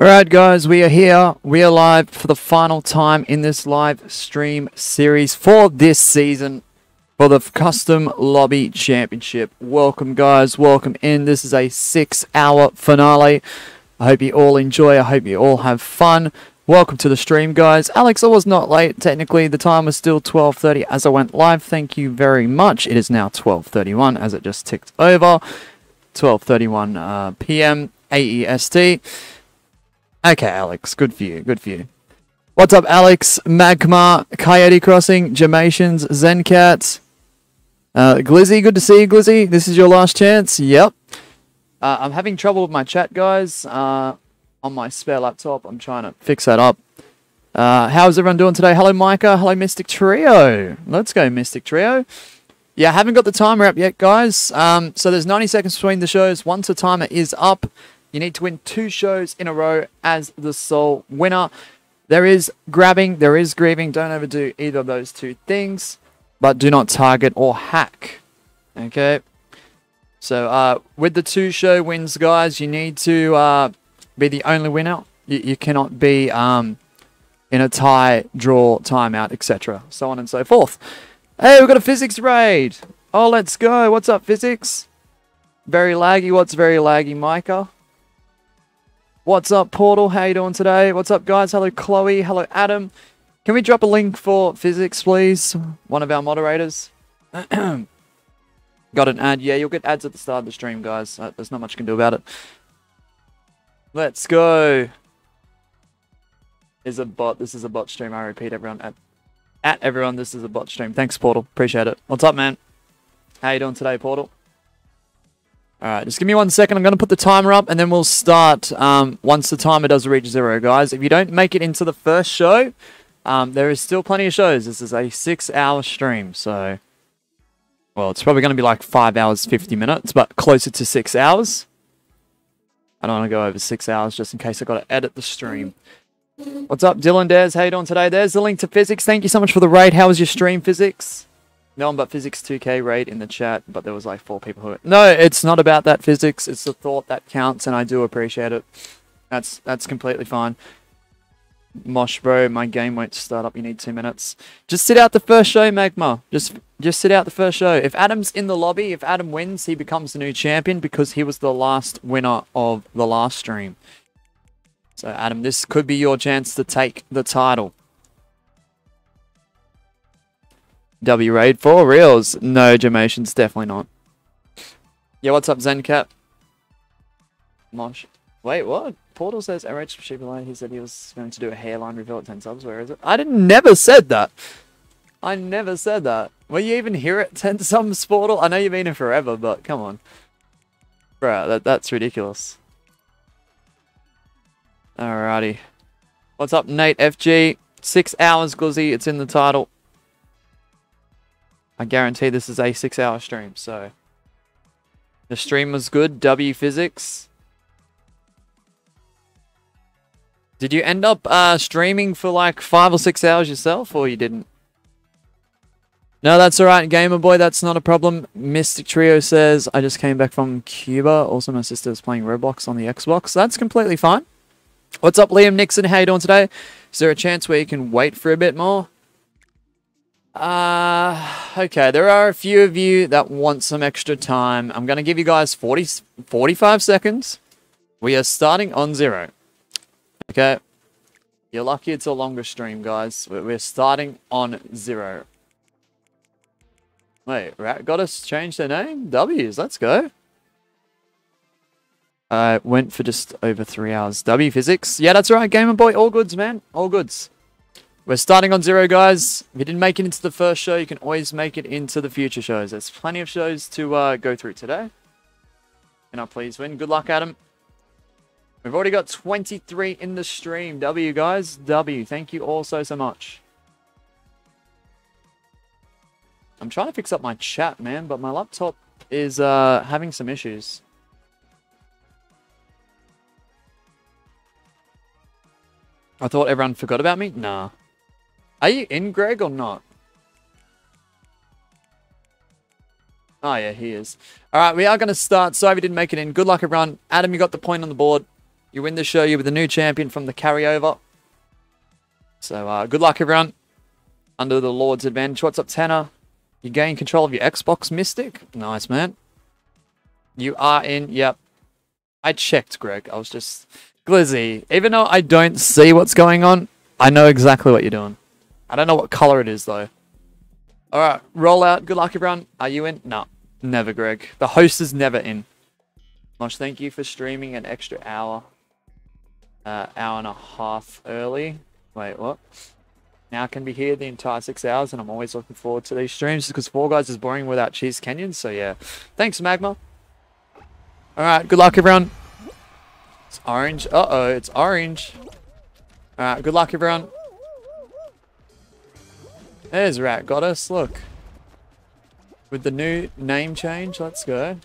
Alright guys, we are here. We are live for the final time in this live stream series for this season for the Custom Lobby Championship. Welcome guys, welcome in. This is a six hour finale. I hope you all enjoy. I hope you all have fun. Welcome to the stream guys. Alex, I was not late. Technically, the time was still 12.30 as I went live. Thank you very much. It is now 12.31 as it just ticked over. 12.31 uh, p.m. AEST. Okay, Alex. Good for you. Good for you. What's up, Alex? Magma, Coyote Crossing, Jamations, Zencat, uh, Glizzy. Good to see you, Glizzy. This is your last chance. Yep. Uh, I'm having trouble with my chat, guys. Uh, on my spare laptop, I'm trying to fix that up. Uh, how's everyone doing today? Hello, Micah. Hello, Mystic Trio. Let's go, Mystic Trio. Yeah, I haven't got the timer up yet, guys. Um, so there's 90 seconds between the shows. Once the timer is up, you need to win two shows in a row as the sole winner. There is grabbing, there is grieving. Don't overdo either of those two things, but do not target or hack. Okay. So uh, with the two show wins, guys, you need to uh, be the only winner. You, you cannot be um, in a tie, draw, timeout, etc. So on and so forth. Hey, we've got a physics raid. Oh, let's go. What's up, physics? Very laggy. What's very laggy, Micah? What's up, Portal? How you doing today? What's up, guys? Hello, Chloe. Hello, Adam. Can we drop a link for physics, please? One of our moderators. Got an ad. Yeah, you'll get ads at the start of the stream, guys. Uh, there's not much you can do about it. Let's go. Is a bot. This is a bot stream. I repeat, everyone. At, at everyone, this is a bot stream. Thanks, Portal. Appreciate it. What's up, man? How you doing today, Portal? Alright, just give me one second. I'm going to put the timer up and then we'll start um, once the timer does reach zero, guys. If you don't make it into the first show, um, there is still plenty of shows. This is a six-hour stream, so... Well, it's probably going to be like 5 hours, 50 minutes, but closer to 6 hours. I don't want to go over 6 hours just in case i got to edit the stream. What's up, Dylan Des? How you doing today? There's the link to physics. Thank you so much for the raid. How was your stream, physics? No one but physics 2k raid in the chat, but there was like four people who. No, it's not about that physics. It's the thought that counts, and I do appreciate it. That's that's completely fine. Mosh, bro, my game won't start up. You need two minutes. Just sit out the first show, Magma. Just just sit out the first show. If Adam's in the lobby, if Adam wins, he becomes the new champion because he was the last winner of the last stream. So, Adam, this could be your chance to take the title. W raid for reals. No, Jamations, definitely not. Yeah, what's up, Zencap? Mosh. Wait, what? Portal says RH Sheepline, he said he was going to do a hairline reveal at 10 subs. Where is it? I didn't never said that. I never said that. Will you even hear it 10 subs, Portal? I know you've been here forever, but come on. Bro, that, that's ridiculous. Alrighty. What's up, Nate FG? Six hours, Glizzy. It's in the title. I guarantee this is a six hour stream, so. The stream was good. W Physics. Did you end up uh, streaming for like five or six hours yourself, or you didn't? No, that's alright, Gamer Boy, that's not a problem. Mystic Trio says, I just came back from Cuba. Also, my sister sister's playing Roblox on the Xbox. That's completely fine. What's up, Liam Nixon? How you doing today? Is there a chance where you can wait for a bit more? Uh, okay, there are a few of you that want some extra time. I'm going to give you guys 40, 45 seconds. We are starting on zero. Okay. You're lucky it's a longer stream, guys. We're starting on zero. Wait, Rat Goddess change their name? W's, let's go. Uh, went for just over three hours. W physics. Yeah, that's right, Gamer Boy. All goods, man. All goods. We're starting on zero, guys. If you didn't make it into the first show, you can always make it into the future shows. There's plenty of shows to uh, go through today. Can I please win? Good luck, Adam. We've already got 23 in the stream. W, guys. W. Thank you all so, so much. I'm trying to fix up my chat, man, but my laptop is uh, having some issues. I thought everyone forgot about me? Nah. Are you in, Greg, or not? Oh, yeah, he is. All right, we are going to start. Sorry we didn't make it in. Good luck, everyone. Adam, you got the point on the board. You win the show, you're the new champion from the carryover. So uh, good luck, everyone. Under the Lord's advantage. What's up, Tanner? You gain control of your Xbox Mystic? Nice, man. You are in. Yep. I checked, Greg. I was just... Glizzy, even though I don't see what's going on, I know exactly what you're doing. I don't know what color it is, though. Alright, roll out. Good luck, everyone. Are you in? No. Never, Greg. The host is never in. Mosh, thank you for streaming an extra hour. Uh, hour and a half early. Wait, what? Now I can be here the entire six hours, and I'm always looking forward to these streams because Fall Guys is boring without Cheese Canyon. So yeah, thanks Magma. All right, good luck everyone. It's orange. Uh oh, it's orange. All right, good luck everyone. There's Rat Goddess. Look, with the new name change, let's go.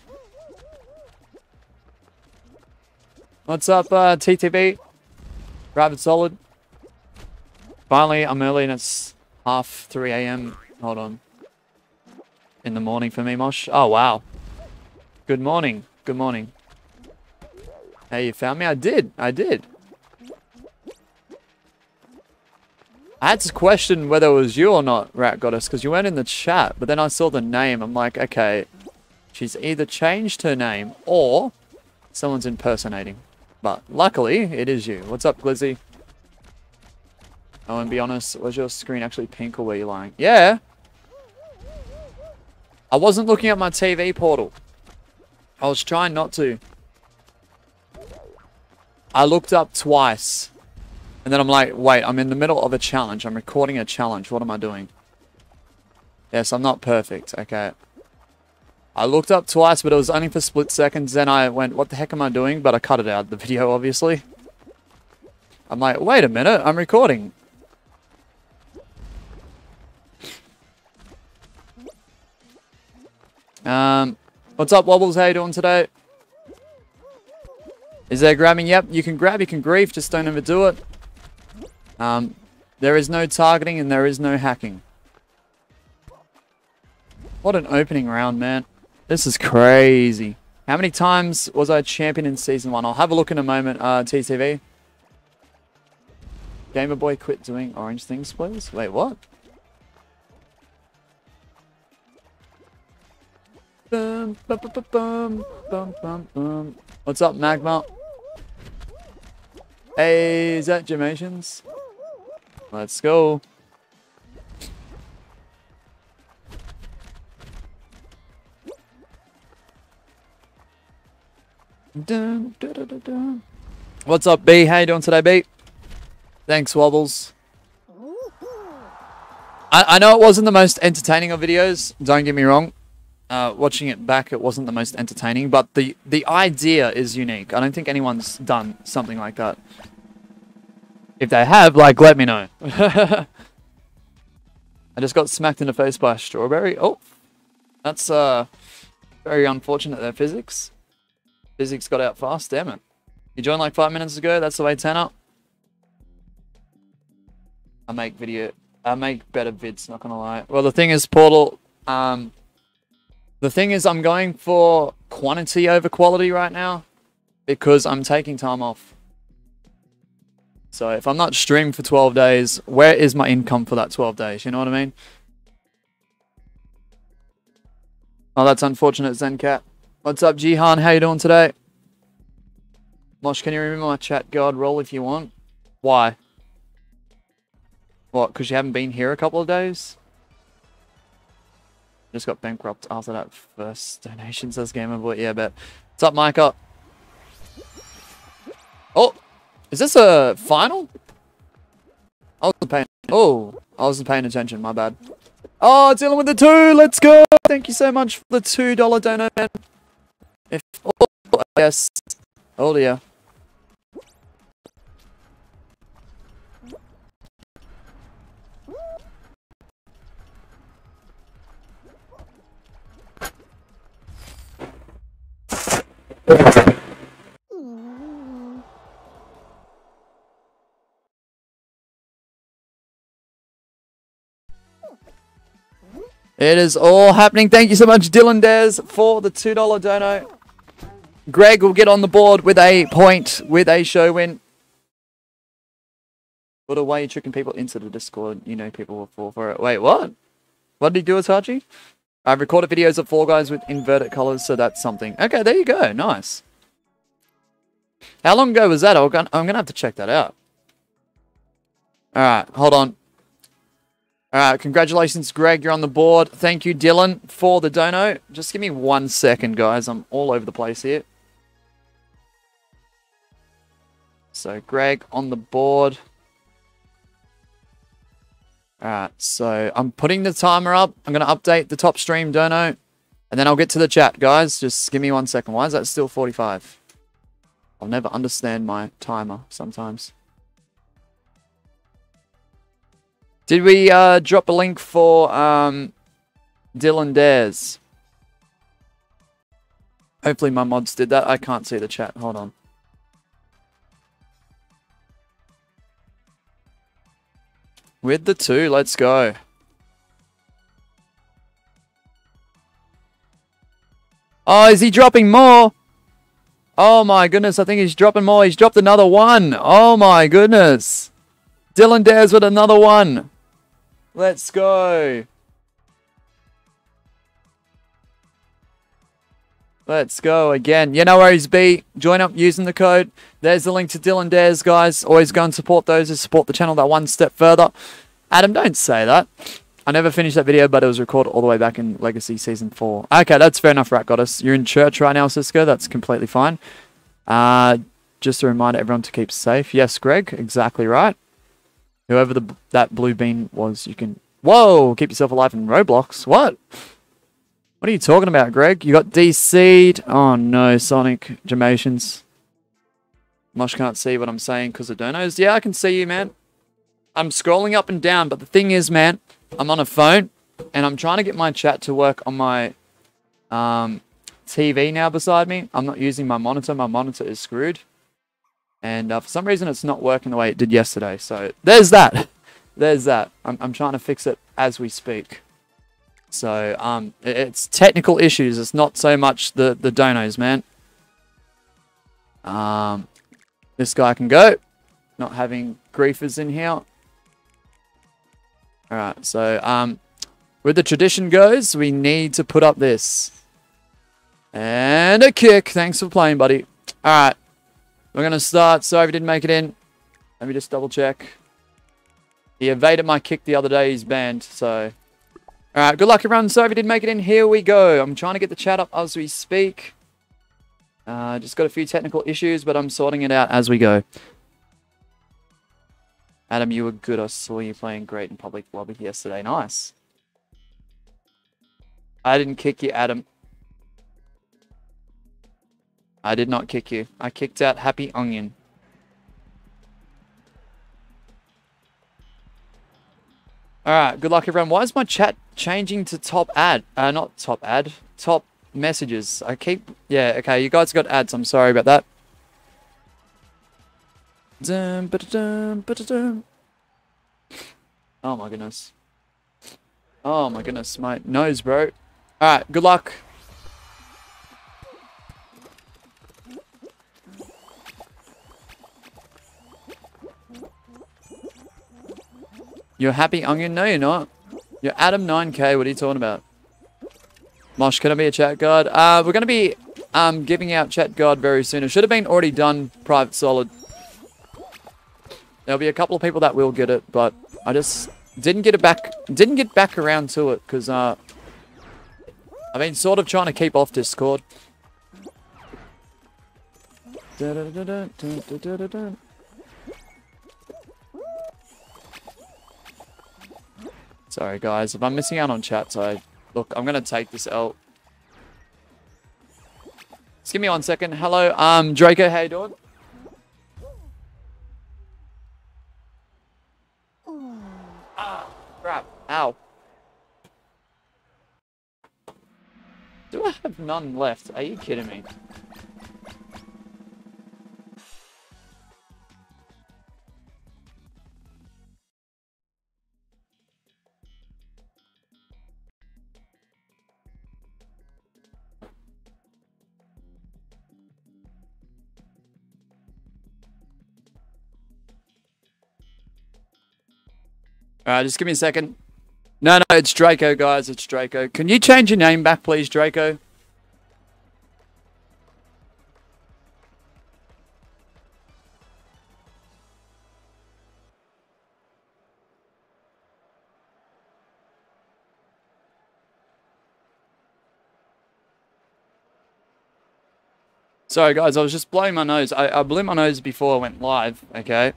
What's up, uh, TTV? Rabbit Solid. Finally, I'm early and it's half 3 a.m. Hold on. In the morning for me, Mosh. Oh, wow. Good morning. Good morning. Hey, you found me? I did. I did. I had to question whether it was you or not, Rat Goddess, because you weren't in the chat. But then I saw the name. I'm like, okay, she's either changed her name or someone's impersonating. But luckily, it is you. What's up, Glizzy? Oh, and be honest, was your screen actually pink or were you lying? Yeah. I wasn't looking at my TV portal. I was trying not to. I looked up twice. And then I'm like, wait, I'm in the middle of a challenge. I'm recording a challenge. What am I doing? Yes, I'm not perfect. Okay. I looked up twice, but it was only for split seconds. Then I went, what the heck am I doing? But I cut it out the video, obviously. I'm like, wait a minute, I'm recording. Um, what's up, Wobbles? How you doing today? Is there grabbing? Yep, you can grab, you can grief, just don't overdo it. Um, there is no targeting and there is no hacking. What an opening round, man. This is crazy. How many times was I champion in Season 1? I'll have a look in a moment, uh, TTV. Gamer Boy quit doing orange things, please? Wait, what? What's up, Magma? Hey, is that Jamations? Let's go. Dun, dun, dun, What's up, B? How you doing today, B? Thanks, Wobbles. I, I know it wasn't the most entertaining of videos, don't get me wrong. Uh, watching it back, it wasn't the most entertaining, but the, the idea is unique. I don't think anyone's done something like that. If they have, like, let me know. I just got smacked in the face by a strawberry. Oh, that's uh, very unfortunate there, physics. Physics got out fast, damn it. You joined like five minutes ago, that's the way 10 up. I make video, I make better vids, not gonna lie. Well, the thing is, Portal, um, the thing is I'm going for quantity over quality right now because I'm taking time off. So if I'm not streaming for 12 days, where is my income for that 12 days? You know what I mean? Oh, that's unfortunate, Zencat. What's up, Jihan? How you doing today? Mosh, can you remember my chat guard role if you want? Why? What, because you haven't been here a couple of days? Just got bankrupt after that first donation, says Gamer Boy. Yeah, but. What's up, Micah? Oh! Is this a final? I wasn't paying. Oh, I wasn't paying attention. My bad. Oh, dealing with the two. Let's go. Thank you so much for the two dollar donation. man. If oh yes, oh dear. It is all happening. Thank you so much, Dylan Des, for the $2 dono. Greg will get on the board with a point with a show win. What a way you tricking people into the Discord. You know people will fall for it. Wait, what? What did he do, Atachi? I've recorded videos of Fall Guys with inverted colors, so that's something. Okay, there you go. Nice. How long ago was that? I'm going to have to check that out. Alright, hold on. Alright, congratulations, Greg. You're on the board. Thank you, Dylan, for the dono. Just give me one second, guys. I'm all over the place here. So, Greg on the board. Alright, so I'm putting the timer up. I'm going to update the top stream dono. And then I'll get to the chat, guys. Just give me one second. Why is that still 45? I'll never understand my timer sometimes. Did we uh, drop a link for um, Dylan Dares? Hopefully my mods did that. I can't see the chat. Hold on. With the two, let's go. Oh, is he dropping more? Oh my goodness, I think he's dropping more. He's dropped another one. Oh my goodness. Dylan Dares with another one. Let's go. Let's go again. You know where he's be. Join up using the code. There's the link to Dylan Dares, guys. Always go and support those who support the channel that one step further. Adam, don't say that. I never finished that video, but it was recorded all the way back in Legacy Season 4. Okay, that's fair enough, Rat Goddess. You're in church right now, Cisco. That's completely fine. Uh, just a reminder everyone to keep safe. Yes, Greg, exactly right. Whoever the that blue bean was, you can... Whoa! Keep yourself alive in Roblox. What? What are you talking about, Greg? You got DC'd. Oh no, Sonic Jamations. Mosh can't see what I'm saying because of donos. Yeah, I can see you, man. I'm scrolling up and down, but the thing is, man, I'm on a phone and I'm trying to get my chat to work on my um, TV now beside me. I'm not using my monitor. My monitor is screwed. And uh, for some reason, it's not working the way it did yesterday. So there's that. there's that. I'm, I'm trying to fix it as we speak. So um, it's technical issues. It's not so much the, the donos, man. Um, this guy can go. Not having griefers in here. Alright, so um, where the tradition goes, we need to put up this. And a kick. Thanks for playing, buddy. Alright. We're going to start. Sorry if you didn't make it in. Let me just double check. He evaded my kick the other day. He's banned, so... Alright, good luck everyone. Sorry if you didn't make it in. Here we go. I'm trying to get the chat up as we speak. Uh, just got a few technical issues, but I'm sorting it out as we go. Adam, you were good. I saw you playing great in public lobby yesterday. Nice. I didn't kick you, Adam. I did not kick you. I kicked out Happy Onion. Alright, good luck everyone. Why is my chat changing to top ad? Uh, not top ad. Top messages. I keep... Yeah, okay, you guys got ads. I'm sorry about that. Dun, ba -dun, ba -dun. Oh my goodness. Oh my goodness, my nose, bro. Alright, good luck. You're happy onion? No, you're not. You're Adam 9k. What are you talking about? Mosh, can I be a chat guard? Uh, we're going to be um, giving out chat guard very soon. It should have been already done private solid. There'll be a couple of people that will get it, but I just didn't get it back. Didn't get back around to it because uh, I've been sort of trying to keep off Discord. Sorry, guys. If I'm missing out on chats, I... Look, I'm going to take this out. Just give me one second. Hello, um, Draco, how you doing? Ah, crap. Ow. Do I have none left? Are you kidding me? Alright, just give me a second. No, no, it's Draco, guys. It's Draco. Can you change your name back, please, Draco? Sorry, guys, I was just blowing my nose. I, I blew my nose before I went live, okay?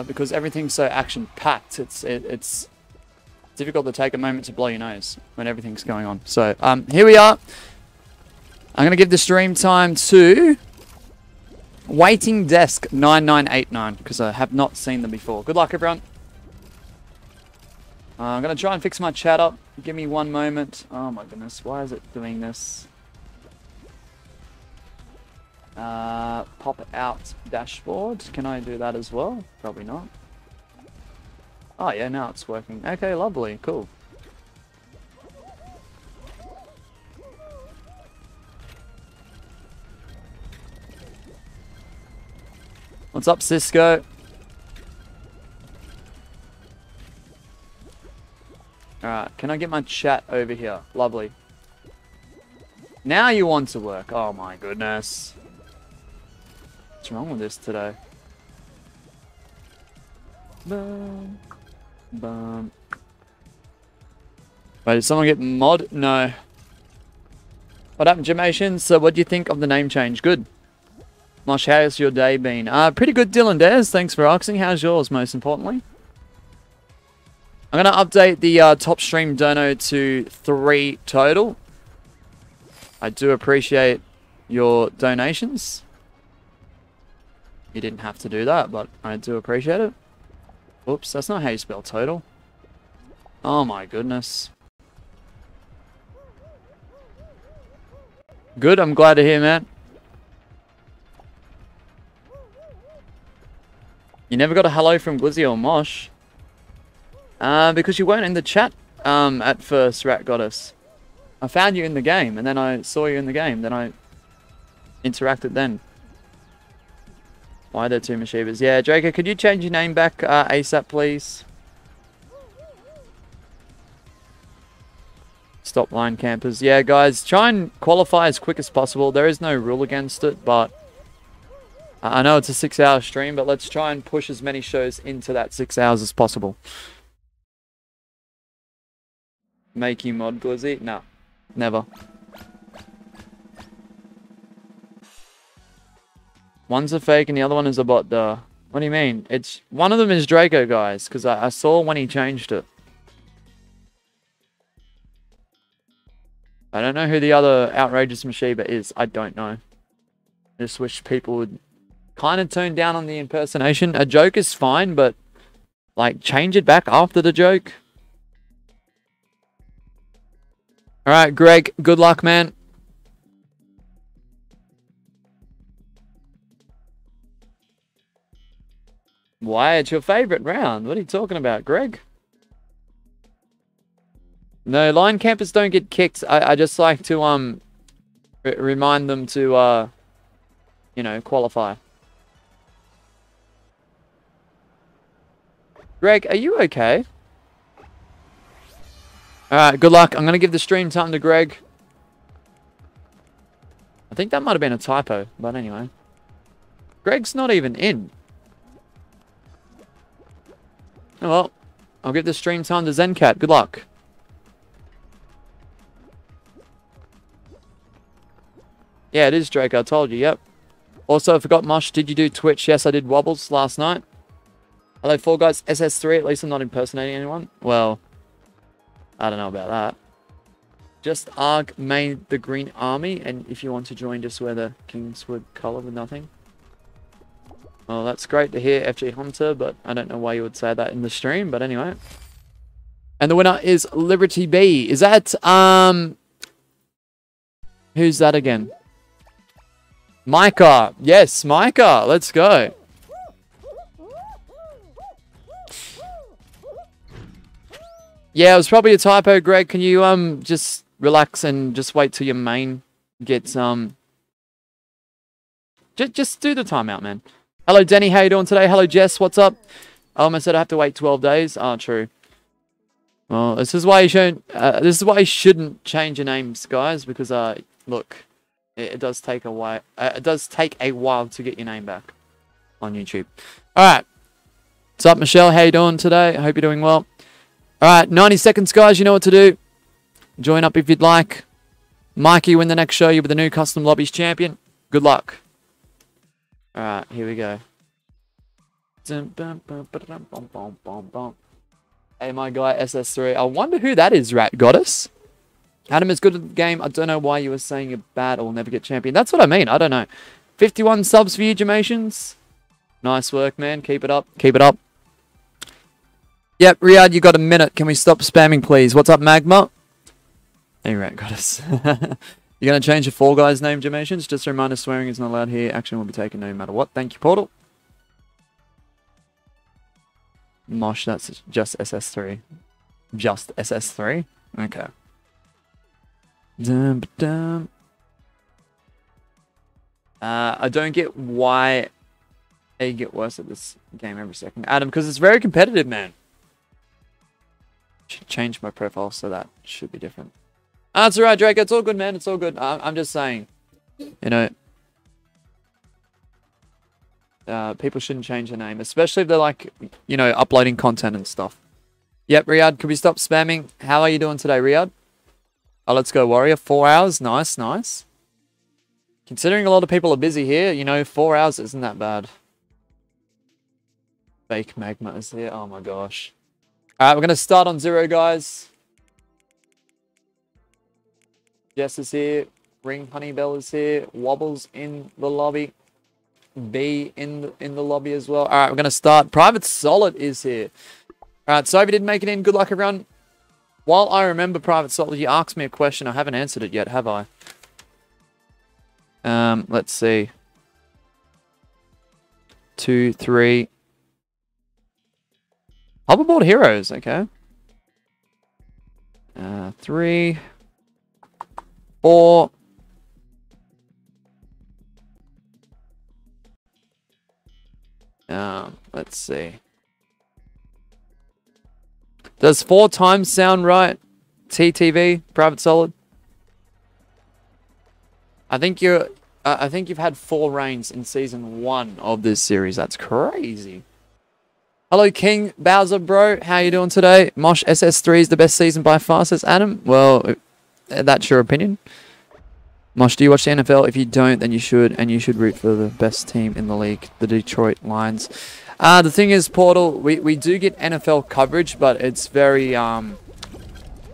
Uh, because everything's so action-packed, it's it, it's difficult to take a moment to blow your nose when everything's going on. So, um, here we are. I'm going to give the stream time to Waiting Desk 9989 because I have not seen them before. Good luck, everyone. Uh, I'm going to try and fix my chat up. Give me one moment. Oh my goodness, why is it doing this? Uh, pop out dashboard. Can I do that as well? Probably not. Oh yeah, now it's working. Okay, lovely, cool. What's up, Cisco? Alright, can I get my chat over here? Lovely. Now you want to work. Oh my goodness. What's wrong with this today? Boom. Boom. Wait, did someone get mod? No. What happened, Jamation? So what do you think of the name change? Good. Mosh, how's your day been? Uh, pretty good, Dylan Dares. Thanks for asking. How's yours, most importantly? I'm going to update the uh, top stream dono to three total. I do appreciate your donations. You didn't have to do that, but I do appreciate it. Oops, that's not how you spell total. Oh my goodness. Good, I'm glad to hear, man. You never got a hello from Glizzy or Mosh. Uh, because you weren't in the chat um, at first, Rat Goddess. I found you in the game, and then I saw you in the game, then I interacted then. Why are there two Moshibas? Yeah, Draco, could you change your name back uh, ASAP, please? Stop line campers. Yeah, guys, try and qualify as quick as possible. There is no rule against it, but... I know it's a six-hour stream, but let's try and push as many shows into that six hours as possible. Make you mod Glizzy? No, never. One's a fake and the other one is a bot, duh. What do you mean? It's One of them is Draco, guys, because I, I saw when he changed it. I don't know who the other outrageous Moshiba is. I don't know. I just wish people would kind of tone down on the impersonation. A joke is fine, but like change it back after the joke. Alright, Greg, good luck, man. Why? It's your favorite round. What are you talking about, Greg? No, line campers don't get kicked. I, I just like to um remind them to uh you know qualify. Greg, are you okay? Alright, good luck. I'm to give the stream time to Greg. I think that might have been a typo, but anyway. Greg's not even in. Well, I'll give this stream time to Zencat. Good luck. Yeah, it is Drake. I told you. Yep. Also, I forgot Mush. Did you do Twitch? Yes, I did Wobbles last night. Hello, Fall Guys. SS3. At least I'm not impersonating anyone. Well, I don't know about that. Just ARG made the Green Army. And if you want to join, just wear the Kingswood color with nothing. Well, that's great to hear, FG Hunter, but I don't know why you would say that in the stream, but anyway. And the winner is Liberty B. Is that, um... Who's that again? Micah. Yes, Micah. Let's go. Yeah, it was probably a typo, Greg. Can you um just relax and just wait till your main gets um just just do the timeout, man. Hello, Denny. How you doing today? Hello, Jess. What's up? Oh, I said I have to wait 12 days. Oh, true. Well, this is why you shouldn't. Uh, this is why you shouldn't change your names, guys. Because uh, look, it, it does take a while. Uh, it does take a while to get your name back on YouTube. All right. What's up, Michelle? How you doing today? I hope you're doing well. All right, 90 seconds, guys. You know what to do. Join up if you'd like. Mikey, win the next show. You'll be the new Custom Lobbies champion. Good luck. All right, here we go. Hey, my guy, SS3. I wonder who that is, Rat Goddess. Adam is good at the game. I don't know why you were saying you're bad or never get champion. That's what I mean. I don't know. 51 subs for you, Jamations. Nice work, man. Keep it up. Keep it up. Yep, Riyadh, you got a minute. Can we stop spamming, please? What's up, Magma? Hey, Rat Goddess. You're going to change the Fall Guys name, Jamations? Just a reminder, swearing is not allowed here. Action will be taken no matter what. Thank you, Portal. Mosh, that's just SS3. Just SS3? Okay. Dum, dum. Uh, I don't get why they get worse at this game every second. Adam, because it's very competitive, man. Should change my profile so that should be different. Ah, it's alright, Drake. It's all good, man. It's all good. I'm just saying, you know, uh, people shouldn't change their name, especially if they're like, you know, uploading content and stuff. Yep, Riyadh, could we stop spamming? How are you doing today, Riyadh? Oh, let's go, Warrior. Four hours. Nice, nice. Considering a lot of people are busy here, you know, four hours isn't that bad. Fake magma is here. Oh my gosh. Alright, we're going to start on zero, guys. Jess is here. Ring Honeybell is here. Wobbles in the lobby. B in the, in the lobby as well. All right, we're going to start. Private Solid is here. All right, Sophie didn't make it in. Good luck, everyone. While I remember Private Solid, you asked me a question. I haven't answered it yet, have I? Um, let's see. Two, three. Hoverboard Heroes, okay. Uh, three, four, Um, let's see. Does four times sound right? TTV, private solid. I think you're. Uh, I think you've had four reigns in season one of this series. That's crazy. Hello, King Bowser, bro. How you doing today? Mosh SS3 is the best season by far, says Adam. Well, that's your opinion. Mosh, do you watch the NFL? If you don't, then you should, and you should root for the best team in the league, the Detroit Lions. Uh, the thing is, Portal, we, we do get NFL coverage, but it's very, um,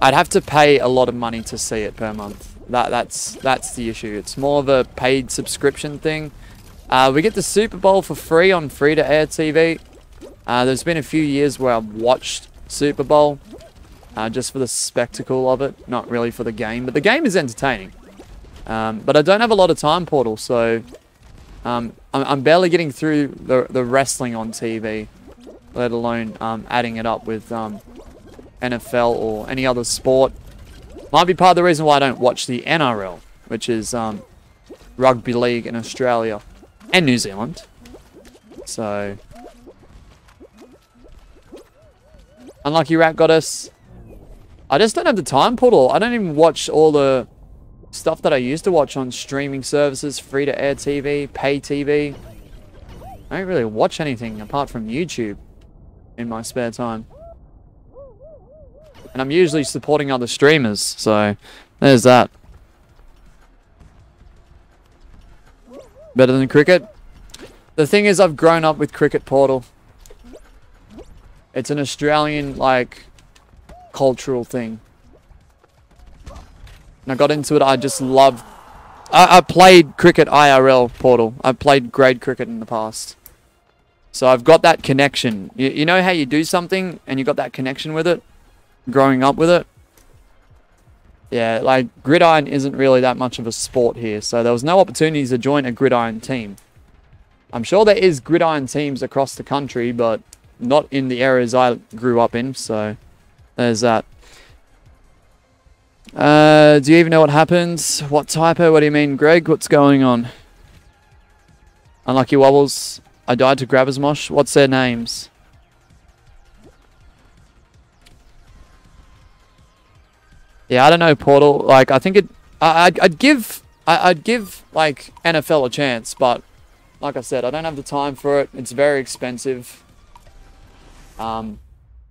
I'd have to pay a lot of money to see it per month. That That's that's the issue. It's more of a paid subscription thing. Uh, we get the Super Bowl for free on free-to-air TV. Uh, there's been a few years where I've watched Super Bowl uh, just for the spectacle of it, not really for the game. But the game is entertaining. Um, but I don't have a lot of time, Portal, so um, I'm, I'm, barely getting through the, the wrestling on TV, let alone um, adding it up with um, NFL or any other sport. Might be part of the reason why I don't watch the NRL, which is um, rugby league in Australia and New Zealand. So, unlucky rat goddess. I just don't have the time, Portal. I don't even watch all the Stuff that I used to watch on streaming services, free-to-air TV, pay TV. I don't really watch anything apart from YouTube in my spare time. And I'm usually supporting other streamers, so there's that. Better than cricket? The thing is, I've grown up with Cricket Portal. It's an Australian, like, cultural thing and I got into it. I just love. I, I played cricket IRL Portal. I've played grade cricket in the past. So I've got that connection. You, you know how you do something and you got that connection with it? Growing up with it? Yeah, like gridiron isn't really that much of a sport here. So there was no opportunities to join a gridiron team. I'm sure there is gridiron teams across the country, but not in the areas I grew up in. So there's that. Uh, do you even know what happens? What typo? What do you mean, Greg? What's going on? Unlucky Wobbles. I died to Grabbersmosh. What's their names? Yeah, I don't know, Portal. Like, I think it... I, would I'd give... I, would give, like, NFL a chance, but... Like I said, I don't have the time for it. It's very expensive. Um,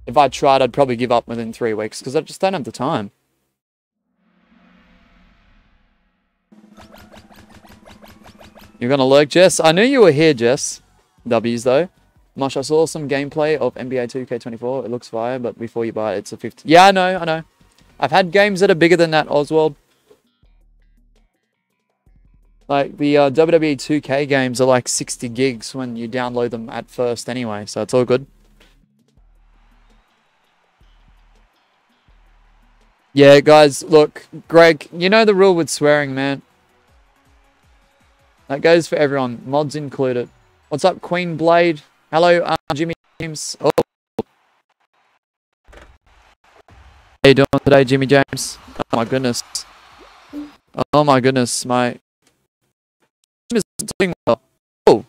if I tried, I'd probably give up within three weeks, because I just don't have the time. You're gonna lurk, Jess? I knew you were here, Jess. W's, though. Mosh, I saw some gameplay of NBA 2K24. It looks fire, but before you buy it, it's a 50. Yeah, I know, I know. I've had games that are bigger than that, Oswald. Like, the uh, WWE 2K games are like 60 gigs when you download them at first anyway, so it's all good. Yeah, guys, look, Greg, you know the rule with swearing, man. That goes for everyone, mods included. What's up, Queen Blade? Hello, uh, Jimmy James. Oh. How you doing today, Jimmy James? Oh my goodness. Oh my goodness, my is doing well. Oh.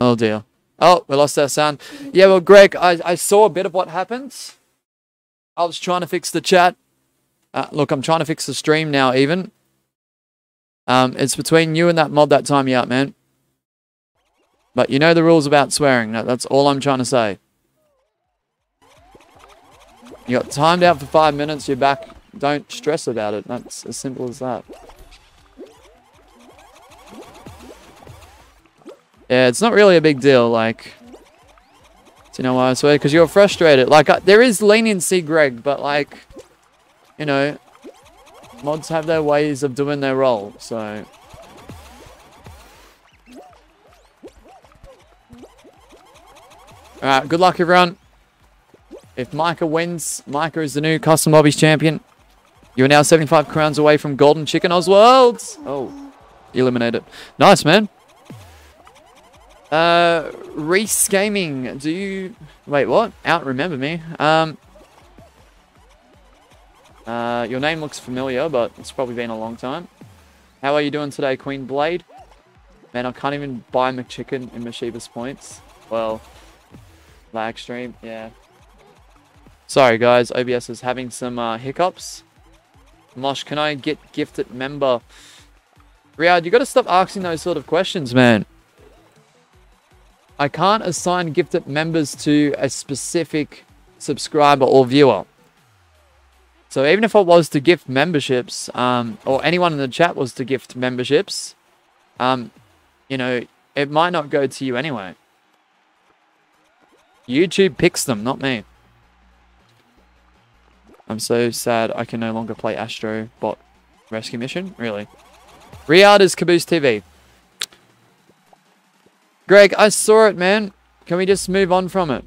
Oh dear. Oh, we lost our sound. Yeah, well, Greg, I, I saw a bit of what happened. I was trying to fix the chat. Uh, look, I'm trying to fix the stream now, even. Um, it's between you and that mod that time you out, man. But you know the rules about swearing. That's all I'm trying to say. You got timed out for five minutes. You're back. Don't stress about it. That's as simple as that. Yeah, it's not really a big deal. Like, do you know why I swear? Because you're frustrated. Like, uh, there is leniency, Greg, but like, you know, mods have their ways of doing their role, so... Alright, good luck everyone. If Micah wins, Micah is the new Custom Lobbies champion. You're now 75 crowns away from Golden Chicken Oswald. Oh, eliminated. Nice, man. Uh, Reese Gaming, do you... Wait, what? Out remember me. Um, uh, your name looks familiar, but it's probably been a long time. How are you doing today, Queen Blade? Man, I can't even buy McChicken in Moshiba's points. Well, lag stream, yeah. Sorry, guys. OBS is having some uh, hiccups. Mosh, can I get gifted member? Riyadh, you got to stop asking those sort of questions, man. I can't assign gifted members to a specific subscriber or viewer. So even if I was to gift memberships, um, or anyone in the chat was to gift memberships, um, you know, it might not go to you anyway. YouTube picks them, not me. I'm so sad I can no longer play Astro Bot Rescue Mission. Really? Riyadh is Caboose TV. Greg, I saw it, man. Can we just move on from it?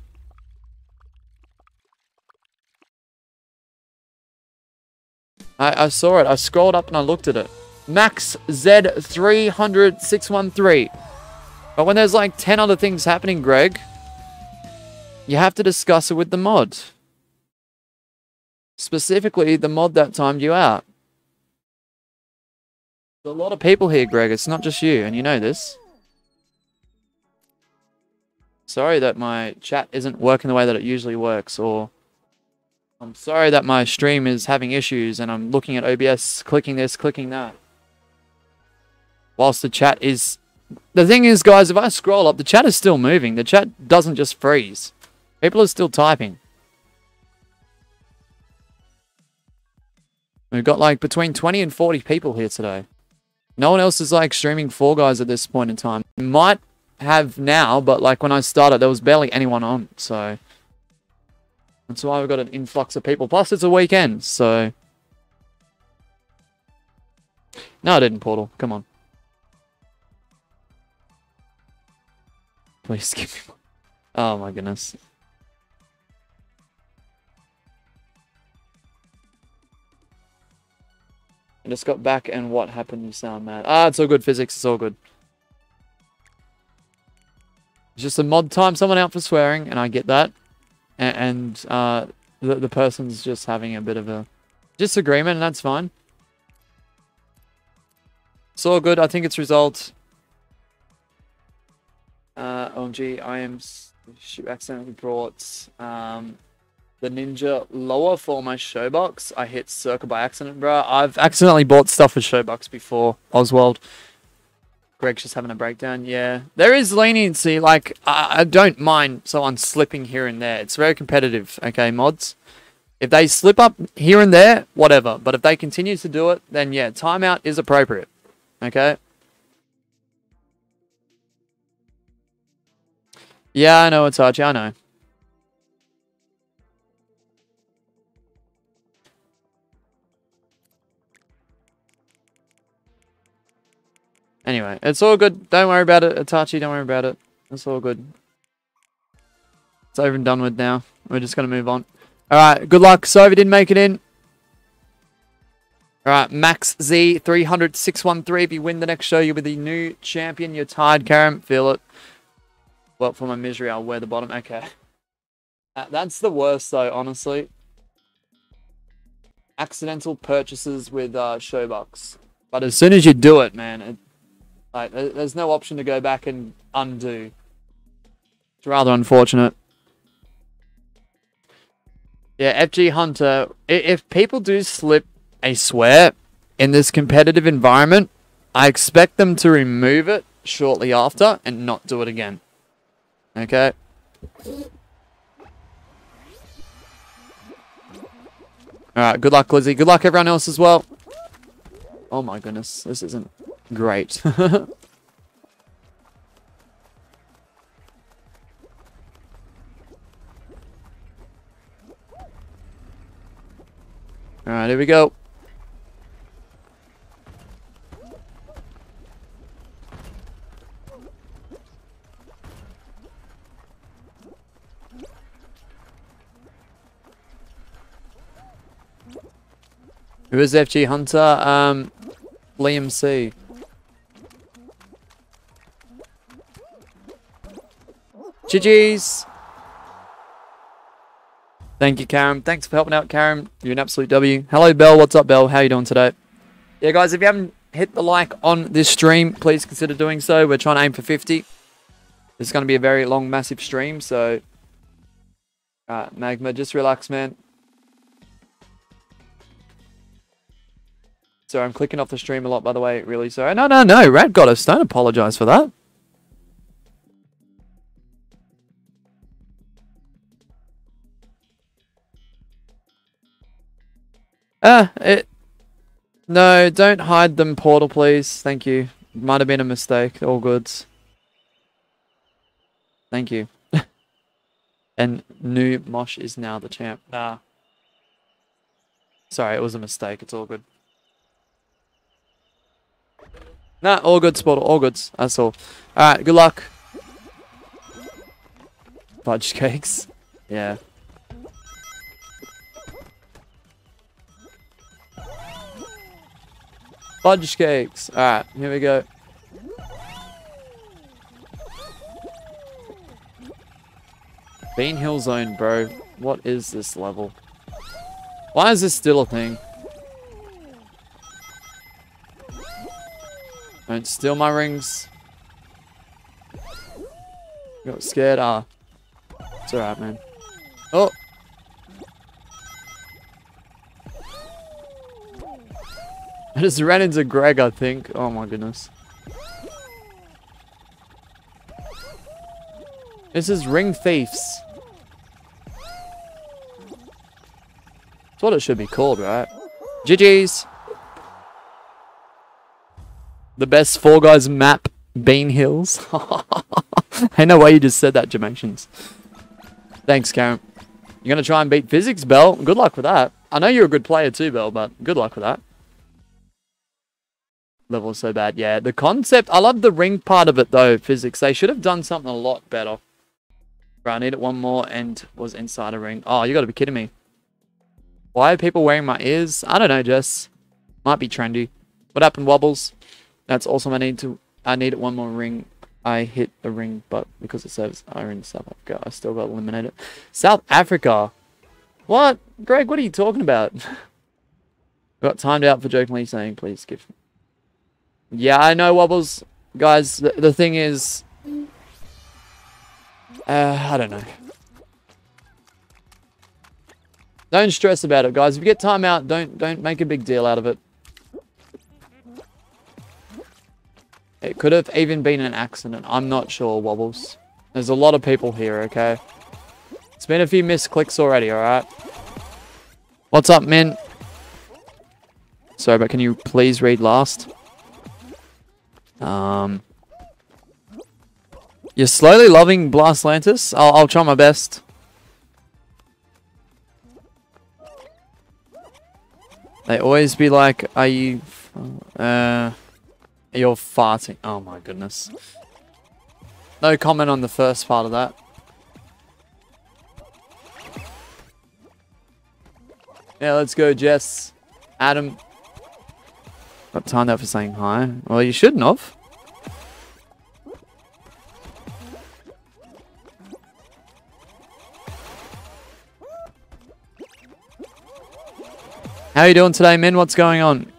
I, I saw it. I scrolled up and I looked at it. Max Z300 But when there's like 10 other things happening, Greg, you have to discuss it with the mod. Specifically, the mod that timed you out. There's a lot of people here, Greg. It's not just you, and you know this. Sorry that my chat isn't working the way that it usually works, or I'm sorry that my stream is having issues and I'm looking at OBS, clicking this, clicking that. Whilst the chat is... The thing is, guys, if I scroll up, the chat is still moving. The chat doesn't just freeze. People are still typing. We've got like between 20 and 40 people here today. No one else is like streaming Fall Guys at this point in time. Might have now, but like when I started, there was barely anyone on, so... That's why we've got an influx of people. Plus, it's a weekend, so... No, I didn't, Portal. Come on. Please give me. Oh my goodness. I just got back and what happened? You sound mad. Ah, it's all good, physics. It's all good. Just a mod time someone out for swearing, and I get that and, uh, the, the person's just having a bit of a disagreement, and that's fine. It's all good. I think it's resolved. Uh, OMG, I am accidentally brought um, the Ninja lower for my Showbox. I hit Circle by accident, bro. I've accidentally bought stuff for Showbox before, Oswald. Greg's just having a breakdown. Yeah, there is leniency. Like, I, I don't mind someone slipping here and there. It's very competitive, okay, mods? If they slip up here and there, whatever. But if they continue to do it, then yeah, timeout is appropriate. Okay? Yeah, I know it's Archie. I know. Anyway, it's all good. Don't worry about it, Itachi. Don't worry about it. It's all good. It's over and done with now. We're just going to move on. Alright, good luck. You didn't make it in. Alright, Max Z, 300, 613. If you win the next show, you'll be the new champion. You're tired, Karam. Feel it. Well, for my misery, I'll wear the bottom. Okay. Uh, that's the worst, though, honestly. Accidental purchases with uh, Show-Bucks. But as soon as you do it, man, it, like, there's no option to go back and undo. It's rather unfortunate. Yeah, FG Hunter, if people do slip a swear in this competitive environment, I expect them to remove it shortly after and not do it again. Okay? Alright, good luck, Lizzie. Good luck, everyone else as well. Oh my goodness, this isn't great. Alright, here we go. Who is FG Hunter? Um, Liam C. GG's. Thank you, Karen. Thanks for helping out, Karen. You're an absolute W. Hello, Bell. What's up, Bell? How you doing today? Yeah, guys, if you haven't hit the like on this stream, please consider doing so. We're trying to aim for 50. It's going to be a very long, massive stream, so... Uh, Magma, just relax, man. Sorry, I'm clicking off the stream a lot, by the way. Really sorry. No, no, no. Rat Goddess, don't apologize for that. Ah, it... No, don't hide them, Portal, please. Thank you. Might have been a mistake. All goods. Thank you. and new Mosh is now the champ. Nah. Sorry, it was a mistake. It's all good. Nah, all good, Sportal. All goods. That's all. Alright, good luck. Fudge cakes. Yeah. Fudge cakes. Alright, here we go. Bean Hill Zone, bro. What is this level? Why is this still a thing? Don't steal my rings. Got scared. Ah. It's alright, man. Oh! I just ran into Greg, I think. Oh my goodness. This is Ring Thieves. That's what it should be called, right? GG's. The best Fall Guys map, Bean Hills. I know why you just said that, Dimensions. Thanks, Karen. You're going to try and beat Physics, Bell? Good luck with that. I know you're a good player too, Bell, but good luck with that level so bad. Yeah, the concept, I love the ring part of it though, physics. They should have done something a lot better. Right, I need it one more and was inside a ring. Oh, you gotta be kidding me. Why are people wearing my ears? I don't know, Jess. Might be trendy. What happened, Wobbles? That's awesome. I need to, I need one more ring. I hit the ring, but because it serves are oh, in South Africa, I still got eliminated. South Africa? What? Greg, what are you talking about? got timed out for jokingly saying, please give yeah, I know, Wobbles. Guys, the, the thing is... Uh, I don't know. Don't stress about it, guys. If you get time out, don't don't make a big deal out of it. It could have even been an accident. I'm not sure, Wobbles. There's a lot of people here, okay? It's been a few missed clicks already, alright? What's up, Min? Sorry, but can you please read last? Um, You're slowly loving Blastlantis? I'll, I'll try my best. They always be like, are you... Uh... You're farting. Oh my goodness. No comment on the first part of that. Yeah, let's go, Jess. Adam. Got timed out for saying hi. Well, you shouldn't have. How you doing today, men? What's going on?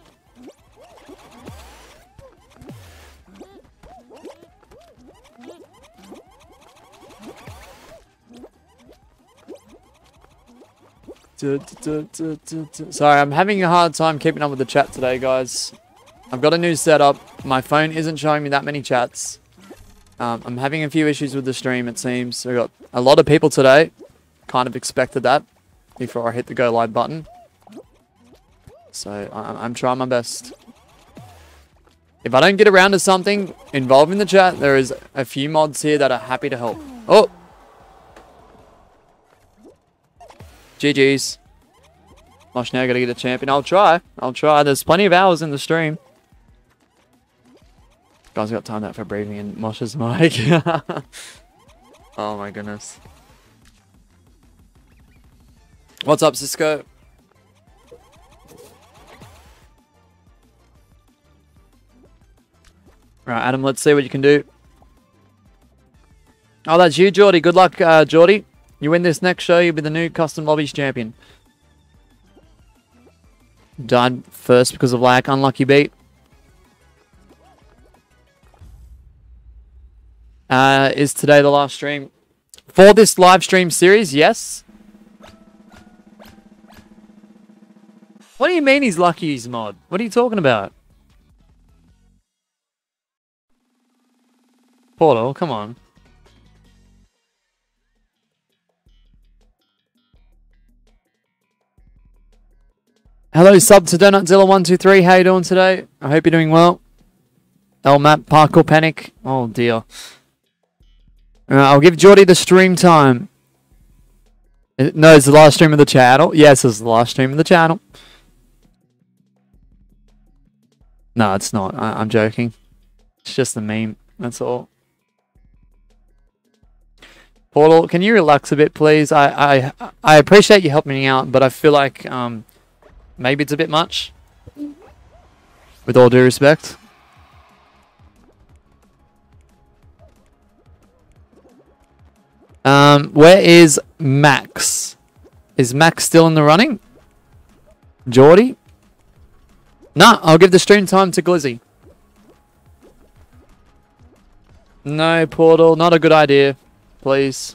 Sorry, I'm having a hard time keeping up with the chat today, guys. I've got a new setup. My phone isn't showing me that many chats. Um, I'm having a few issues with the stream, it seems. We got a lot of people today. Kind of expected that before I hit the go live button. So I I'm trying my best. If I don't get around to something involving the chat, there is a few mods here that are happy to help. Oh! GG's. Mosh now gotta get a champion. I'll try. I'll try. There's plenty of hours in the stream. Guys got time out for breathing in Mosh's mic. oh my goodness. What's up, Cisco? Right, Adam, let's see what you can do. Oh, that's you, Geordie. Good luck, uh, Geordie. You win this next show, you'll be the new Custom Lobbies champion. Died first because of lag. Unlucky beat. Uh, is today the last stream? For this live stream series, yes. What do you mean he's lucky he's mod? What are you talking about? Portal, come on. Hello, sub to Donutzilla123. How you doing today? I hope you're doing well. El Map Parkour Panic. Oh dear. Uh, I'll give Geordie the stream time. Uh, no, it's the last stream of the channel. Yes, it's the last stream of the channel. No, it's not. I am joking. It's just a meme. That's all. Portal, can you relax a bit, please? I I I appreciate you helping me out, but I feel like um Maybe it's a bit much. With all due respect. Um, where is Max? Is Max still in the running? Geordie? Nah, I'll give the stream time to Glizzy. No, Portal, not a good idea. Please.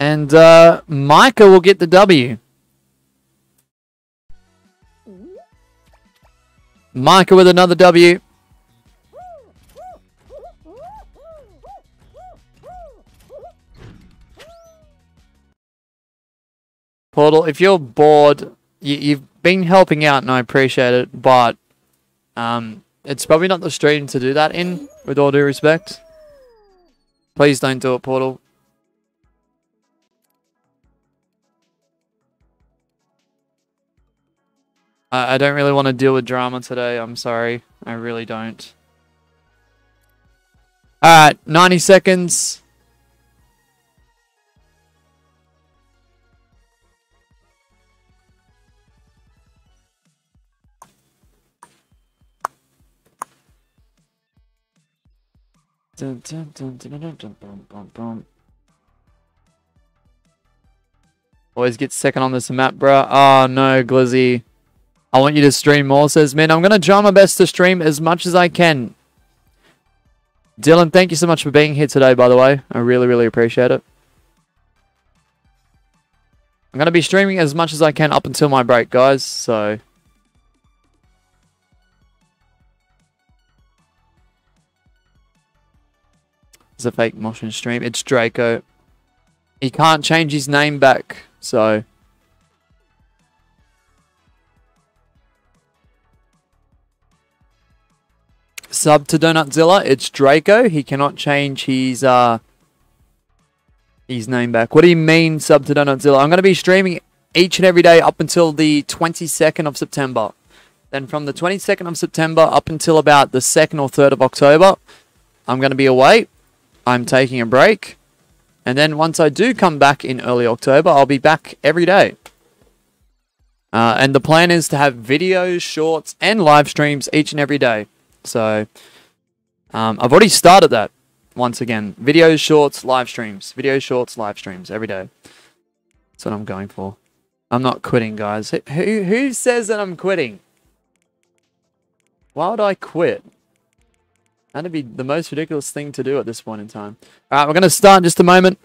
And uh, Micah will get the W. Micah with another W. Portal, if you're bored, you, have been helping out and I appreciate it, but um, it's probably not the stream to do that in, with all due respect. Please don't do it, Portal. I, I don't really want to deal with drama today. I'm sorry. I really don't. Alright, 90 seconds. Dun, dun, dun, Always get second on this map, bruh. Oh no, Glizzy. I want you to stream more, says Min. I'm going to try my best to stream as much as I can. Dylan, thank you so much for being here today, by the way. I really, really appreciate it. I'm going to be streaming as much as I can up until my break, guys, so... It's a fake motion stream. It's Draco. He can't change his name back, so... Sub to Donutzilla, it's Draco. He cannot change his uh his name back. What do you mean, sub to Donutzilla? I'm going to be streaming each and every day up until the 22nd of September. Then from the 22nd of September up until about the 2nd or 3rd of October, I'm going to be away. I'm taking a break. And then once I do come back in early October, I'll be back every day. Uh, and the plan is to have videos, shorts, and live streams each and every day. So um, I've already started that once again. Videos, shorts, live streams. Videos, shorts, live streams every day. That's what I'm going for. I'm not quitting, guys. Who, who says that I'm quitting? Why would I quit? That'd be the most ridiculous thing to do at this point in time. Alright, we're going to start in just a moment.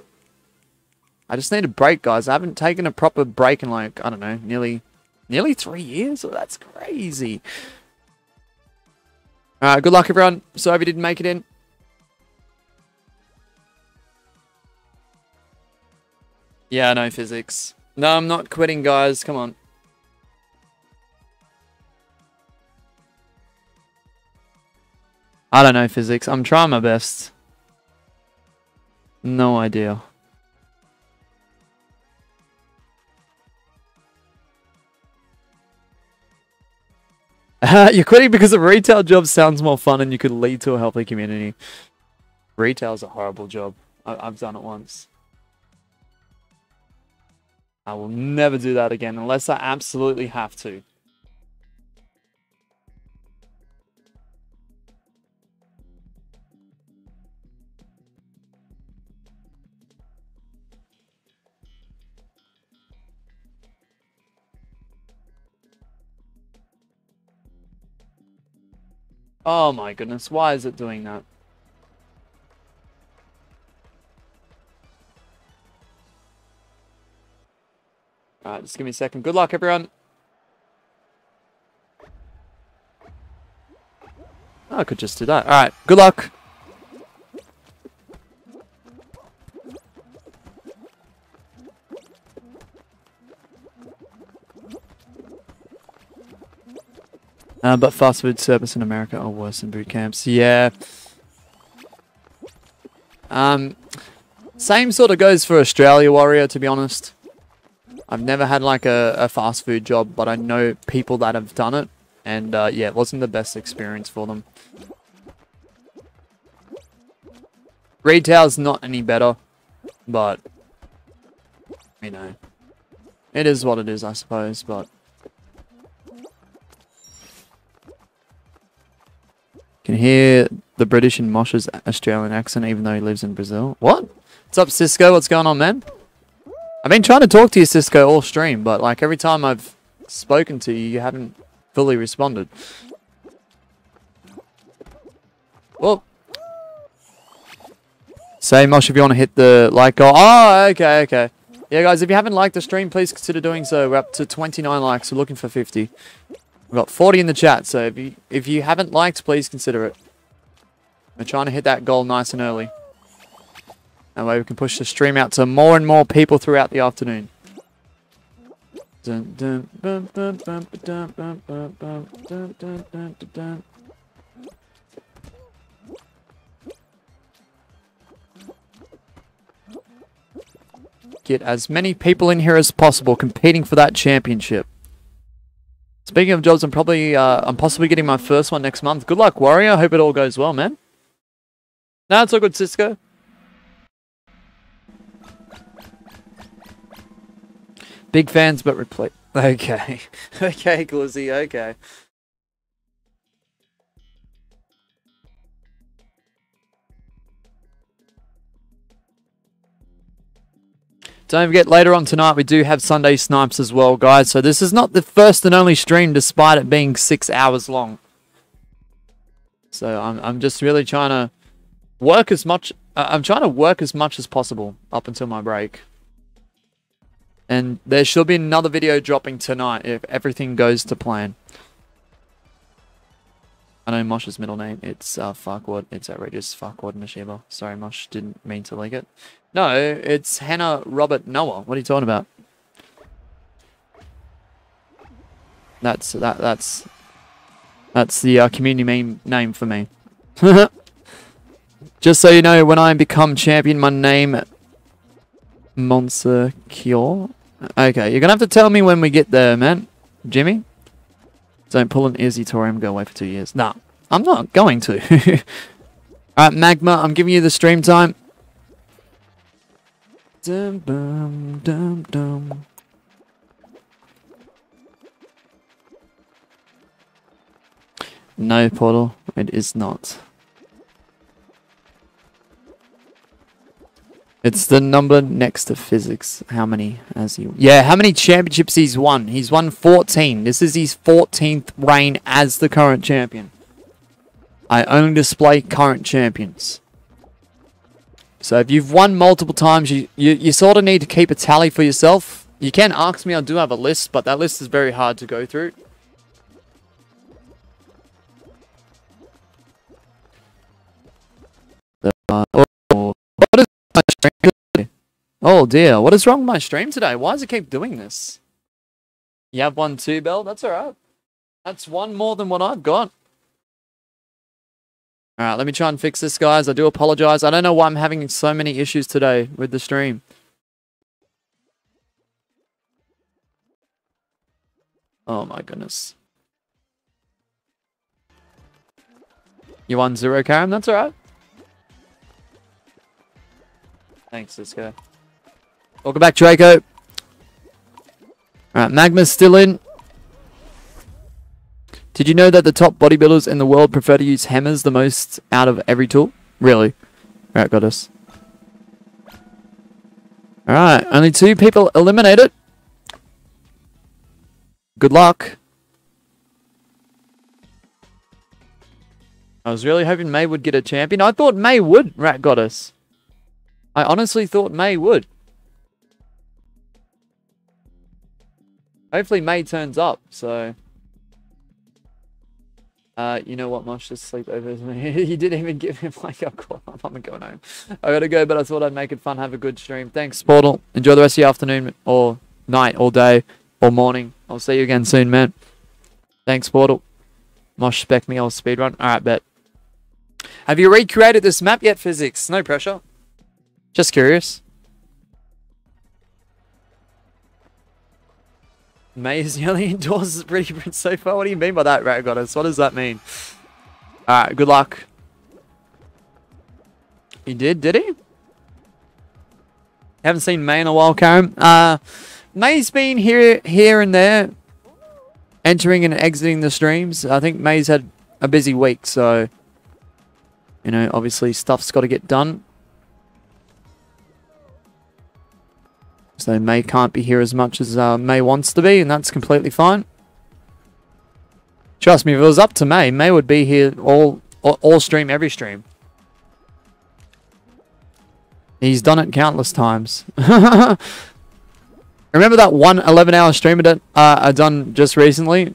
I just need a break, guys. I haven't taken a proper break in like, I don't know, nearly nearly three years? Oh, that's crazy. Alright, good luck, everyone. Sorry if you didn't make it in. Yeah, no physics. No, I'm not quitting, guys. Come on. I don't know physics. I'm trying my best. No idea. You're quitting because a retail job sounds more fun and you could lead to a healthy community. Retail's a horrible job. I I've done it once. I will never do that again unless I absolutely have to. Oh my goodness, why is it doing that? Alright, just give me a second. Good luck, everyone. Oh, I could just do that. Alright, good luck. Uh, but fast food service in America are worse than boot camps. Yeah. Um, same sort of goes for Australia Warrior, to be honest. I've never had like a, a fast food job, but I know people that have done it. And uh, yeah, it wasn't the best experience for them. Retail's not any better, but, you know, it is what it is, I suppose, but. Can hear the British in Mosh's Australian accent even though he lives in Brazil. What? What's up, Cisco? What's going on, man? I've been trying to talk to you, Cisco, all stream, but like every time I've spoken to you, you haven't fully responded. Well, say Mosh if you want to hit the like goal. Oh, okay, okay. Yeah, guys, if you haven't liked the stream, please consider doing so. We're up to 29 likes. We're looking for 50. We've got 40 in the chat, so if you if you haven't liked, please consider it. We're trying to hit that goal nice and early. That way we can push the stream out to more and more people throughout the afternoon. Get as many people in here as possible competing for that championship. Speaking of jobs, I'm probably, uh, I'm possibly getting my first one next month. Good luck, Warrior. Hope it all goes well, man. No, it's all good, Cisco. Big fans, but replay. Okay. okay, Glizzy, okay. Don't forget, later on tonight, we do have Sunday Snipes as well, guys. So this is not the first and only stream, despite it being six hours long. So I'm, I'm just really trying to work as much. Uh, I'm trying to work as much as possible up until my break. And there should be another video dropping tonight if everything goes to plan. I know Mosh's middle name. It's uh, Farquad. It's outrageous. Farquad Moshiba. Sorry, Mosh. Didn't mean to leak it. No, it's Hannah Robert Noah. What are you talking about? That's that. That's that's the uh, community name name for me. Just so you know, when I become champion, my name Monster Cure. Okay, you're gonna have to tell me when we get there, man. Jimmy? Don't pull an Izzy Torium, go away for two years. Nah, I'm not going to. Alright, Magma, I'm giving you the stream time. Dum, dum, dum, dum. No, Portal, it is not. It's the number next to physics. How many has he? Yeah, how many championships he's won? He's won 14. This is his 14th reign as the current champion. I only display current champions. So if you've won multiple times, you, you, you sort of need to keep a tally for yourself. You can ask me, I do have a list, but that list is very hard to go through. Uh, oh, Oh dear, what is wrong with my stream today? Why does it keep doing this? You have one too, Bell? That's alright. That's one more than what I've got. Alright, let me try and fix this, guys. I do apologize. I don't know why I'm having so many issues today with the stream. Oh my goodness. You won zero, Karen? That's alright. Thanks, Cisco. Welcome back, Draco. Alright, Magma's still in. Did you know that the top bodybuilders in the world prefer to use hammers the most out of every tool? Really? Got us. Alright, only two people eliminated. Good luck. I was really hoping May would get a champion. I thought May would, Rat Goddess. I honestly thought May would. Hopefully May turns up, so... Uh, you know what, Mosh, just sleep over you didn't even give him like a call. I'm going home. I gotta go, but I thought I'd make it fun, have a good stream. Thanks, Portal. Enjoy the rest of your afternoon, or night, or day, or morning. I'll see you again soon, man. Thanks, Portal. Mosh spec me, I'll speedrun. Alright, bet. Have you recreated this map yet, Physics? No pressure. Just curious. May is the only indoors pretty so far. What do you mean by that, Rat Goddess? What does that mean? Alright, good luck. He did, did he? Haven't seen May in a while, Karen. Uh, May's been here, here and there, entering and exiting the streams. I think May's had a busy week, so you know, obviously stuff's got to get done. So May can't be here as much as uh, May wants to be, and that's completely fine. Trust me, if it was up to May, May would be here all, all, stream, every stream. He's done it countless times. Remember that one 11-hour stream that uh, I done just recently?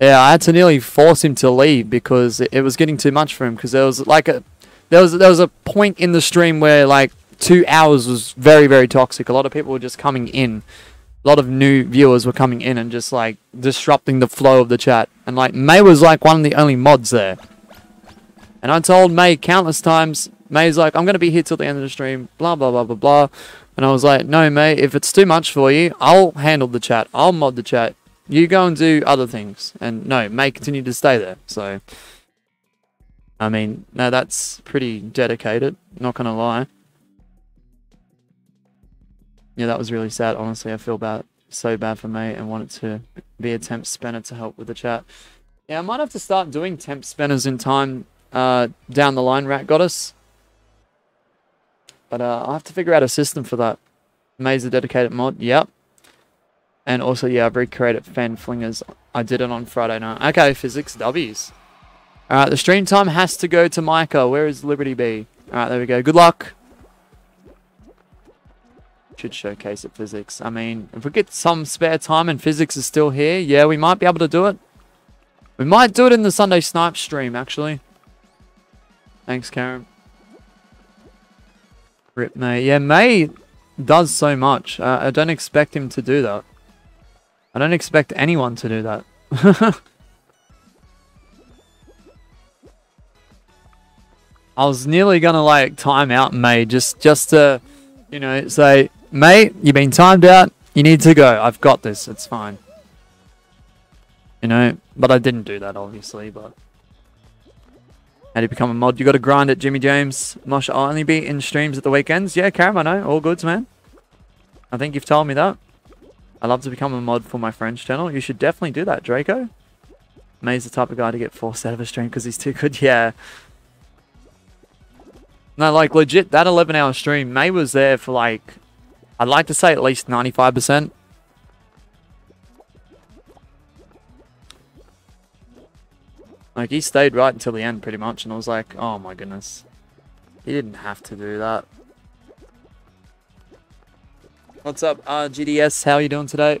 Yeah, I had to nearly force him to leave because it, it was getting too much for him. Because there was like a there was there was a point in the stream where like two hours was very, very toxic. A lot of people were just coming in. A lot of new viewers were coming in and just like disrupting the flow of the chat. And like May was like one of the only mods there. And I told May countless times, May's like, I'm to be here till the end of the stream, blah, blah, blah, blah, blah. And I was like, no, May, if it's too much for you, I'll handle the chat. I'll mod the chat. You go and do other things. And no, May continued to stay there. So, I mean, no, that's pretty dedicated. Not to lie yeah, that was really sad. Honestly, I feel bad, so bad for me, and wanted to be a temp spinner to help with the chat. Yeah, I might have to start doing temp spinners in time uh, down the line. Rat Goddess, but uh, I have to figure out a system for that. Maze a dedicated mod. Yep. And also, yeah, I've recreated fan flingers. I did it on Friday night. Okay, physics W's. Alright, the stream time has to go to Micah. Where is Liberty B? Alright, there we go. Good luck. Should showcase at physics. I mean, if we get some spare time and physics is still here, yeah, we might be able to do it. We might do it in the Sunday Snipe stream, actually. Thanks, Karen. Rip May. Yeah, May does so much. Uh, I don't expect him to do that. I don't expect anyone to do that. I was nearly gonna like time out May just just to, you know, say, May, you've been timed out. You need to go. I've got this. It's fine. You know, but I didn't do that obviously. But how do you become a mod? You got to grind it, Jimmy James. Mosh, I'll only be in streams at the weekends. Yeah, Karam, I know. All goods, man. I think you've told me that. I love to become a mod for my friend's channel. You should definitely do that, Draco. May's the type of guy to get forced out of a stream because he's too good. Yeah. No, like legit, that 11 hour stream, May was there for like, I'd like to say at least 95%. Like he stayed right until the end pretty much and I was like, oh my goodness. He didn't have to do that. What's up, uh, GDS? How are you doing today?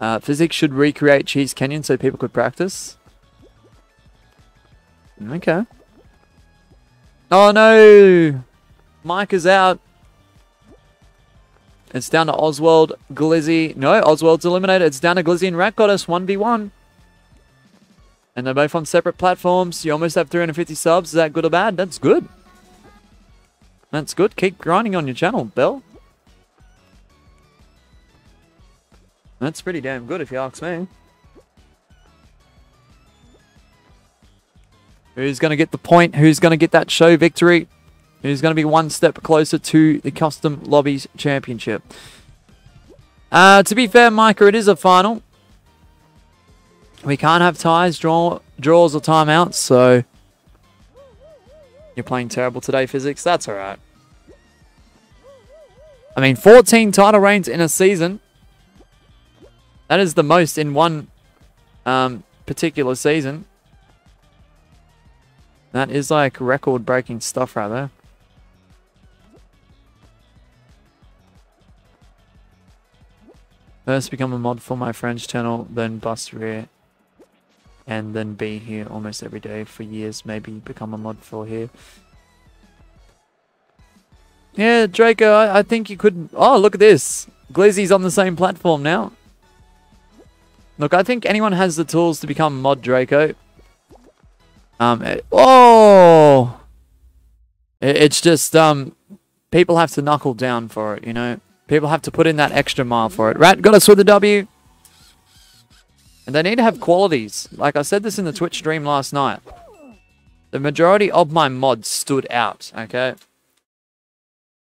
Uh, physics should recreate Cheese Canyon so people could practice. Okay. Oh no! Mike is out. It's down to Oswald, Glizzy. No, Oswald's eliminated. It's down to Glizzy and Rat Goddess 1v1. And they're both on separate platforms. You almost have 350 subs. Is that good or bad? That's good. That's good. Keep grinding on your channel, Bell. That's pretty damn good if you ask me. Who's going to get the point? Who's going to get that show victory? Who's going to be one step closer to the Custom Lobbies Championship? Uh, to be fair, Micah, it is a final. We can't have ties, draw, draws, or timeouts, so... You're playing terrible today, Physics. That's alright. I mean, 14 title reigns in a season. That is the most in one um, particular season. That is like record-breaking stuff right First become a mod for my French channel, then bust rear, and then be here almost every day for years, maybe become a mod for here. Yeah, Draco, I, I think you could... Oh, look at this. Glizzy's on the same platform now. Look, I think anyone has the tools to become mod Draco. Um, it, oh, it, it's just um, people have to knuckle down for it. You know, people have to put in that extra mile for it. Rat Goddess with the W, and they need to have qualities. Like I said this in the Twitch stream last night. The majority of my mods stood out. Okay,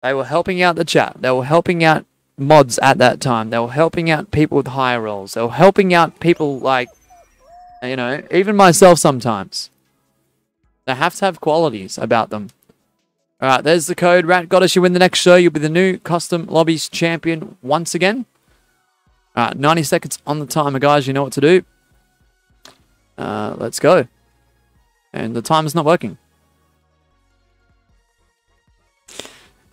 they were helping out the chat. They were helping out mods at that time. They were helping out people with higher roles. They were helping out people like, you know, even myself sometimes. They have to have qualities about them. Alright, there's the code. Rat Goddess, you win the next show. You'll be the new Custom Lobbies champion once again. Alright, 90 seconds on the timer, guys. You know what to do. Uh, let's go. And the timer's not working.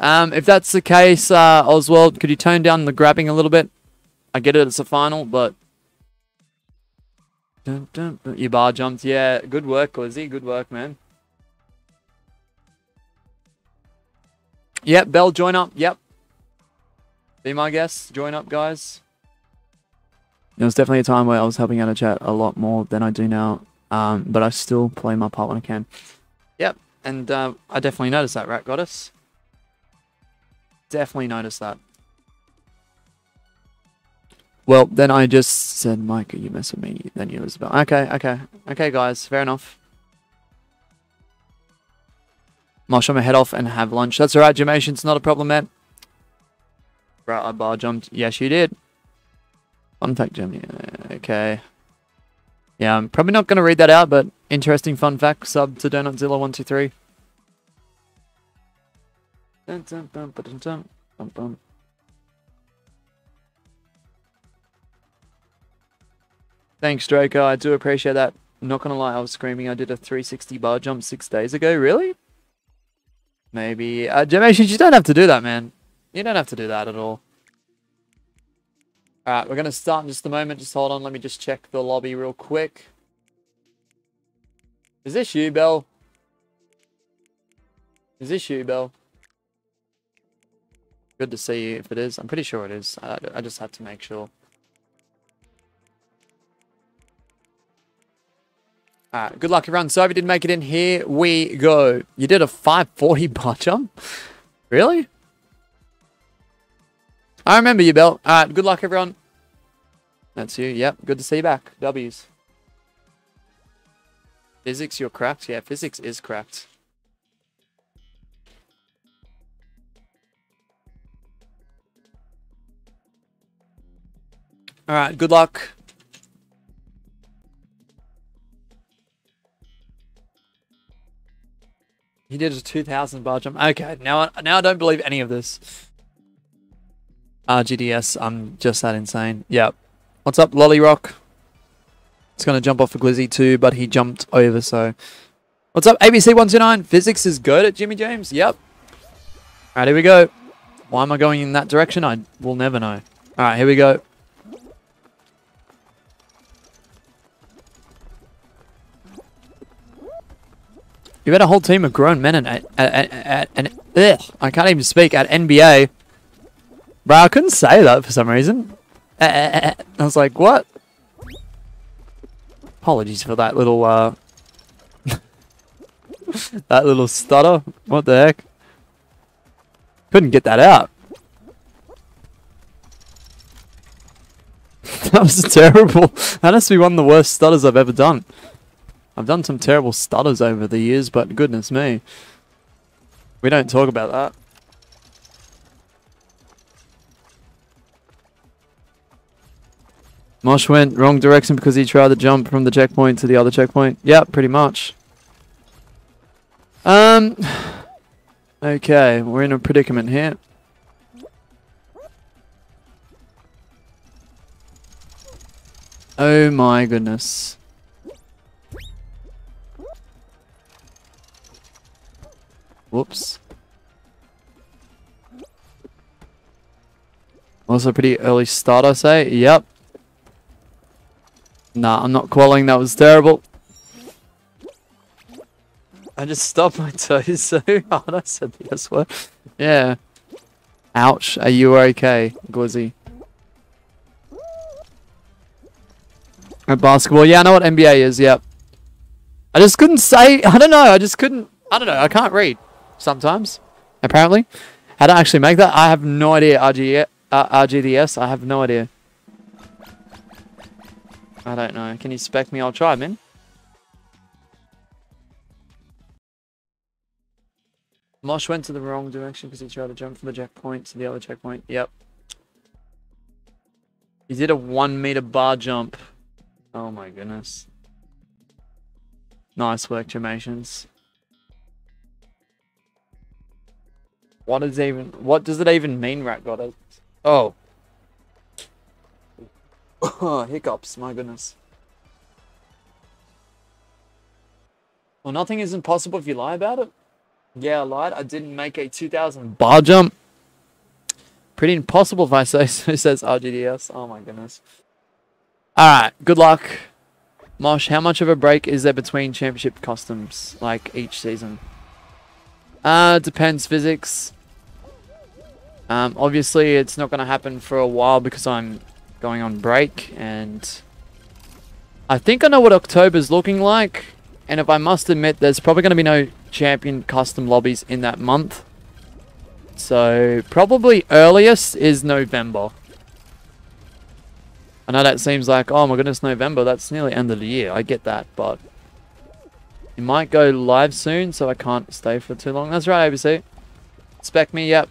Um, if that's the case, uh, Oswald, could you tone down the grabbing a little bit? I get it, it's a final, but... Dun, dun. You bar jumped. Yeah, good work, Lizzie. Good work, man. Yep, Bell, join up. Yep. Be my guest. Join up, guys. There was definitely a time where I was helping out a chat a lot more than I do now. Um, but I still play my part when I can. Yep, and uh, I definitely noticed that, right, Goddess? Definitely noticed that. Well, then I just said, Mike, you mess with me. Then you about, okay, okay, okay, guys, fair enough. I'll show my head off and have lunch. That's alright, Jamation. It's not a problem, man. Right, I bar jumped. Yes, you did. Fun fact, Jimmy. Okay. Yeah, I'm probably not going to read that out, but interesting fun fact. Sub to Donutzilla123. Dun, dun, dun, dun, dun, dun, dun. Thanks, Draco. I do appreciate that. Not gonna lie, I was screaming I did a 360 bar jump six days ago. Really? Maybe. Uh, Jamations, you don't have to do that, man. You don't have to do that at all. Alright, we're gonna start in just a moment. Just hold on, let me just check the lobby real quick. Is this you, Bell? Is this you, Bell? Good to see you if it is. I'm pretty sure it is. I, I just had to make sure. Alright, good luck everyone. So if you didn't make it in, here we go. You did a 540 bar jump? Really? I remember you, Bell. Alright, uh, good luck everyone. That's you. Yep, good to see you back. W's. Physics, you're cracked? Yeah, physics is cracked. Alright, good luck. He did a 2,000 bar jump. Okay, now, now I don't believe any of this. RGDS, I'm just that insane. Yep. What's up, Lolly Rock? It's going to jump off a Glizzy too, but he jumped over, so... What's up, ABC129? Physics is good at Jimmy James? Yep. Alright, here we go. Why am I going in that direction? I will never know. Alright, here we go. You had a whole team of grown men at, at, at, at, ugh, I can't even speak, at NBA. Bro, I couldn't say that for some reason. Uh, uh, uh, I was like, what? Apologies for that little, uh... that little stutter. What the heck? Couldn't get that out. that was terrible. That has to be one of the worst stutters I've ever done. I've done some terrible stutters over the years, but goodness me. We don't talk about that. Mosh went wrong direction because he tried to jump from the checkpoint to the other checkpoint. Yep, pretty much. Um, okay, we're in a predicament here. Oh my goodness. Whoops. Also pretty early start, I say. Yep. Nah, I'm not quelling. That was terrible. I just stopped my toes so hard. I said the S word. Yeah. Ouch. Are you okay, Glizzy? At basketball. Yeah, I know what NBA is. Yep. I just couldn't say. I don't know. I just couldn't. I don't know. I can't read sometimes, apparently. How to actually make that, I have no idea, RG, uh, RGDS, I have no idea. I don't know. Can you spec me? I'll try, man. Mosh went to the wrong direction because he tried to jump from the checkpoint to the other checkpoint. Yep. He did a one meter bar jump. Oh my goodness. Nice work, Jamations. What is even? What does it even mean, Rat Goddess? Oh. oh, hiccups! My goodness. Well, nothing is impossible if you lie about it. Yeah, I lied. I didn't make a 2000 bar jump. Pretty impossible if I say so, says RGDS. Oh my goodness. Alright, good luck. Mosh, how much of a break is there between championship customs, like, each season? Uh, depends, physics. Um, obviously, it's not going to happen for a while because I'm going on break, and I think I know what October's looking like. And if I must admit, there's probably going to be no champion custom lobbies in that month. So, probably earliest is November. I know that seems like, oh my goodness, November, that's nearly end of the year. I get that, but it might go live soon, so I can't stay for too long. That's right, ABC. Spec me, yep.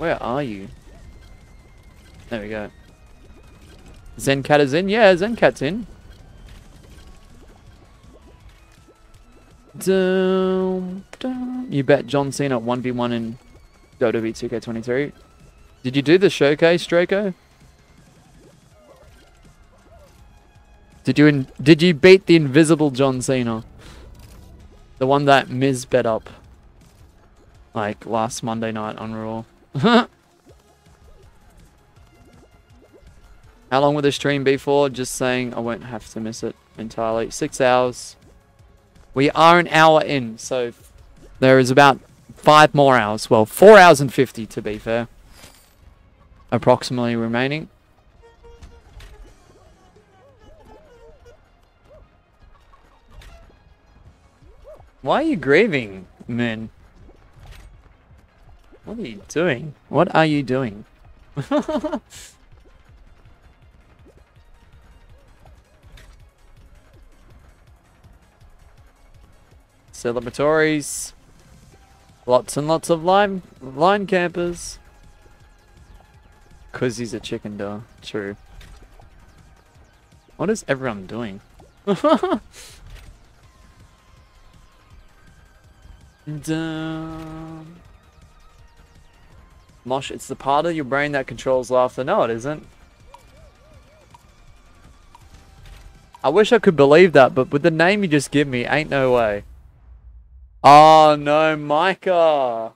Where are you? There we go. Zencat is in? Yeah, Zencat's in. Dum, dum. You bet John Cena 1v1 in Dota WWE 2K23. Did you do the showcase, Draco? Did you in did you beat the invisible John Cena? The one that Miz bet up. Like last Monday night on Raw. How long will this stream be for? Just saying I won't have to miss it entirely. Six hours. We are an hour in, so there is about five more hours. Well, four hours and 50 to be fair. Approximately remaining. Why are you grieving, man? What are you doing? What are you doing? Celebratories. Lots and lots of line, line campers. Because he's a chicken door. True. What is everyone doing? Dun. Mosh, it's the part of your brain that controls laughter. No, it isn't. I wish I could believe that, but with the name you just give me, ain't no way. Oh no, Micah!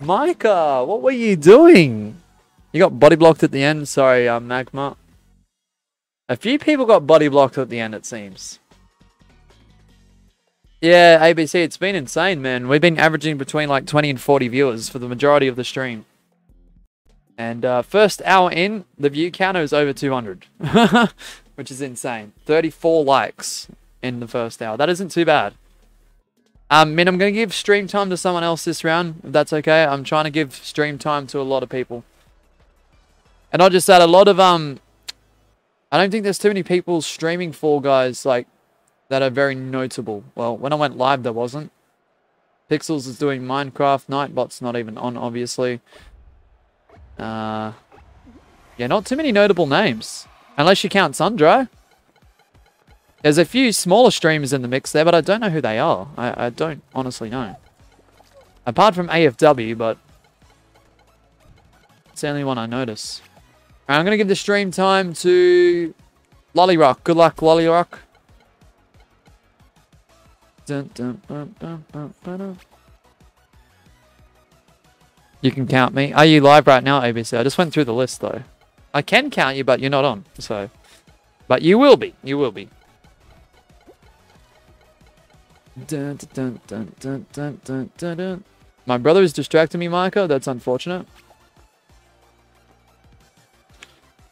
Micah, what were you doing? You got body blocked at the end. Sorry, uh, Magma. A few people got body blocked at the end, it seems. Yeah, ABC, it's been insane, man. We've been averaging between like 20 and 40 viewers for the majority of the stream. And uh, first hour in, the view counter is over 200. which is insane. 34 likes in the first hour. That isn't too bad. Um, I mean, I'm going to give stream time to someone else this round, if that's okay. I'm trying to give stream time to a lot of people. And I'll just add a lot of, um, I don't think there's too many people streaming Fall Guys, like, that are very notable. Well, when I went live, there wasn't. Pixels is doing Minecraft. Nightbot's not even on, obviously. Uh, yeah, not too many notable names. Unless you count Sundry. There's a few smaller streamers in the mix there, but I don't know who they are. I, I don't honestly know. Apart from AFW, but it's the only one I notice. Right, I'm going to give the stream time to Lollyrock. Good luck, Lollyrock. Dun, dun, you can count me. Are you live right now, ABC? I just went through the list, though. I can count you, but you're not on. So, but you will be. You will be. My brother is distracting me, Micah. That's unfortunate.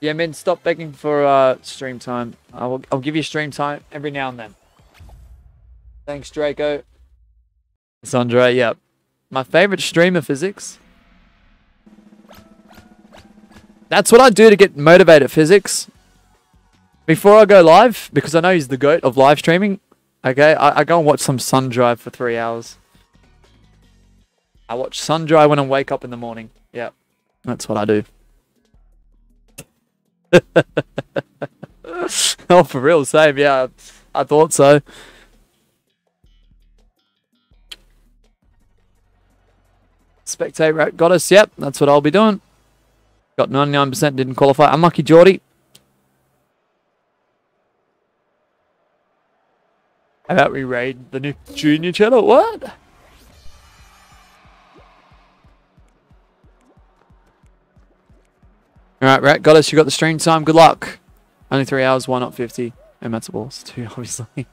Yeah, man, stop begging for uh, stream time. I will, I'll give you stream time every now and then. Thanks, Draco. Sandra, yep. My favorite streamer physics. That's what I do to get motivated physics. Before I go live, because I know he's the goat of live streaming, okay, I, I go and watch some sun drive for three hours. I watch sun dry when I wake up in the morning. Yeah, that's what I do. oh, for real, same. Yeah, I thought so. Spectate goddess. Yep, that's what I'll be doing. Got 99%, didn't qualify. Unlucky Geordie. How about we raid the new junior channel? What? Alright, Rat, Goddess. You got the stream time. Good luck. Only three hours. Why not 50? And that's balls, too, obviously.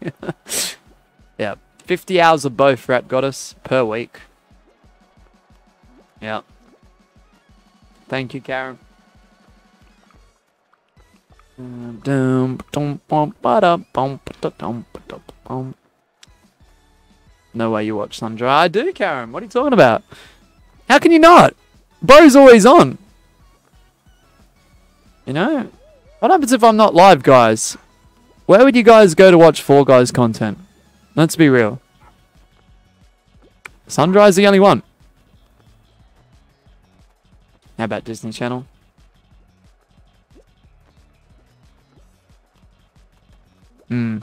yeah. 50 hours of both, Rat, Goddess, per week. Yeah. Thank you, Karen. No way you watch Sundra. I do, Karen. What are you talking about? How can you not? Bro's always on. You know? What happens if I'm not live, guys? Where would you guys go to watch Fall Guys content? Let's be real. Sundry's the only one. How about Disney Channel? Hmm.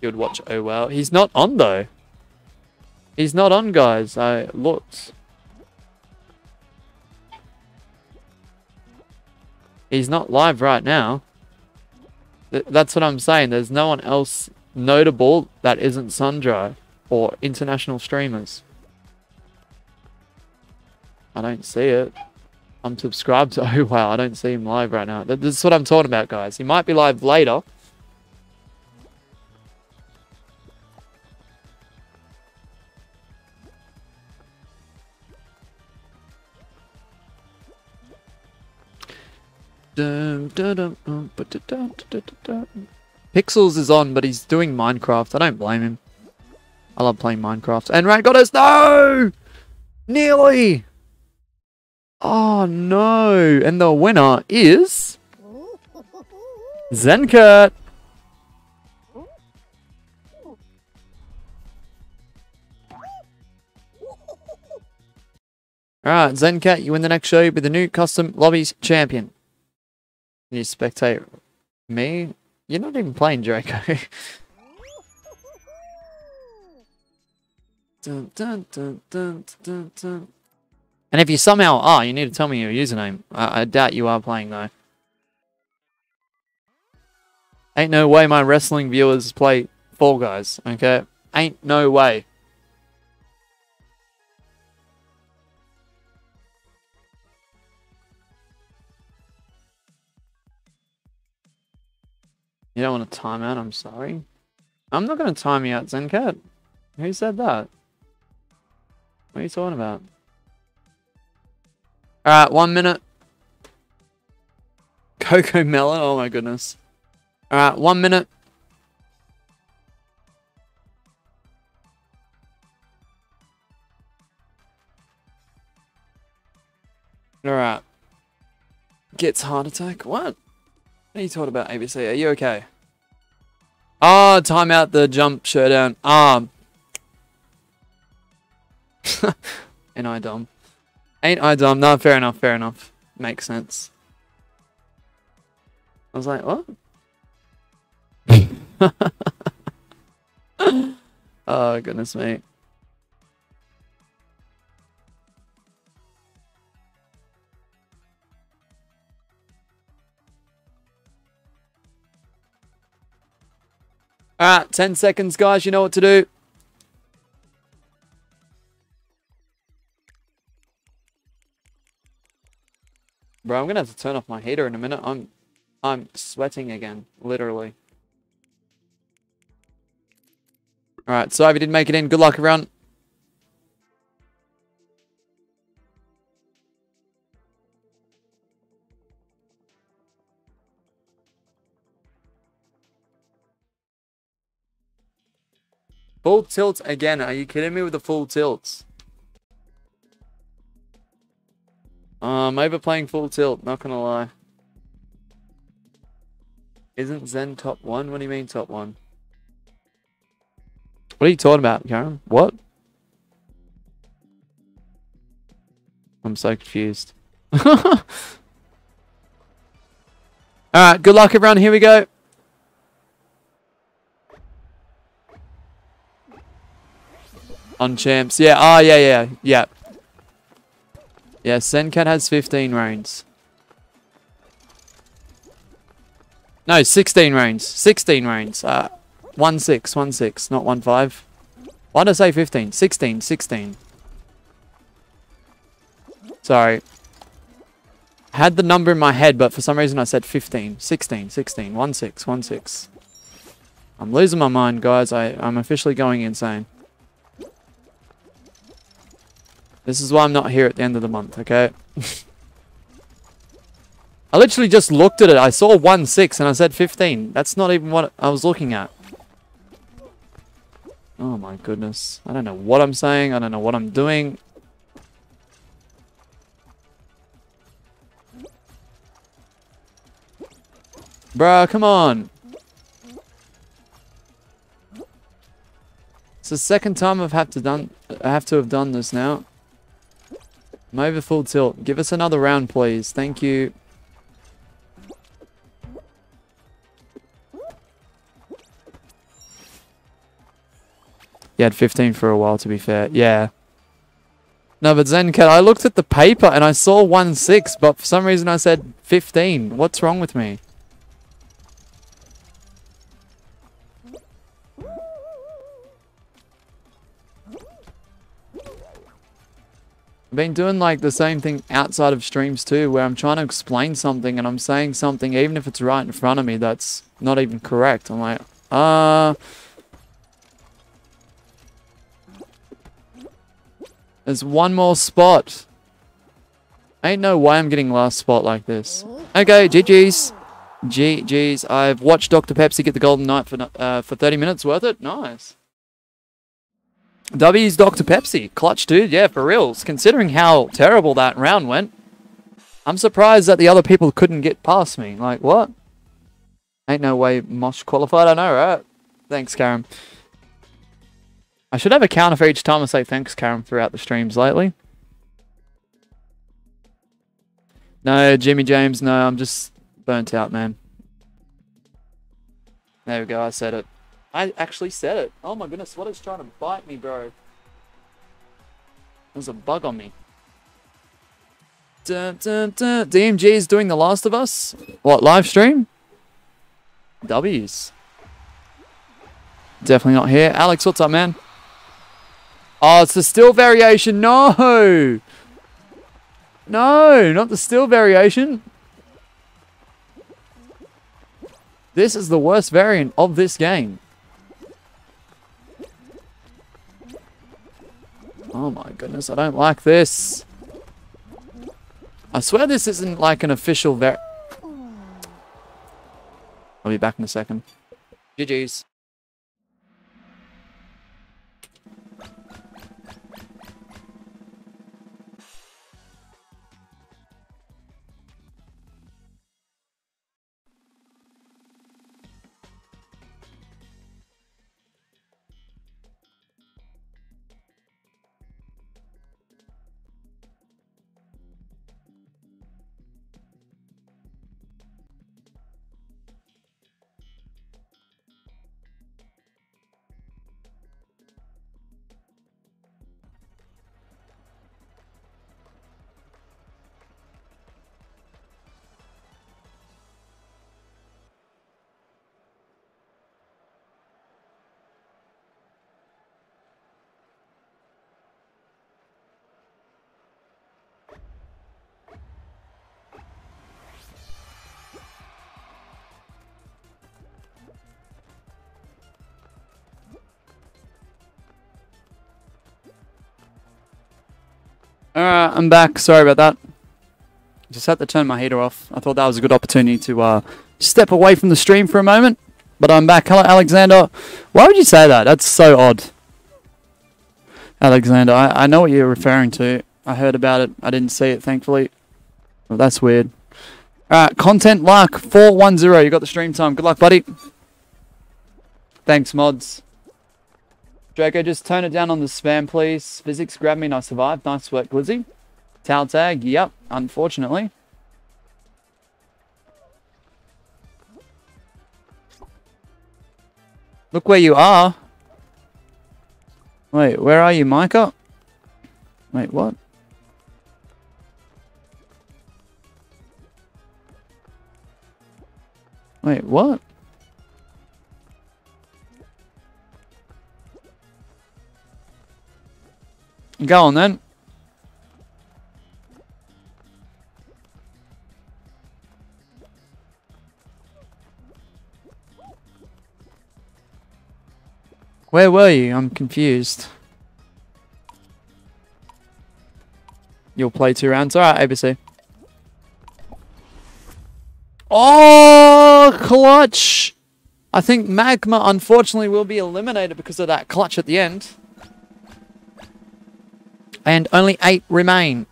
you would watch Oh Well. He's not on though. He's not on, guys. I looked. He's not live right now. Th that's what I'm saying. There's no one else notable that isn't Sundry or international streamers. I don't see it. I'm subscribed to Oh Wow. I don't see him live right now. This is what I'm talking about, guys. He might be live later. Um, Pixels is on, but he's doing Minecraft. I don't blame him. I love playing Minecraft. And Rand got us. No! Nearly! Oh, no. And the winner is... Zencat. Alright, Zencat, you win the next show. You be the new custom lobbies champion. You spectate me? You're not even playing Draco. dun, dun, dun, dun, dun, dun. And if you somehow are, you need to tell me your username. I, I doubt you are playing though. Ain't no way my wrestling viewers play Fall Guys, okay? Ain't no way. You don't want to time out, I'm sorry. I'm not going to time you out, Zencat. Who said that? What are you talking about? Alright, one minute. Cocomelon, oh my goodness. Alright, one minute. Alright. Gets heart attack. What? What are you talking about, ABC? Are you okay? Oh, time out the jump showdown. Um. Ain't I dumb? Ain't I dumb? No, fair enough, fair enough. Makes sense. I was like, what? oh, goodness me. Alright, 10 seconds, guys. You know what to do. Bro, I'm gonna have to turn off my heater in a minute. I'm I'm sweating again, literally. Alright, so if you didn't make it in, good luck everyone. Full tilt again. Are you kidding me with the full tilts? Uh, I'm over playing full tilt, not gonna lie. Isn't Zen top one? What do you mean top one? What are you talking about, Karen? What? I'm so confused. Alright, good luck everyone. Here we go. On champs. Yeah, oh, yeah, yeah, yeah. Yeah, Zencat has 15 reigns. No, 16 reigns. 16 reigns. Uh, 1 6, 1 6, not 1 5. Why did I say 15? 16, 16. Sorry. Had the number in my head, but for some reason I said 15. 16, 16, 1 6, 1 6. I'm losing my mind, guys. I, I'm officially going insane. This is why I'm not here at the end of the month, okay? I literally just looked at it. I saw 1, 6 and I said 15. That's not even what I was looking at. Oh my goodness. I don't know what I'm saying. I don't know what I'm doing. Bruh, come on. It's the second time I've had to done I have to have done this now. I'm over full tilt. Give us another round, please. Thank you. You had 15 for a while, to be fair. Yeah. No, but Zencat, I looked at the paper and I saw 1-6, but for some reason I said 15. What's wrong with me? I've been doing like the same thing outside of streams too, where I'm trying to explain something and I'm saying something, even if it's right in front of me, that's not even correct. I'm like, uh... There's one more spot. Ain't no way I'm getting last spot like this. Okay, GG's. GG's. I've watched Dr. Pepsi get the Golden Knight for, uh, for 30 minutes. Worth it? Nice. W's Dr. Pepsi. Clutch, dude. Yeah, for reals. Considering how terrible that round went, I'm surprised that the other people couldn't get past me. Like, what? Ain't no way Mosh qualified. I know, right? Thanks, Karen. I should have a counter for each time I say thanks, Karen, throughout the streams lately. No, Jimmy James, no, I'm just burnt out, man. There we go, I said it. I actually said it. Oh my goodness, what is trying to bite me, bro? There's a bug on me. Dun, dun, dun. DMG is doing The Last of Us? What, live stream? W's. Definitely not here. Alex, what's up, man? Oh, it's the still variation. No! No, not the still variation. This is the worst variant of this game. Oh my goodness, I don't like this. I swear this isn't like an official var- I'll be back in a second. GG's. I'm back. Sorry about that. Just had to turn my heater off. I thought that was a good opportunity to uh, step away from the stream for a moment. But I'm back. Hello, Alexander. Why would you say that? That's so odd. Alexander, I, I know what you're referring to. I heard about it. I didn't see it, thankfully. Well, that's weird. Alright, Content Lark 410. You got the stream time. Good luck, buddy. Thanks, mods. Draco, just tone it down on the spam, please. Physics grabbed me and I survived. Nice work, Glizzy. Towel tag, yep, unfortunately. Look where you are. Wait, where are you, Micah? Wait, what? Wait, what? Go on then. Where were you? I'm confused. You'll play two rounds. Alright, ABC. Oh, clutch! I think Magma, unfortunately, will be eliminated because of that clutch at the end and only eight remain.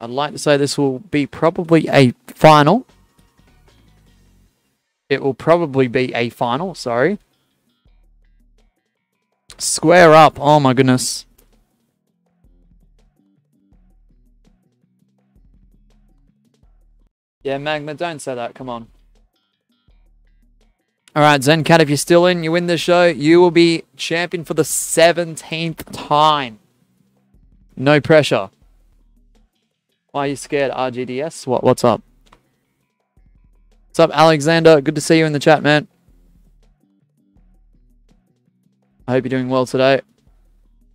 I'd like to say this will be probably a final. It will probably be a final, sorry. Square up. Oh my goodness. Yeah, Magma, don't say that. Come on. All right, Zencat, if you're still in, you win the show. You will be champion for the 17th time. No pressure. Why are you scared, RGDS? What, what's up? What's up, Alexander? Good to see you in the chat, man. I hope you're doing well today.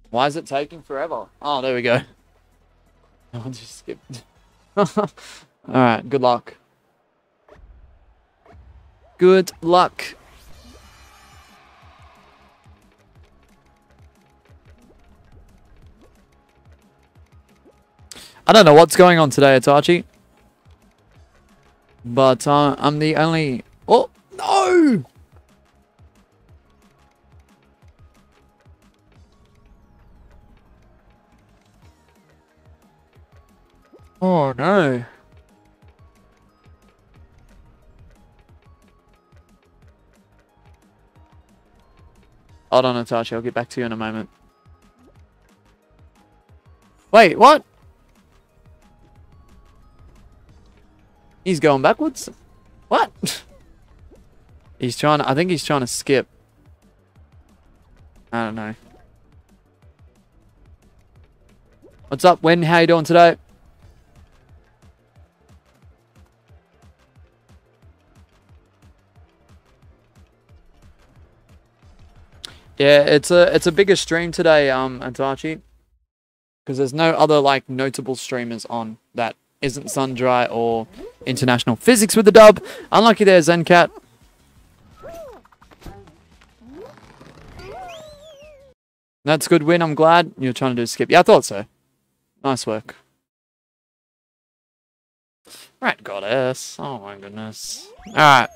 Why is it taking forever? Oh, there we go. I just skipped. Alright, good luck. Good luck. I don't know what's going on today, Itachi. But uh, I'm the only... Oh, no! Oh, no. Hold on, Natasha. I'll get back to you in a moment. Wait, what? He's going backwards? What? he's trying I think he's trying to skip. I don't know. What's up, Win? How you doing today? Yeah, it's a it's a bigger stream today, um, Antachi. Because there's no other like notable streamers on that isn't Sundry or International Physics with the dub. Unlucky there, Zencat. That's good win. I'm glad you're trying to do a skip. Yeah, I thought so. Nice work. Right, goddess. Oh my goodness. Alright.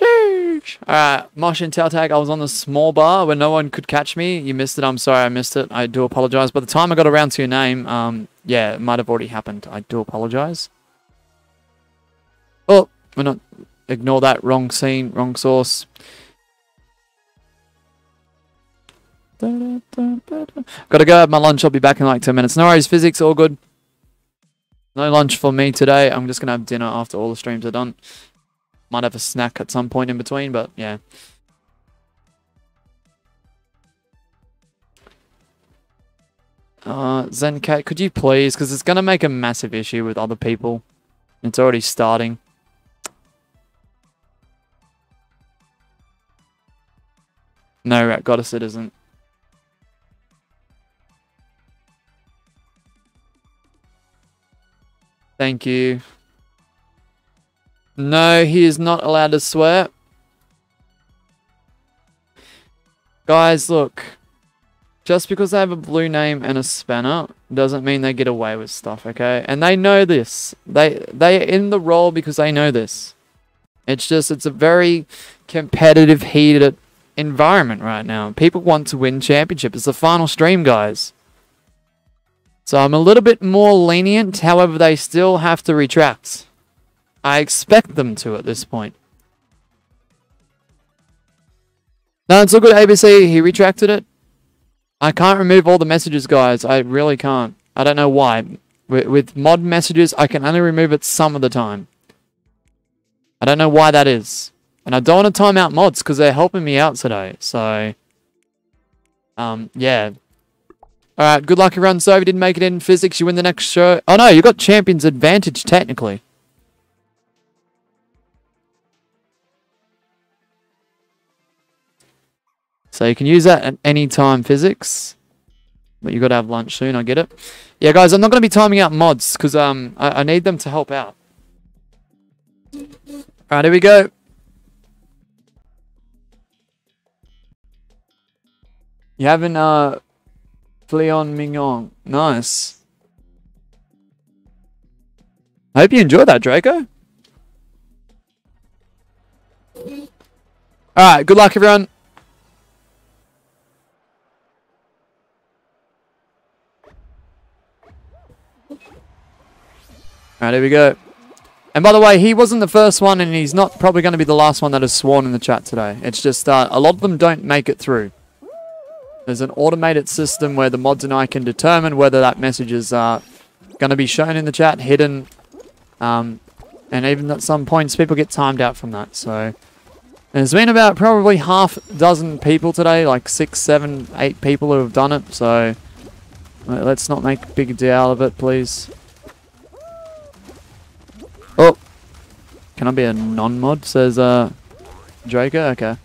Sheesh. Alright, Mosh and Tag, I was on the small bar where no one could catch me. You missed it. I'm sorry I missed it. I do apologize. By the time I got around to your name, um, yeah, it might have already happened. I do apologize. Oh, we're not... Ignore that. Wrong scene. Wrong source. Gotta go have my lunch. I'll be back in like 10 minutes. No worries. Physics, all good. No lunch for me today. I'm just gonna have dinner after all the streams are done. Might have a snack at some point in between, but yeah. Uh, Zencat, could you please? Because it's going to make a massive issue with other people. It's already starting. No, Rat Goddess it isn't. Thank you. No, he is not allowed to swear. Guys, look. Just because they have a blue name and a spanner doesn't mean they get away with stuff, okay? And they know this. They they are in the role because they know this. It's just it's a very competitive, heated environment right now. People want to win championship. It's the final stream, guys. So I'm a little bit more lenient, however they still have to retract. I expect them to at this point. No, it's all good, ABC. He retracted it. I can't remove all the messages, guys. I really can't. I don't know why. With, with mod messages, I can only remove it some of the time. I don't know why that is. And I don't want to time out mods because they're helping me out today. So, um, yeah. Alright, good luck everyone. So if you didn't make it in physics, you win the next show. Oh no, you got champion's advantage technically. So you can use that at any time physics. But you've got to have lunch soon, I get it. Yeah, guys, I'm not going to be timing out mods because um, I, I need them to help out. Alright, here we go. You haven't, uh, Fleon Mignon. Nice. I hope you enjoyed that, Draco. Alright, good luck, everyone. Alright, here we go. And by the way, he wasn't the first one, and he's not probably going to be the last one that has sworn in the chat today. It's just uh, a lot of them don't make it through. There's an automated system where the mods and I can determine whether that message is uh, going to be shown in the chat, hidden, um, and even at some points people get timed out from that. So There's been about probably half a dozen people today, like six, seven, eight people who have done it, so let's not make a big deal of it, please. Oh! Can I be a non-mod, says uh, Draco? Okay.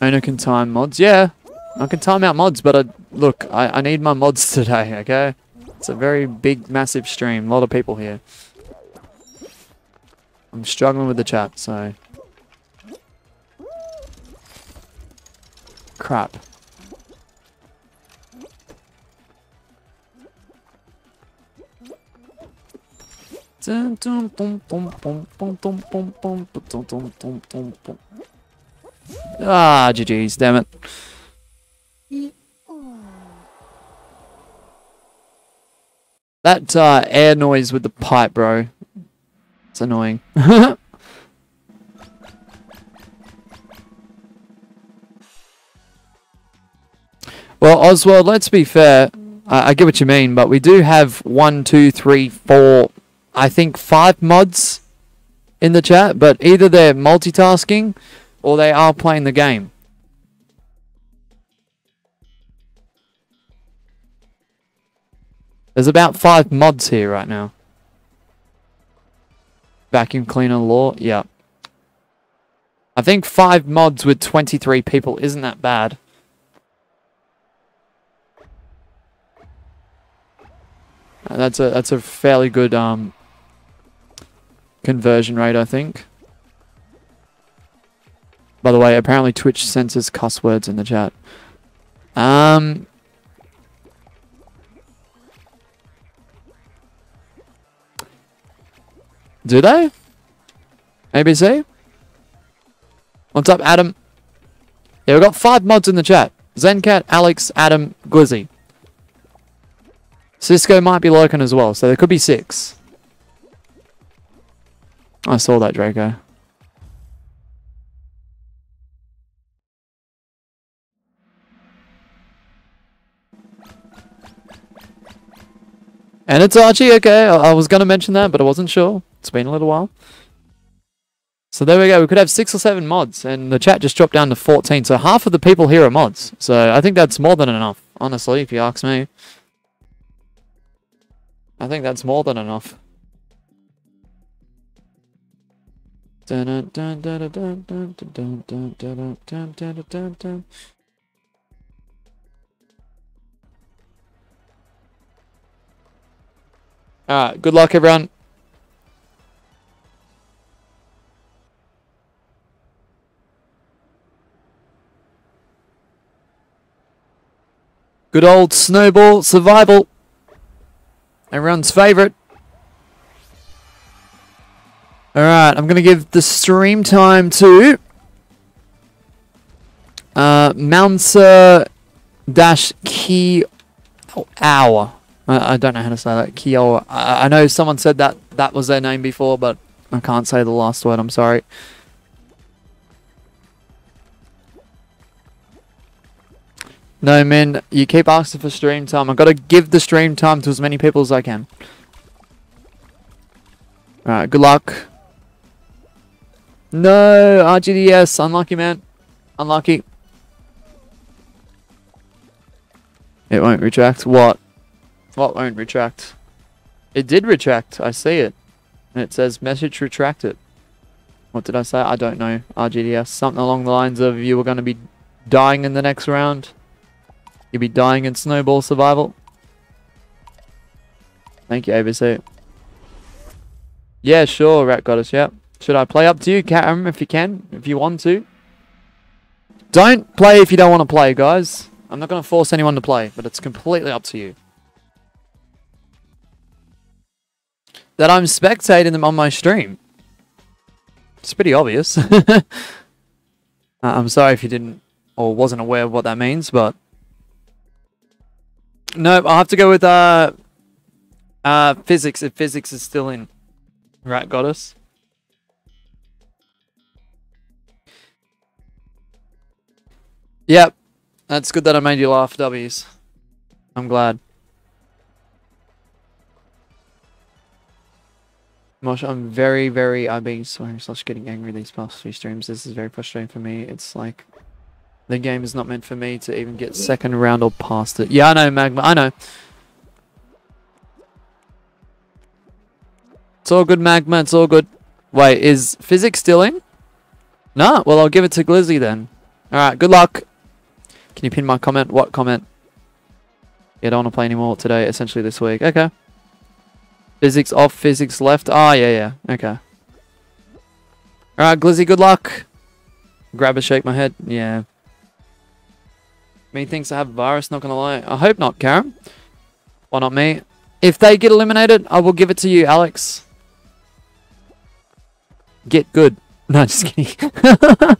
Owner can time mods. Yeah, I can time out mods, but I, look, I, I need my mods today, okay? It's a very big, massive stream. A lot of people here. I'm struggling with the chat, so... Crap. Ah, GG's, damn it. That uh, air noise with the pipe, bro. It's annoying. well, Oswald, let's be fair. I, I get what you mean, but we do have one, two, three, four, I think five mods in the chat, but either they're multitasking or they are playing the game. There's about five mods here right now. Vacuum cleaner law, yeah. I think five mods with 23 people isn't that bad. Uh, that's a that's a fairly good um conversion rate, I think. By the way, apparently Twitch censors cuss words in the chat. Um, Do they? ABC? What's up, Adam? Yeah, we've got five mods in the chat. Zencat, Alex, Adam, Glizzy. Cisco might be lurking as well, so there could be six. I saw that, Draco. And it's Archie, okay. I, was going to mention that, but I wasn't sure. It's been a little while. So there we go. We could have six or seven mods, and the chat just dropped down to 14. So half of the people here are mods. So I think that's more than enough, honestly, if you ask me. I think that's more than enough. Alright, good luck everyone. Good old snowball survival. Everyone's favourite. Alright, I'm going to give the stream time to uh, Mouncer dash key hour. I, I, don't know how to say that. Kio. I, I know someone said that that was their name before, but I can't say the last word. I'm sorry. No, man, you keep asking for stream time. I've got to give the stream time to as many people as I can. Alright, good luck. No, RGDS. Unlucky, man. Unlucky. It won't retract. What? What won't retract? It did retract. I see it. And it says message retracted. What did I say? I don't know. RGDS. Something along the lines of you were going to be dying in the next round. You'll be dying in snowball survival. Thank you, ABC. Yeah, sure, Rat Goddess, yep. Should I play up to you, Karam, if you can, if you want to? Don't play if you don't want to play, guys. I'm not going to force anyone to play, but it's completely up to you. That I'm spectating them on my stream. It's pretty obvious. uh, I'm sorry if you didn't or wasn't aware of what that means, but no, I'll have to go with uh, uh, physics if physics is still in. Rat goddess. Yep. That's good that I made you laugh, W's. I'm glad. Mosh, I'm very, very, I'm being sorry slash getting angry these past few streams. This is very frustrating for me. It's like, the game is not meant for me to even get second round or past it. Yeah, I know, Magma, I know. It's all good, Magma, it's all good. Wait, is physics still in? No? Well, I'll give it to Glizzy then. Alright, good luck. Can you pin my comment? What comment? Yeah, don't want to play anymore today, essentially this week. Okay. Physics off, physics left. Ah, yeah, yeah. Okay. Alright, Glizzy, good luck. Grab a shake my head. Yeah. Me thinks I have a virus, not gonna lie. I hope not, Karen. Why not me? If they get eliminated, I will give it to you, Alex. Get good. No, just kidding.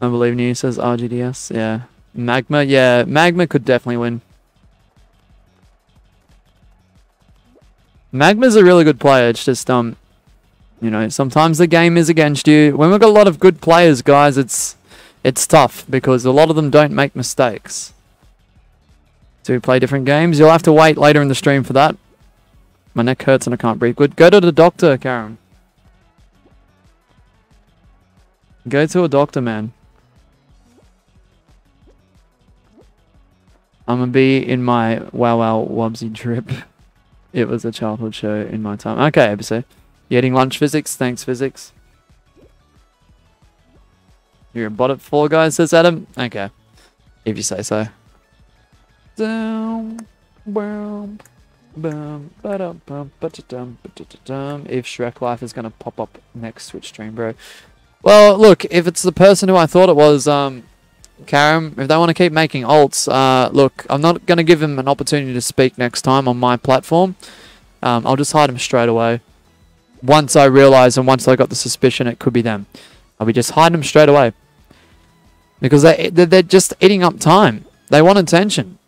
I believe you, says RGDS. Yeah. Magma, yeah. Magma could definitely win. Magma's a really good player. It's just, um, you know, sometimes the game is against you. When we've got a lot of good players, guys, it's it's tough because a lot of them don't make mistakes. Do we play different games? You'll have to wait later in the stream for that. My neck hurts and I can't breathe good. Go to the doctor, Karen. Go to a doctor, man. I'm gonna be in my Wow Wow Wubbzy trip. It was a childhood show in my time. Okay, episode. You eating lunch physics? Thanks, physics. You're a bot at Fall Guys, says Adam. Okay. If you say so. If Shrek Life is gonna pop up next Switch stream, bro. Well, look, if it's the person who I thought it was, um, Karam, if they want to keep making alts, uh, look, I'm not going to give them an opportunity to speak next time on my platform. Um, I'll just hide them straight away. Once I realise and once I got the suspicion it could be them. I'll be just hiding them straight away. Because they, they're just eating up time. They want attention.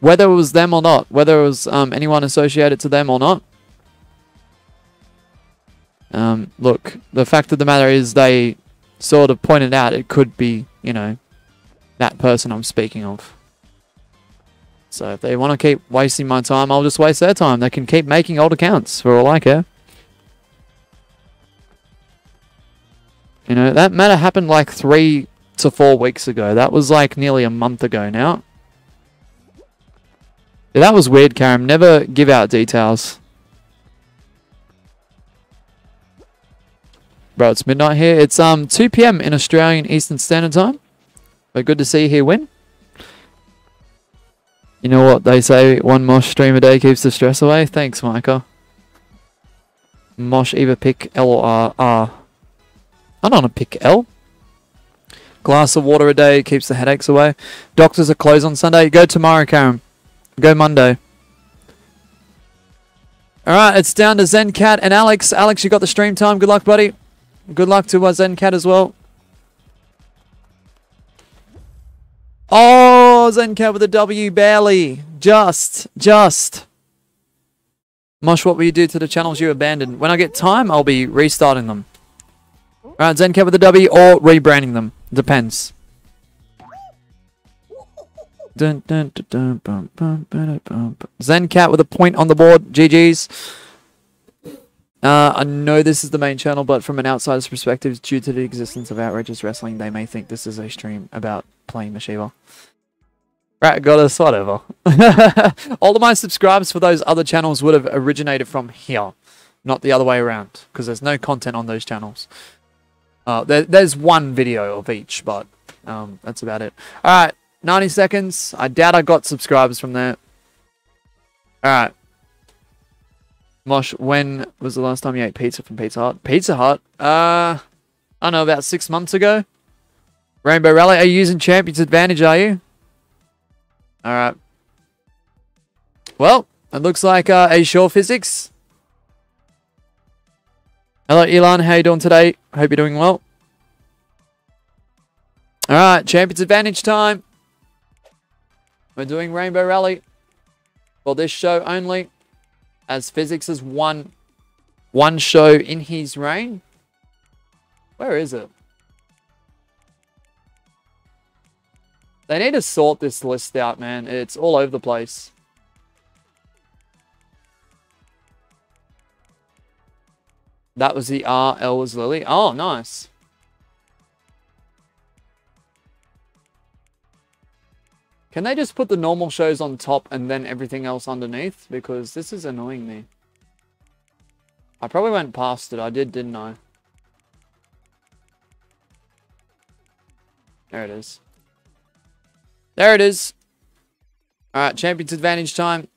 Whether it was them or not. Whether it was um, anyone associated to them or not. Um, look, the fact of the matter is they sort of pointed out it could be, you know, that person I'm speaking of. So if they want to keep wasting my time, I'll just waste their time. They can keep making old accounts for all I care. You know, that matter happened like three to four weeks ago. That was like nearly a month ago now. Yeah, that was weird, Karam. Never give out details. Bro, it's midnight here. It's um 2 p.m. in Australian Eastern Standard Time. But good to see you here win. You know what they say, one Mosh stream a day keeps the stress away? Thanks, Micah. Mosh either pick L or R. R. I don't want to pick L. Glass of water a day keeps the headaches away. Doctors are closed on Sunday. Go tomorrow, Karen. Go Monday. Alright, it's down to Zencat and Alex. Alex, you got the stream time. Good luck, buddy. Good luck to uh, Zencat as well. Oh, Zencat with a W, barely. Just, just. Mosh, what will you do to the channels you abandoned? When I get time, I'll be restarting them. Alright, Zencat with a W or rebranding them. Depends. Zencat with a point on the board. GG's. Uh, I know this is the main channel, but from an outsider's perspective, due to the existence of Outrageous Wrestling, they may think this is a stream about playing Moshiba. Right, got us, whatever. All of my subscribers for those other channels would have originated from here, not the other way around, because there's no content on those channels. Uh, there, there's one video of each, but um, that's about it. Alright, 90 seconds. I doubt I got subscribers from there. Alright. Mosh, when was the last time you ate pizza from Pizza Hut? Pizza Hut? Uh, I don't know, about six months ago. Rainbow Rally, are you using Champion's Advantage, are you? Alright. Well, it looks like uh, a sure physics. Hello, Elon. How are you doing today? Hope you're doing well. Alright, Champion's Advantage time. We're doing Rainbow Rally for this show only as is one one show in his reign. Where is it? They need to sort this list out, man. It's all over the place. That was the R. L was Lily. Oh, nice. Can they just put the normal shows on top and then everything else underneath? Because this is annoying me. I probably went past it. I did, didn't I? There it is. There it is. Alright, Champions Advantage time.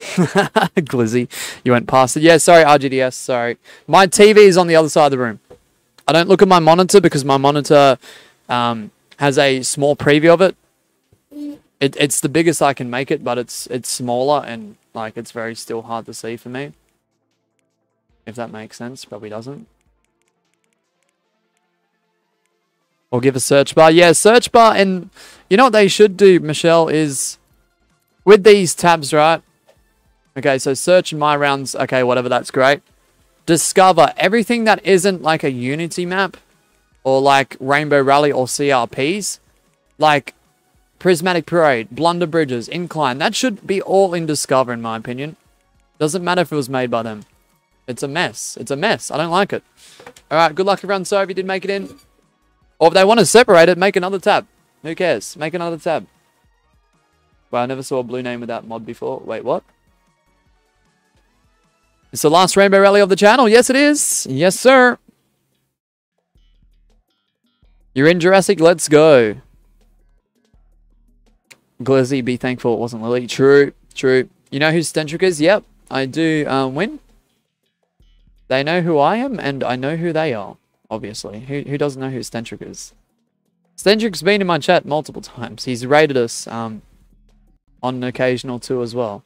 Glizzy, you went past it. Yeah, sorry, RGDS, sorry. My TV is on the other side of the room. I don't look at my monitor because my monitor um, has a small preview of it. it. It's the biggest I can make it, but it's it's smaller and like it's very still hard to see for me. If that makes sense, probably doesn't. Or give a search bar. Yeah, search bar. And you know what they should do, Michelle, is with these tabs, right? Okay, so search in my rounds. Okay, whatever, that's great. Discover everything that isn't like a Unity map or like Rainbow Rally or CRPs. Like Prismatic Parade, Blunder Bridges, Incline. That should be all in Discover, in my opinion. Doesn't matter if it was made by them. It's a mess. It's a mess. I don't like it. Alright, good luck everyone. So if you didn't make it in. Or if they want to separate it, make another tab. Who cares? Make another tab. Well, I never saw a blue name with that mod before. Wait, what? It's the last Rainbow Rally of the channel. Yes, it is. Yes, sir. You're in Jurassic. Let's go. Glizzy, be thankful it wasn't Lily. True, true. You know who Stentric is? Yep, I do um, win. They know who I am, and I know who they are, obviously. Who, who doesn't know who Stentric is? Stentric's been in my chat multiple times. He's rated us um, on an occasional too as well.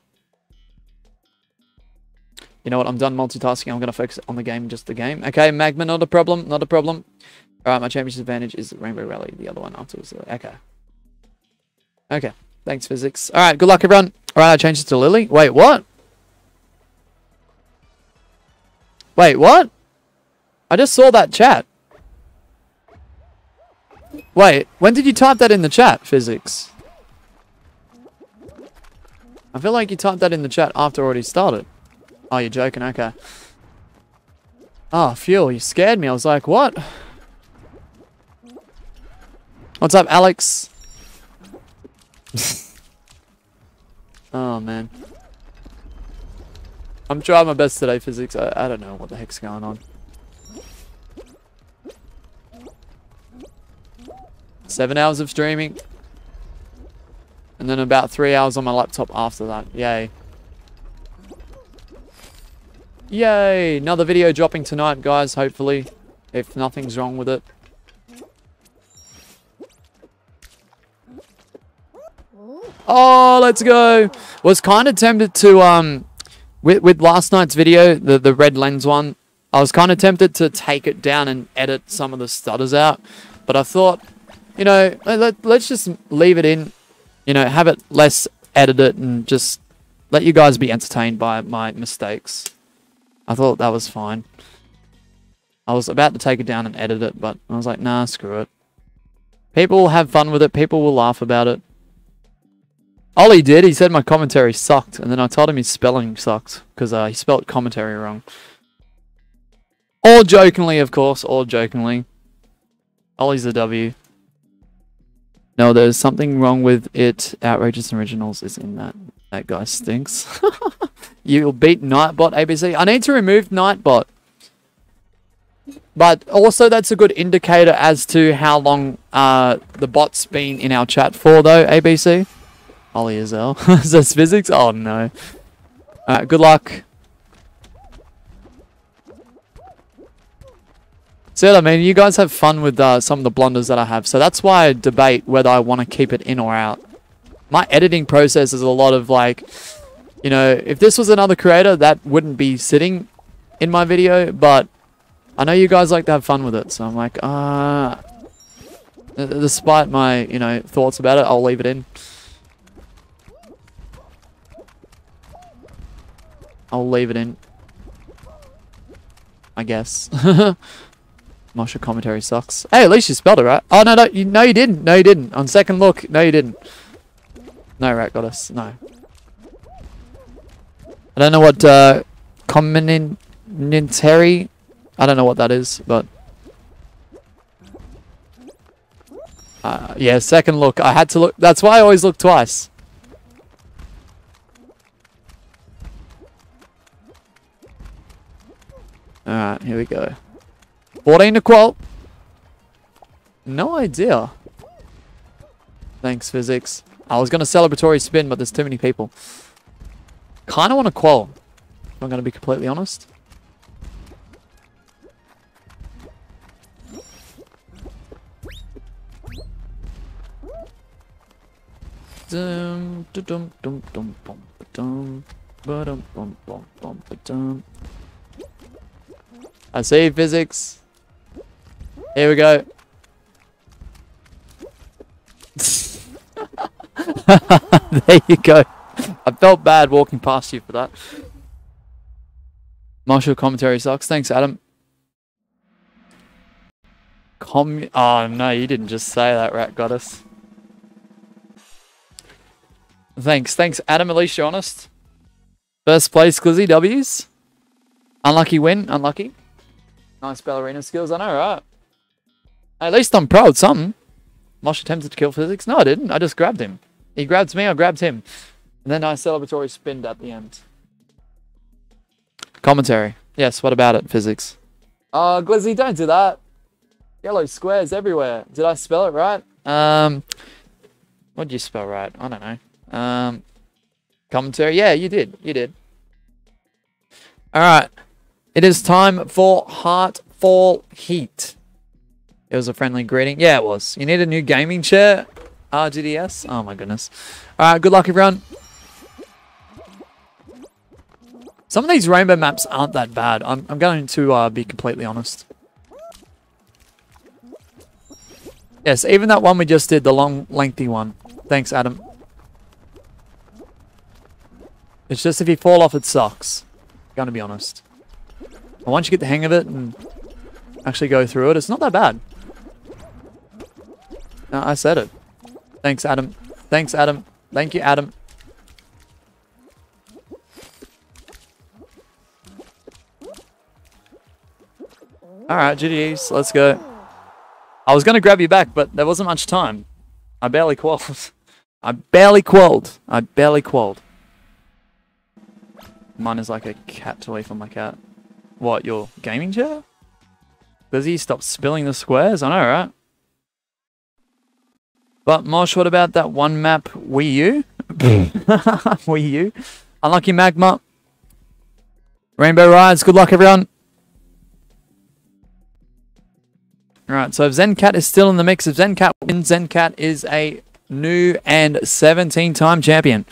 You know what? I'm done multitasking. I'm going to focus on the game, just the game. Okay, Magma, not a problem. Not a problem. All right, my championship advantage is Rainbow Rally. The other one afterwards. Okay. Okay. Thanks, physics. All right, good luck, everyone. All right, I changed it to Lily. Wait, what? Wait, what? I just saw that chat. Wait, when did you type that in the chat, physics? I feel like you typed that in the chat after already started. Oh, you're joking? Okay. Oh, fuel, you scared me. I was like, what? What's up, Alex? oh, man. I'm trying my best today, physics. I, I don't know what the heck's going on. Seven hours of streaming. And then about three hours on my laptop after that. Yay. Yay! Another video dropping tonight, guys, hopefully. If nothing's wrong with it. Oh, let's go! Was kind of tempted to, um... With, with last night's video, the, the red lens one, I was kind of tempted to take it down and edit some of the stutters out. But I thought, you know, let, let's just leave it in. You know, have it less edited and just let you guys be entertained by my mistakes. I thought that was fine. I was about to take it down and edit it, but I was like, nah, screw it. People will have fun with it. People will laugh about it. Ollie did. He said my commentary sucked, and then I told him his spelling sucked because uh, he spelled commentary wrong. All jokingly, of course. All jokingly. Ollie's a W. No, there's something wrong with it. Outrageous Originals is in that. That guy stinks. You'll beat Nightbot ABC. I need to remove Nightbot. But also that's a good indicator as to how long uh, the bot's been in our chat for though, ABC. Ollie Azell. Is physics? Oh no. Alright, good luck. See what I mean? You guys have fun with uh, some of the blunders that I have. So that's why I debate whether I want to keep it in or out my editing process is a lot of like, you know, if this was another creator, that wouldn't be sitting in my video, but I know you guys like to have fun with it, so I'm like, uh, despite my, you know, thoughts about it, I'll leave it in. I'll leave it in. I guess. Mosha commentary sucks. Hey, at least you spelled it right. Oh, no, no, you, no, you didn't. No, you didn't. On second look, no, you didn't. No, Rat Goddess. No. I don't know what uh, commentary. I don't know what that is, but uh, yeah, second look. I had to look. That's why I always look twice. Alright, here we go. 14 to qual. No idea. Thanks, physics. I was going to celebratory spin, but there's too many people. Kind of want to qual. I'm going to be completely honest. Dum dum dum dum dum dum dum dum dum dum dum. I see physics. Here we go. there you go. I felt bad walking past you for that. Marshall commentary sucks. Thanks, Adam. Com oh no, you didn't just say that, Rat Goddess. Thanks, thanks, Adam. At least you're honest. First place, Glizzy W's. Unlucky win, unlucky. Nice ballerina skills, I know, right? At least I'm proud, something. Mosh attempted to kill physics. No, I didn't. I just grabbed him. He grabbed me, I grabbed him. And then I celebratory spinned at the end. Commentary. Yes, what about it, physics? Oh, Glizzy, don't do that. Yellow squares everywhere. Did I spell it right? Um, what did you spell right? I don't know. Um, commentary. Yeah, you did. You did. All right. It is time for Heartfall Heat. It was a friendly greeting. Yeah, it was. You need a new gaming chair? RGDS? Oh my goodness. Alright, good luck everyone. Some of these rainbow maps aren't that bad. I'm, I'm going to uh, be completely honest. Yes, even that one we just did, the long, lengthy one. Thanks, Adam. It's just if you fall off, it sucks. Gonna be honest. Once you get the hang of it and actually go through it, it's not that bad. No, I said it. Thanks, Adam. Thanks, Adam. Thank you, Adam. Alright, GG's. Let's go. I was going to grab you back, but there wasn't much time. I barely qualled. I barely qualled. I barely qualled. Mine is like a cat toy for my cat. What, your gaming chair? Does he stop spilling the squares? I know, right? But Mosh, what about that one map Wii U? Wii U. Unlucky Magma. Rainbow Rides. Good luck, everyone. Alright, so if Zencat is still in the mix, if Zencat wins, Zencat is a new and 17-time champion.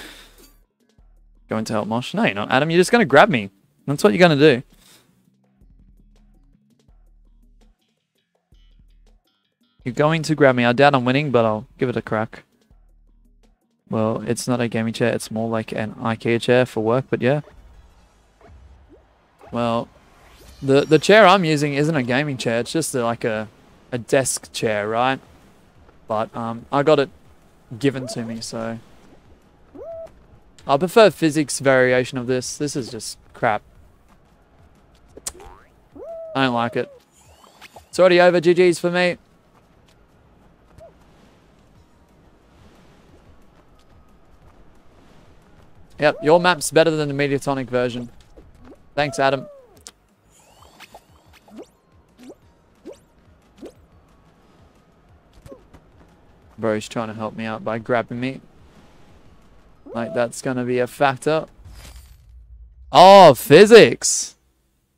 Going to help Mosh? No, you're not, Adam. You're just going to grab me. That's what you're going to do. You're going to grab me. I doubt I'm winning, but I'll give it a crack. Well, it's not a gaming chair. It's more like an IKEA chair for work, but yeah. Well, the the chair I'm using isn't a gaming chair. It's just a, like a, a desk chair, right? But um, I got it given to me, so... I prefer physics variation of this. This is just crap. I don't like it. It's already over. GG's for me. Yep, your map's better than the Mediatonic version. Thanks, Adam. Bro's trying to help me out by grabbing me. Like, that's to be a factor. Oh, physics!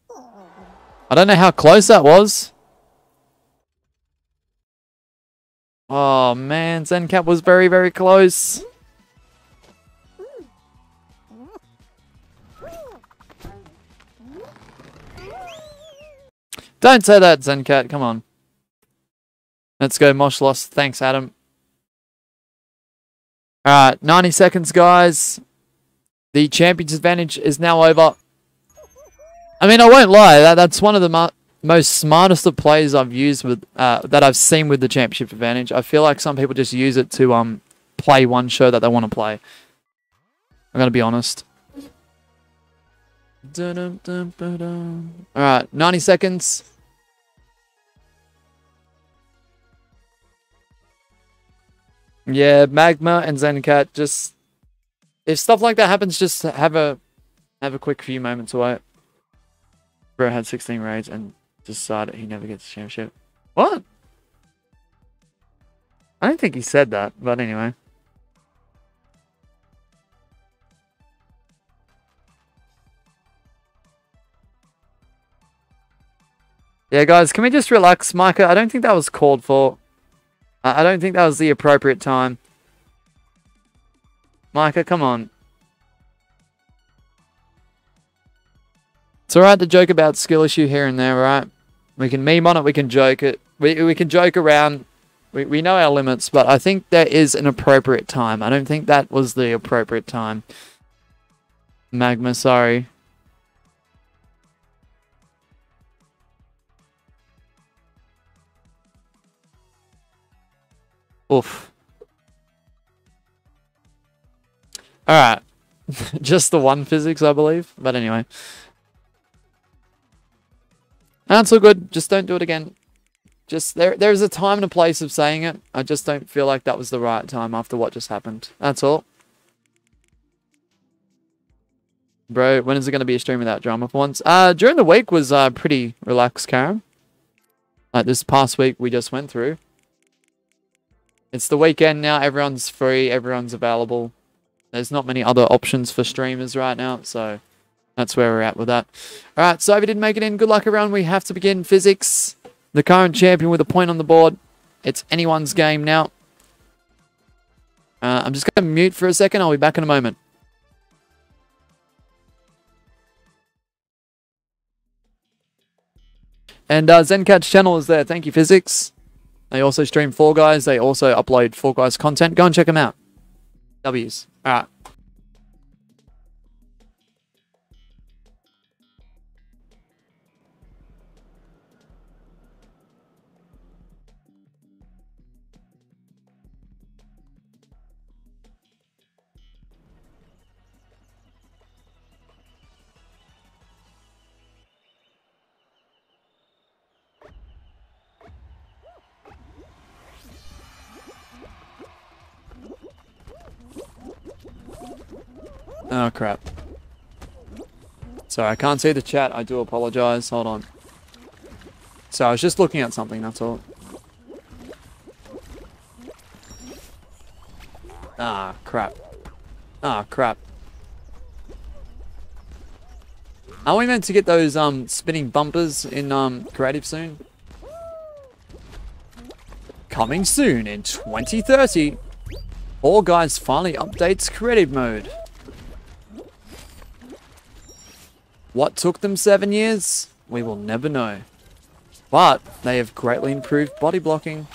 I don't know how close that was. Oh, man. Zencat was very, very close. Don't say that, Zencat. Come on. Let's go, Mosh lost. Thanks, Adam. Alright, 90 seconds, guys. The champion's advantage is now over. I mean, I won't lie. That, that's one of the most smartest of plays I've used with uh, that I've seen with the championship advantage. I feel like some people just use it to um play one show that they want to play. I'm going to be honest. Alright, 90 seconds. Yeah, Magma and Zencat just if stuff like that happens, just have a have a quick few moments away. Bro had 16 raids and decided he never gets a championship. What? I don't think he said that, but anyway. Yeah, guys, can we just relax? Micah, I don't think that was called for. I don't think that was the appropriate time. Micah, come on. It's alright to joke about skill issue here and there, right? We can meme on it, we can joke it. We, we can joke around. We, we know our limits, but I think there is an appropriate time. I don't think that was the appropriate time. Magma, sorry. Oof. Alright. Just the one physics, I believe. But anyway. That's all good. Just don't do it again. Just there there's a time and a place of saying it. I just don't feel like that was the right time after what just happened. That's all. Bro, when is it going to be a stream without drama for once? Uh, during the week was uh, pretty relaxed, Karen. Like this past week we just went through. It's the weekend now. Everyone's free. Everyone's available. There's not many other options for streamers right now, so that's where we're at with that. All right, so if you didn't make it in, good luck everyone. We have to begin physics. The current champion with a point on the board. It's anyone's game now. Uh, I'm just going to mute for a second. I'll be back in a moment. And uh, Zencat's channel is there. Thank you, Physics. They also stream Fall Guys. They also upload Fall Guys content. Go and check them out. W's. All right. Oh, crap. Sorry, I can't see the chat. I do apologize. Hold on. So I was just looking at something, that's all. Ah, crap. Ah, crap. Are we meant to get those um spinning bumpers in um creative soon? Coming soon in 2030. Fall Guys finally updates creative mode. What took them seven years? We will never know. But they have greatly improved body blocking.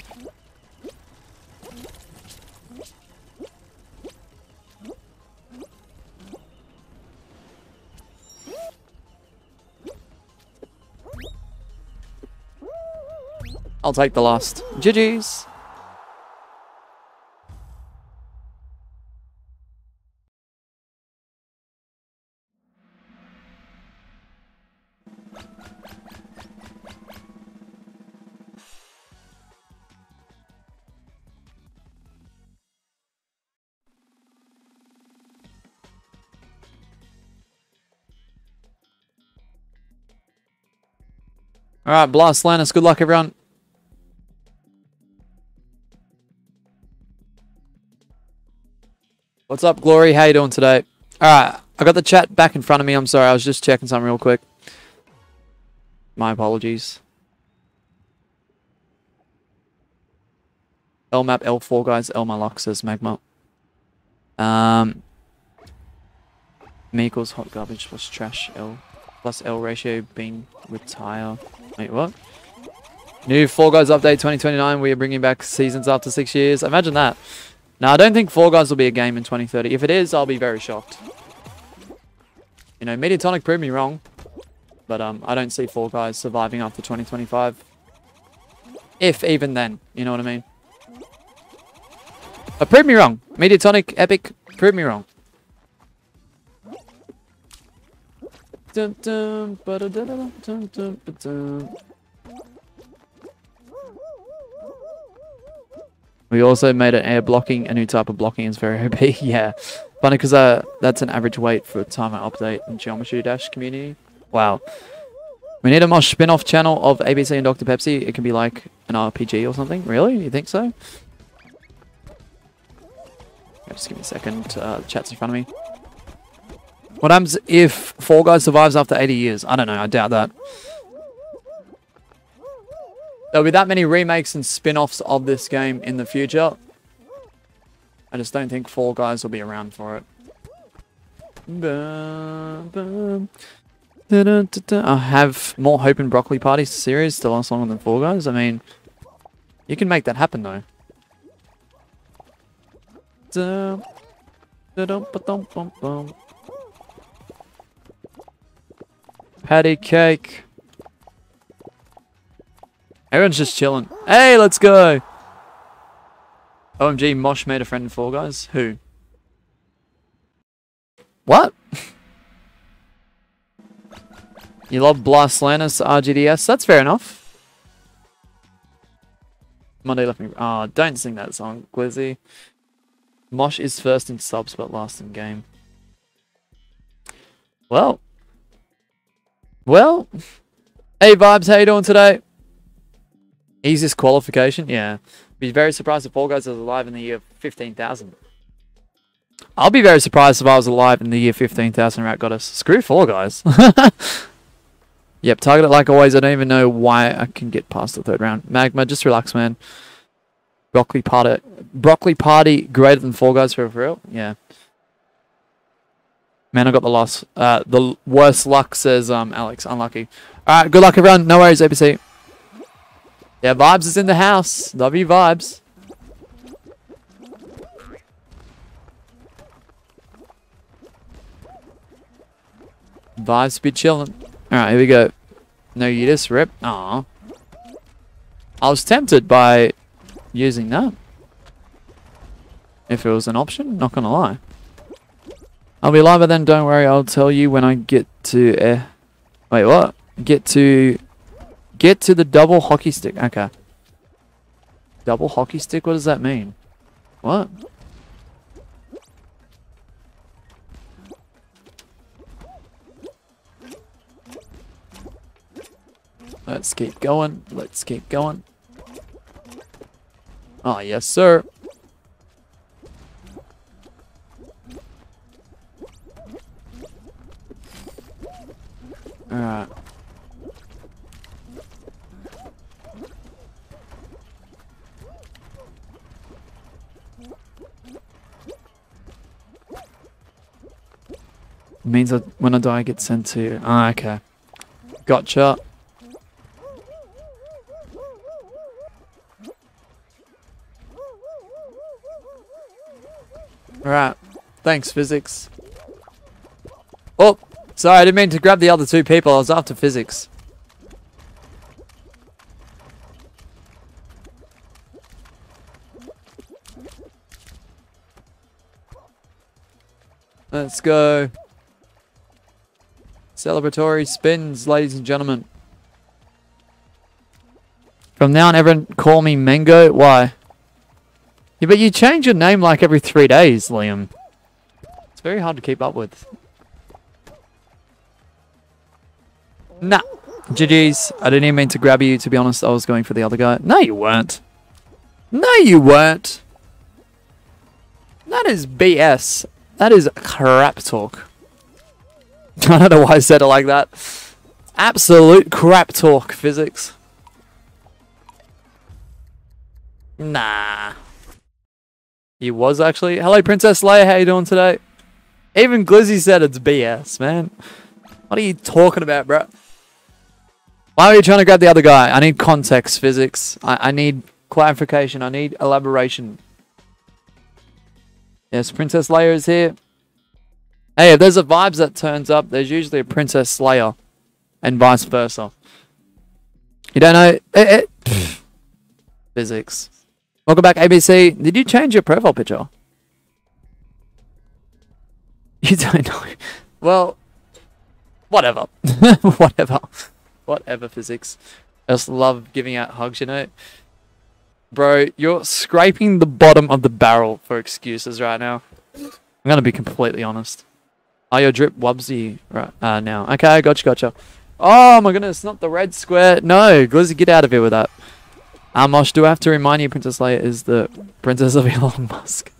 I'll take the last. GG's. Alright, Blastlantis, good luck everyone. What's up, Glory? How you doing today? Alright, I got the chat back in front of me. I'm sorry, I was just checking something real quick. My apologies. L map L4 guys, L says Magma. Um Meekle's hot garbage plus trash L plus L ratio being with tire. Wait, what? New Fall Guys update 2029. We are bringing back seasons after six years. Imagine that. Now, I don't think Fall Guys will be a game in 2030. If it is, I'll be very shocked. You know, Mediatonic proved me wrong. But um, I don't see Fall Guys surviving after 2025. If even then, you know what I mean? But prove me wrong. Mediatonic, Epic, prove me wrong. Dun, dun, ba-da-da-da-dun, dun, dun, ba-dun. We also made an air blocking, a new type of blocking is very OP. yeah. Funny because uh, that's an average weight for a timer update in Geometry Dash community. Wow. We need a more spin-off channel of ABC and Dr. Pepsi. It can be like an RPG or something. Really? You think so? Just give me a second. Uh, the chat's in front of me. What happens if Fall Guys survives after 80 years? I don't know. I doubt that. There'll be that many remakes and spin-offs of this game in the future. I just don't think Fall Guys will be around for it. I have more Hope and Broccoli Party series to last longer than Fall Guys. I mean, you can make that happen though. Patty cake. Everyone's just chilling. Hey, let's go. OMG, Mosh made a friend in Fall Guys. Who? What? you love Blastlantis RGDS? That's fair enough. Monday left me. Oh, don't sing that song, Glizzy. Mosh is first in subs, but last in game. Well. Well. Hey, Vibes, how you doing today? Easiest qualification? Yeah. Be very surprised if Fall Guys is alive in the year 15,000. I'll be very surprised if I was alive in the year 15,000 Rat Goddess. Screw Fall Guys. yep, target it like always. I don't even know why I can get past the third round. Magma, just relax, man. Broccoli party, broccoli party greater than Fall Guys for, for real? Yeah. Man, I got the loss. Uh, the worst luck, says um Alex. Unlucky. Alright, good luck everyone. No worries, ABC. Yeah, Vibes is in the house. Love you, Vibes. Vibes be chilling. Alright, here we go. No just rip. Aw. I was tempted by using that. If it was an option, not gonna lie. I'll be live, but then don't worry, I'll tell you when I get to... Uh, wait, what? Get to Get to the double hockey stick. Okay. Double hockey stick? What does that mean? What? Let's keep going. Let's keep going. Oh, yes, sir. Alright. means that when I die, I get sent to... Ah, okay. Gotcha. Alright. Thanks, physics. Oh! Sorry, I didn't mean to grab the other two people. I was after physics. Let's go. Celebratory spins, ladies and gentlemen. From now on, everyone call me Mango. Why? Yeah, but you change your name like every three days, Liam. It's very hard to keep up with. Nah. GG's. I didn't even mean to grab you, to be honest. I was going for the other guy. No, you weren't. No, you weren't. That is BS. That is crap talk. I don't know why I said it like that. Absolute crap talk, physics. Nah. He was actually. Hello, Princess Leia. How you doing today? Even Glizzy said it's BS, man. What are you talking about, bro? Why are you trying to grab the other guy? I need context, physics. I, I need clarification. I need elaboration. Yes, Princess Leia is here. Hey, if there's a vibes that turns up, there's usually a Princess Slayer. And vice versa. You don't know? Eh, eh. Physics. Welcome back, ABC. Did you change your profile picture? You don't know. Well, Whatever. Whatever. Whatever, physics. I just love giving out hugs, you know? Bro, you're scraping the bottom of the barrel for excuses right now. I'm gonna be completely honest. Oh, your drip wubsy right uh, now. Okay, gotcha, gotcha. Oh my goodness, not the red square. No, Glizzy, get out of here with that. Amosh, do I have to remind you Princess Leia is the princess of Elon Musk?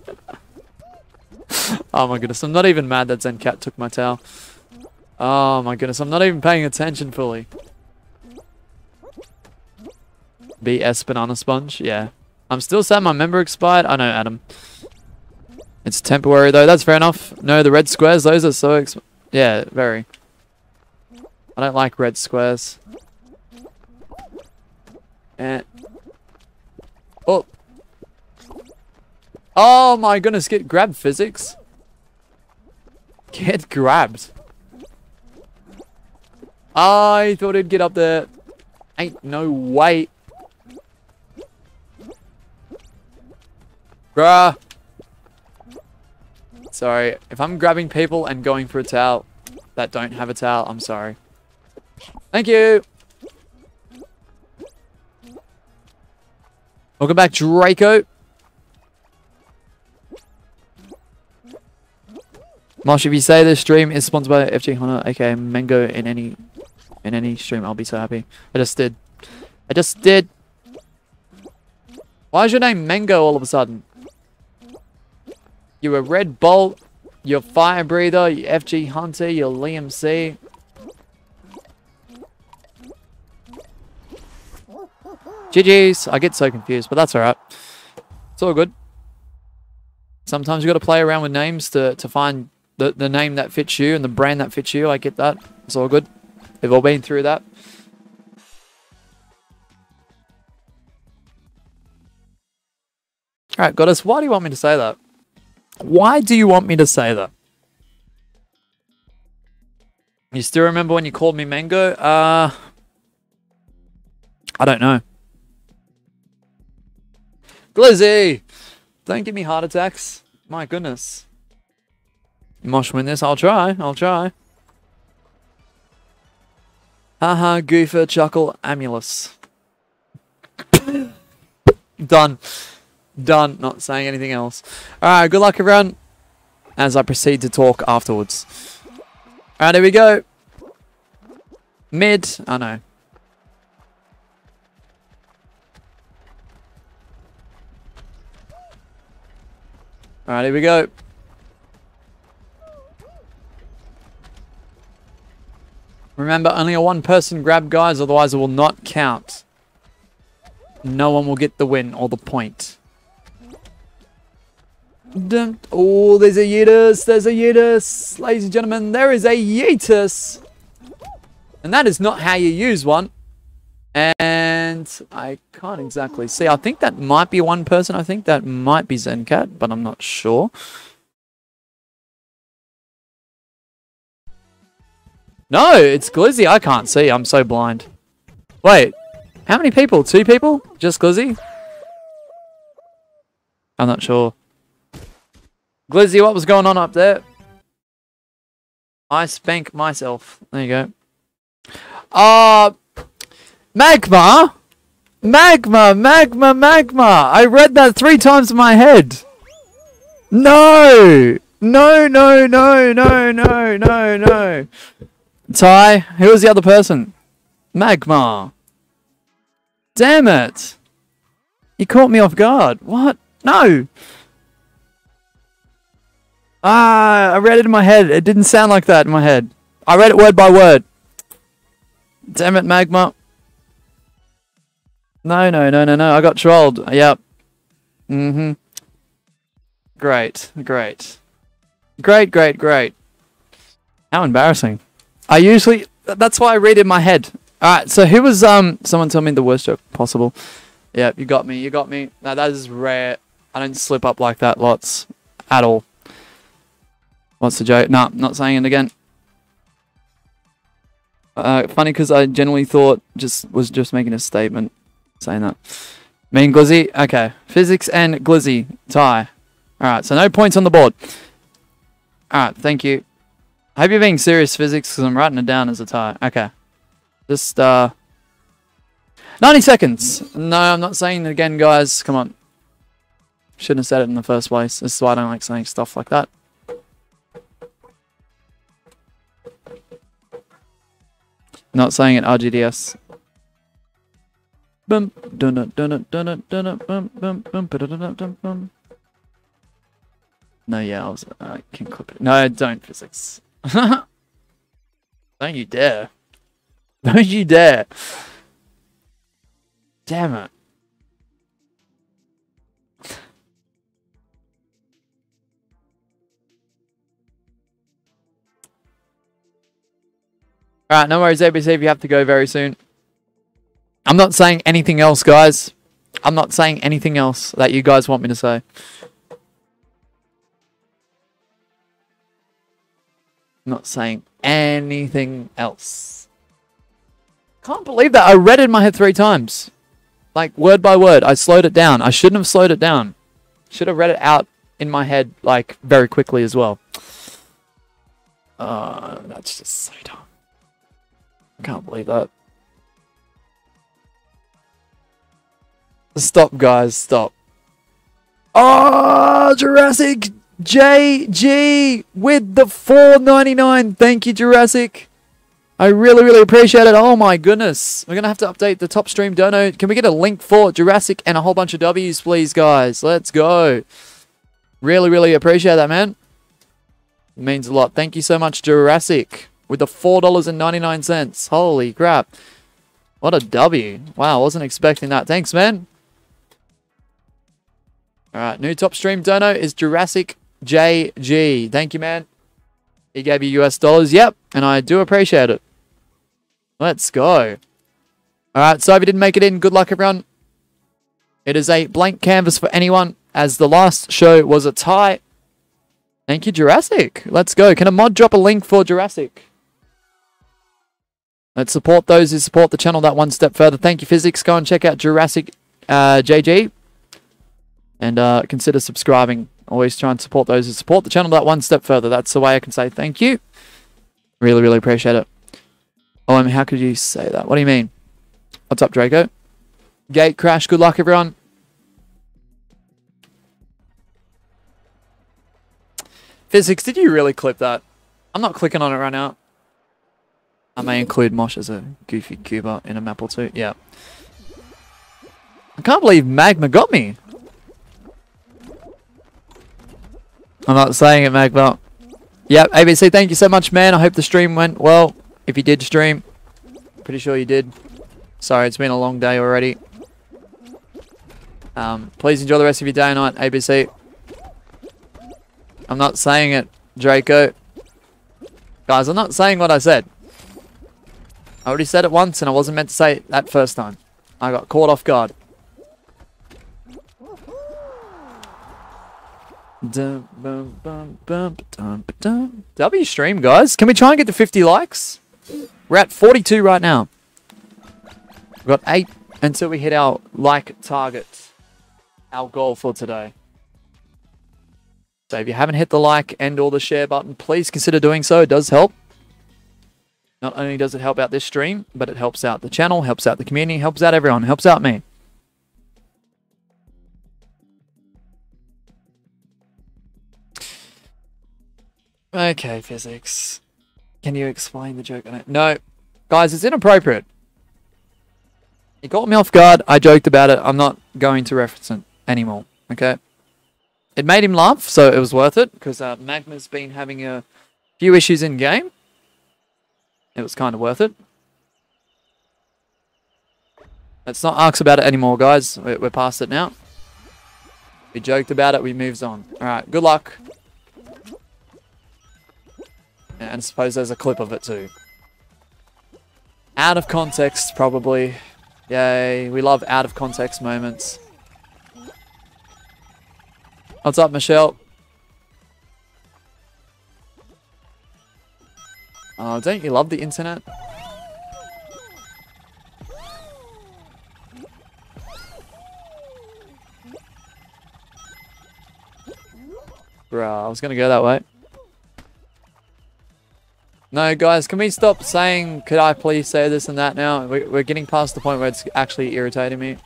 oh my goodness, I'm not even mad that Zencat took my towel. Oh my goodness, I'm not even paying attention fully. BS Banana Sponge, yeah. I'm still sad my member expired. I know, Adam. It's temporary though, that's fair enough. No, the red squares, those are so Yeah, very. I don't like red squares. And... Oh! Oh my goodness, get grabbed, physics. Get grabbed. I thought he'd get up there. Ain't no way. Bruh. Sorry. If I'm grabbing people and going for a towel that don't have a towel, I'm sorry. Thank you. Welcome back, Draco. Marsh, if you say this stream is sponsored by FG Hunter, aka Mango, in any in any stream, I'll be so happy. I just did. I just did. Why is your name Mango all of a sudden? You're a Red Bolt. You're Fire Breather. You're FG Hunter. You're Liam C. GG's. I get so confused, but that's alright. It's all good. Sometimes you got to play around with names to, to find the, the name that fits you and the brand that fits you. I get that. It's all good. We've all been through that. Alright, Goddess, why do you want me to say that? Why do you want me to say that? You still remember when you called me Mango? Uh, I don't know. Glizzy! Don't give me heart attacks. My goodness. Mosh win this? I'll try. I'll try. Haha, goofer, chuckle, amulus. Done. Done. Not saying anything else. Alright, good luck everyone. As I proceed to talk afterwards. Alright, here we go. Mid. Oh no. Alright, here we go. Remember, only a one person grab, guys, otherwise it will not count. No one will get the win or the point. Dun oh, there's a Yeetus. There's a Yeetus. Ladies and gentlemen, there is a Yeetus. And that is not how you use one. And I can't exactly see. I think that might be one person. I think that might be Zencat, but I'm not sure. No, it's Glizzy. I can't see. I'm so blind. Wait, how many people? Two people? Just Glizzy? I'm not sure. Glizzy, what was going on up there? I spank myself. There you go. Uh, magma? Magma, magma, magma. I read that three times in my head. No! No, no, no, no, no, no, no. Ty, who was the other person? Magma. Damn it. You caught me off guard. What? No. Ah, I read it in my head. It didn't sound like that in my head. I read it word by word. Damn it, Magma. No, no, no, no, no. I got trolled. Yep. Mm-hmm. Great, great. Great, great, great. How embarrassing. I usually... That's why I read in my head. Alright, so who was... um? Someone tell me the worst joke possible. Yep, you got me. You got me. Now, that is rare. I don't slip up like that lots. At all. What's the joke? Nah, not saying it again. Uh, funny because I generally thought just was just making a statement saying that. Me and Glizzy? Okay. Physics and Glizzy. Tie. Alright, so no points on the board. Alright, thank you. I hope you're being serious, physics, because I'm writing it down as a tie. Okay. Just, uh... 90 seconds! No, I'm not saying it again, guys. Come on. Shouldn't have said it in the first place. This is why I don't like saying stuff like that. Not saying it RGDS. Dun dun dun dun dun dun. No, yeah, I was. I can clip it. No, don't physics. don't you dare! Don't you dare! Damn it! Alright, no worries, ABC, if you have to go very soon. I'm not saying anything else, guys. I'm not saying anything else that you guys want me to say. I'm not saying anything else. Can't believe that. I read it in my head three times. Like, word by word. I slowed it down. I shouldn't have slowed it down. Should have read it out in my head, like, very quickly as well. Uh, that's just so dumb. I can't believe that. Stop, guys. Stop. Oh, Jurassic JG with the 4.99. Thank you, Jurassic. I really, really appreciate it. Oh my goodness. We're going to have to update the top stream dono. Can we get a link for Jurassic and a whole bunch of W's, please, guys? Let's go. Really, really appreciate that, man. It means a lot. Thank you so much, Jurassic with the $4.99. Holy crap. What a W. Wow, wasn't expecting that. Thanks, man. Alright, new top stream dono is Jurassic JG. Thank you, man. He gave you US dollars. Yep, and I do appreciate it. Let's go. Alright, so if you didn't make it in, good luck, everyone. It is a blank canvas for anyone, as the last show was a tie. Thank you, Jurassic. Let's go. Can a mod drop a link for Jurassic? Let's support those who support the channel that one step further. Thank you, Physics. Go and check out Jurassic uh, JG. And uh, consider subscribing. Always try and support those who support the channel that one step further. That's the way I can say thank you. Really, really appreciate it. Oh, I mean, how could you say that? What do you mean? What's up, Draco? Gate crash. Good luck, everyone. Physics, did you really clip that? I'm not clicking on it right now. I may include Mosh as a goofy cuber in a map or two. Yeah. I can't believe Magma got me. I'm not saying it, Magma. Yep, ABC, thank you so much, man. I hope the stream went well. If you did stream. Pretty sure you did. Sorry, it's been a long day already. Um, please enjoy the rest of your day and night, ABC. I'm not saying it, Draco. Guys, I'm not saying what I said. I already said it once and I wasn't meant to say it that first time. I got caught off guard. W stream, guys. Can we try and get to 50 likes? We're at 42 right now. We've got 8 until we hit our like target. Our goal for today. So if you haven't hit the like and or the share button, please consider doing so. It does help. Not only does it help out this stream, but it helps out the channel, helps out the community, helps out everyone, helps out me. Okay, physics. Can you explain the joke? On it? No. Guys, it's inappropriate. It caught me off guard. I joked about it. I'm not going to reference it anymore. Okay? It made him laugh, so it was worth it, because uh, Magma's been having a few issues in game. It was kind of worth it. Let's not ask about it anymore, guys. We're, we're past it now. We joked about it, we moves on. Alright, good luck. And I suppose there's a clip of it too. Out of context, probably. Yay, we love out of context moments. What's up, Michelle? Oh, don't you love the internet? Bruh, I was gonna go that way. No, guys, can we stop saying, could I please say this and that now? We're getting past the point where it's actually irritating me.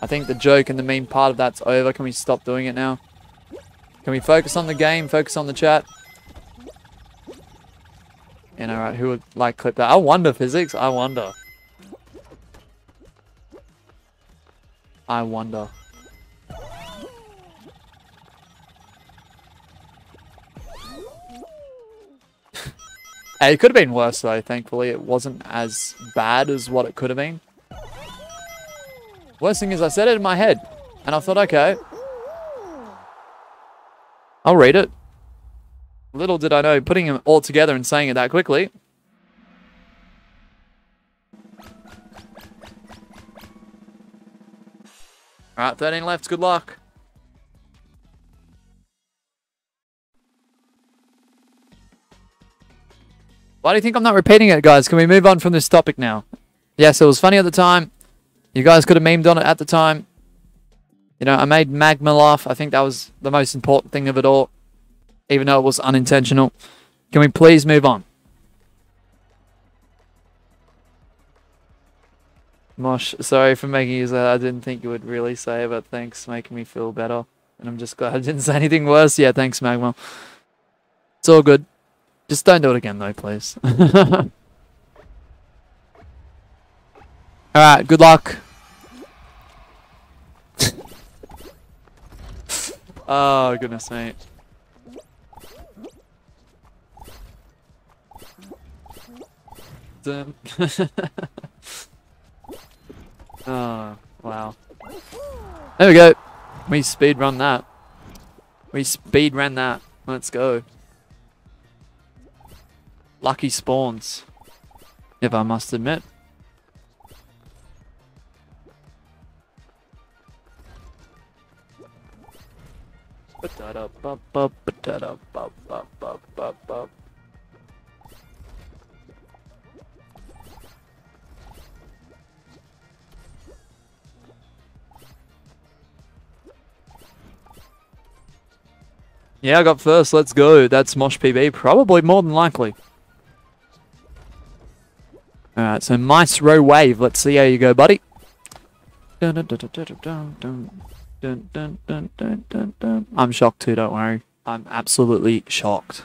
I think the joke and the meme part of that's over. Can we stop doing it now? Can we focus on the game, focus on the chat? And alright, who would like clip that? I wonder, physics, I wonder. I wonder. It could have been worse though, thankfully. It wasn't as bad as what it could have been. Worst thing is I said it in my head. And I thought, okay. I'll read it. Little did I know, putting them all together and saying it that quickly. Alright, 13 left. Good luck. Why do you think I'm not repeating it, guys? Can we move on from this topic now? Yes, it was funny at the time. You guys could have memed on it at the time. You know, I made Magma laugh. I think that was the most important thing of it all. Even though it was unintentional. Can we please move on? Mosh, sorry for making you say that. I didn't think you would really say, but thanks making me feel better. And I'm just glad I didn't say anything worse. Yeah, thanks, Magma. It's all good. Just don't do it again, though, please. Alright, good luck. oh, goodness mate. oh, wow. There we go. We speed run that. We speed ran that. Let's go. Lucky spawns, if I must admit. Yeah, I got first. Let's go. That's Mosh PB. Probably more than likely. Alright, so Mice Row Wave. Let's see how you go, buddy. I'm shocked too, don't worry. I'm absolutely shocked.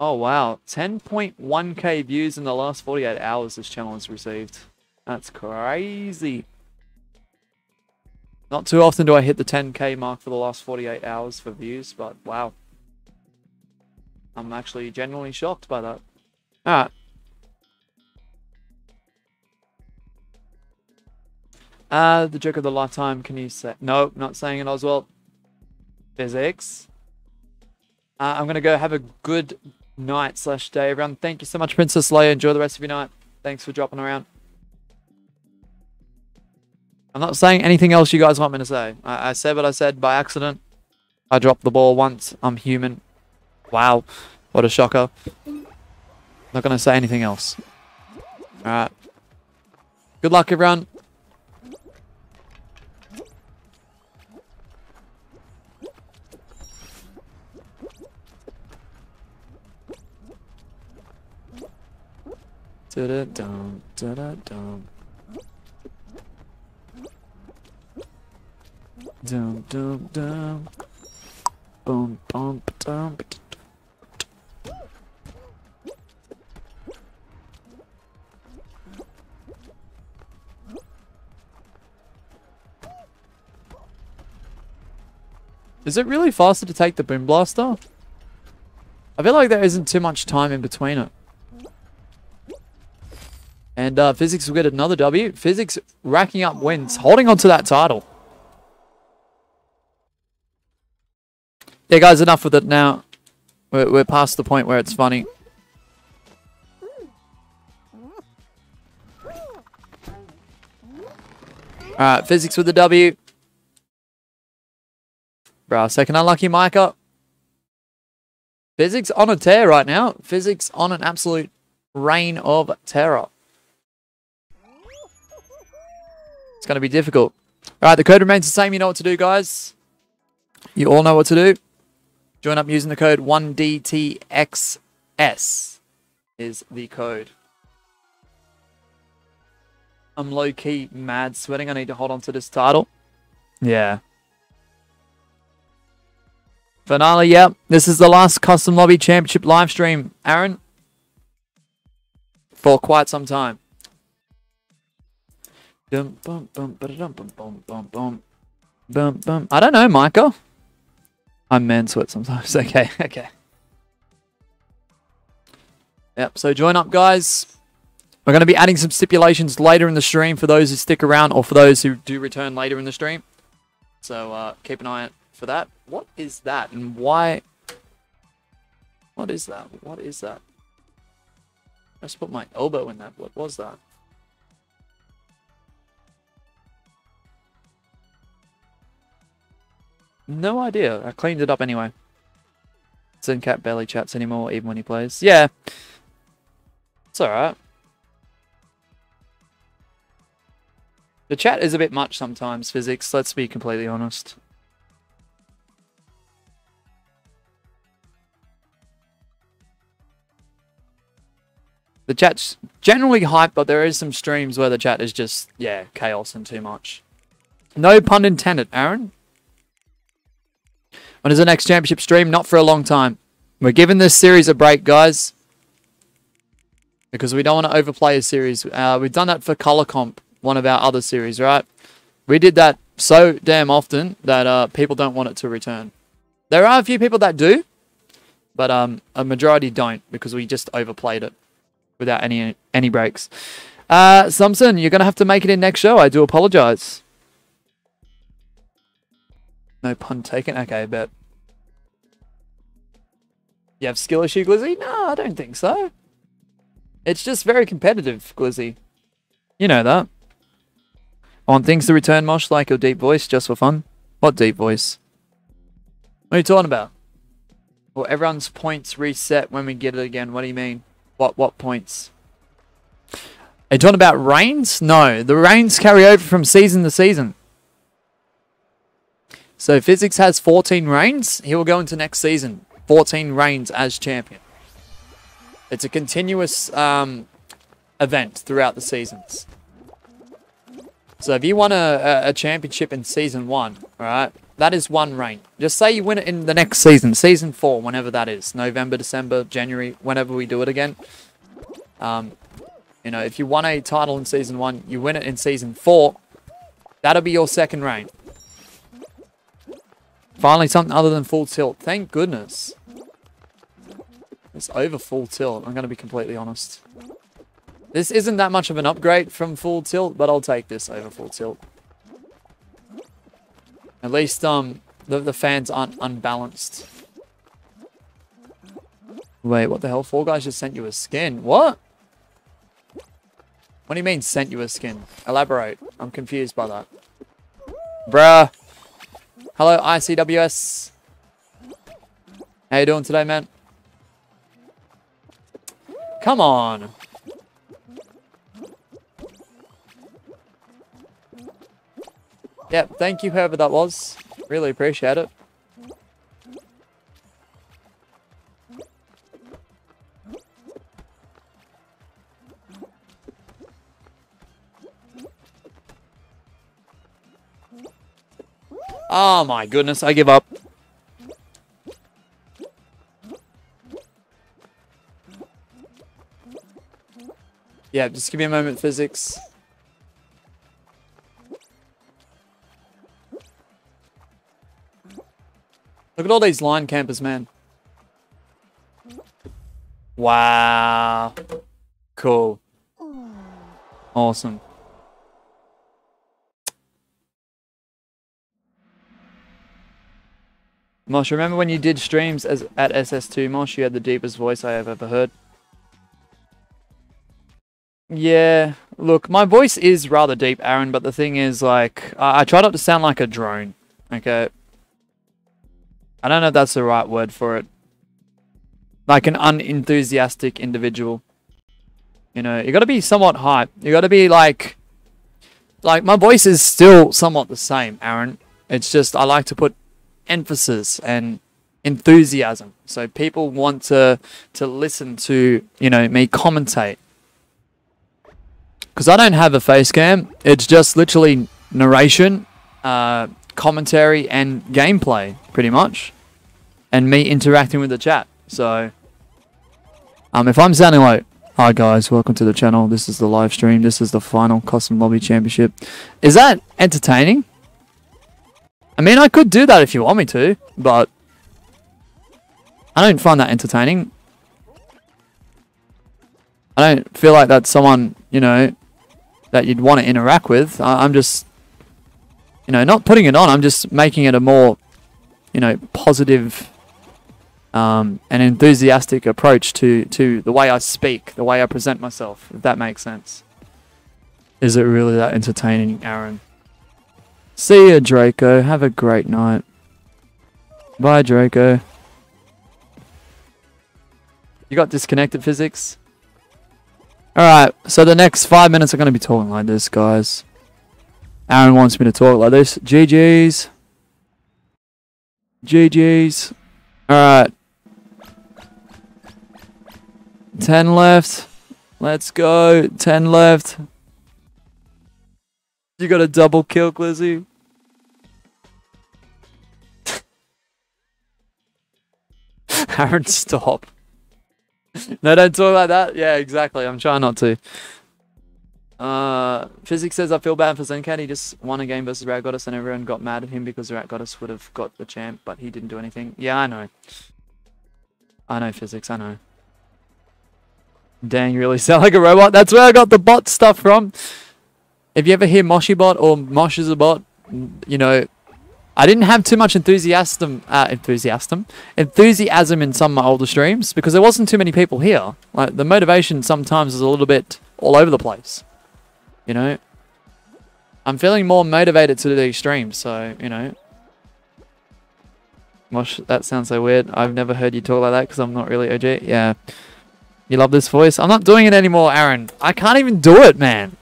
Oh wow, 10.1k views in the last 48 hours this channel has received. That's crazy. Not too often do I hit the 10k mark for the last 48 hours for views, but wow. I'm actually genuinely shocked by that. Alright. Uh, the joke of the lifetime, can you say? No, not saying it, Oswald. Physics. Uh, I'm going to go have a good night slash day, everyone. Thank you so much, Princess Leia. Enjoy the rest of your night. Thanks for dropping around. I'm not saying anything else you guys want me to say. I, I said what I said by accident. I dropped the ball once. I'm human. Wow. What a shocker. Not going to say anything else. Alright. Good luck, everyone. Da-da-dum, da-da-dum. Dum dum dum. Boom boom dum. Is it really faster to take the Boom Blaster? I feel like there isn't too much time in between it. And uh, Physics will get another W. Physics racking up wins, holding on to that title. Yeah, guys, enough with it now. We're, we're past the point where it's funny. Alright, physics with the W. Bro, second unlucky Micah. Physics on a tear right now. Physics on an absolute reign of terror. Going to be difficult. All right, the code remains the same. You know what to do, guys. You all know what to do. Join up using the code 1DTXS is the code. I'm low key mad sweating. I need to hold on to this title. Yeah. Finale, yep. This is the last Custom Lobby Championship live stream, Aaron. For quite some time. I don't know, Micah. I'm man sweat sometimes. Okay, okay. Yep, so join up, guys. We're going to be adding some stipulations later in the stream for those who stick around or for those who do return later in the stream. So uh, keep an eye out for that. What is that and why? What is that? What is that? I just put my elbow in that. What was that? No idea. I cleaned it up anyway. Zencat barely chats anymore, even when he plays. Yeah. It's alright. The chat is a bit much sometimes, physics, let's be completely honest. The chat's generally hype, but there is some streams where the chat is just, yeah, chaos and too much. No pun intended, Aaron. When is the next championship stream? Not for a long time. We're giving this series a break, guys. Because we don't want to overplay a series. Uh, we've done that for Color Comp, one of our other series, right? We did that so damn often that uh, people don't want it to return. There are a few people that do, but um, a majority don't because we just overplayed it without any any breaks. Uh, you're going to have to make it in next show. I do apologize. No pun taken. Okay, but you have skill issue, Glizzy? No, I don't think so. It's just very competitive, Glizzy. You know that. I want things to return, Mosh, like your deep voice, just for fun. What deep voice? What are you talking about? Well, everyone's points reset when we get it again. What do you mean? What what points? Are you talking about reigns? No, the reigns carry over from season to season. So Physics has 14 reigns. He will go into next season. 14 reigns as champion. It's a continuous um, event throughout the seasons. So if you won a, a, championship in season one, right, that is one reign. Just say you win it in the next season, season four, whenever that is, November, December, January, whenever we do it again. Um, you know, if you won a title in season one, you win it in season four, that'll be your second reign. Finally, something other than full tilt. Thank goodness. It's over full tilt, I'm going to be completely honest. This isn't that much of an upgrade from full tilt, but I'll take this over full tilt. At least um, the, the fans aren't unbalanced. Wait, what the hell? Four guys just sent you a skin. What? What do you mean sent you a skin? Elaborate. I'm confused by that. Bruh. Hello, ICWS. How you doing today, man? Come on. Yep, thank you whoever that was. Really appreciate it. Oh my goodness, I give up. Yeah, just give me a moment, physics. Look at all these line campers, man. Wow. Cool. Awesome. Mosh, remember when you did streams as at SS2, Mosh? You had the deepest voice I have ever heard. Yeah, look, my voice is rather deep, Aaron, but the thing is, like, I, I try not to sound like a drone, okay? I don't know if that's the right word for it. Like an unenthusiastic individual. You know, you gotta be somewhat hype. You gotta be, like, like my voice is still somewhat the same, Aaron. It's just I like to put emphasis and enthusiasm, so people want to to listen to you know me commentate. Because I don't have a face cam. It's just literally narration, uh, commentary, and gameplay, pretty much, and me interacting with the chat. So, um, if I'm sounding like Hi guys, welcome to the channel. This is the live stream. This is the final custom lobby championship. Is that entertaining? I mean, I could do that if you want me to, but I don't find that entertaining. I don't feel like that's someone, you know, that you'd want to interact with. I I'm just, you know, not putting it on. I'm just making it a more, you know, positive um, an enthusiastic approach to, to the way I speak, the way I present myself, if that makes sense. Is it really that entertaining, Aaron? See you, Draco. Have a great night. Bye, Draco. You got disconnected physics? Alright, so the next five minutes are going to be talking like this, guys. Aaron wants me to talk like this. GG's. GG's. Alright. 10 left. Let's go. 10 left. You got a double kill, Glizzy. Aaron, stop. no, don't talk like that. Yeah, exactly. I'm trying not to. Uh, Physics says, I feel bad for Zencat. He just won a game versus Rat Goddess and everyone got mad at him because Rat Goddess would have got the champ, but he didn't do anything. Yeah, I know. I know Physics, I know. Dang, you really sound like a robot. That's where I got the bot stuff from. If you ever hear Moshi bot or Mosh is a bot, you know, I didn't have too much enthusiasm, uh, enthusiasm, enthusiasm in some of my older streams because there wasn't too many people here. Like the motivation sometimes is a little bit all over the place. You know, I'm feeling more motivated to do these streams, so you know. Mosh, that sounds so weird. I've never heard you talk like that because I'm not really OG. Yeah. You love this voice? I'm not doing it anymore, Aaron. I can't even do it, man.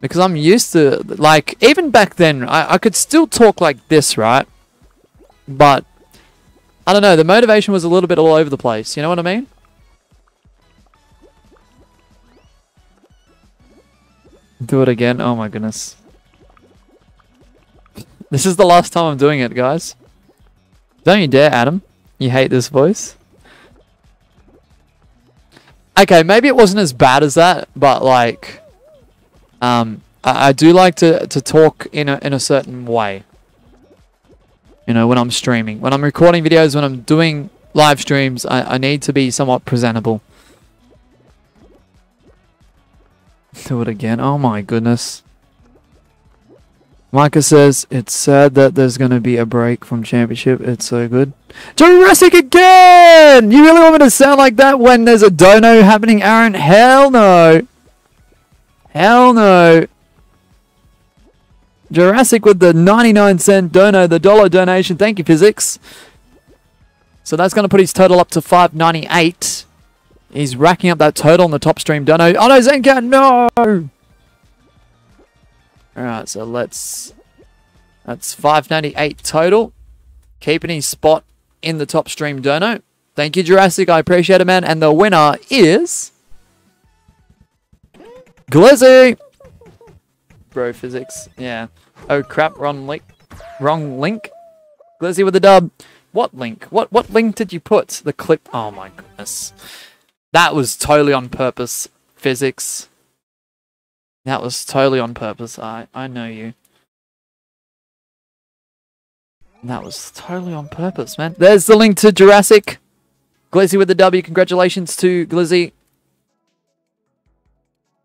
Because I'm used to, like, even back then, I, I could still talk like this, right? But, I don't know, the motivation was a little bit all over the place. You know what I mean? Do it again. Oh my goodness. This is the last time I'm doing it, guys. Don't you dare, Adam. You hate this voice. Okay, maybe it wasn't as bad as that, but like, um, I, I do like to to talk in a in a certain way. You know, when I'm streaming, when I'm recording videos, when I'm doing live streams, I, I need to be somewhat presentable. Do it again. Oh my goodness. Micah says, it's sad that there's going to be a break from Championship. It's so good. Jurassic again! You really want me to sound like that when there's a dono happening, Aaron? Hell no. Hell no. Jurassic with the 99 cent dono, the dollar donation. Thank you, Physics. So that's going to put his total up to 598. He's racking up that total on the top stream dono. Oh no, Zencat, no! Alright, so let's... That's 598 total. Keeping his spot in the top stream dono. Thank you, Jurassic. I appreciate it, man. And the winner is... Glizzy! Bro, physics. Yeah. Oh, crap. Wrong link. Wrong link. Glizzy with the dub. What link? What what link did you put? The clip. Oh, my goodness. That was totally on purpose. Physics. That was totally on purpose. I, I know you. That was totally on purpose, man. There's the link to Jurassic. Glizzy with the W. Congratulations to Glizzy.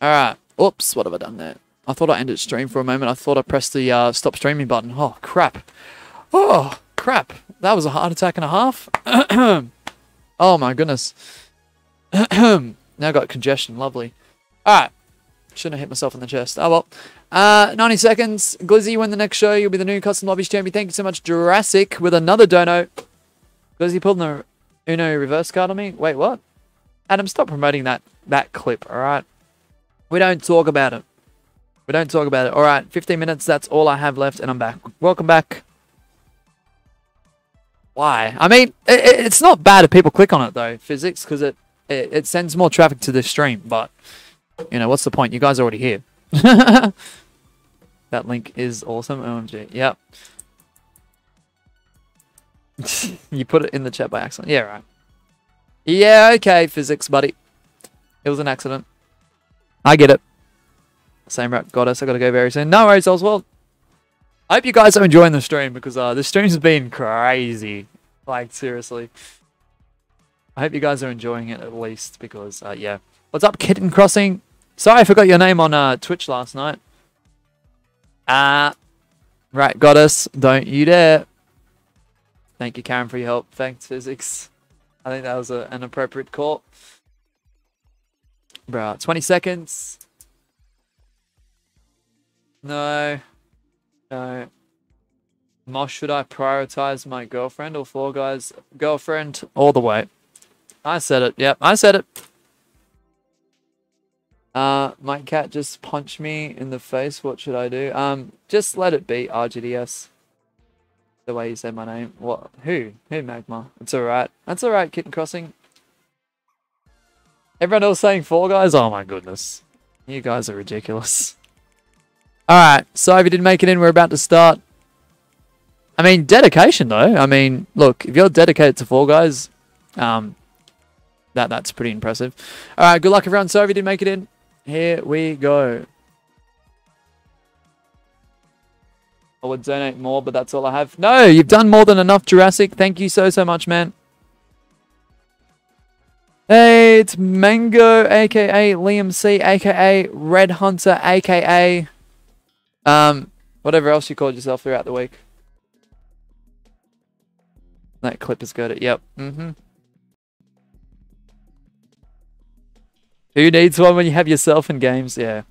Alright. Oops, what have I done there? I thought I ended stream for a moment. I thought I pressed the uh, stop streaming button. Oh, crap. Oh, crap. That was a heart attack and a half. oh, my goodness. now got congestion. Lovely. Alright. Shouldn't have hit myself in the chest. Oh well. Uh, 90 seconds. Glizzy, win the next show. You'll be the new Custom Lobbies champion. Thank you so much, Jurassic, with another dono. Glizzy pulled the Uno reverse card on me. Wait, what? Adam, stop promoting that that clip, alright? We don't talk about it. We don't talk about it. All right, 15 minutes. That's all I have left, and I'm back. Welcome back. Why? I mean, it, it's not bad if people click on it though, physics, because it, it it sends more traffic to the stream. But you know, what's the point? You guys are already here. that link is awesome. OMG. Yep. you put it in the chat by accident. Yeah, right. Yeah, okay, physics, buddy. It was an accident. I get it. Same Rat Goddess. I gotta go very soon. No worries, Oswald. I hope you guys are enjoying the stream because uh, the stream's been crazy. Like, seriously. I hope you guys are enjoying it at least because, uh, yeah. What's up, Kitten Crossing? Sorry I forgot your name on uh, Twitch last night. Ah. Uh, right, goddess. Don't you dare. Thank you, Karen, for your help. Thanks, Physics. I think that was a, an appropriate call. Bro, 20 seconds. No. No. Mosh, should I prioritize my girlfriend or Fall Guys? Girlfriend all the way. I said it. Yep, I said it. Uh, my cat just punched me in the face. What should I do? Um, just let it be, RGDS. The way you say my name. What? Who? Who, Magma? It's alright. That's alright, Kitten Crossing. Everyone else saying Fall Guys? Oh my goodness. You guys are ridiculous. Alright, so if you didn't make it in, we're about to start. I mean, dedication though. I mean, look, if you're dedicated to Fall Guys, um, that that's pretty impressive. Alright, good luck everyone. So if you didn't make it in, here we go. I would donate more, but that's all I have. No, you've done more than enough, Jurassic. Thank you so, so much, man. Hey, it's Mango, aka Liam C, aka Red Hunter, aka um, whatever else you called yourself throughout the week. That clip got it. Yep. Mm-hmm. Who needs one when you have yourself in games? Yeah.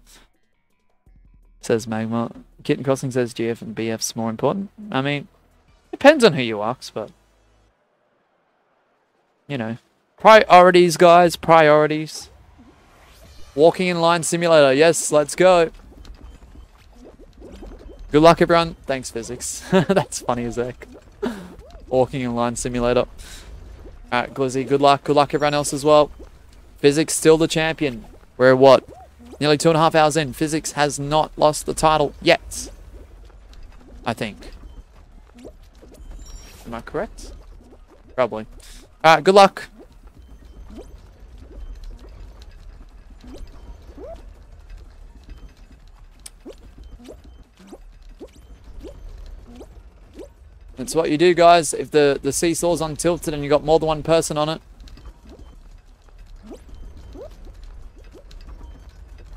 Says Magma. Kitten Crossing says GF and BF's more important. I mean, depends on who you ask, but... You know. Priorities, guys. Priorities. Walking in line simulator. Yes, let's go. Good luck, everyone. Thanks, physics. That's funny as heck. Walking in line simulator. Alright, Glizzy, good luck. Good luck, everyone else as well. Physics still the champion. We're what? Nearly two and a half hours in. Physics has not lost the title yet. I think. Am I correct? Probably. Alright, good luck. That's what you do, guys. If the, the seesaw's untilted and you've got more than one person on it,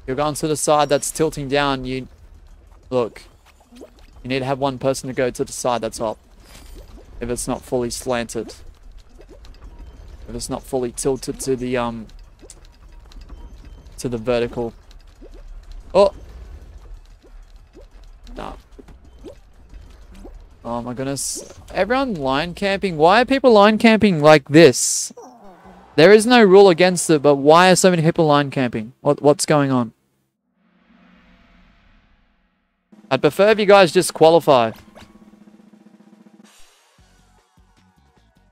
you're going to the side that's tilting down. You Look, you need to have one person to go to the side that's up. If it's not fully slanted. If it's not fully tilted to the, um, to the vertical. Oh! Nah. Oh my goodness. Everyone line camping. Why are people line camping like this? There is no rule against it, but why are so many people line camping? What What's going on? I'd prefer if you guys just qualify.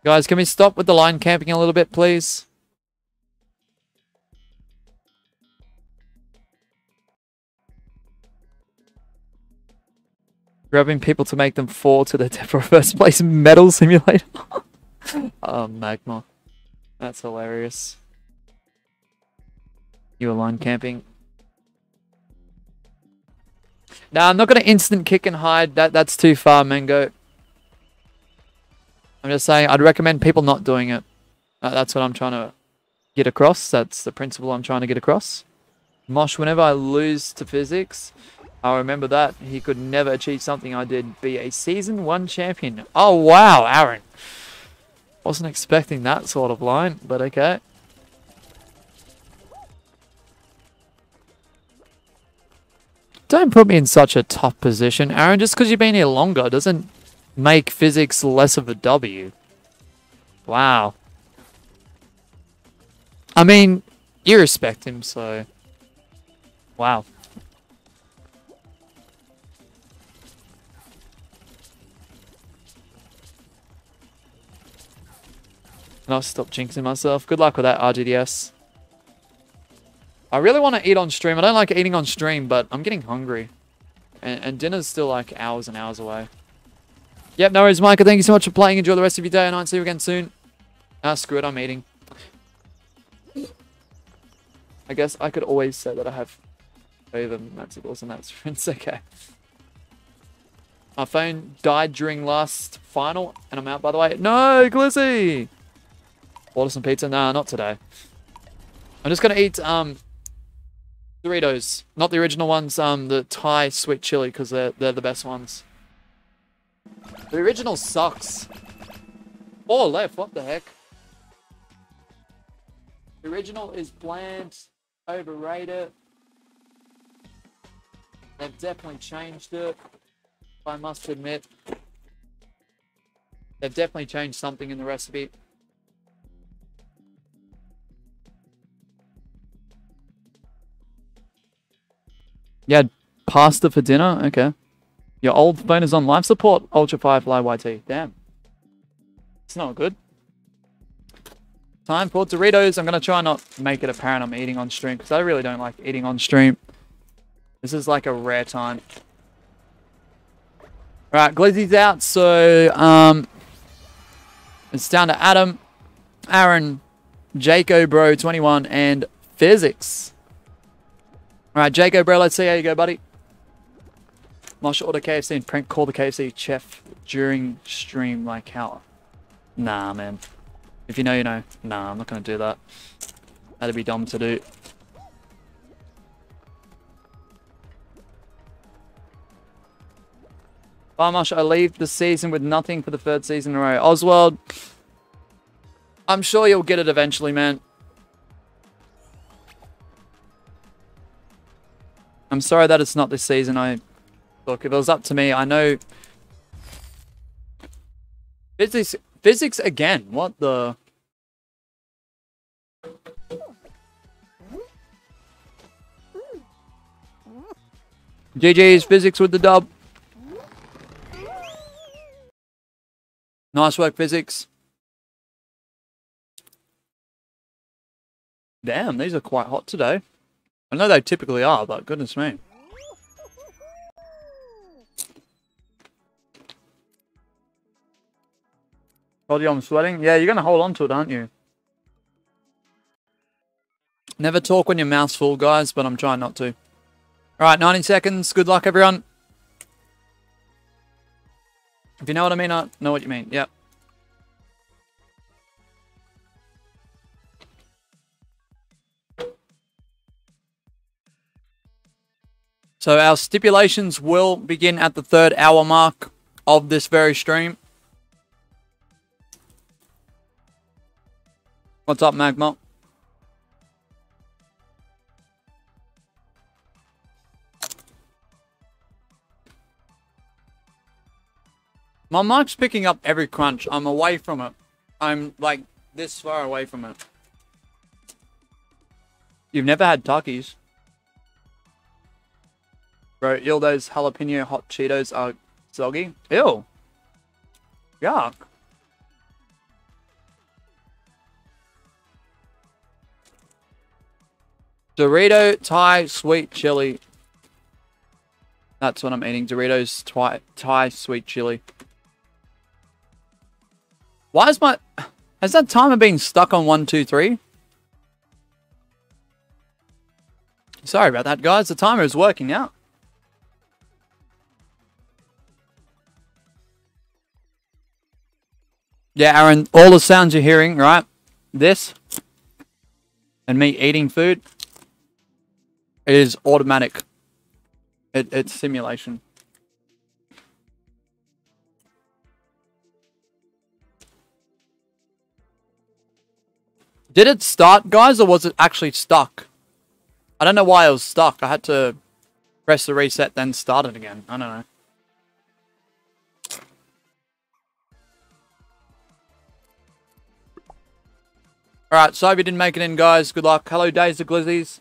Guys, can we stop with the line camping a little bit, please? Grabbing people to make them fall to the for first place medal simulator. oh, Magma. That's hilarious. You were line camping. Now, I'm not going to instant kick and hide. That That's too far, Mango. I'm just saying, I'd recommend people not doing it. Uh, that's what I'm trying to get across. That's the principle I'm trying to get across. Mosh, whenever I lose to physics, I remember that. He could never achieve something I did. Be a season one champion. Oh, wow, Aaron. Wasn't expecting that sort of line, but okay. Don't put me in such a tough position, Aaron. Just because you've been here longer doesn't make physics less of a W. Wow. I mean, you respect him, so... Wow. And I'll stop jinxing myself. Good luck with that, RGDS. I really want to eat on stream. I don't like eating on stream, but I'm getting hungry. And, and dinner's still like hours and hours away. Yep, no worries, Micah. Thank you so much for playing. Enjoy the rest of your day and I'll See you again soon. Ah, screw it. I'm eating. I guess I could always say that I have over Maxicals and that's it's okay. My phone died during last final and I'm out by the way. No, Glizzy! Order some pizza? Nah, not today. I'm just gonna eat um Doritos. Not the original ones, um the Thai sweet chili because they're they're the best ones. The original sucks. Four left, what the heck? The original is bland, overrated. They've definitely changed it. I must admit. They've definitely changed something in the recipe. Yeah, pasta for dinner? Okay. Your old phone is on life support? Ultra Firefly YT. Damn. It's not good. Time for Doritos. I'm going to try not make it apparent I'm eating on stream because I really don't like eating on stream. This is like a rare time. Right, Glizzy's out, so um, it's down to Adam, Aaron, Jaco Bro 21, and Physics. Alright, Jaco Bro, let's see how you go, buddy. Marshall order KFC and prank call the KFC chef during stream, like how? Nah, man. If you know, you know. Nah, I'm not going to do that. That'd be dumb to do. Farmash, I leave the season with nothing for the third season in a row. Oswald, I'm sure you'll get it eventually, man. I'm sorry that it's not this season. I Look, if it was up to me, I know... Physics, physics again. What the... GG's physics with the dub. Nice work, physics. Damn, these are quite hot today. I know they typically are, but goodness me. Told you I'm sweating? Yeah, you're going to hold on to it, aren't you? Never talk when your mouth's full, guys, but I'm trying not to. Alright, 90 seconds. Good luck, everyone. If you know what I mean, I know what you mean. Yep. So our stipulations will begin at the third hour mark of this very stream. What's up, Magma? My mic's picking up every crunch. I'm away from it. I'm like this far away from it. You've never had Takis. Bro, those jalapeno hot Cheetos are soggy. Ew. Yuck. Dorito Thai sweet chili. That's what I'm eating. Doritos Thai, Thai sweet chili. Why is my... Has that timer been stuck on 1, 2, 3? Sorry about that, guys. The timer is working now. Yeah, Aaron, all the sounds you're hearing, right? This and me eating food is automatic. It, it's simulation. Did it start, guys, or was it actually stuck? I don't know why it was stuck. I had to press the reset, then start it again. I don't know. All right, sorry if you didn't make it in, guys. Good luck. Hello, Days of Glizzies.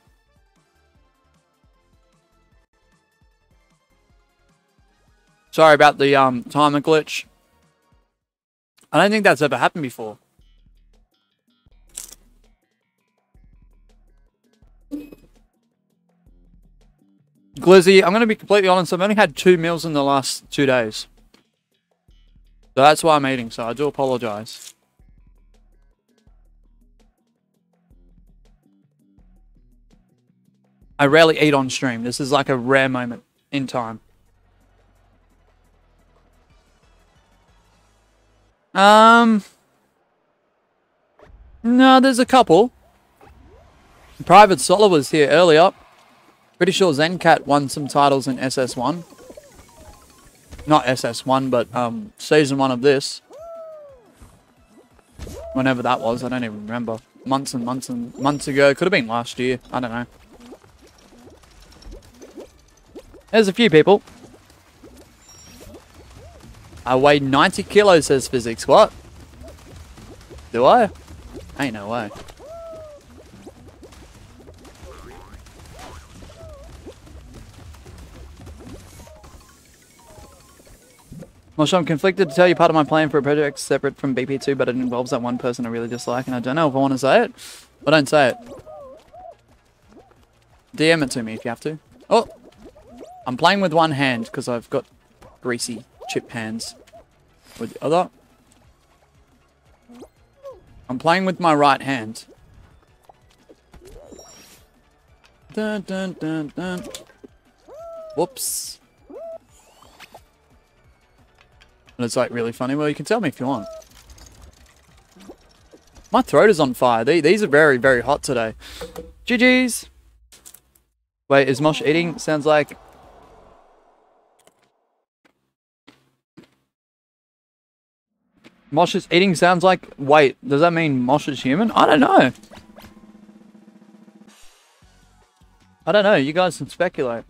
Sorry about the um, timer glitch. I don't think that's ever happened before. Glizzy, I'm going to be completely honest. I've only had two meals in the last two days. So that's why I'm eating, so I do apologize. I rarely eat on stream. This is like a rare moment in time. Um, no, there's a couple. Private Solar was here earlier. Pretty sure Zencat won some titles in SS1. Not SS1, but um, Season 1 of this. Whenever that was, I don't even remember. Months and months and months ago. Could have been last year. I don't know. There's a few people. I weigh 90 kilos, says physics. What? Do I? Ain't no way. Well, I'm conflicted to tell you part of my plan for a project separate from BP2, but it involves that one person I really dislike, and I don't know if I want to say it. But don't say it. DM it to me if you have to. Oh! I'm playing with one hand because I've got greasy chip hands. With the other. I'm playing with my right hand. Dun dun dun dun. Whoops. And it's like really funny. Well, you can tell me if you want. My throat is on fire. These are very, very hot today. GG's. Wait, is Mosh eating? Sounds like Mosh is eating sounds like... Wait, does that mean Mosh is human? I don't know. I don't know. You guys can speculate.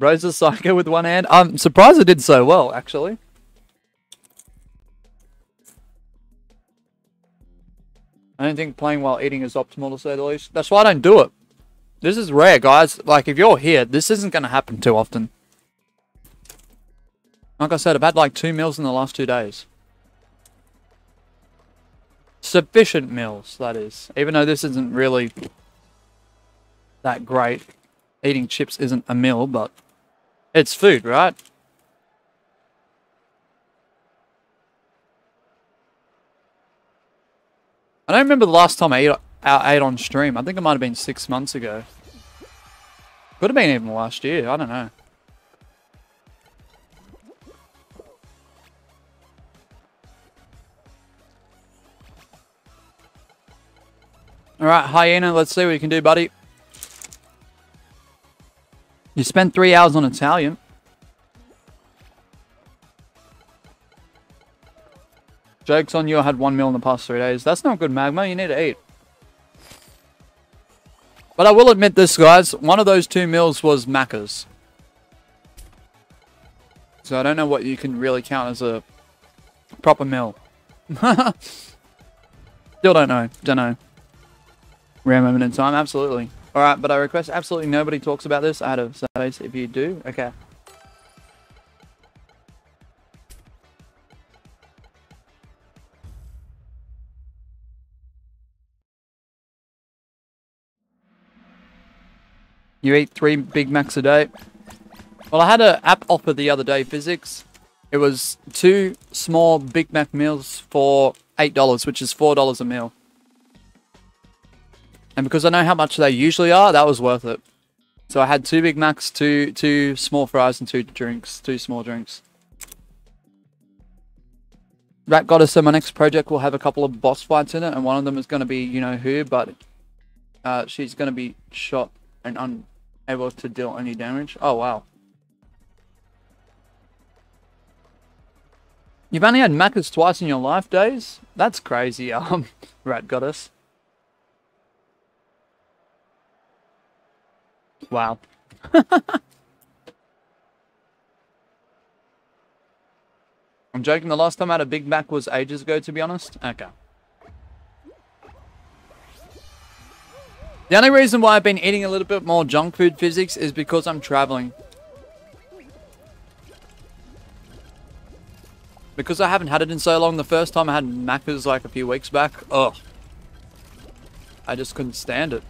Rosa Psycho with one hand. I'm surprised it did so well, actually. I don't think playing while eating is optimal to say the least. That's why I don't do it. This is rare, guys. Like, if you're here, this isn't going to happen too often. Like I said, I've had like two meals in the last two days. Sufficient meals, that is. Even though this isn't really that great. Eating chips isn't a meal, but it's food, right? I don't remember the last time I ate, I ate on stream. I think it might have been six months ago. Could have been even last year. I don't know. Alright, Hyena, let's see what you can do, buddy. You spent three hours on Italian. Joke's on you, I had one meal in the past three days. That's not good, Magma. You need to eat. But I will admit this, guys. One of those two meals was Macca's. So I don't know what you can really count as a proper meal. Still don't know. Don't know. Rare moment in time, absolutely. Alright, but I request absolutely nobody talks about this out of space. If you do, okay. You eat three Big Macs a day. Well, I had an app offer the other day, Physics. It was two small Big Mac meals for $8, which is $4 a meal. And because I know how much they usually are, that was worth it. So I had two Big Macs, two two small fries, and two drinks, two small drinks. Rat Goddess said my next project will have a couple of boss fights in it, and one of them is going to be you know who, but uh, she's going to be shot and unable to deal any damage. Oh wow. You've only had Macca's twice in your life, days? That's crazy, um, Rat Goddess. Wow. I'm joking, the last time I had a Big Mac was ages ago, to be honest. Okay. The only reason why I've been eating a little bit more junk food physics is because I'm traveling. Because I haven't had it in so long, the first time I had Macca's like a few weeks back, ugh. I just couldn't stand it.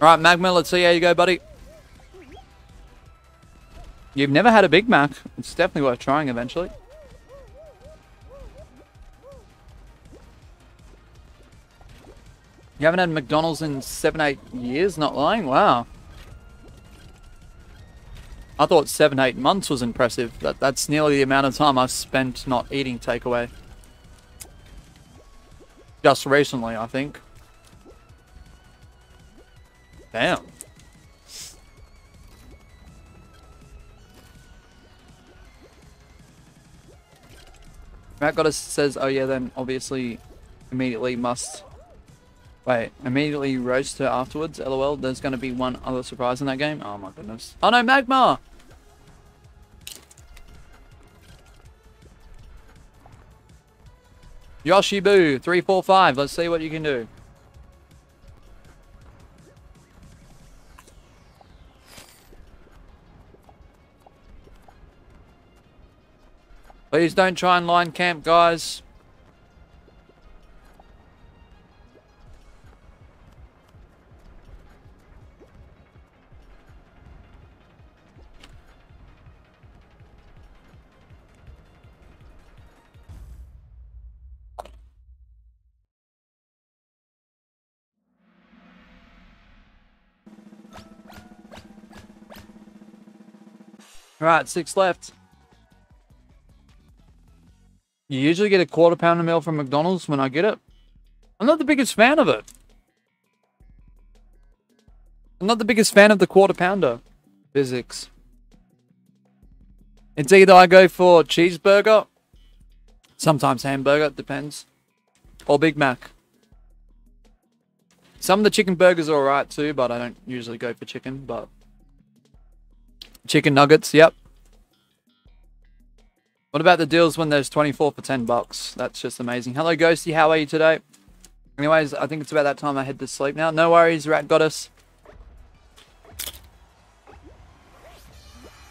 Alright, Magma, let's see how you go, buddy. You've never had a Big Mac. It's definitely worth trying eventually. You haven't had McDonald's in seven, eight years? Not lying? Wow. I thought seven, eight months was impressive. That That's nearly the amount of time I've spent not eating takeaway. Just recently, I think. Damn. Rat Goddess says, oh yeah, then obviously immediately must... Wait, immediately roast her afterwards, lol. There's going to be one other surprise in that game. Oh my goodness. Oh no, Magma! Yoshi Boo, 345. Let's see what you can do. Please don't try and line camp, guys. Right, six left. You usually get a quarter pounder meal from McDonald's when I get it. I'm not the biggest fan of it. I'm not the biggest fan of the quarter pounder. Physics. It's either I go for cheeseburger, sometimes hamburger, depends, or Big Mac. Some of the chicken burgers are alright too, but I don't usually go for chicken, but... Chicken nuggets, yep. What about the deals when there's 24 for 10 bucks? That's just amazing. Hello, Ghosty. How are you today? Anyways, I think it's about that time I head to sleep now. No worries, Rat Goddess.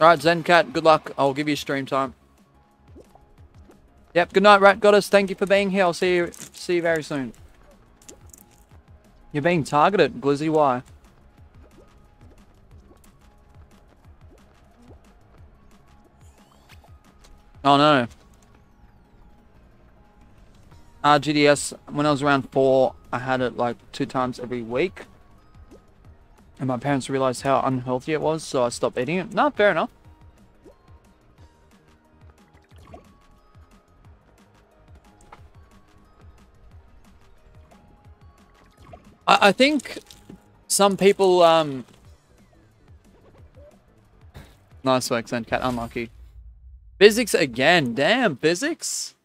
Alright, Zencat, good luck. I'll give you stream time. Yep, good night, Rat Goddess. Thank you for being here. I'll see you see you very soon. You're being targeted, Glizzy. Why? Oh no. Uh, GDS, when I was around four, I had it like two times every week. And my parents realized how unhealthy it was, so I stopped eating it. No, fair enough. I, I think some people, um... Nice work, Zencat. Unlucky. Physics again. Damn, physics.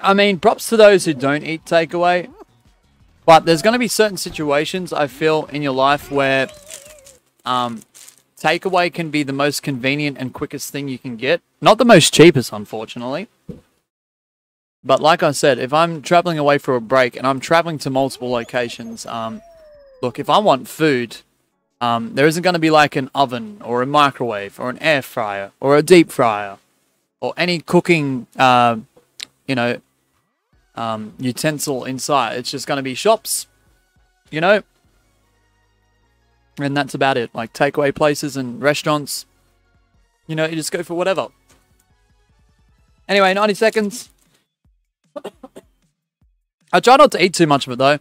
I mean, props to those who don't eat takeaway. But there's going to be certain situations, I feel, in your life where um, takeaway can be the most convenient and quickest thing you can get. Not the most cheapest, unfortunately. But like I said, if I'm traveling away for a break and I'm traveling to multiple locations, um, look, if I want food, um, there isn't going to be like an oven or a microwave or an air fryer or a deep fryer or any cooking, uh, you know, um, utensil inside. It's just going to be shops, you know, and that's about it. Like takeaway places and restaurants, you know, you just go for whatever. Anyway, 90 seconds. I try not to eat too much of it though.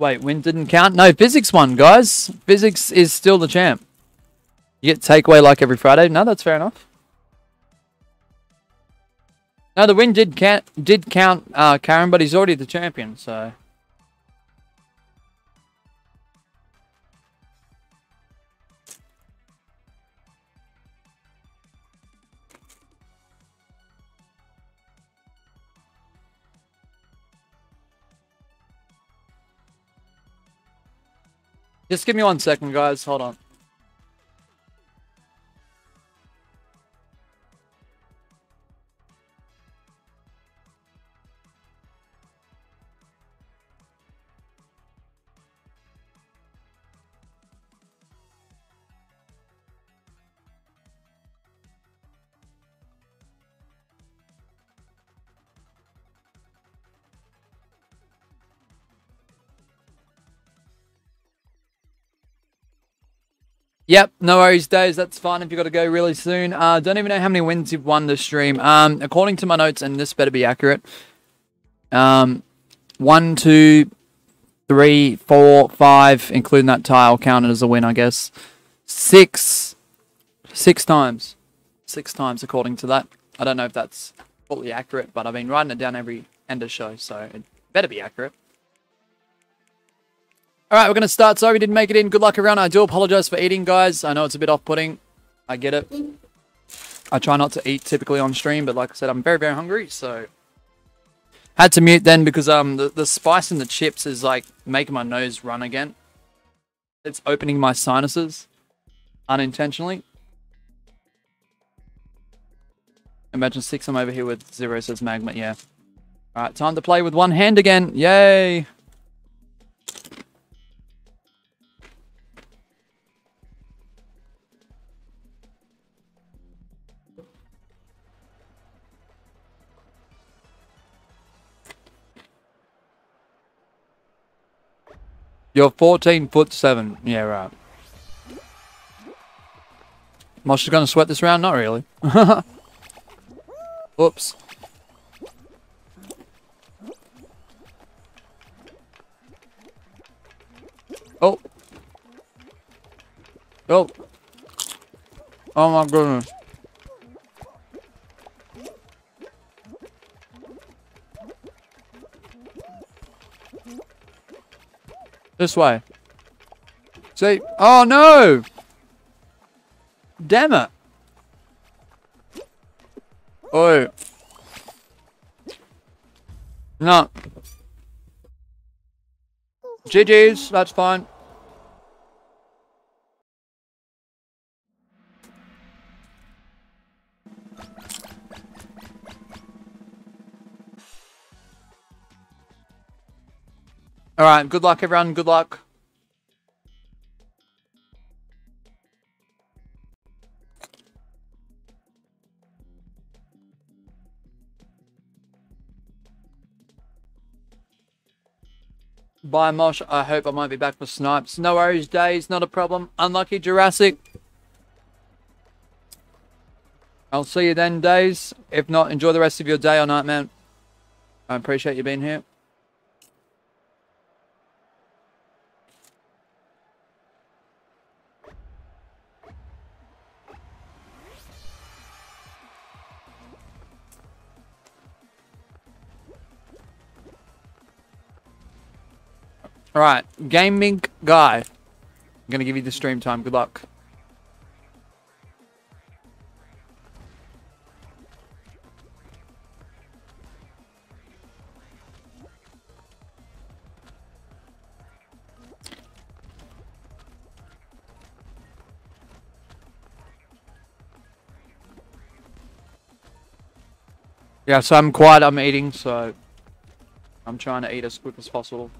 Wait, win didn't count? No, physics won, guys. Physics is still the champ. You get takeaway like every Friday? No, that's fair enough. No, the win did count, did count uh, Karen, but he's already the champion, so... Just give me one second, guys. Hold on. Yep, no worries, days. That's fine if you've got to go really soon. Uh, don't even know how many wins you've won this stream. Um, according to my notes, and this better be accurate. Um, one, two, three, four, five, including that tile counted as a win, I guess. Six, six times, six times according to that. I don't know if that's fully accurate, but I've been writing it down every end of show, so it better be accurate. All right, we're going to start. Sorry we didn't make it in. Good luck around. I do apologize for eating, guys. I know it's a bit off-putting. I get it. I try not to eat typically on stream, but like I said, I'm very, very hungry, so... Had to mute then because um the, the spice in the chips is like making my nose run again. It's opening my sinuses unintentionally. Imagine six I'm over here with zero says magma, yeah. Alright, time to play with one hand again. Yay! You're 14 foot 7. Yeah, right. Is going to sweat this round? Not really. Oops. Oh. Oh. Oh my goodness. This way. See? Oh no! Damn it. Oh. No. GG's, that's fine. Alright, good luck everyone, good luck. Bye Mosh, I hope I might be back for snipes. No worries, days, not a problem. Unlucky Jurassic. I'll see you then, days. If not, enjoy the rest of your day or night, man. I appreciate you being here. Alright, gaming guy. I'm gonna give you the stream time. Good luck. Yeah, so I'm quiet, I'm eating, so I'm trying to eat as quick as possible.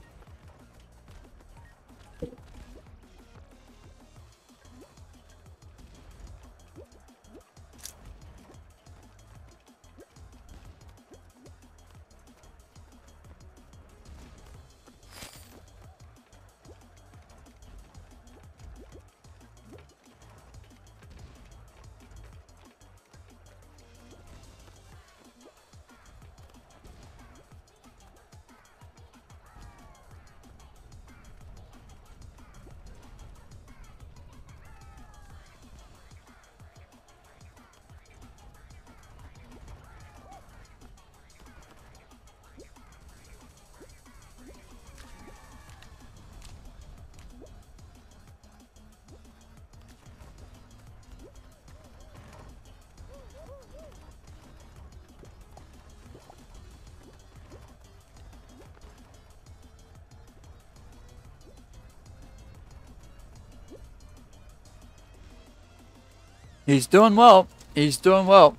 He's doing well. He's doing well.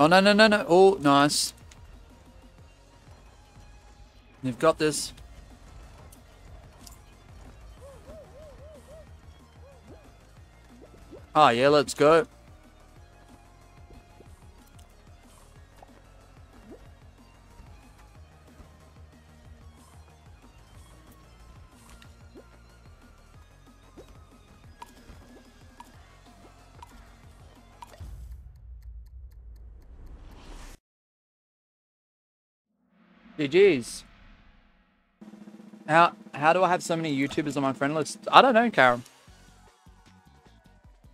Oh, no, no, no, no. Oh, nice. You've got this. Ah, yeah, let's go. GG's. How how do I have so many YouTubers on my friend list? I don't know, Karen.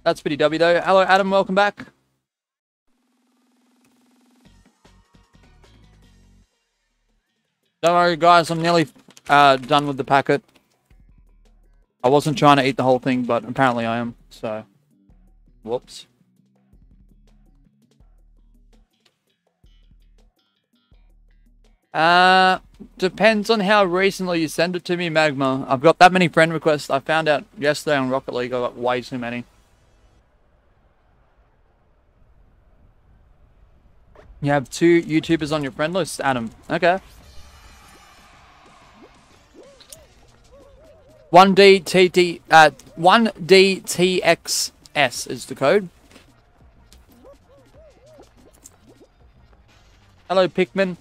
That's pretty W though. Hello, Adam. Welcome back. Don't worry, guys. I'm nearly uh, done with the packet. I wasn't trying to eat the whole thing, but apparently I am. So, whoops. Uh, depends on how recently you send it to me, Magma. I've got that many friend requests. I found out yesterday on Rocket League I got way too many. You have two YouTubers on your friend list, Adam. Okay. 1DTT, uh, 1DTXS is the code. Hello, Pikmin.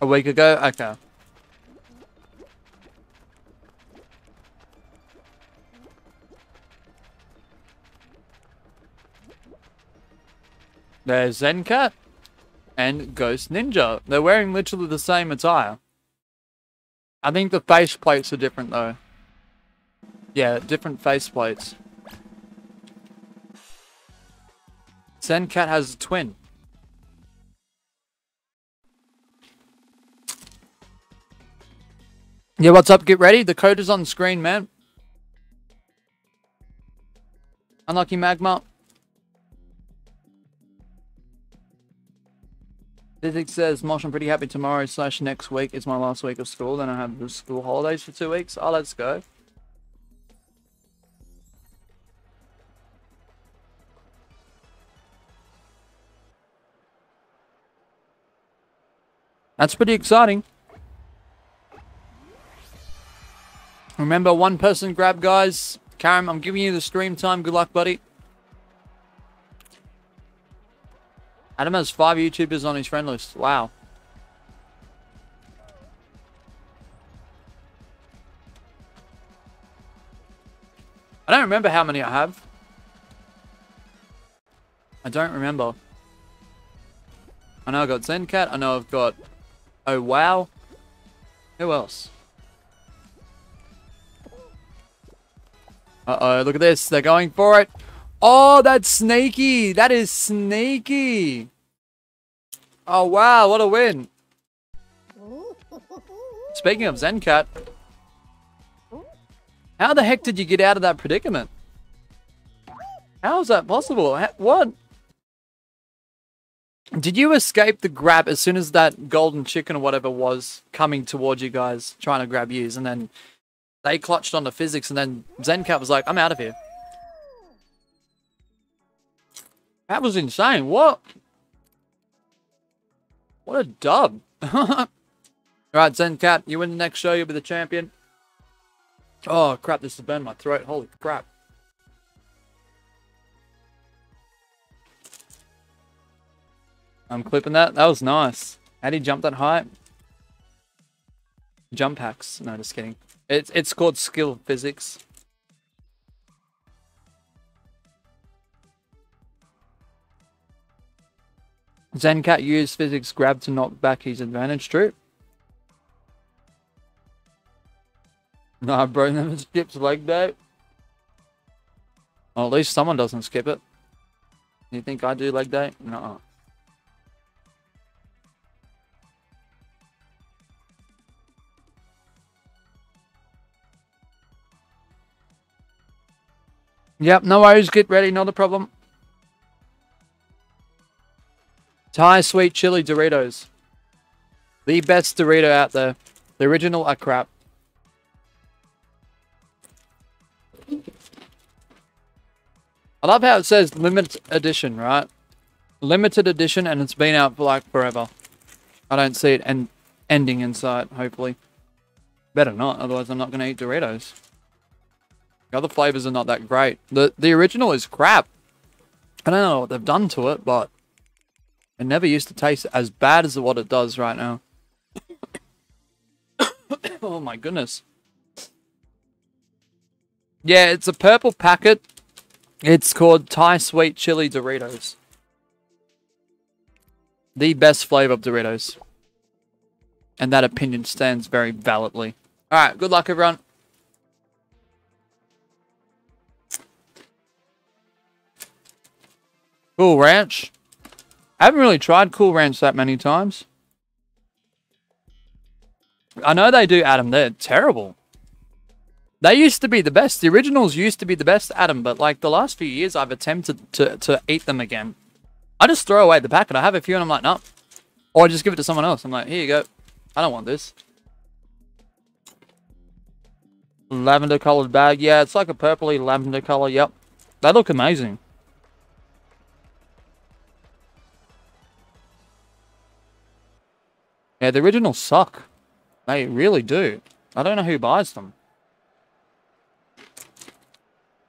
A week ago? Okay. There's Zencat and Ghost Ninja. They're wearing literally the same attire. I think the face plates are different though. Yeah, different face plates. Zencat has a twin. Yeah, what's up? Get ready. The code is on screen, man. Unlucky Magma. Physics says, Mosh, I'm pretty happy tomorrow slash next week is my last week of school. Then I have the school holidays for two weeks. Oh, let's go. That's pretty exciting. Remember, one person grab, guys. Karam, I'm giving you the stream time. Good luck, buddy. Adam has five YouTubers on his friend list. Wow. I don't remember how many I have. I don't remember. I know I've got Zencat. I know I've got... Oh, wow. Who else? Uh-oh, look at this. They're going for it. Oh, that's snaky. That is snaky. Oh, wow. What a win. Speaking of Zencat. How the heck did you get out of that predicament? How is that possible? What? Did you escape the grab as soon as that golden chicken or whatever was coming towards you guys, trying to grab you, and then they clutched onto physics, and then Zencat was like, I'm out of here. That was insane. What? What a dub. Alright, Zencat, you win the next show, you'll be the champion. Oh, crap, this has burned my throat. Holy crap. I'm clipping that. That was nice. How do you jump that high? Jump hacks. No, just kidding. It's it's called skill physics. Zencat used physics grab to knock back his advantage true. Nah, bro, never skips leg day. Well, at least someone doesn't skip it. You think I do leg day? No. Yep, no worries. Get ready. Not a problem. Thai sweet chili Doritos. The best Dorito out there. The original are crap. I love how it says limited edition, right? Limited edition and it's been out for like forever. I don't see it and ending inside, hopefully. Better not, otherwise I'm not going to eat Doritos. The other flavors are not that great. The the original is crap. I don't know what they've done to it, but it never used to taste as bad as what it does right now. oh my goodness. Yeah, it's a purple packet. It's called Thai Sweet Chili Doritos. The best flavor of Doritos. And that opinion stands very validly. Alright, good luck everyone. Cool Ranch. I haven't really tried Cool Ranch that many times. I know they do, Adam. They're terrible. They used to be the best. The originals used to be the best, Adam, but like the last few years, I've attempted to, to eat them again. I just throw away the packet. I have a few and I'm like, no. Or I just give it to someone else. I'm like, here you go. I don't want this. Lavender colored bag. Yeah, it's like a purpley lavender color. Yep. They look amazing. Yeah, the originals suck. They really do. I don't know who buys them.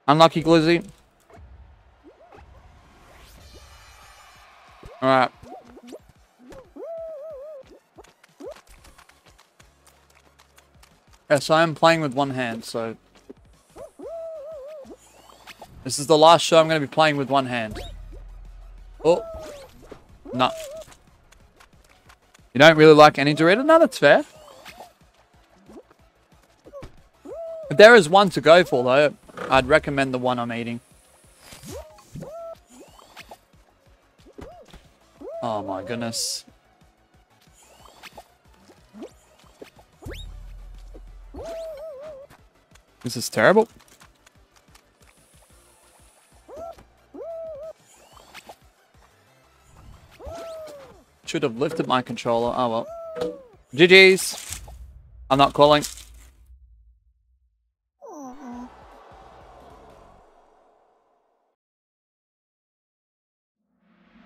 Unlucky Glizzy. Alright. Yes, I am playing with one hand, so... This is the last show I'm going to be playing with one hand. Oh. No. You don't really like any Dorito? No, that's fair. If there is one to go for, though, I'd recommend the one I'm eating. Oh my goodness. This is terrible. Should have lifted my controller. Oh well. GG's. I'm not calling.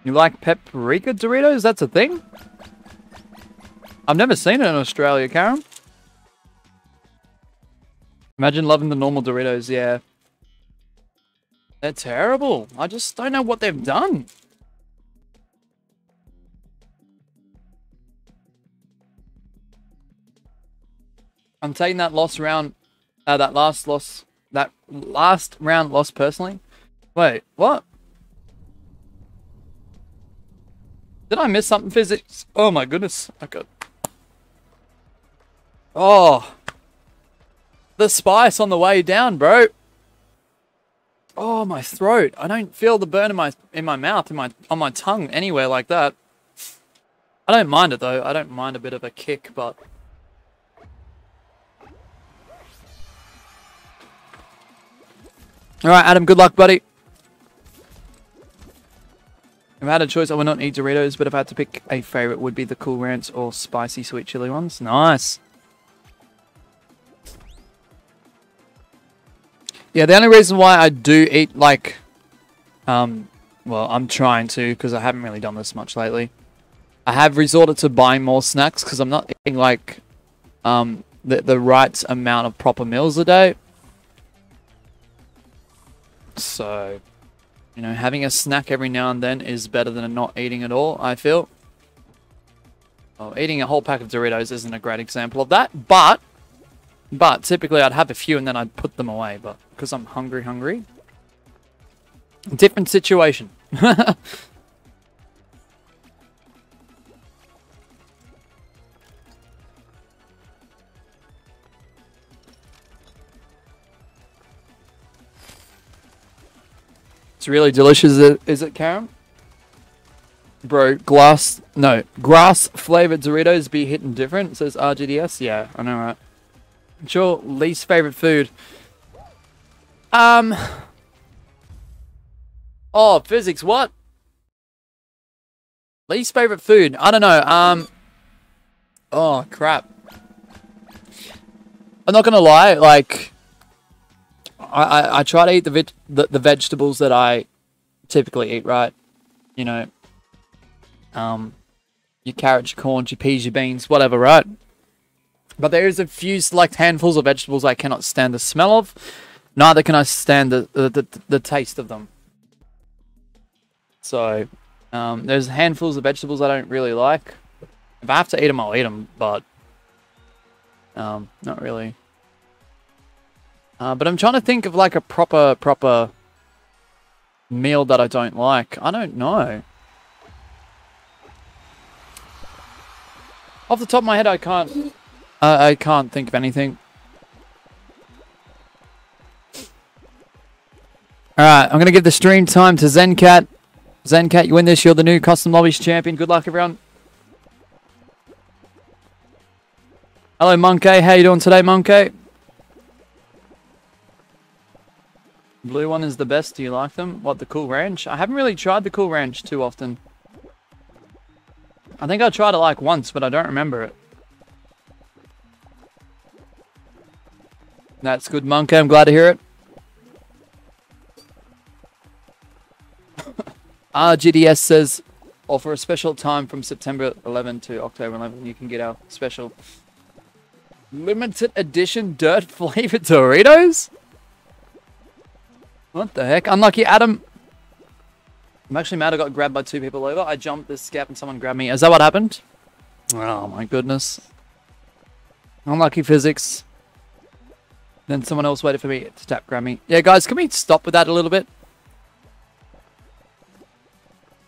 You like paprika Doritos? That's a thing? I've never seen it in Australia, Karen. Imagine loving the normal Doritos, yeah. They're terrible. I just don't know what they've done. I'm taking that loss round, uh, that last loss, that last round loss personally. Wait, what? Did I miss something physics? Oh my goodness. Okay. Oh. The spice on the way down, bro. Oh, my throat. I don't feel the burn in my in my mouth, in my on my tongue, anywhere like that. I don't mind it though. I don't mind a bit of a kick, but All right, Adam, good luck, buddy. If I had a choice, I would not eat Doritos, but if I had to pick a favorite, would be the Cool Ranch or spicy sweet chili ones. Nice. Yeah, the only reason why I do eat, like, um, well, I'm trying to, because I haven't really done this much lately. I have resorted to buying more snacks, because I'm not eating, like, um, the, the right amount of proper meals a day. So, you know, having a snack every now and then is better than not eating at all, I feel. Well, eating a whole pack of Doritos isn't a great example of that, but but typically I'd have a few and then I'd put them away, but because I'm hungry, hungry. Different situation. It's really delicious, is it, Karen? Bro, glass, no, grass flavored Doritos be hitting different, says RGDS. Yeah, I know, right? Your least favorite food. Um. Oh, physics, what? Least favorite food? I don't know, um. Oh, crap. I'm not gonna lie, like, I, I, try to eat the, the the vegetables that I typically eat, right? You know, um, your carrots, your corn, your peas, your beans, whatever, right? But there is a few select handfuls of vegetables I cannot stand the smell of. Neither can I stand the the, the, the taste of them. So, um, there's handfuls of vegetables I don't really like. If I have to eat them, I'll eat them, but um, not really. Uh, but I'm trying to think of like a proper, proper meal that I don't like. I don't know. Off the top of my head, I can't. Uh, I can't think of anything. Alright, I'm going to give the stream time to Zencat. Zencat, you win this. You're the new Custom Lobbies champion. Good luck, everyone. Hello, Monkey. How you doing today, Monkey? Blue one is the best. Do you like them? What, the Cool Ranch? I haven't really tried the Cool Ranch too often. I think I tried it like once, but I don't remember it. That's good, Monkey. I'm glad to hear it. RGDS says, oh, offer a special time from September 11 to October 11. You can get our special limited edition dirt flavored Doritos? What the heck? Unlucky Adam. I'm actually mad I got grabbed by two people over. I jumped this gap and someone grabbed me. Is that what happened? Oh my goodness. Unlucky physics. Then someone else waited for me to tap grab me. Yeah, guys, can we stop with that a little bit?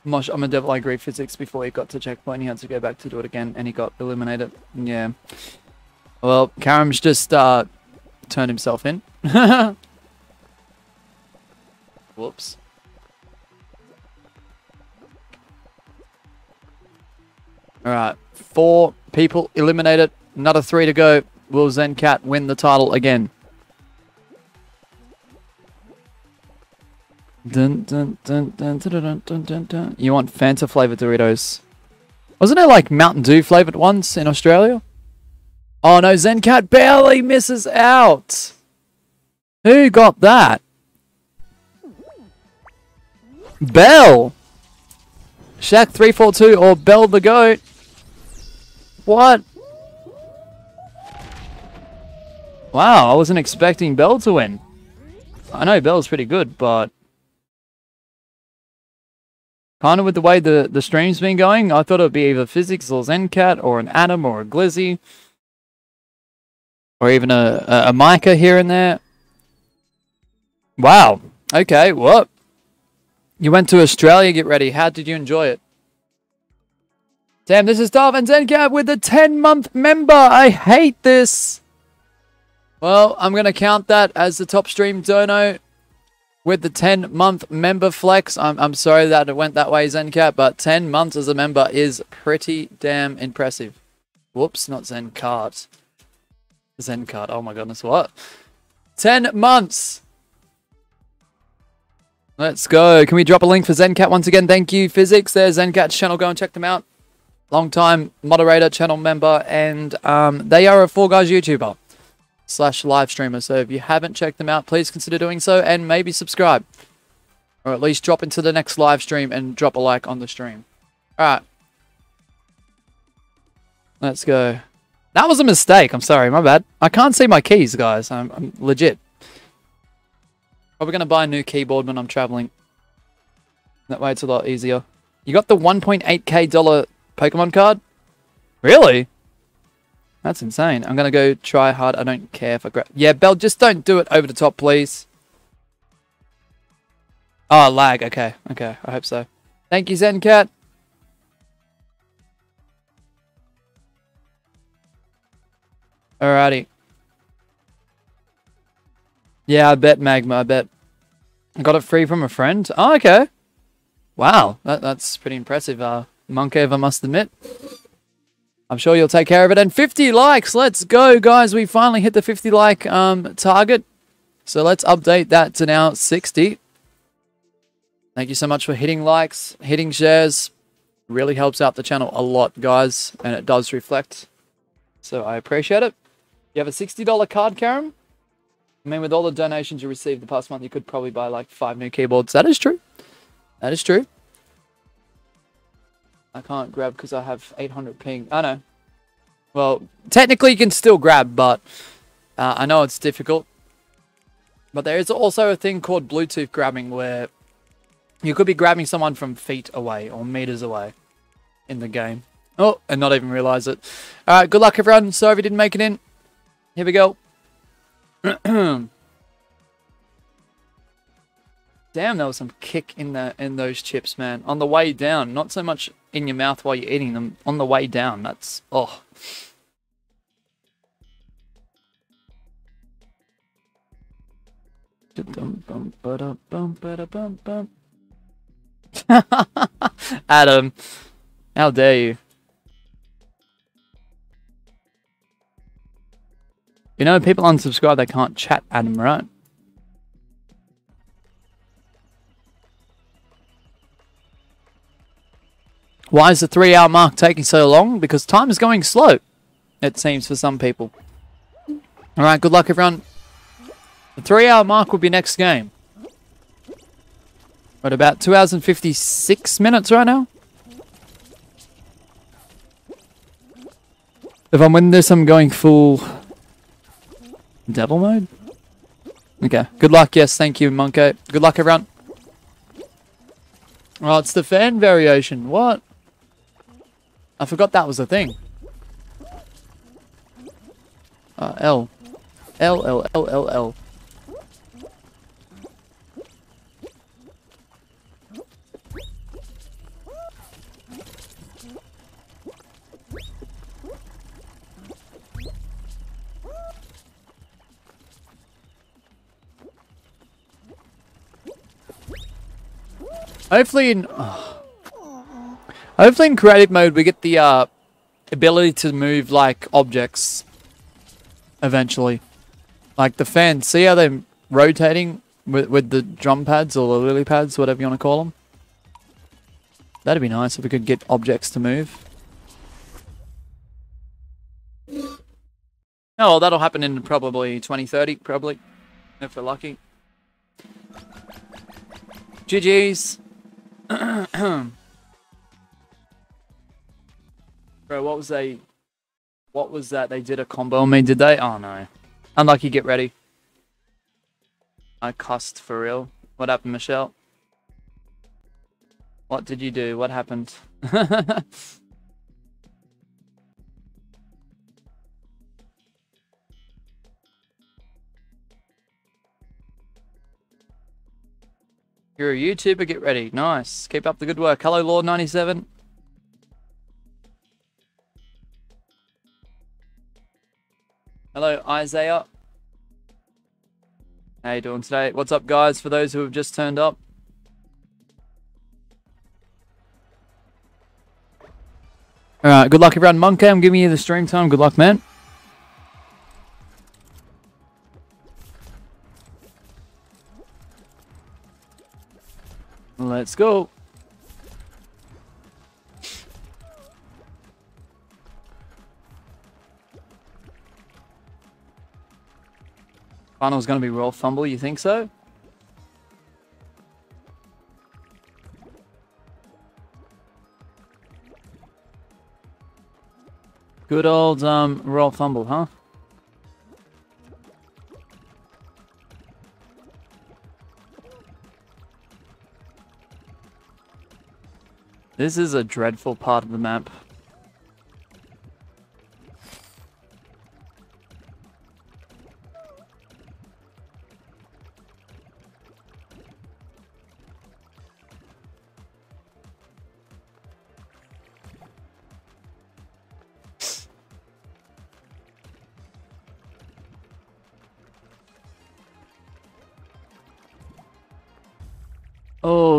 Mosh, I'm a devil. I agree. Physics before he got to checkpoint, he had to go back to do it again, and he got eliminated. Yeah. Well, Karam's just uh, turned himself in. Whoops. Alright, four people eliminated. Another three to go. Will Zencat win the title again? Dun, dun, dun, dun, dun, dun, dun, dun, dun. You want Fanta flavored Doritos? Wasn't there like Mountain Dew flavored ones in Australia? Oh no, Zencat barely misses out. Who got that? Bell. Shaq 342 or Bell the Goat. What? Wow, I wasn't expecting Bell to win. I know Bell's pretty good, but kind of with the way the, the stream's been going, I thought it would be either Physics or Zencat or an Adam or a Glizzy. Or even a, a, a Micah here and there. Wow. Okay, what? You went to Australia, get ready. How did you enjoy it? Damn, this is Darth and Zencat with a 10-month member. I hate this. Well, I'm going to count that as the top stream dono with the 10-month member flex. I'm, I'm sorry that it went that way, Zencat, but 10 months as a member is pretty damn impressive. Whoops, not Zencart. Zencart, oh my goodness, what? 10 months! Let's go. Can we drop a link for Zencat once again? Thank you, Physics. There's Zencat's channel. Go and check them out. Long time moderator, channel member, and um, they are a Fall Guys YouTuber slash live streamer. So if you haven't checked them out, please consider doing so and maybe subscribe. Or at least drop into the next live stream and drop a like on the stream. Alright. Let's go. That was a mistake. I'm sorry. My bad. I can't see my keys, guys. I'm, I'm legit. Probably going to buy a new keyboard when I'm traveling. That way it's a lot easier. You got the 1.8k dollar Pokemon card? Really? That's insane. I'm going to go try hard. I don't care if I grab... Yeah, Bell, just don't do it over the top, please. Oh, lag. Okay. Okay. I hope so. Thank you, Zencat. Alrighty. Yeah, I bet Magma. I bet. I got it free from a friend. Oh, okay. Wow, that, that's pretty impressive. Uh, Monkey, I must admit. I'm sure you'll take care of it. And 50 likes. Let's go, guys. We finally hit the 50 like um, target. So let's update that to now 60. Thank you so much for hitting likes, hitting shares. Really helps out the channel a lot, guys. And it does reflect. So I appreciate it. You have a $60 card, Karen? I mean, with all the donations you received the past month, you could probably buy like five new keyboards. That is true. That is true. I can't grab because I have 800 ping. I know. Well, technically you can still grab, but uh, I know it's difficult. But there is also a thing called Bluetooth grabbing where you could be grabbing someone from feet away or meters away in the game. Oh, and not even realize it. All right, good luck, everyone. Sorry if you didn't make it in. Here we go. Damn, there was some kick in the in those chips, man. On the way down, not so much in your mouth while you're eating them. On the way down, that's oh. Adam, how dare you? You know, people unsubscribe, they can't chat, Adam, right? Why is the three hour mark taking so long? Because time is going slow, it seems, for some people. Alright, good luck, everyone. The three hour mark will be next game. At about 2 hours and 56 minutes right now. If I'm winning this, I'm going full devil mode. Okay, good luck. Yes, thank you, Monkey. Good luck, everyone. Oh, it's the fan variation. What? I forgot that was a thing. Uh, L. L, L, L, L, L. Hopefully in... Oh. Hopefully in creative mode we get the uh, ability to move like objects eventually. Like the fans, see how they're rotating with, with the drum pads or the lily pads, whatever you want to call them? That'd be nice if we could get objects to move. Oh, that'll happen in probably 2030, probably, if we're lucky. GG's. Bro, what was they... What was that? They did a combo on me, did they? Oh, no. Unlucky, get ready. I cussed for real. What happened, Michelle? What did you do? What happened? You're a YouTuber, get ready. Nice. Keep up the good work. Hello, Lord97. Hello, Isaiah. How you doing today? What's up, guys, for those who have just turned up? Alright, good luck everyone. Monkey, I'm giving you the stream time. Good luck, man. Let's go. Final's going to be Royal Fumble, you think so? Good old um, Royal Fumble, huh? This is a dreadful part of the map.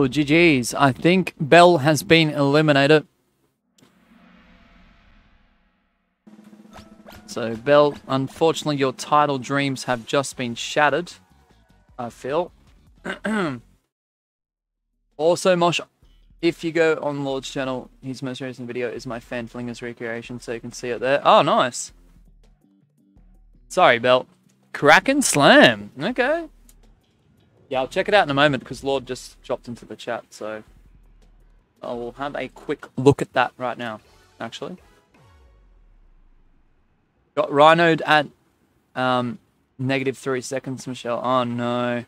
GG's. I think Bell has been eliminated. So, Bell, unfortunately, your title dreams have just been shattered. I feel. also, Mosh, if you go on Lord's channel, his most recent video is my fan flingers recreation, so you can see it there. Oh, nice. Sorry, Bell. Kraken Slam. Okay. Yeah, I'll check it out in a moment because Lord just dropped into the chat, so I will have a quick look at that right now, actually. Got Rhinoed at um, negative three seconds, Michelle. Oh no.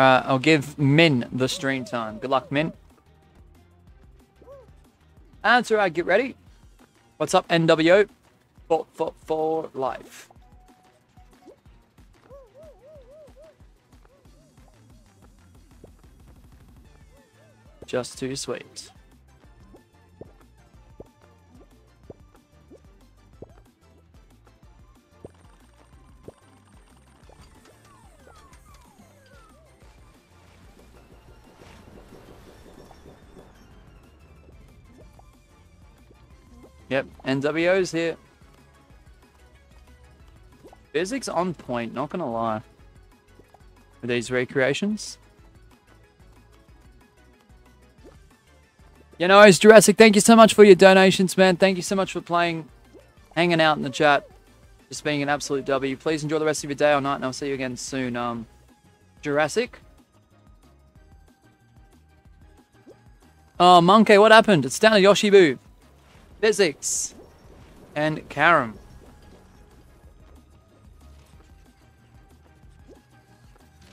Uh, I'll give Min the stream time. Good luck, Min. That's alright, get ready. What's up, NWO? For, for, for life. Just too sweet. Yep, NWO's here. Physics on point, not gonna lie. With these recreations. You know, it's Jurassic, thank you so much for your donations, man. Thank you so much for playing, hanging out in the chat. Just being an absolute W. Please enjoy the rest of your day or night, and I'll see you again soon. Um, Jurassic. Oh, Monkey, what happened? It's down to Yoshibu. Physics. And Karam.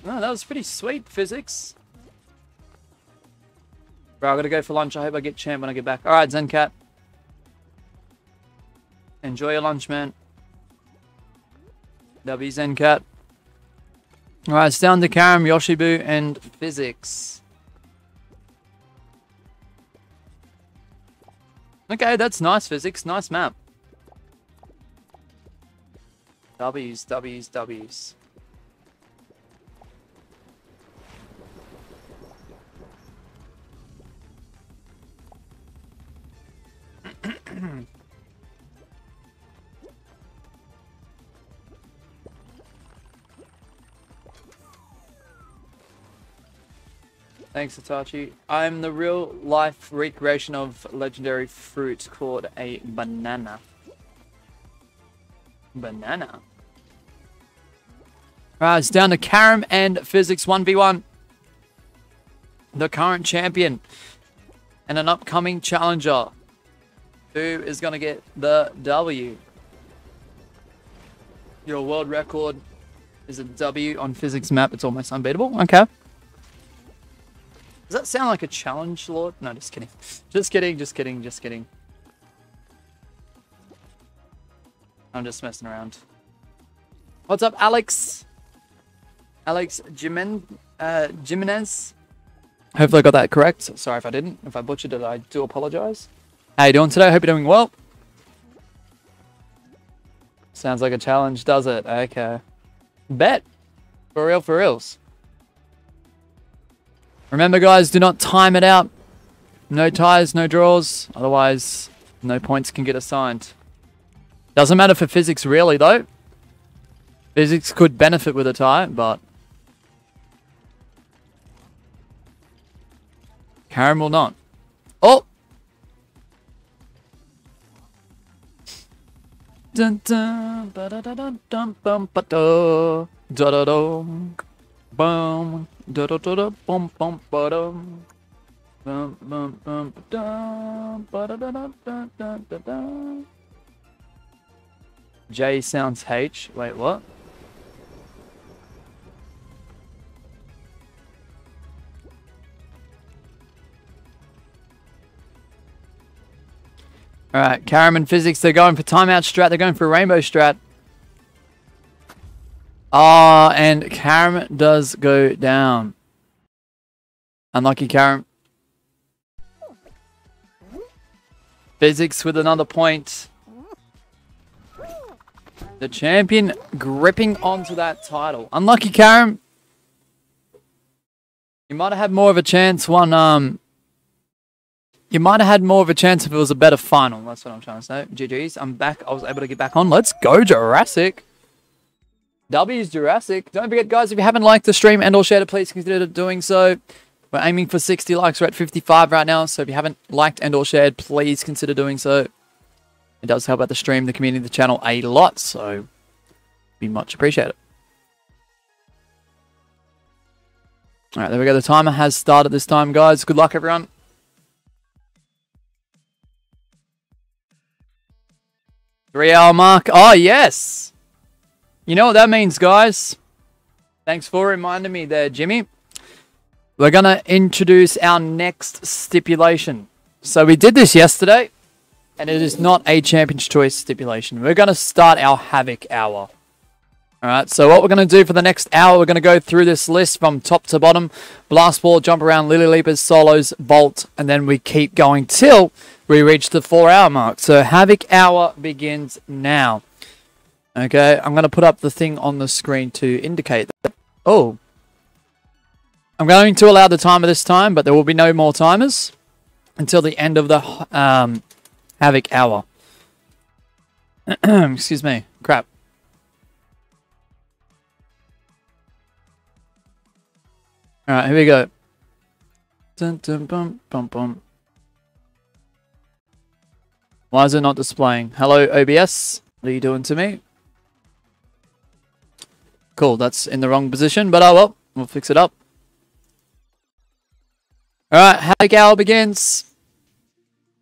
Oh, that was pretty sweet, physics. Bro, I gotta go for lunch. I hope I get champ when I get back. Alright, Zencat. Enjoy your lunch, man. W Zencat. Alright, it's down to Karam, Yoshibu, and physics. Okay, that's nice physics. Nice map. W's, W's, W's. Thanks, Itachi. I'm the real life recreation of legendary fruit called a banana. Banana. Right, it's down to Karam and Physics 1v1. The current champion and an upcoming challenger. Who is going to get the W? Your world record is a W on physics map. It's almost unbeatable. Okay. Does that sound like a challenge, Lord? No, just kidding. Just kidding, just kidding, just kidding. I'm just messing around. What's up, Alex? Alex Jimen uh, Jimenez? Hopefully I got that correct. Sorry if I didn't. If I butchered it, I do apologize. How you doing today? Hope you're doing well. Sounds like a challenge, does it? Okay. Bet. For real, for reals. Remember, guys, do not time it out. No ties, no draws. Otherwise, no points can get assigned. Doesn't matter for physics, really, though. Physics could benefit with a tie, but... Karam will not. Oh! Dun dun ba da da da bum ba da da da dum da da da da ba ba ba da da da da da da da J sounds H. Wait, what? Alright, Karam and Physics, they're going for timeout strat, they're going for rainbow strat. Ah, and Karam does go down. Unlucky Karam. Physics with another point. The champion gripping onto that title. Unlucky Karam. You might have had more of a chance one um you might have had more of a chance if it was a better final. That's what I'm trying to say. GG's. I'm back. I was able to get back on. Let's go, Jurassic. W's Jurassic. Don't forget, guys, if you haven't liked the stream and or shared it, please consider doing so. We're aiming for 60 likes. We're at 55 right now. So if you haven't liked and or shared, please consider doing so. It does help out the stream, the community, the channel a lot. So be much appreciated. All right, there we go. The timer has started this time, guys. Good luck, everyone. Three hour mark. Oh, yes. You know what that means, guys. Thanks for reminding me there, Jimmy. we're going to introduce our next stipulation. So we did this yesterday, and it is not a Champion's Choice stipulation. We're going to start our Havoc Hour. Alright, so what we're going to do for the next hour, we're going to go through this list from top to bottom. Blast Ball, Jump Around, Lily Leapers, Solos, Vault, and then we keep going till we reach the four hour mark. So Havoc Hour begins now. Okay, I'm going to put up the thing on the screen to indicate that. Oh. I'm going to allow the timer this time, but there will be no more timers until the end of the um, Havoc Hour. Excuse me. Crap. Alright, here we go. Dun, dun, bum, bum, bum. Why is it not displaying? Hello, OBS. What are you doing to me? Cool, that's in the wrong position, but oh well. We'll fix it up. Alright, Hour begins.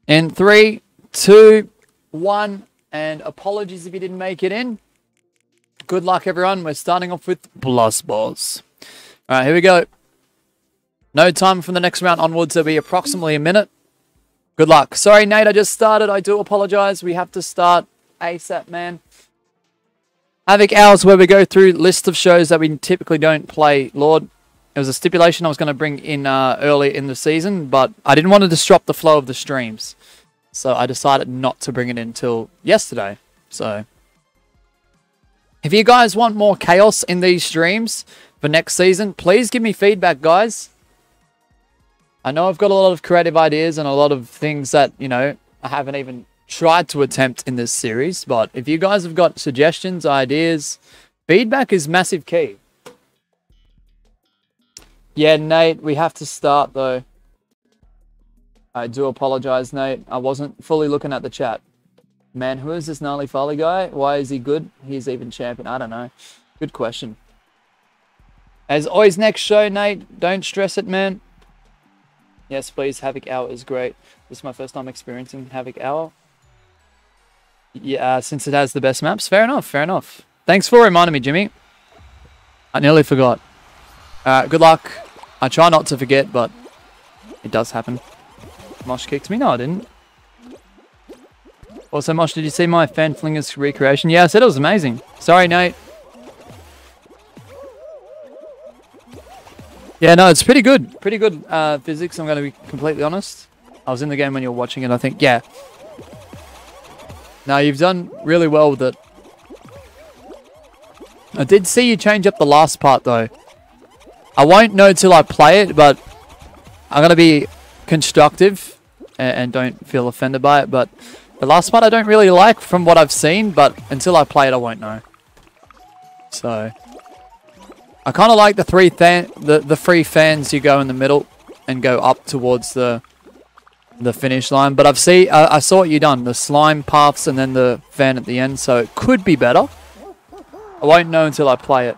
In three, two, one, and apologies if you didn't make it in. Good luck, everyone. We're starting off with Blast Balls. Alright, here we go. No time from the next round onwards. There'll be approximately a minute. Good luck. Sorry, Nate, I just started. I do apologize. We have to start ASAP, man. Havoc Hours, where we go through lists of shows that we typically don't play. Lord, it was a stipulation I was going to bring in uh, early in the season, but I didn't want to disrupt the flow of the streams. So I decided not to bring it in until yesterday. So if you guys want more chaos in these streams for next season, please give me feedback, guys. I know I've got a lot of creative ideas and a lot of things that, you know, I haven't even tried to attempt in this series. But if you guys have got suggestions, ideas, feedback is massive key. Yeah, Nate, we have to start though. I do apologize, Nate. I wasn't fully looking at the chat. Man, who is this gnarly Farley guy? Why is he good? He's even champion. I don't know. Good question. As always, next show, Nate. Don't stress it, man. Yes, please. Havoc Hour is great. This is my first time experiencing Havoc Hour. Yeah, since it has the best maps. Fair enough, fair enough. Thanks for reminding me, Jimmy. I nearly forgot. Uh, good luck. I try not to forget, but it does happen. Mosh kicked me? No, I didn't. Also, Mosh, did you see my fan flingers recreation? Yeah, I said it was amazing. Sorry, Nate. Yeah, no, it's pretty good. Pretty good uh, physics, I'm going to be completely honest. I was in the game when you were watching it, I think. Yeah. Now, you've done really well with it. I did see you change up the last part, though. I won't know till I play it, but I'm going to be constructive and, and don't feel offended by it. But the last part I don't really like from what I've seen, but until I play it, I won't know. So... I kind of like the three the the three fans you go in the middle and go up towards the the finish line. But I've see uh, I saw what you done the slime paths and then the fan at the end, so it could be better. I won't know until I play it.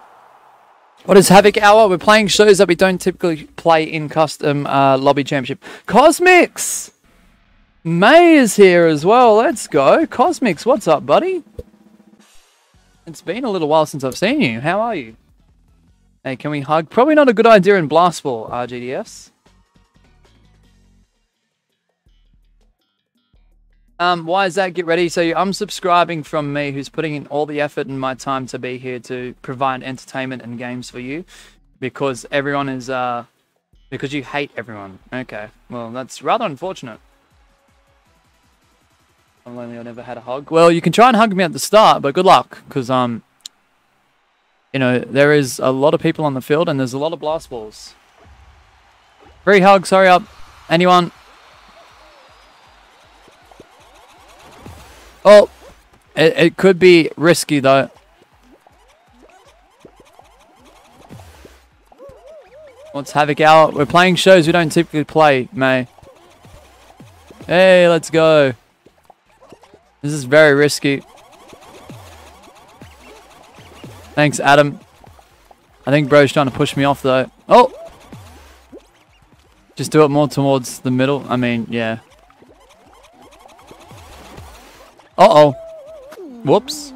What is Havoc Hour? We're playing shows that we don't typically play in custom uh, lobby championship. Cosmix! May is here as well. Let's go. Cosmix, what's up, buddy? It's been a little while since I've seen you. How are you? Hey, can we hug? Probably not a good idea in Blast Ball, RGDS. Um, why is that? Get ready. So I'm subscribing from me, who's putting in all the effort and my time to be here to provide entertainment and games for you, because everyone is uh, because you hate everyone. Okay, well that's rather unfortunate. I'm lonely. I never had a hug. Well, you can try and hug me at the start, but good luck, because um, you know, there is a lot of people on the field and there's a lot of blast balls. Free hug, sorry up. Anyone? Oh, it, it could be risky though. Let's Havoc out. We're playing shows we don't typically play, May. Hey, let's go. This is very risky. Thanks, Adam. I think bro's trying to push me off, though. Oh! Just do it more towards the middle. I mean, yeah. Uh-oh. Whoops.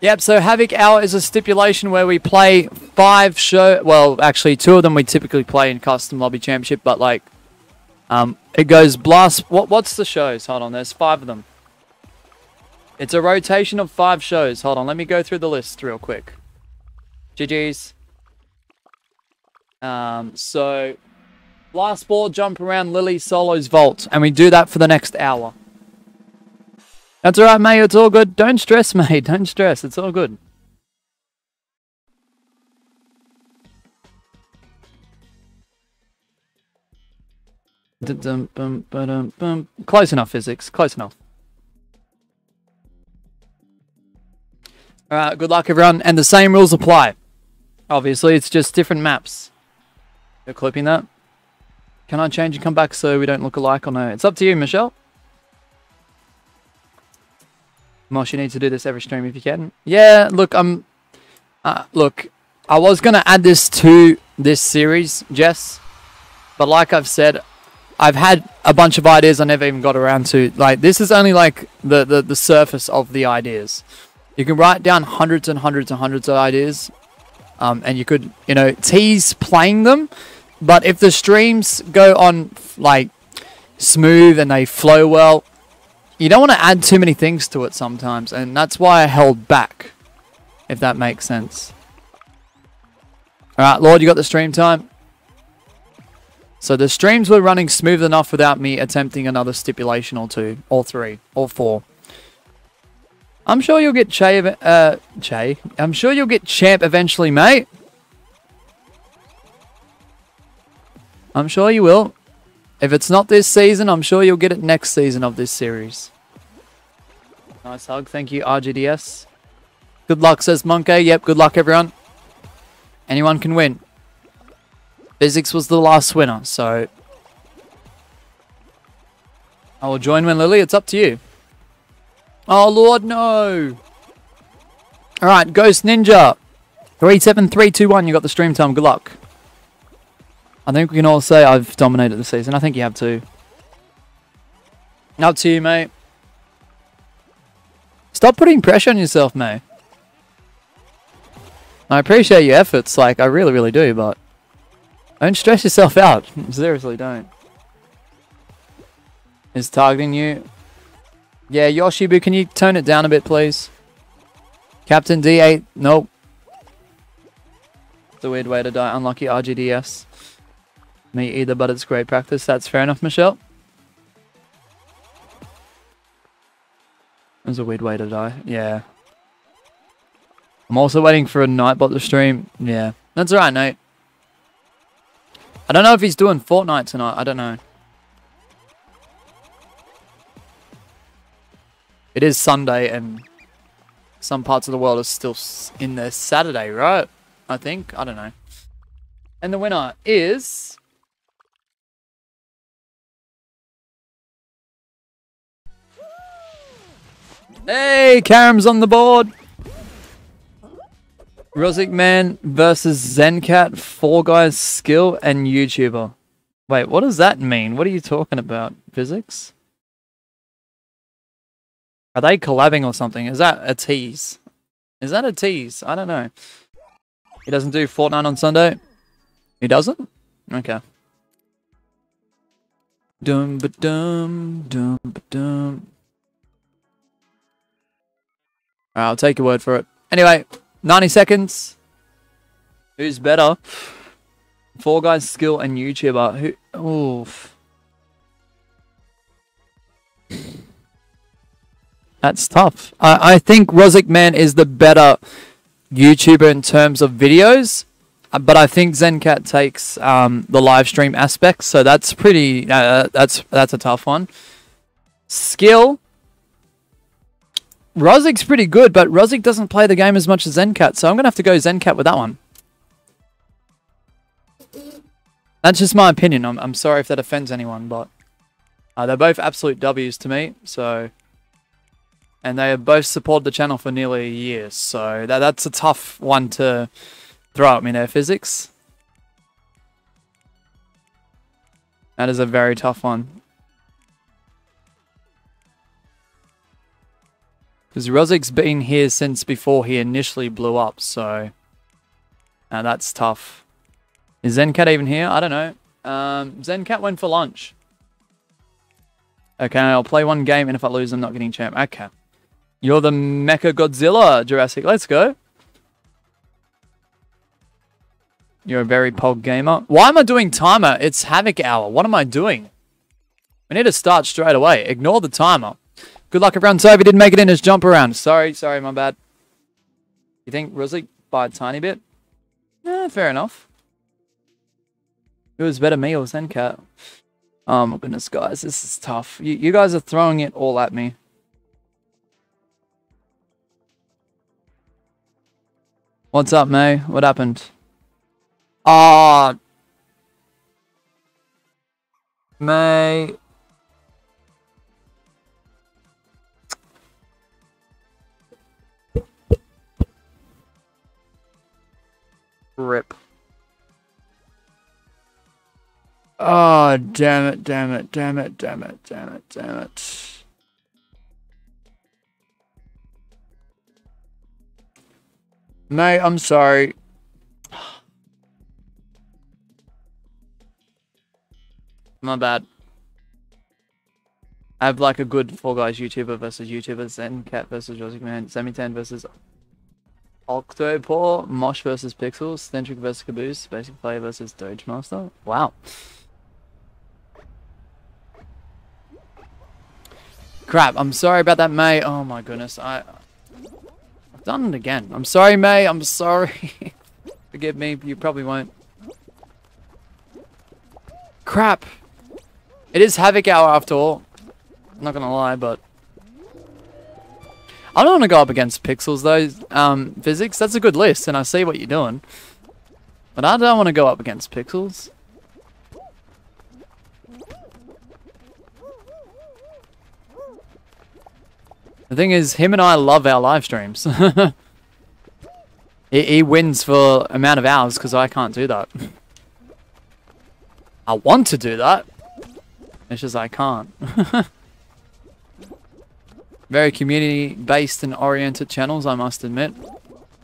Yep, so Havoc Hour is a stipulation where we play five show. Well, actually, two of them we typically play in Custom Lobby Championship, but like, um, it goes blast. What what's the shows? Hold on, there's five of them. It's a rotation of five shows. Hold on, let me go through the list real quick. GG's. Um, so, Blast ball jump around Lily Solo's vault, and we do that for the next hour. That's alright, mate. It's all good. Don't stress, mate. Don't stress. It's all good. Close enough, physics. Close enough. Alright, good luck, everyone. And the same rules apply. Obviously, it's just different maps. You're clipping that. Can I change and come back so we don't look alike or no? It's up to you, Michelle. Mosh, you need to do this every stream if you can. Yeah, look, I'm... Uh, look, I was to add this to this series, Jess. But like I've said, I've had a bunch of ideas I never even got around to. Like, this is only like the, the, the surface of the ideas. You can write down hundreds and hundreds and hundreds of ideas. Um, and you could, you know, tease playing them. But if the streams go on, like, smooth and they flow well, you don't want to add too many things to it sometimes, and that's why I held back, if that makes sense. Alright, Lord, you got the stream time? So the streams were running smooth enough without me attempting another stipulation or two, or three, or four. I'm sure you'll get Che, uh, Che. I'm sure you'll get champ eventually, mate. I'm sure you will. If it's not this season, I'm sure you'll get it next season of this series. Nice hug. Thank you, RGDS. Good luck, says Monkey. Yep, good luck, everyone. Anyone can win. Physics was the last winner, so... I will join when Lily. It's up to you. Oh, Lord, no. Alright, Ghost Ninja. 37321, you got the stream time. Good luck. I think we can all say I've dominated the season. I think you have too. Up to you, mate. Stop putting pressure on yourself, mate. I appreciate your efforts, like, I really, really do, but... Don't stress yourself out. Seriously, don't. Is targeting you. Yeah, Yoshibu, can you tone it down a bit, please? Captain D8, nope. It's a weird way to die. Unlucky RGDS. Me either, but it's great practice. That's fair enough, Michelle. That's a weird way to die. Yeah. I'm also waiting for a Nightbot to stream. Yeah. That's alright, Nate. I don't know if he's doing Fortnite tonight. I don't know. It is Sunday and some parts of the world are still in their Saturday, right? I think. I don't know. And the winner is... Hey, Karam's on the board. Rozik Man versus Zencat, Fall Guys Skill, and YouTuber. Wait, what does that mean? What are you talking about? Physics? Are they collabing or something? Is that a tease? Is that a tease? I don't know. He doesn't do Fortnite on Sunday? He doesn't? Okay. Dum ba dum dum ba dum. I'll take your word for it. Anyway, 90 seconds. Who's better? Fall Guys Skill and YouTuber. Who? Oof. That's tough. I, I think Rozik Man is the better YouTuber in terms of videos, uh, but I think Zencat takes um, the live stream aspect, so that's pretty. Uh, that's that's a tough one. Skill. Rozik's pretty good, but Rozik doesn't play the game as much as Zencat, so I'm going to have to go Zencat with that one. That's just my opinion. I'm, I'm sorry if that offends anyone, but uh, they're both absolute W's to me, so... And they have both supported the channel for nearly a year, so that, that's a tough one to throw at me there, physics. That is a very tough one. Because Rozik's been here since before he initially blew up, so... That's tough. Is Zencat even here? I don't know. Um, Zencat went for lunch. Okay, I'll play one game, and if I lose, I'm not getting champ. Okay. You're the Mecha Godzilla, Jurassic. Let's go. You're a very pog gamer. Why am I doing timer? It's Havoc Hour. What am I doing? We need to start straight away. Ignore the timer. Good luck everyone. Sorry if didn't make it in his jump around. Sorry, sorry, my bad. You think Roslik by a tiny bit? Yeah, fair enough. It was better me or Zencat. Oh my goodness, guys. This is tough. You, you guys are throwing it all at me. What's up, May? What happened? Ah. Uh, May. Rip. Oh, damn it, damn it, damn it, damn it, damn it, damn it. Mate, I'm sorry. My bad. I have like a good Fall Guys YouTuber versus YouTuber, Zencat versus Joseph Man, Semi10 versus Octopaw, Mosh versus Pixels, Centric versus Caboose, Basic Player versus Doge Master. Wow. Crap, I'm sorry about that, May. Oh my goodness, I... I've done it again. I'm sorry, May, I'm sorry. Forgive me, you probably won't. Crap. It is Havoc Hour after all. I'm not gonna lie, but... I don't want to go up against Pixels though, um, Physics. That's a good list, and I see what you're doing. But I don't want to go up against Pixels. The thing is, him and I love our live streams. he, he wins for amount of hours because I can't do that. I want to do that. It's just I can't. Very community-based and oriented channels, I must admit.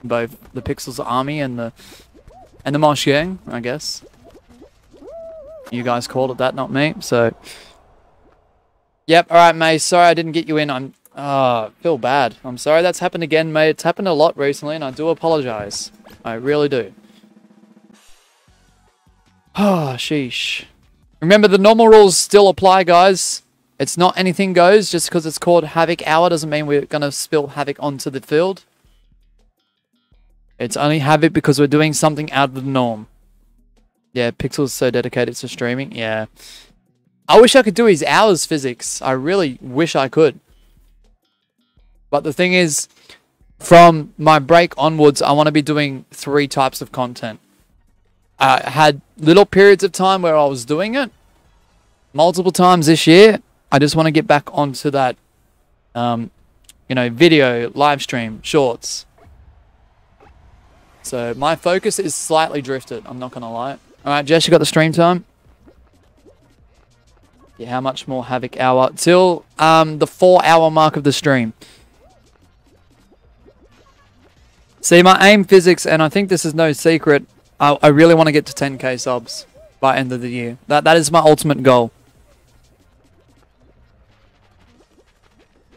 Both the Pixels Army and the and the Mosh Gang, I guess. You guys called it that, not me. So, yep. All right, May. Sorry I didn't get you in. I'm uh feel bad. I'm sorry that's happened again, May. It's happened a lot recently, and I do apologize. I really do. Ah, oh, sheesh. Remember, the normal rules still apply, guys. It's not anything goes. Just because it's called Havoc Hour doesn't mean we're going to spill Havoc onto the field. It's only Havoc because we're doing something out of the norm. Yeah, Pixel's so dedicated to streaming. Yeah. I wish I could do his hours physics. I really wish I could. But the thing is, from my break onwards, I want to be doing three types of content. I had little periods of time where I was doing it multiple times this year, I just want to get back onto that, um, you know, video, live stream, shorts. So my focus is slightly drifted. I'm not going to lie. All right, Jess, you got the stream time? Yeah, how much more Havoc Hour? Till um, the four hour mark of the stream. See, my aim physics, and I think this is no secret, I, I really want to get to 10k subs by end of the year. That That is my ultimate goal.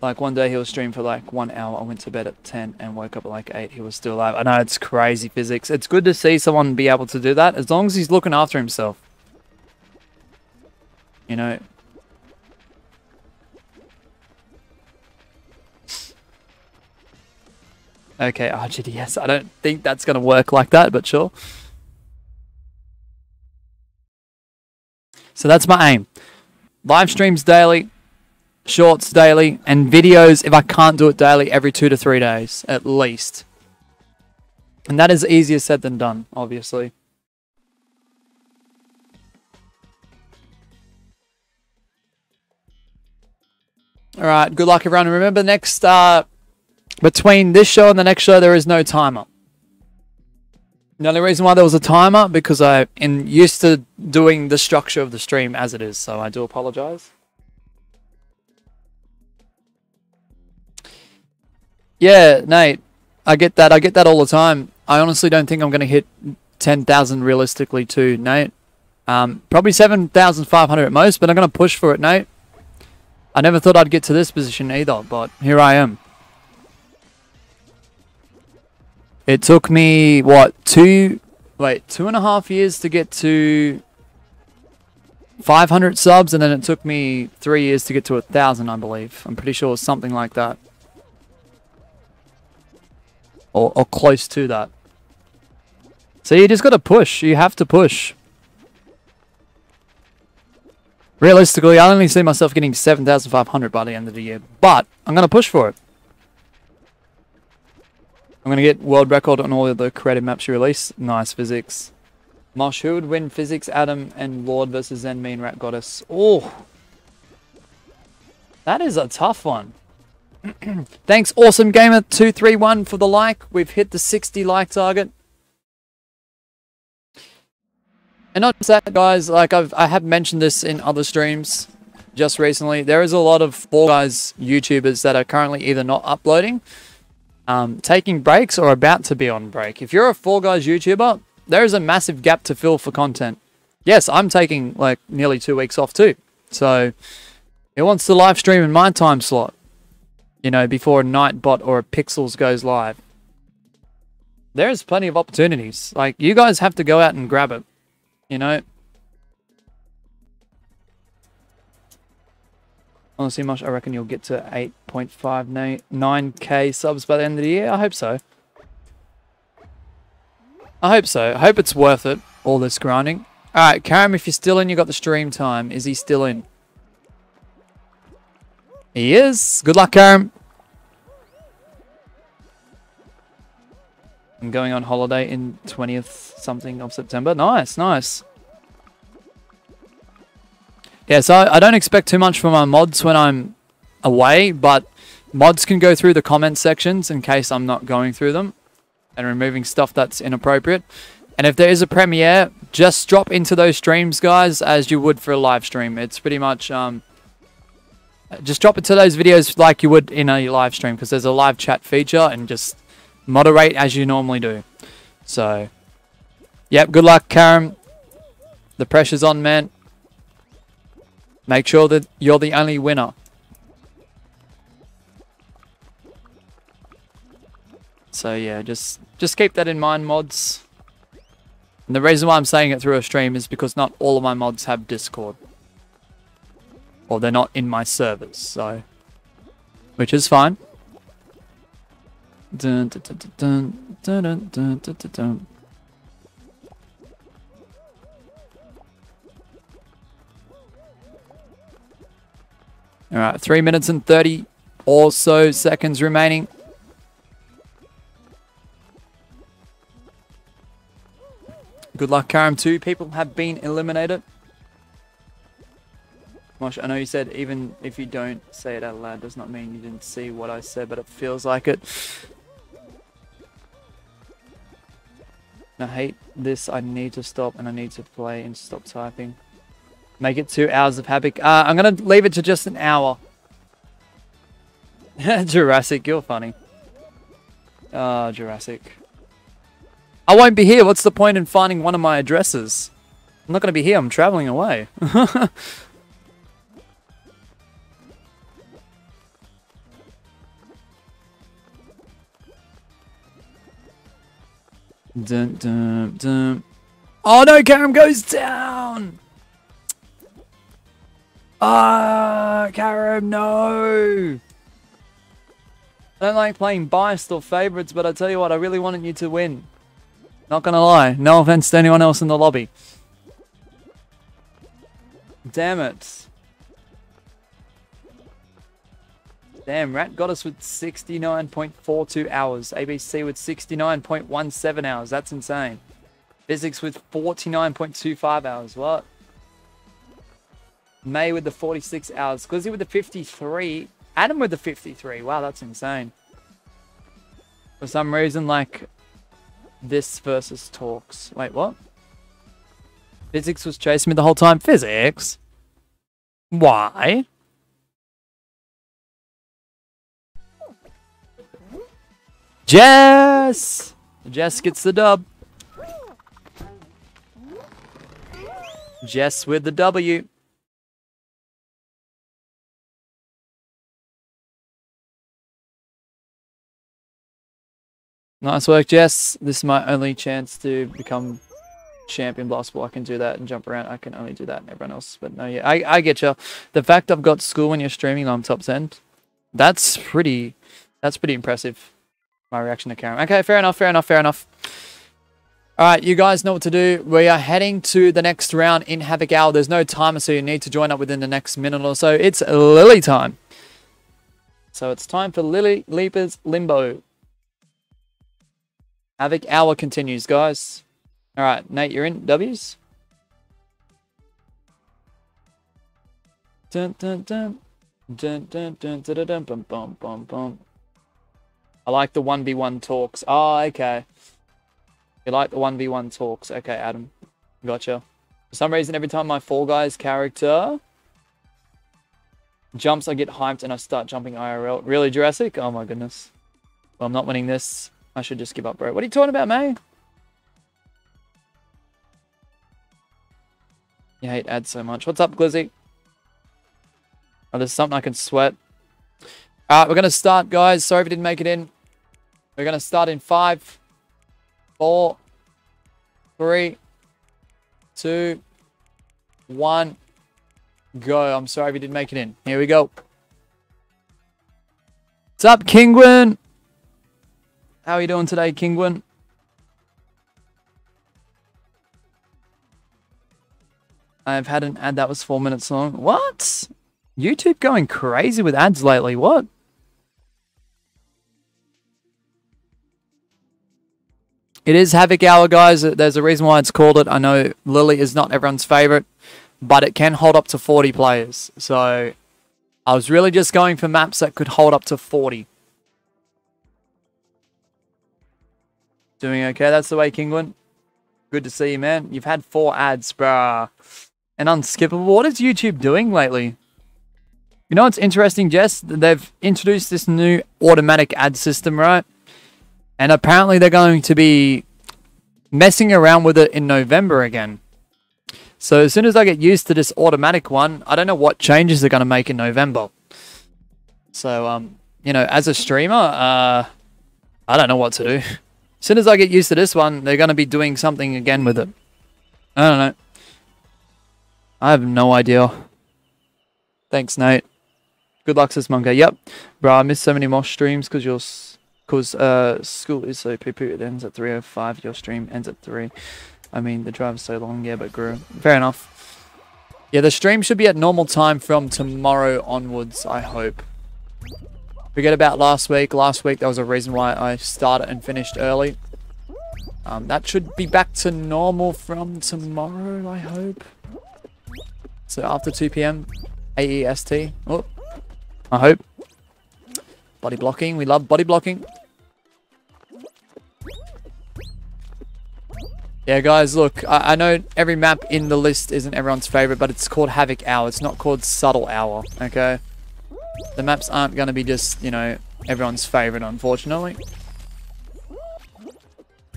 Like one day he'll stream for like one hour. I went to bed at 10 and woke up at like 8. He was still alive. I know it's crazy physics. It's good to see someone be able to do that as long as he's looking after himself. You know. Okay, RGDS. I don't think that's going to work like that, but sure. So that's my aim. Live streams daily, shorts daily, and videos if I can't do it daily every two to three days at least. And that is easier said than done, obviously. Alright, good luck everyone. Remember next uh between this show and the next show there is no timer. The only reason why there was a timer because I am used to doing the structure of the stream as it is, so I do apologize. Yeah, Nate. I get that. I get that all the time. I honestly don't think I'm going to hit 10,000 realistically too, Nate. Um, probably 7,500 at most, but I'm going to push for it, Nate. I never thought I'd get to this position either, but here I am. It took me, what, two, wait, two and a half years to get to 500 subs, and then it took me three years to get to a thousand, I believe. I'm pretty sure something like that. Or, or close to that. So you just got to push. You have to push. Realistically, I only see myself getting 7,500 by the end of the year. But I'm to push for it. I'm to get world record on all of the creative maps you release. Nice physics. Mosh, who would win physics, Adam, and Lord versus Zen, Mean Rat Goddess? Oh. That is a tough one. Thanks, Awesome Gamer 231 for the like. We've hit the 60 like target. And not just that, guys, like I've, I have mentioned this in other streams just recently. There is a lot of Fall Guys YouTubers that are currently either not uploading, um, taking breaks, or about to be on break. If you're a Fall Guys YouTuber, there is a massive gap to fill for content. Yes, I'm taking like nearly two weeks off too. So it wants to live stream in my time slot, you know, before a Nightbot or a Pixels goes live. There's plenty of opportunities. Like, you guys have to go out and grab it. You know? Honestly, much I reckon you'll get to 8.59k subs by the end of the year. I hope so. I hope so. I hope it's worth it, all this grinding. Alright, Karam, if you're still in, you got the stream time. Is he still in? He is. Good luck, Karam. I'm going on holiday in 20th something of September. Nice, nice. Yeah, so I don't expect too much from my mods when I'm away, but mods can go through the comment sections in case I'm not going through them and removing stuff that's inappropriate. And if there is a premiere, just drop into those streams, guys, as you would for a live stream. It's pretty much, um, just drop into those videos like you would in a live stream because there's a live chat feature and just moderate as you normally do. So, yep, good luck, Karam. The pressure's on, man. Make sure that you're the only winner. So yeah, just just keep that in mind, mods. And the reason why I'm saying it through a stream is because not all of my mods have Discord. Or they're not in my servers, so... Which is fine. Dun, dun, dun, All right, three minutes and 30 or so seconds remaining. Good luck, Karam. Two people have been eliminated. Mosh, I know you said even if you don't say it out loud does not mean you didn't see what I said, but it feels like it. I hate this. I need to stop and I need to play and stop typing. Make it two hours of Havoc. Uh, I'm going to leave it to just an hour. Jurassic, you're funny. Ah, Jurassic. I won't be here. What's the point in finding one of my addresses? I'm not going to be here. I'm traveling away. dun, dun, dun. Oh no, Karam goes down! Ah, Karam, no! I don't like playing biased or favorites, but I tell you what, I really wanted you to win. Not gonna lie. No offense to anyone else in the lobby. Damn it. Damn, Rat Goddess with 69.42 hours. ABC with 69.17 hours. That's insane. Physics with 49.25 hours. What? May with the 46 hours. Glizzy with the 53. Adam with the 53. Wow, that's insane. For some reason, like, this versus talks. Wait, what? Physics was chasing me the whole time. Physics? Why? Jess! Jess gets the dub. Jess with the W. Nice work, Jess. This is my only chance to become champion blast. I can do that and jump around. I can only do that and everyone else. But no, yeah, I, I get you. The fact I've got school when you're streaming on top 10, that's pretty, that's pretty impressive. My reaction to Karam. Okay, fair enough, fair enough, fair enough. All right, you guys know what to do. We are heading to the next round in Havoc Hour. There's no timer, so you need to join up within the next minute or so. It's Lily time. So it's time for Lily Leapers Limbo. Havoc Hour continues, guys. All right, Nate, you're in. W's? Dun, dun, dun. Dun, dun, dun, dun, dun, dun, bum, bum, bum, bum. I like the 1v1 talks. Oh, okay. You like the 1v1 talks. Okay, Adam. Gotcha. For some reason, every time my Fall Guys character jumps, I get hyped and I start jumping IRL. Really, Jurassic? Oh my goodness. Well, I'm not winning this. I should just give up, bro. What are you talking about, May? You hate ads so much. What's up, Glizzy? Oh, there's something I can sweat. Alright, we're going to start, guys. Sorry if you didn't make it in. We're going to start in five, four, three, two, one, go. I'm sorry if you didn't make it in. Here we go. What's up, Kingwin? How are you doing today, Kingwin? I've had an ad that was four minutes long. What? YouTube going crazy with ads lately. What? It is Havoc Hour, guys. There's a reason why it's called it. I know Lily is not everyone's favorite, but it can hold up to 40 players. So I was really just going for maps that could hold up to 40. Doing okay. That's the way, Kingwin. Good to see you, man. You've had four ads, bruh. And unskippable. What is YouTube doing lately? You know what's interesting, Jess? They've introduced this new automatic ad system, right? And apparently they're going to be messing around with it in November again. So as soon as I get used to this automatic one, I don't know what changes they're going to make in November. So, um, you know, as a streamer, uh, I don't know what to do. As soon as I get used to this one, they're going to be doing something again with it. I don't know. I have no idea. Thanks, Nate. Good luck, says Monkey. Yep. Bro, I missed so many more streams because you're because uh, school is so poo poo. It ends at 3.05. Your stream ends at 3. I mean, the drive is so long. Yeah, but grew. Fair enough. Yeah, the stream should be at normal time from tomorrow onwards, I hope. Forget about last week. Last week, there was a reason why I started and finished early. Um, that should be back to normal from tomorrow, I hope. So after 2 p.m. AEST. Oh, I hope. Body blocking. We love body blocking. Yeah, guys, look, I, I, know every map in the list isn't everyone's favorite, but it's called Havoc Hour. It's not called Subtle Hour, okay? The maps aren't going to be just, you know, everyone's favorite, unfortunately.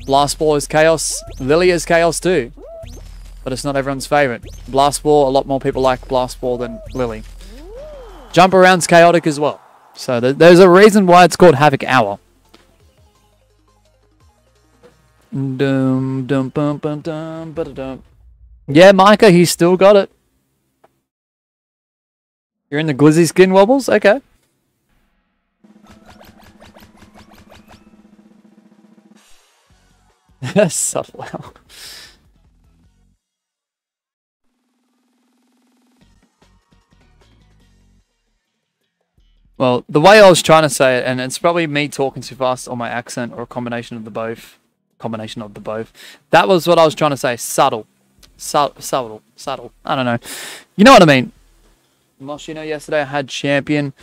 Blast Ball is Chaos. Lily is Chaos too. But it's not everyone's favorite. Blast Ball, a lot more people like Blast Ball than Lily. Jump Around's chaotic as well. So th there's a reason why it's called Havoc Hour. Dum dum bum bum dum ba dum. Yeah, Micah, he's still got it. You're in the glizzy skin wobbles? Okay. Subtle. Well, the way I was trying to say it, and it's probably me talking too fast or my accent or a combination of the both combination of the both. That was what I was trying to say. Subtle. Su subtle. Subtle. I don't know. You know what I mean. Know, yesterday I had champion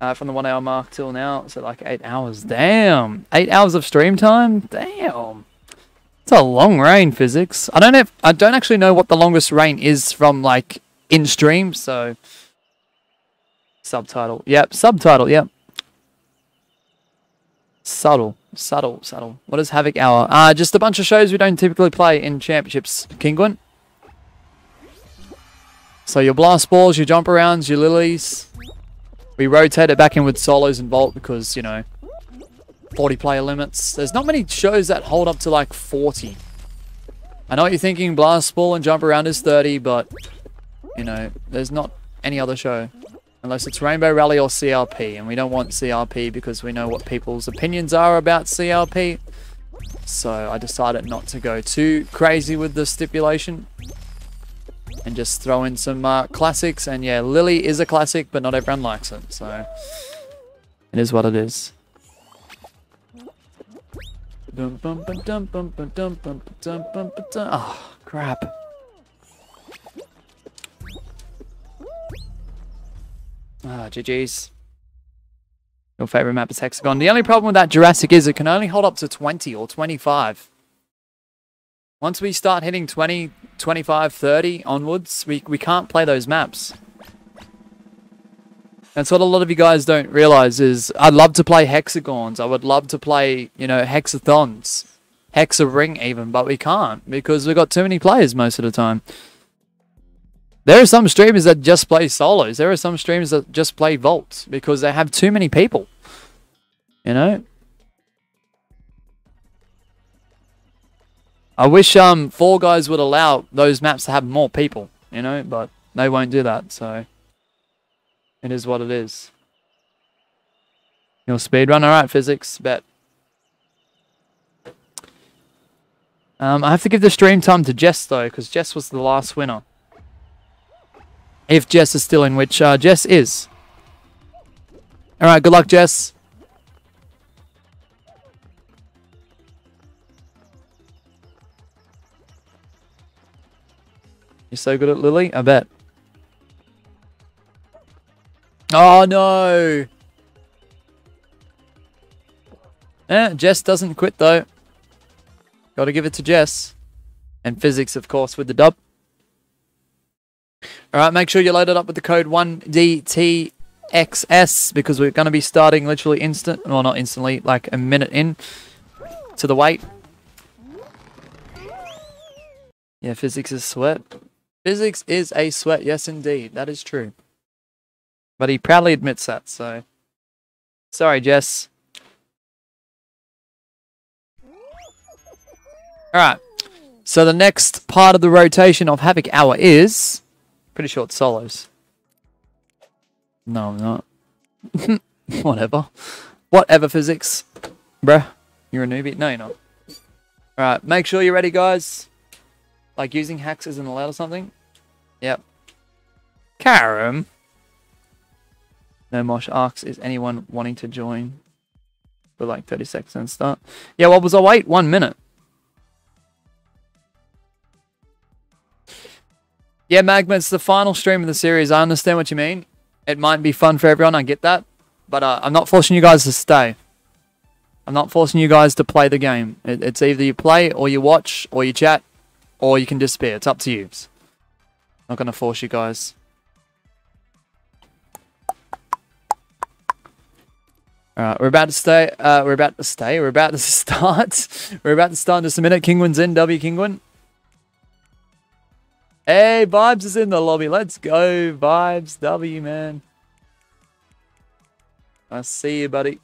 uh, from the one hour mark till now. So like eight hours. Damn. Eight hours of stream time? Damn. It's a long reign, physics. I don't if, I don't actually know what the longest reign is from like in stream, so subtitle. Yep, subtitle, yep. Subtle, subtle, subtle. What is Havoc Hour? Uh, just a bunch of shows we don't typically play in championships, Kingwin. So your blast balls, your jump arounds, your lilies. We rotate it back in with solos and vault because, you know, 40 player limits. There's not many shows that hold up to like 40. I know what you're thinking, blast ball and jump around is 30, but, you know, there's not any other show. Unless it's Rainbow Rally or CRP, and we don't want CRP because we know what people's opinions are about CRP. So I decided not to go too crazy with the stipulation. And just throw in some uh, classics. And yeah, Lily is a classic, but not everyone likes it. So it is what it is. Oh, crap. Ah, GG's. Your favorite map is Hexagon. The only problem with that Jurassic is it can only hold up to 20 or 25. Once we start hitting 20, 25, 30 onwards, we, we can't play those maps. That's what a lot of you guys don't realize is I'd love to play hexagons. I would love to play, you know, hexathons. Hexa ring even, but we can't because we've got too many players most of the time. There are some streamers that just play solos. There are some streamers that just play vaults because they have too many people. You know? I wish um Fall Guys would allow those maps to have more people, you know, but they won't do that, so it is what it is. Your speed run, alright, physics, bet. Um, I have to give the stream time to Jess though, because Jess was the last winner. If Jess is still in, which uh, Jess is. Alright, good luck, Jess. You're so good at Lily? I bet. Oh, no! Eh, Jess doesn't quit, though. Gotta give it to Jess. And physics, of course, with the dub. All right, make sure you load it up with the code 1DTXS because we're going to be starting literally instant, well, not instantly, like a minute in to the wait. Yeah, physics is sweat. Physics is a sweat, yes indeed, that is true. But he proudly admits that, so... Sorry, Jess. Alright, so the next part of the rotation of Havoc Hour is... Pretty sure it's solos. No, I'm not. Whatever. Whatever, physics. Bruh, you're a newbie? No, you're not. Alright, make sure you're ready, guys. Like using hacks isn't allowed or something? Yep. Karam. No Mosh asks, is anyone wanting to join? For like 30 seconds and start. Yeah, what was I wait? One minute. Yeah, Magma, it's the final stream of the series. I understand what you mean. It might be fun for everyone, I get that. But uh, I'm not forcing you guys to stay. I'm not forcing you guys to play the game. It, it's either you play, or you watch, or you chat, or you can disappear. It's up to you. I'm not going to force you guys. Alright, we're about to stay. Uh, we're about to stay. We're about to start. we're about to start in just a minute. Kingwin's in. W Kingwin. Hey, Vibes is in the lobby. Let's go, Vibes. W, man. I see you, buddy.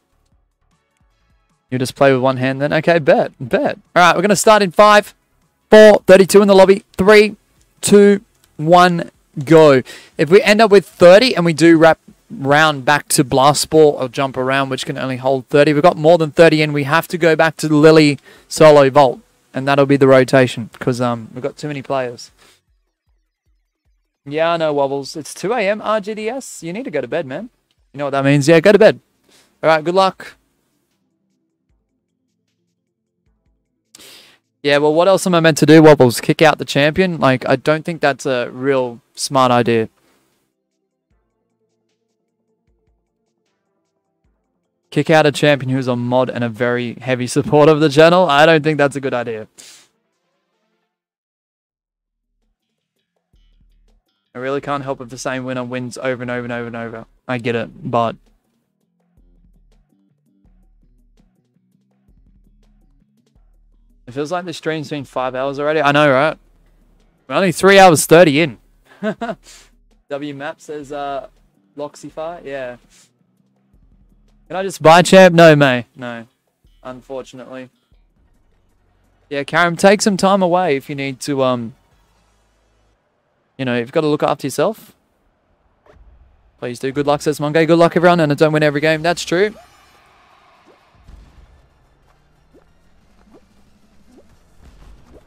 You just play with one hand then? Okay, bet. Bet. All right, we're going to start in 5, 4, 32 in the lobby. 3, 2, 1, go. If we end up with 30 and we do wrap round back to blast ball or jump around, which can only hold 30, we've got more than 30 in. We have to go back to Lily solo vault. And that'll be the rotation because um, we've got too many players. Yeah, I know, Wobbles. It's 2 a.m. RGDS. You need to go to bed, man. You know what that means? Yeah, go to bed. All right, good luck. Yeah, well, what else am I meant to do, Wobbles? Kick out the champion? Like, I don't think that's a real smart idea. Kick out a champion who's a mod and a very heavy supporter of the channel? I don't think that's a good idea. I really can't help if the same winner wins over and over and over and over. I get it, but It feels like the stream's been five hours already. I know, right? We're only three hours 30 in. W Map says, uh, Loxify? Yeah. Can I just buy champ? No, May. No. Unfortunately. Yeah, Karam, take some time away if you need to, um... You know, you've got to look after yourself. Please do. Good luck, says Monge. Good luck, everyone, and I don't win every game. That's true.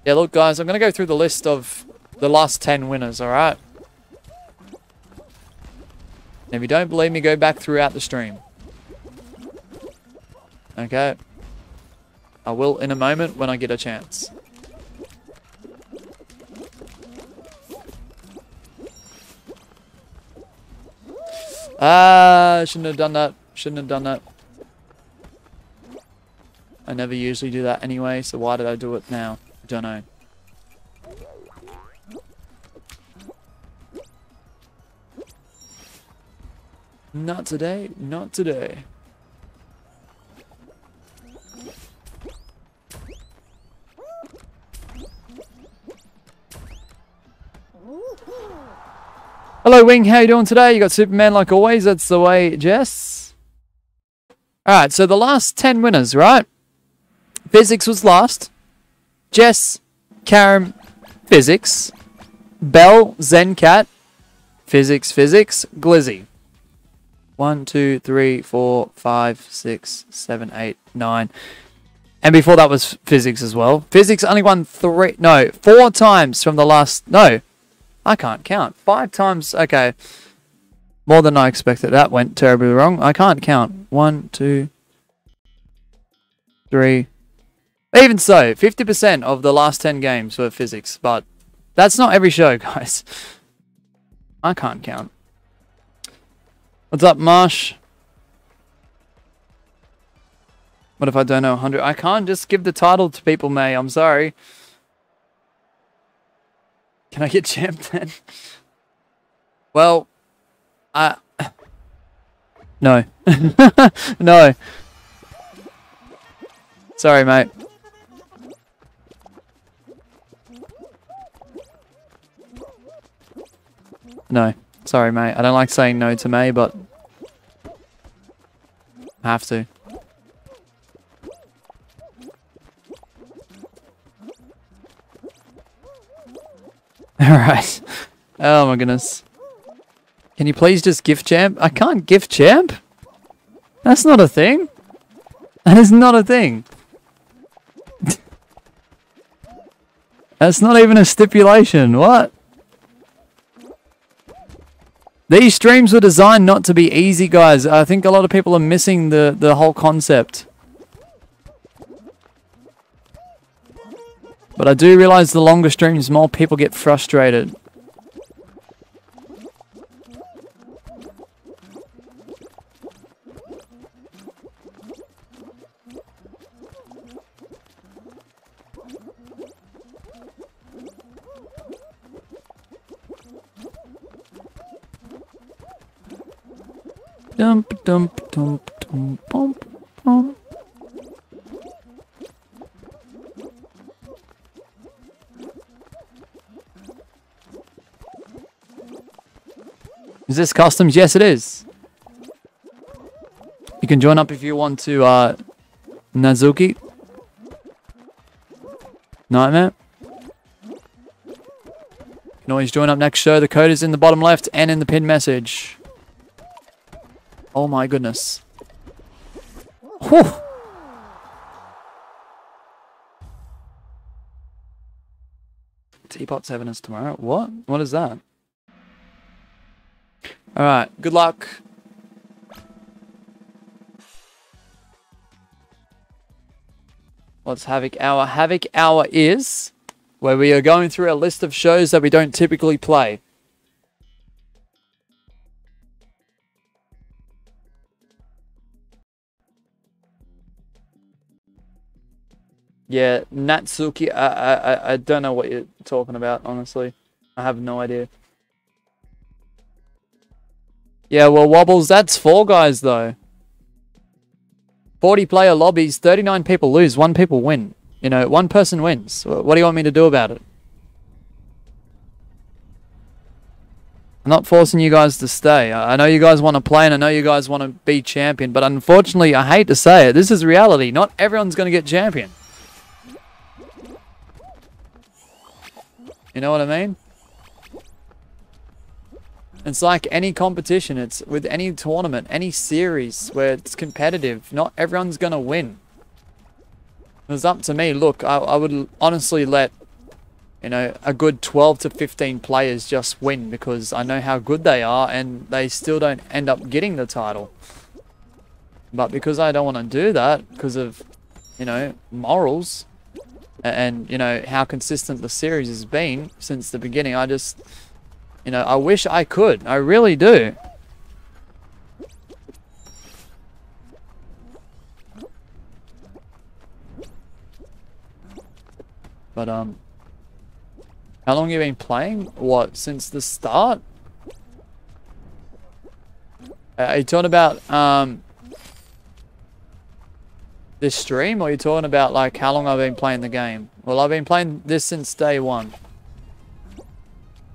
Yeah, look, guys, I'm going to go through the list of the last 10 winners, alright? If you don't believe me, go back throughout the stream. Okay. I will in a moment when I get a chance. Ah, shouldn't have done that. Shouldn't have done that. I never usually do that anyway, so why did I do it now? I don't know. Not today, not today. Hello, Wing. How you doing today? You got Superman like always. That's the way, Jess. All right. So the last ten winners, right? Physics was last. Jess, Karam, physics. Bell, Zencat, physics, physics. Glizzy. One, two, three, four, five, six, seven, eight, nine. And before that was physics as well. Physics only won three, no, four times from the last, no, I can't count. Five times. Okay. More than I expected. That went terribly wrong. I can't count. One, two, three. Even so, 50% of the last 10 games were physics. But that's not every show, guys. I can't count. What's up, Marsh? What if I don't know 100? I can't just give the title to people, May. I'm sorry. Can I get champ then? Well, I... No. no. Sorry, mate. No. Sorry, mate. I don't like saying no to May, but... I have to. Alright. Oh my goodness. Can you please just gift champ? I can't gift champ? That's not a thing. That is not a thing. That's not even a stipulation. What? These streams were designed not to be easy, guys. I think a lot of people are missing the, the whole concept. But I do realize the longer streams, more people get frustrated. Dump, dump, dump, dump, dump, dump. Is this customs? Yes, it is. You can join up if you want to, uh, Natsuki. Nightmare. You can always join up next show. The code is in the bottom left and in the pin message. Oh my goodness. Whew. Teapot 7 is tomorrow. What? What is that? Alright, good luck. What's Havoc Hour? Havoc Hour is where we are going through a list of shows that we don't typically play. Yeah, Natsuki, I, I, I don't know what you're talking about, honestly. I have no idea. Yeah, well, Wobbles, that's four guys, though. 40 player lobbies, 39 people lose, 1 people win. You know, one person wins. What do you want me to do about it? I'm not forcing you guys to stay. I know you guys want to play and I know you guys want to be champion, but unfortunately, I hate to say it, this is reality. Not everyone's going to get champion. You know what I mean? It's like any competition. It's with any tournament, any series where it's competitive. Not everyone's going to win. It was up to me. Look, I, I would honestly let, you know, a good 12 to 15 players just win because I know how good they are and they still don't end up getting the title. But because I don't want to do that, because of, you know, morals and, you know, how consistent the series has been since the beginning, I just you know, I wish I could. I really do. But, um... How long you been playing? What, since the start? Uh, are you talking about, um... This stream? Or are you talking about, like, how long I've been playing the game? Well, I've been playing this since day one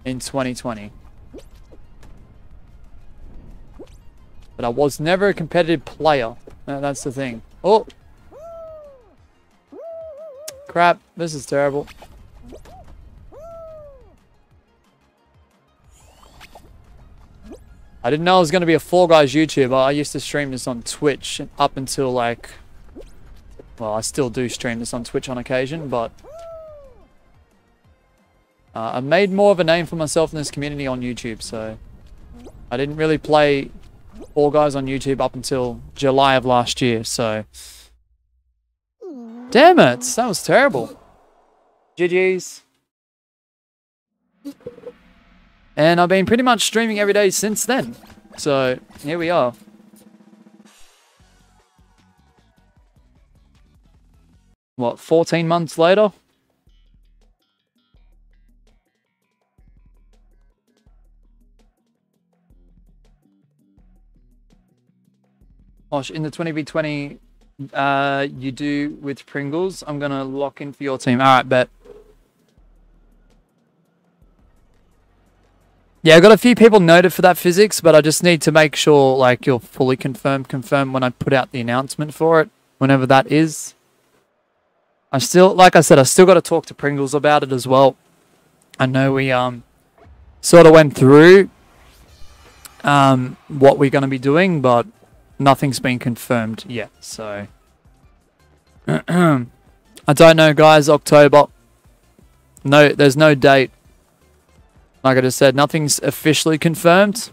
in 2020. But I was never a competitive player. That's the thing. Oh! Crap, this is terrible. I didn't know I was going to be a Fall Guys YouTuber. I used to stream this on Twitch up until like... Well, I still do stream this on Twitch on occasion, but... Uh, I made more of a name for myself in this community on YouTube, so I didn't really play Fall Guys on YouTube up until July of last year, so damn it, that was terrible. GG's. And I've been pretty much streaming every day since then. So, here we are. What, 14 months later? In the 20v20 uh, you do with Pringles, I'm going to lock in for your team. All right, bet. Yeah, I've got a few people noted for that physics, but I just need to make sure like you're fully confirmed, confirmed when I put out the announcement for it, whenever that is. I still, like I said, I still got to talk to Pringles about it as well. I know we um sort of went through um what we're going to be doing, but nothing's been confirmed yet, so... I don't know, guys. October. No, there's no date. Like I just said, nothing's officially confirmed.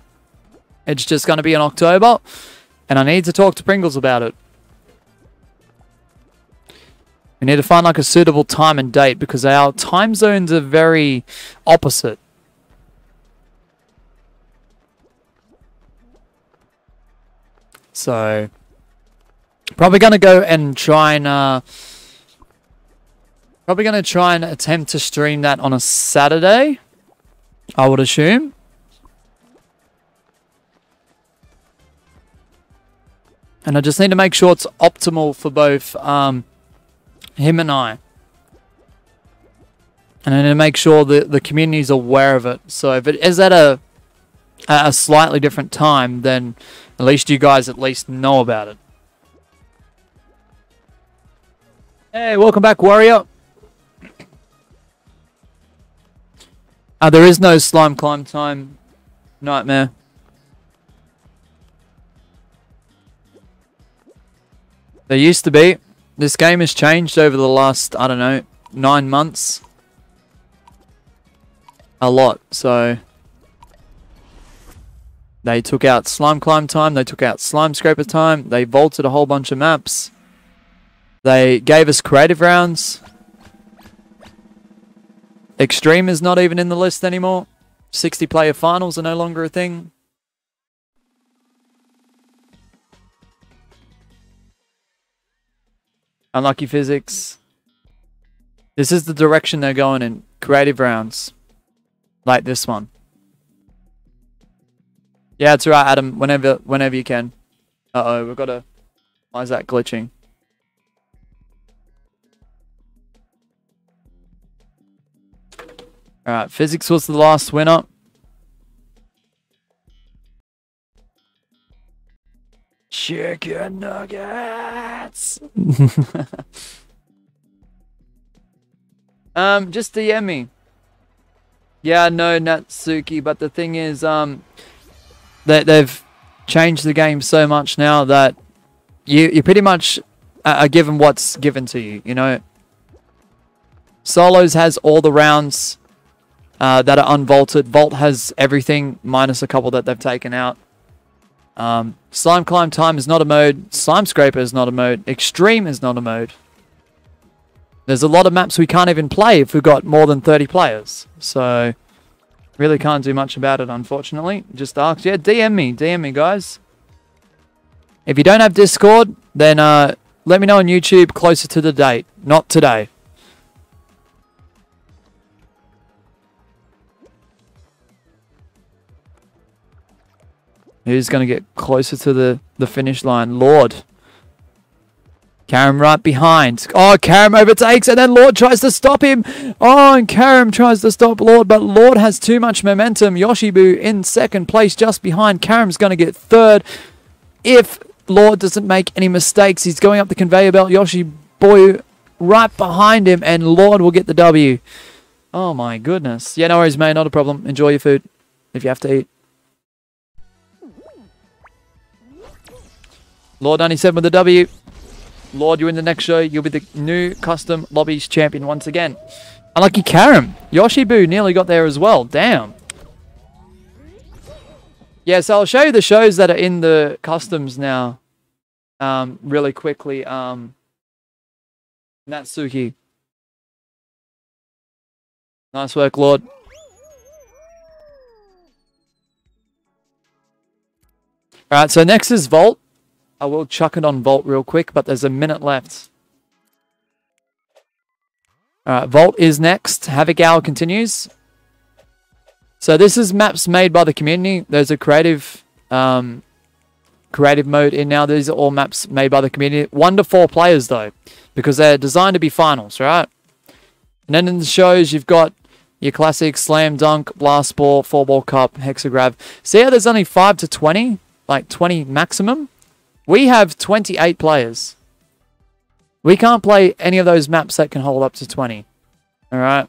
It's just going to be in October. And I need to talk to Pringles about it. We need to find like a suitable time and date because our time zones are very opposite. So, probably going to go and try and... Uh, probably going to try and attempt to stream that on a Saturday. I would assume. And I just need to make sure it's optimal for both um, him and I. And I need to make sure that the community is aware of it. So if it is at a, at a slightly different time, then at least you guys at least know about it. Hey, welcome back, Warrior. Uh, there is no slime climb time. Nightmare. There used to be. This game has changed over the last, I don't know, nine months. A lot, so... They took out Slime Climb time, they took out Slime Scraper time, they vaulted a whole bunch of maps. They gave us creative rounds. Extreme is not even in the list anymore. 60 player finals are no longer a thing. Unlucky physics. This is the direction they're going in. Creative rounds. Like this one. Yeah, it's alright, Adam. Whenever whenever you can. Uh-oh, we've got a... Why is that glitching? Alright, physics was the last winner. Chicken nuggets! um, just DM me. Yeah, no, Natsuki, but the thing is, um that they've changed the game so much now that you you pretty much are given what's given to you. You know, solos has all the rounds uh, that are unvaulted. Vault has everything minus a couple that they've taken out. Um, slime climb time is not a mode. Slime scraper is not a mode. Extreme is not a mode. There's a lot of maps we can't even play if we've got more than 30 players. So, really can't do much about it, unfortunately. Just ask. Yeah, DM me. DM me, guys. If you don't have Discord, then uh, let me know on YouTube closer to the date. Not today. Who's going to get closer to the, the finish line? Lord. Karam right behind. Oh, Karam overtakes and then Lord tries to stop him. Oh, and Karam tries to stop Lord, but Lord has too much momentum. Yoshibu in second place just behind. Karam's going to get third. If Lord doesn't make any mistakes, he's going up the conveyor belt. Yoshibu right behind him and Lord will get the W. Oh my goodness. Yeah, no worries, mate. Not a problem. Enjoy your food if you have to eat. Lord 97 with the W. Lord, you in the next show. You'll be the new custom lobbies champion once again. Unlucky Karam. Yoshibu nearly got there as well. Damn. Yeah, so I'll show you the shows that are in the customs now. Um, really quickly. Um, Natsuki. Nice work, Lord. Alright, so next is Vault. I will chuck it on Vault real quick, but there's a minute left. Alright, Vault is next. Havoc Hour continues. So this is maps made by the community. There's a creative um, creative mode in now. These are all maps made by the community. One to four players though, because they're designed to be finals, right? And then in the shows, you've got your classic Slam Dunk, Blast Ball, Fall Ball Cup, Hexagrav. See how there's only 5 to 20? Like 20 maximum? We have 28 players. We can't play any of those maps that can hold up to 20. Alright?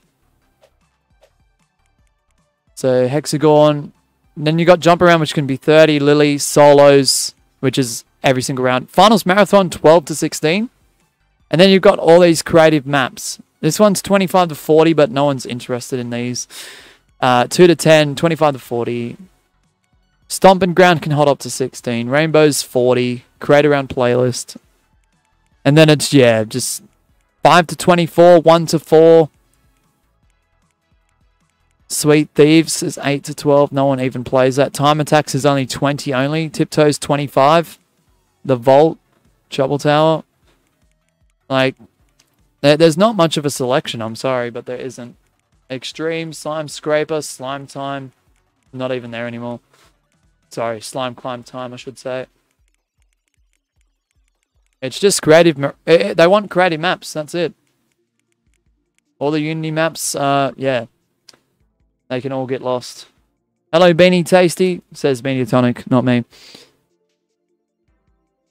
So, Hexagon. Then you got Jump Around, which can be 30. Lily, Solos, which is every single round. Finals Marathon, 12 to 16. And then you've got all these creative maps. This one's 25 to 40, but no one's interested in these. Uh, 2 to 10, 25 to 40. Stomping Ground can hold up to 16. Rainbow's 40. Create around playlist. And then it's, yeah, just 5 to 24, 1 to 4. Sweet Thieves is 8 to 12. No one even plays that. Time Attacks is only 20 only. Tiptoes 25. The Vault. Trouble Tower. Like, there's not much of a selection. I'm sorry, but there isn't. Extreme, Slime Scraper, Slime Time. Not even there anymore. Sorry, Slime Climb Time, I should say. It's just creative. Eh, eh, they want creative maps. That's it. All the Unity maps, uh, yeah. They can all get lost. Hello, Beanie Tasty, says Beanie Tonic, not me.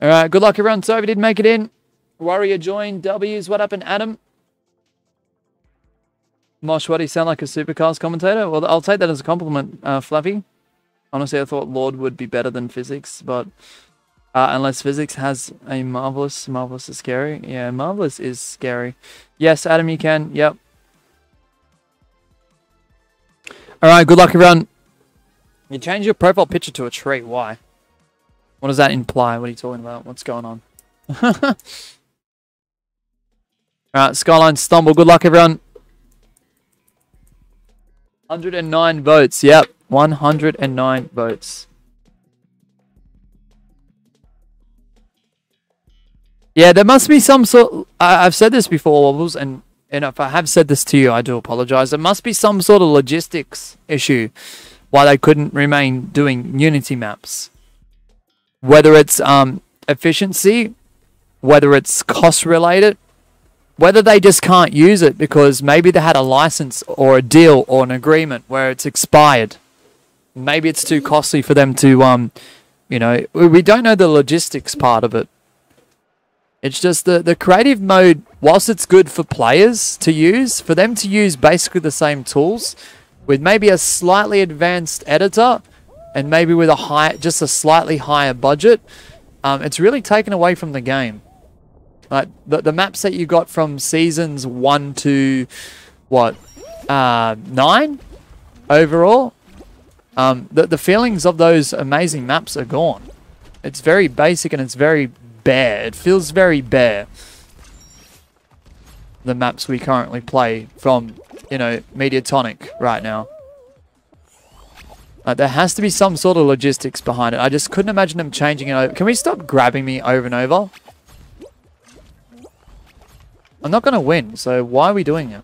Alright, good luck everyone. Sorry we didn't make it in. Warrior joined. W's, what happened, Adam? Mosh, what do you sound like a supercars commentator? Well, I'll take that as a compliment, uh, Fluffy. Honestly, I thought Lord would be better than physics, but uh, unless physics has a marvelous, marvelous is scary. Yeah, marvelous is scary. Yes, Adam, you can. Yep. All right, good luck, everyone. You change your profile picture to a tree. Why? What does that imply? What are you talking about? What's going on? All right, Skyline Stumble. Good luck, everyone. 109 votes. Yep. 109 votes. Yeah, there must be some sort. I, have said this before, Wobbles, and and if I have said this to you, I do apologize. There must be some sort of logistics issue why they couldn't remain doing Unity maps. Whether it's um efficiency, whether it's cost related, whether they just can't use it because maybe they had a license or a deal or an agreement where it's expired. Maybe it's too costly for them to, um, you know, we don't know the logistics part of it. It's just the, the creative mode, whilst it's good for players to use, for them to use basically the same tools with maybe a slightly advanced editor and maybe with a high, just a slightly higher budget, um, it's really taken away from the game. Like the, the maps that you got from seasons one to what uh, nine overall, um, the the feelings of those amazing maps are gone. It's very basic and it's very bare. It feels very bare. The maps we currently play from, you know, Mediatonic right now. Uh, there has to be some sort of logistics behind it. I just couldn't imagine them changing it over. Can we stop grabbing me over and over? I'm not going to win, so why are we doing it?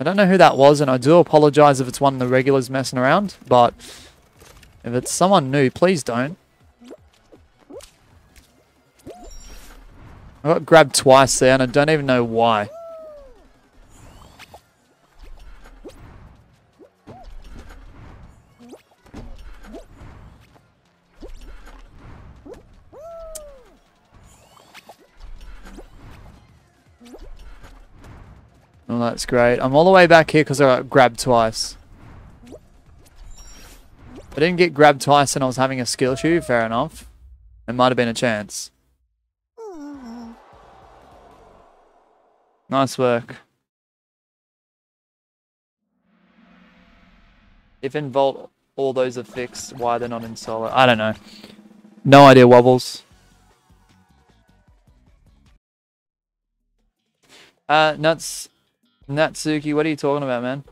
I don't know who that was, and I do apologize if it's one of the regulars messing around, but if it's someone new, please don't. I got grabbed twice there, and I don't even know why. Oh, that's great. I'm all the way back here because I got grabbed twice. I didn't get grabbed twice and I was having a skill issue. Fair enough. It might have been a chance. Nice work. If in Vault all those are fixed, why they're not in solo? I don't know. No idea, Wobbles. Uh, Nuts Natsuki, what are you talking about, man?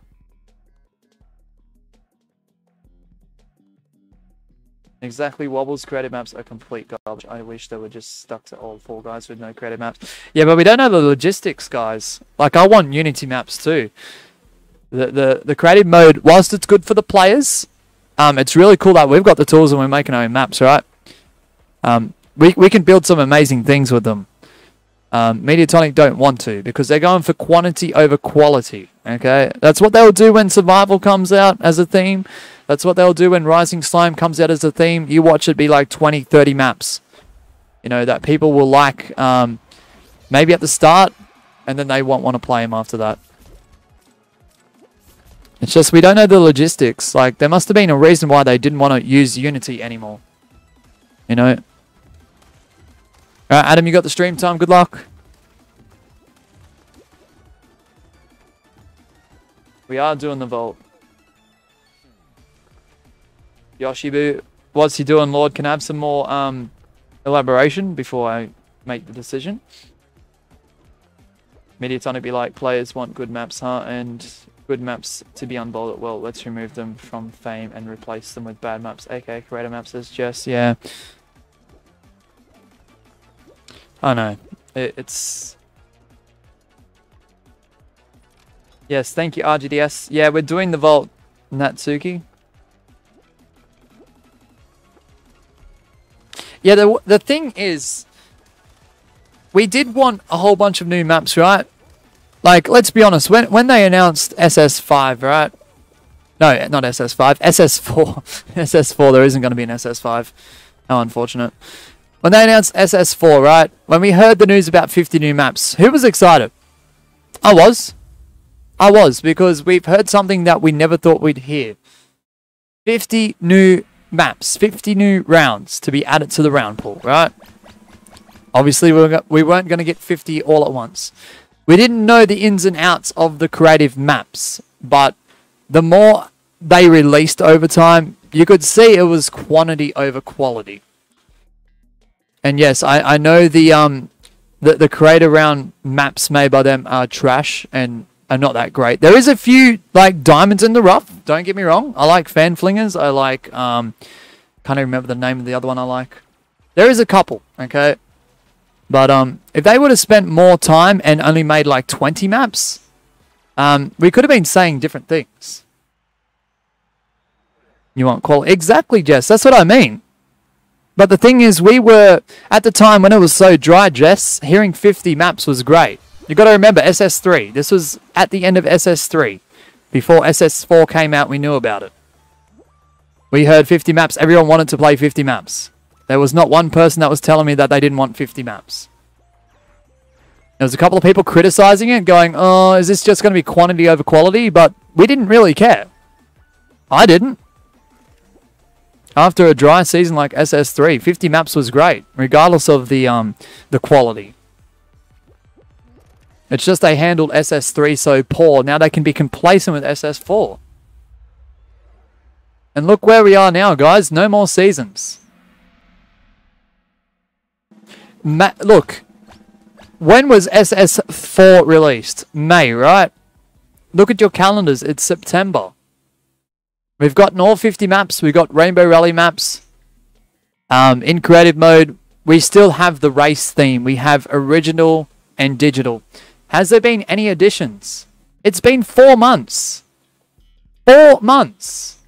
Exactly, Wobble's creative maps are complete garbage. I wish they were just stuck to all Fall Guys with no creative maps. Yeah, but we don't know the logistics, guys. Like, I want Unity maps too. The the the creative mode, whilst it's good for the players, um, it's really cool that we've got the tools and we're making our own maps, right? Um, we we can build some amazing things with them. Um, Mediatonic don't want to because they're going for quantity over quality. Okay, that's what they'll do when Survival comes out as a theme. That's what they'll do when Rising Slime comes out as a theme. You watch it be like 20, 30 maps. You know, that people will like um, maybe at the start and then they won't want to play them after that. It's just we don't know the logistics. Like, there must have been a reason why they didn't want to use Unity anymore. You know? Alright, Adam, you got the stream time. Good luck. We are doing the vault. Yoshibu, what's he doing, Lord? Can I have some more um, elaboration before I make the decision? Mediatonic be like, players want good maps, huh? And good maps to be unvaulted. Well, let's remove them from fame and replace them with bad maps. Okay, creator maps says Jess, yeah. Oh no, it, it's... Yes, thank you RGDS. Yeah, we're doing the vault, Natsuki. Yeah, the, the thing is, we did want a whole bunch of new maps, right? Like, let's be honest, when, when they announced SS5, right? No, not SS5, SS4. SS4, there isn't going to be an SS5. How unfortunate. When they announced SS4, right? When we heard the news about 50 new maps, who was excited? I was. I was, because we've heard something that we never thought we'd hear. 50 new maps, 50 new rounds to be added to the round pool, right? Obviously, we weren't going to get 50 all at once. We didn't know the ins and outs of the creative maps, but the more they released over time, you could see it was quantity over quality. And yes, I, I know the um the, the creator round maps made by them are trash and are not that great. There is a few like diamonds in the rough. Don't get me wrong. I like fan flingers. I like um can't even remember the name of the other one I like. There is a couple, okay? But um if they would have spent more time and only made like 20 maps, um we could have been saying different things. You want call Exactly, Jess. That's what I mean. But the thing is, we were, at the time when it was so dry, Jess, hearing 50 maps was great. you got to remember, SS3. This was at the end of SS3. Before SS4 came out, we knew about it. We heard 50 maps. Everyone wanted to play 50 maps. There was not one person that was telling me that they didn't want 50 maps. There was a couple of people criticizing it, going, oh, is this just going to be quantity over quality? But we didn't really care. I didn't. After a dry season like SS3, 50 maps was great, regardless of the um the quality. It's just they handled SS3 so poor, now they can be complacent with SS4. And look where we are now, guys. No more seasons. Ma look, when was SS4 released? May, right? Look at your calendars. It's September. We've gotten all 50 maps. We've got Rainbow Rally maps. Um, in creative mode, we still have the race theme. We have original and digital. Has there been any additions? It's been four months. Four months.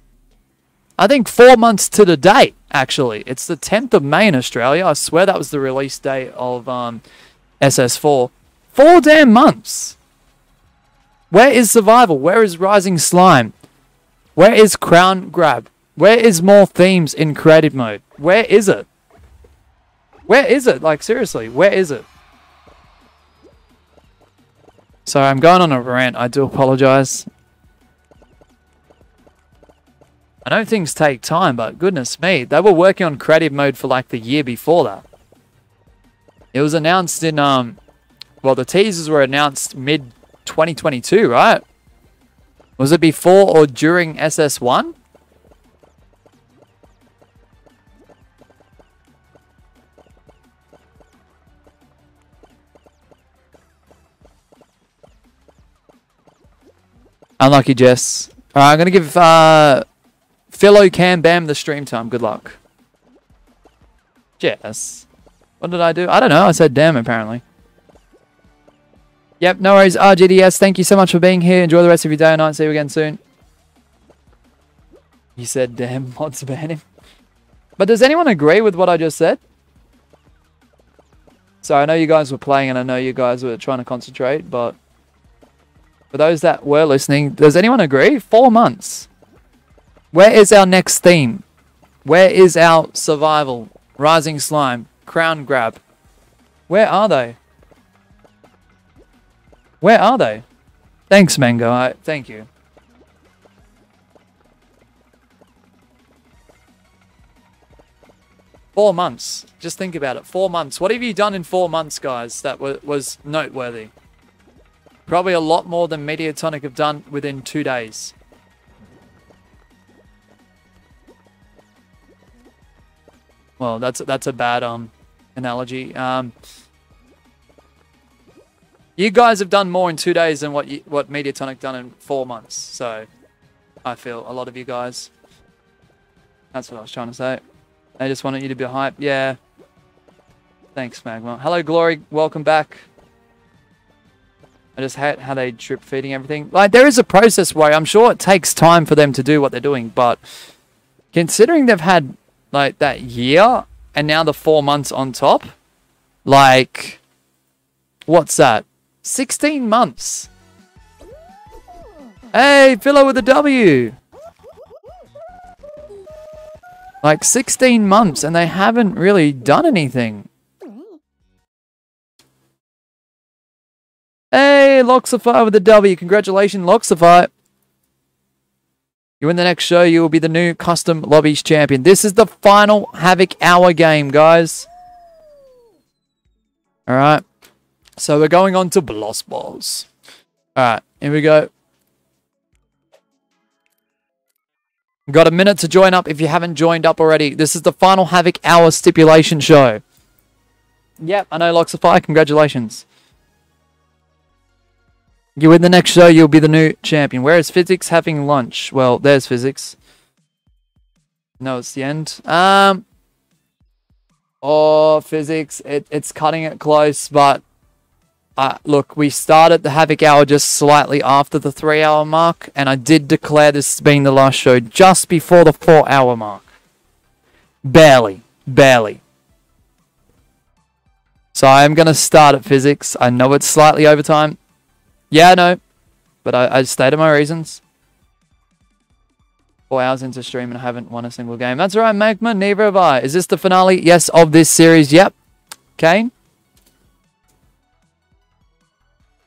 I think four months to the date, actually. It's the 10th of May in Australia. I swear that was the release date of um, SS4. Four damn months. Where is Survival? Where is Rising Slime? Where is Crown Grab? Where is more themes in creative mode? Where is it? Where is it? Like, seriously, where is it? Sorry, I'm going on a rant. I do apologize. I know things take time, but goodness me, they were working on creative mode for like the year before that. It was announced in, um, well, the teasers were announced mid 2022, right? Was it before or during SS1? Unlucky, Jess. Alright, I'm going to give uh, Philo Cam Bam the stream time. Good luck. Jess. What did I do? I don't know. I said damn, apparently. Yep, no worries. RGDS, thank you so much for being here. Enjoy the rest of your day and night. See you again soon. You said, damn, mods ban him. But does anyone agree with what I just said? So I know you guys were playing and I know you guys were trying to concentrate, but for those that were listening, does anyone agree? Four months. Where is our next theme? Where is our survival? Rising Slime. Crown Grab. Where are they? Where are they? Thanks, Mango. I, thank you. Four months. Just think about it. Four months. What have you done in four months, guys, that was noteworthy? Probably a lot more than Mediatonic have done within two days. Well, that's that's a bad um analogy. Um, you guys have done more in two days than what you, what Mediatonic done in four months. So I feel a lot of you guys. That's what I was trying to say. I just wanted you to be hype. Yeah. Thanks, Magma. Hello, Glory. Welcome back. I just hate how they drip feeding everything. Like, there is a process where I'm sure it takes time for them to do what they're doing, but considering they've had, like, that year and now the four months on top, like, what's that? 16 months. Hey, Philo with a W. Like 16 months and they haven't really done anything. Hey, Loxify with a W. Congratulations, Loxify. You win the next show, you will be the new custom lobbies champion. This is the final Havoc Hour game, guys. Alright. So we're going on to Blast Balls. Alright, here we go. Got a minute to join up if you haven't joined up already. This is the final Havoc Hour stipulation show. Yep, I know Loxify. Congratulations. You win the next show, you'll be the new champion. Where is Physics having lunch? Well, there's Physics. No, it's the end. Um, Oh, Physics. It, it's cutting it close, but uh, look, we started the Havoc Hour just slightly after the three hour mark, and I did declare this being the last show just before the four hour mark. Barely. Barely. So I am going to start at physics. I know it's slightly overtime. Yeah, I know. But I, I stated my reasons. Four hours into stream and I haven't won a single game. That's right, Magma. Neither have I. Is this the finale? Yes, of this series. Yep. Kane?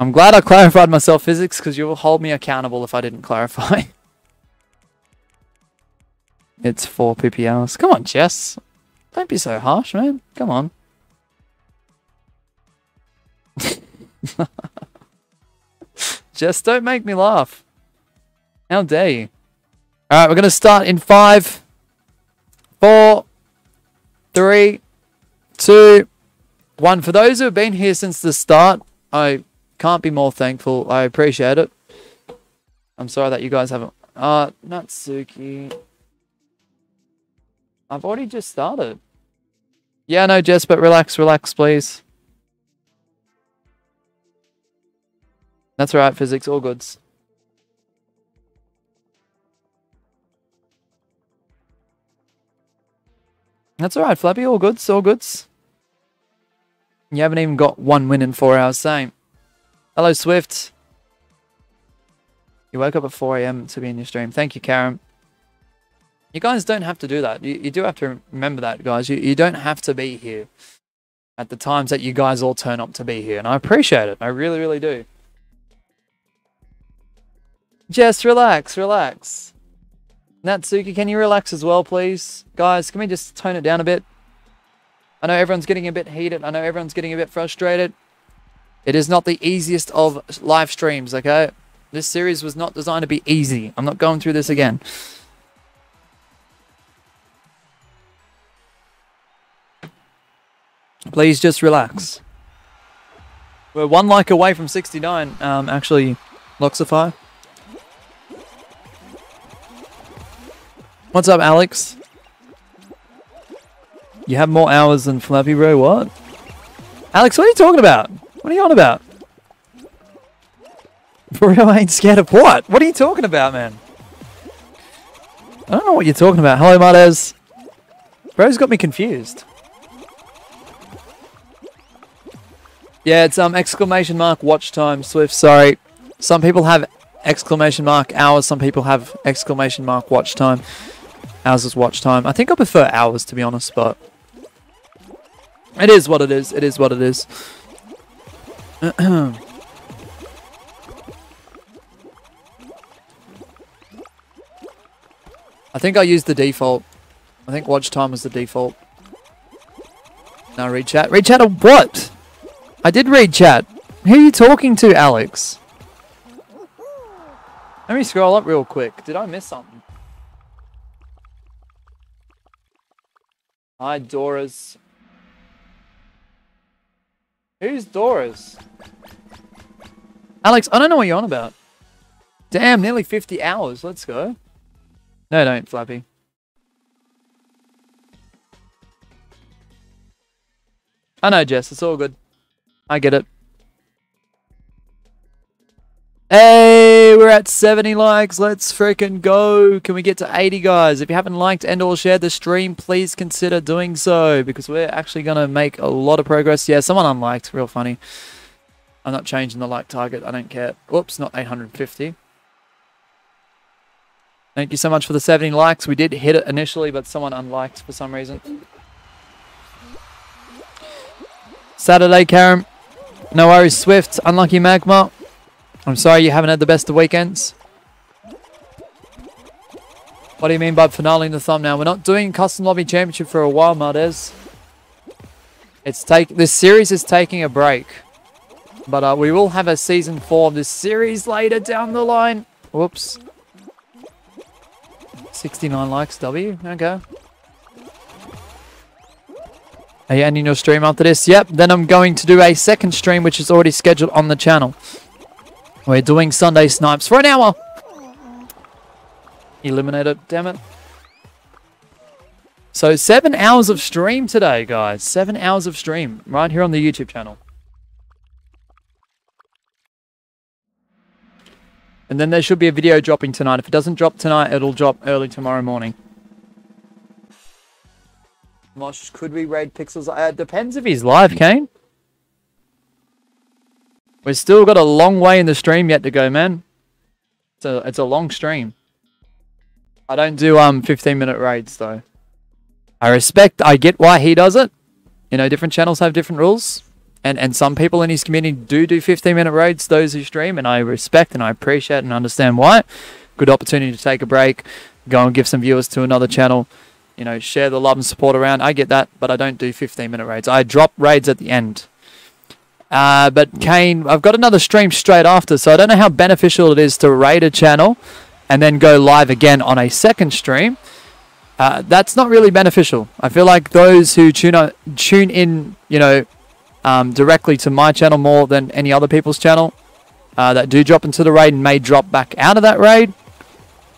I'm glad I clarified myself physics because you will hold me accountable if I didn't clarify. it's 4 PPLs. Come on, Jess. Don't be so harsh, man. Come on. Just don't make me laugh. How dare you? Alright, we're going to start in five, four, three, two, one. For those who have been here since the start, I can't be more thankful. I appreciate it. I'm sorry that you guys haven't... Uh, Natsuki... I've already just started. Yeah, no, Jess, but relax, relax, please. That's right, physics, all goods. That's alright, Flappy, all goods, all goods. You haven't even got one win in four hours, same. Hello, Swift. You woke up at 4 a.m. to be in your stream. Thank you, Karen. You guys don't have to do that. You, you do have to remember that, guys. You, you don't have to be here at the times that you guys all turn up to be here. And I appreciate it. I really, really do. Just relax, relax. Natsuki, can you relax as well, please? Guys, can we just tone it down a bit? I know everyone's getting a bit heated. I know everyone's getting a bit frustrated. It is not the easiest of live streams, okay? This series was not designed to be easy. I'm not going through this again. Please just relax. We're one like away from 69, um, actually, Loxify. What's up, Alex? You have more hours than Flappy Bro, what? Alex, what are you talking about? What are you on about? For real, I ain't scared of what? What are you talking about, man? I don't know what you're talking about. Hello, Martez. Bro's got me confused. Yeah, it's um exclamation mark watch time, Swift. Sorry. Some people have exclamation mark hours, some people have exclamation mark watch time. Hours is watch time. I think I prefer hours to be honest, but it is what it is. It is what it is. I think I used the default. I think watch time was the default. Now read chat. Read chat of what? I did read chat. Who are you talking to, Alex? Let me scroll up real quick. Did I miss something? Hi, Dora's. Who's Dora's? Alex, I don't know what you're on about. Damn, nearly 50 hours. Let's go. No, don't, Flappy. I know, Jess. It's all good. I get it. Hey, we're at 70 likes. Let's freaking go. Can we get to 80, guys? If you haven't liked and or shared the stream, please consider doing so because we're actually going to make a lot of progress. Yeah, someone unliked. Real funny. I'm not changing the like target. I don't care. Oops, not 850. Thank you so much for the 70 likes. We did hit it initially, but someone unliked for some reason. Saturday, Karen. No worries, Swift. Unlucky Magma. I'm sorry you haven't had the best of weekends. What do you mean by finale in the thumbnail? We're not doing Custom Lobby Championship for a while, Mardes. It's take this series is taking a break. But uh, we will have a season 4 of this series later down the line. Whoops. 69 likes, W. Okay. Are you ending your stream after this? Yep. Then I'm going to do a second stream, which is already scheduled on the channel. We're doing Sunday Snipes for an hour. Eliminate it, damn it. So seven hours of stream today, guys. Seven hours of stream right here on the YouTube channel. And then there should be a video dropping tonight. If it doesn't drop tonight, it'll drop early tomorrow morning. Mosh, could we raid Pixels? Uh, it depends if he's live, Kane. We've still got a long way in the stream yet to go, man. It's a, it's a long stream. I don't do um 15 minute raids though. I respect, I get why he does it. You know, different channels have different rules. And and some people in his community do do 15 minute raids, those who stream, and I respect and I appreciate and understand why. Good opportunity to take a break, go and give some viewers to another channel. You know, share the love and support around. I get that, but I don't do 15 minute raids. I drop raids at the end. Uh, but Kane, I've got another stream straight after, so I don't know how beneficial it is to raid a channel and then go live again on a second stream. Uh, that's not really beneficial. I feel like those who tune on, tune in, you know, um, directly to my channel more than any other people's channel uh, that do drop into the raid and may drop back out of that raid.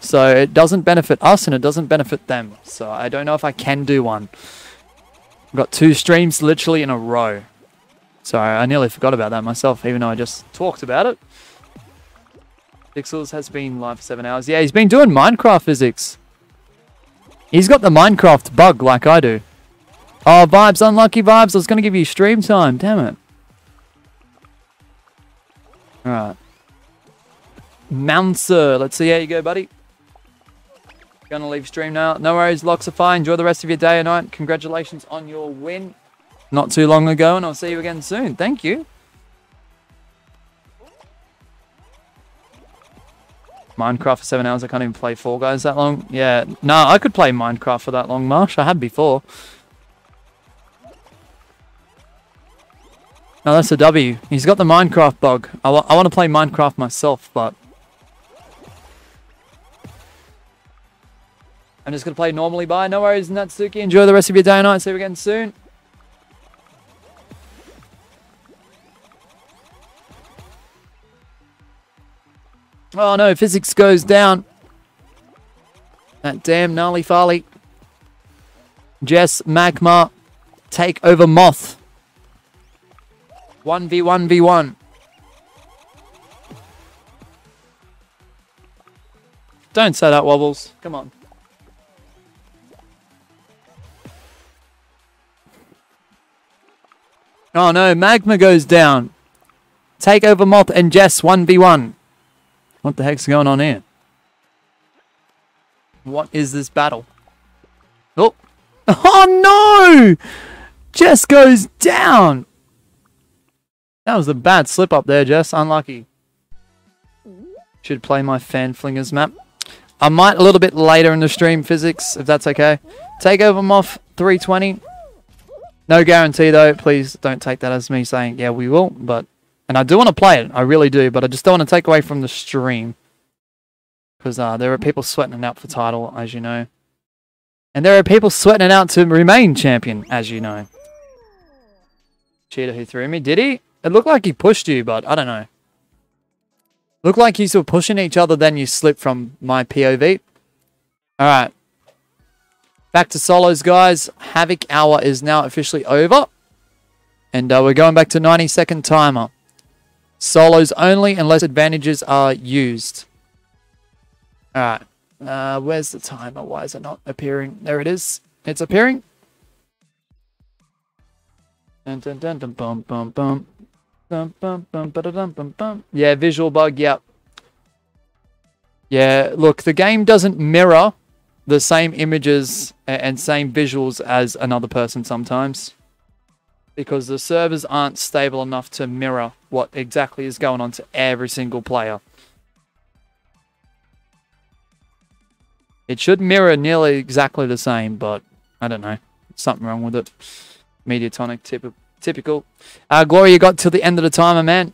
So it doesn't benefit us and it doesn't benefit them. So I don't know if I can do one. I've got two streams literally in a row. Sorry, I nearly forgot about that myself, even though I just talked about it. Pixels has been live for seven hours. Yeah, he's been doing Minecraft physics. He's got the Minecraft bug like I do. Oh, Vibes, unlucky Vibes. I was going to give you stream time. Damn it. Alright. Mouncer. Let's see how you go, buddy. Gonna leave stream now. No worries, Loxify. Enjoy the rest of your day and night. Congratulations on your win. Not too long ago, and I'll see you again soon. Thank you. Minecraft for seven hours. I can't even play Fall Guys that long. Yeah, no, I could play Minecraft for that long, Marsh. I had before. No, that's a W. He's got the Minecraft bug. I, I want to play Minecraft myself, but... I'm just going to play normally Bye. No worries, Natsuki. Enjoy the rest of your day and night. See you again soon. Oh no, physics goes down. That damn gnarly farley. Jess, Magma, take over Moth. 1v1v1. Don't say that, Wobbles. Come on. Oh no, Magma goes down. Take over Moth and Jess 1v1. What the heck's going on here? What is this battle? Oh! Oh no! Jess goes down! That was a bad slip up there, Jess. Unlucky. Should play my fan flingers map. I might a little bit later in the stream physics, if that's okay. Take over Moth 320. No guarantee though. Please don't take that as me saying, yeah, we will. But and I do want to play it. I really do. But I just don't want to take away from the stream. Because uh, there are people sweating it out for title, as you know. And there are people sweating it out to remain champion, as you know. Cheater who threw me. Did he? It looked like he pushed you, but I don't know. Looked like you were pushing each other, then you slipped from my POV. Alright. Back to solos, guys. Havoc hour is now officially over. And uh, we're going back to 90 second timer. Solos only unless advantages are used. Alright. Uh, where's the timer? Why is it not appearing? There it is. It's appearing. Dun, dun, dun, dun, bum, bum, bum. Bum, bum, bum, bum, bum. Yeah, visual bug, yep. Yeah, look, the game doesn't mirror the same images and same visuals as another person sometimes because the servers aren't stable enough to mirror what exactly is going on to every single player. It should mirror nearly exactly the same, but I don't know. Something wrong with it. Mediatonic, typ typical. Uh, Gloria got to the end of the timer, man.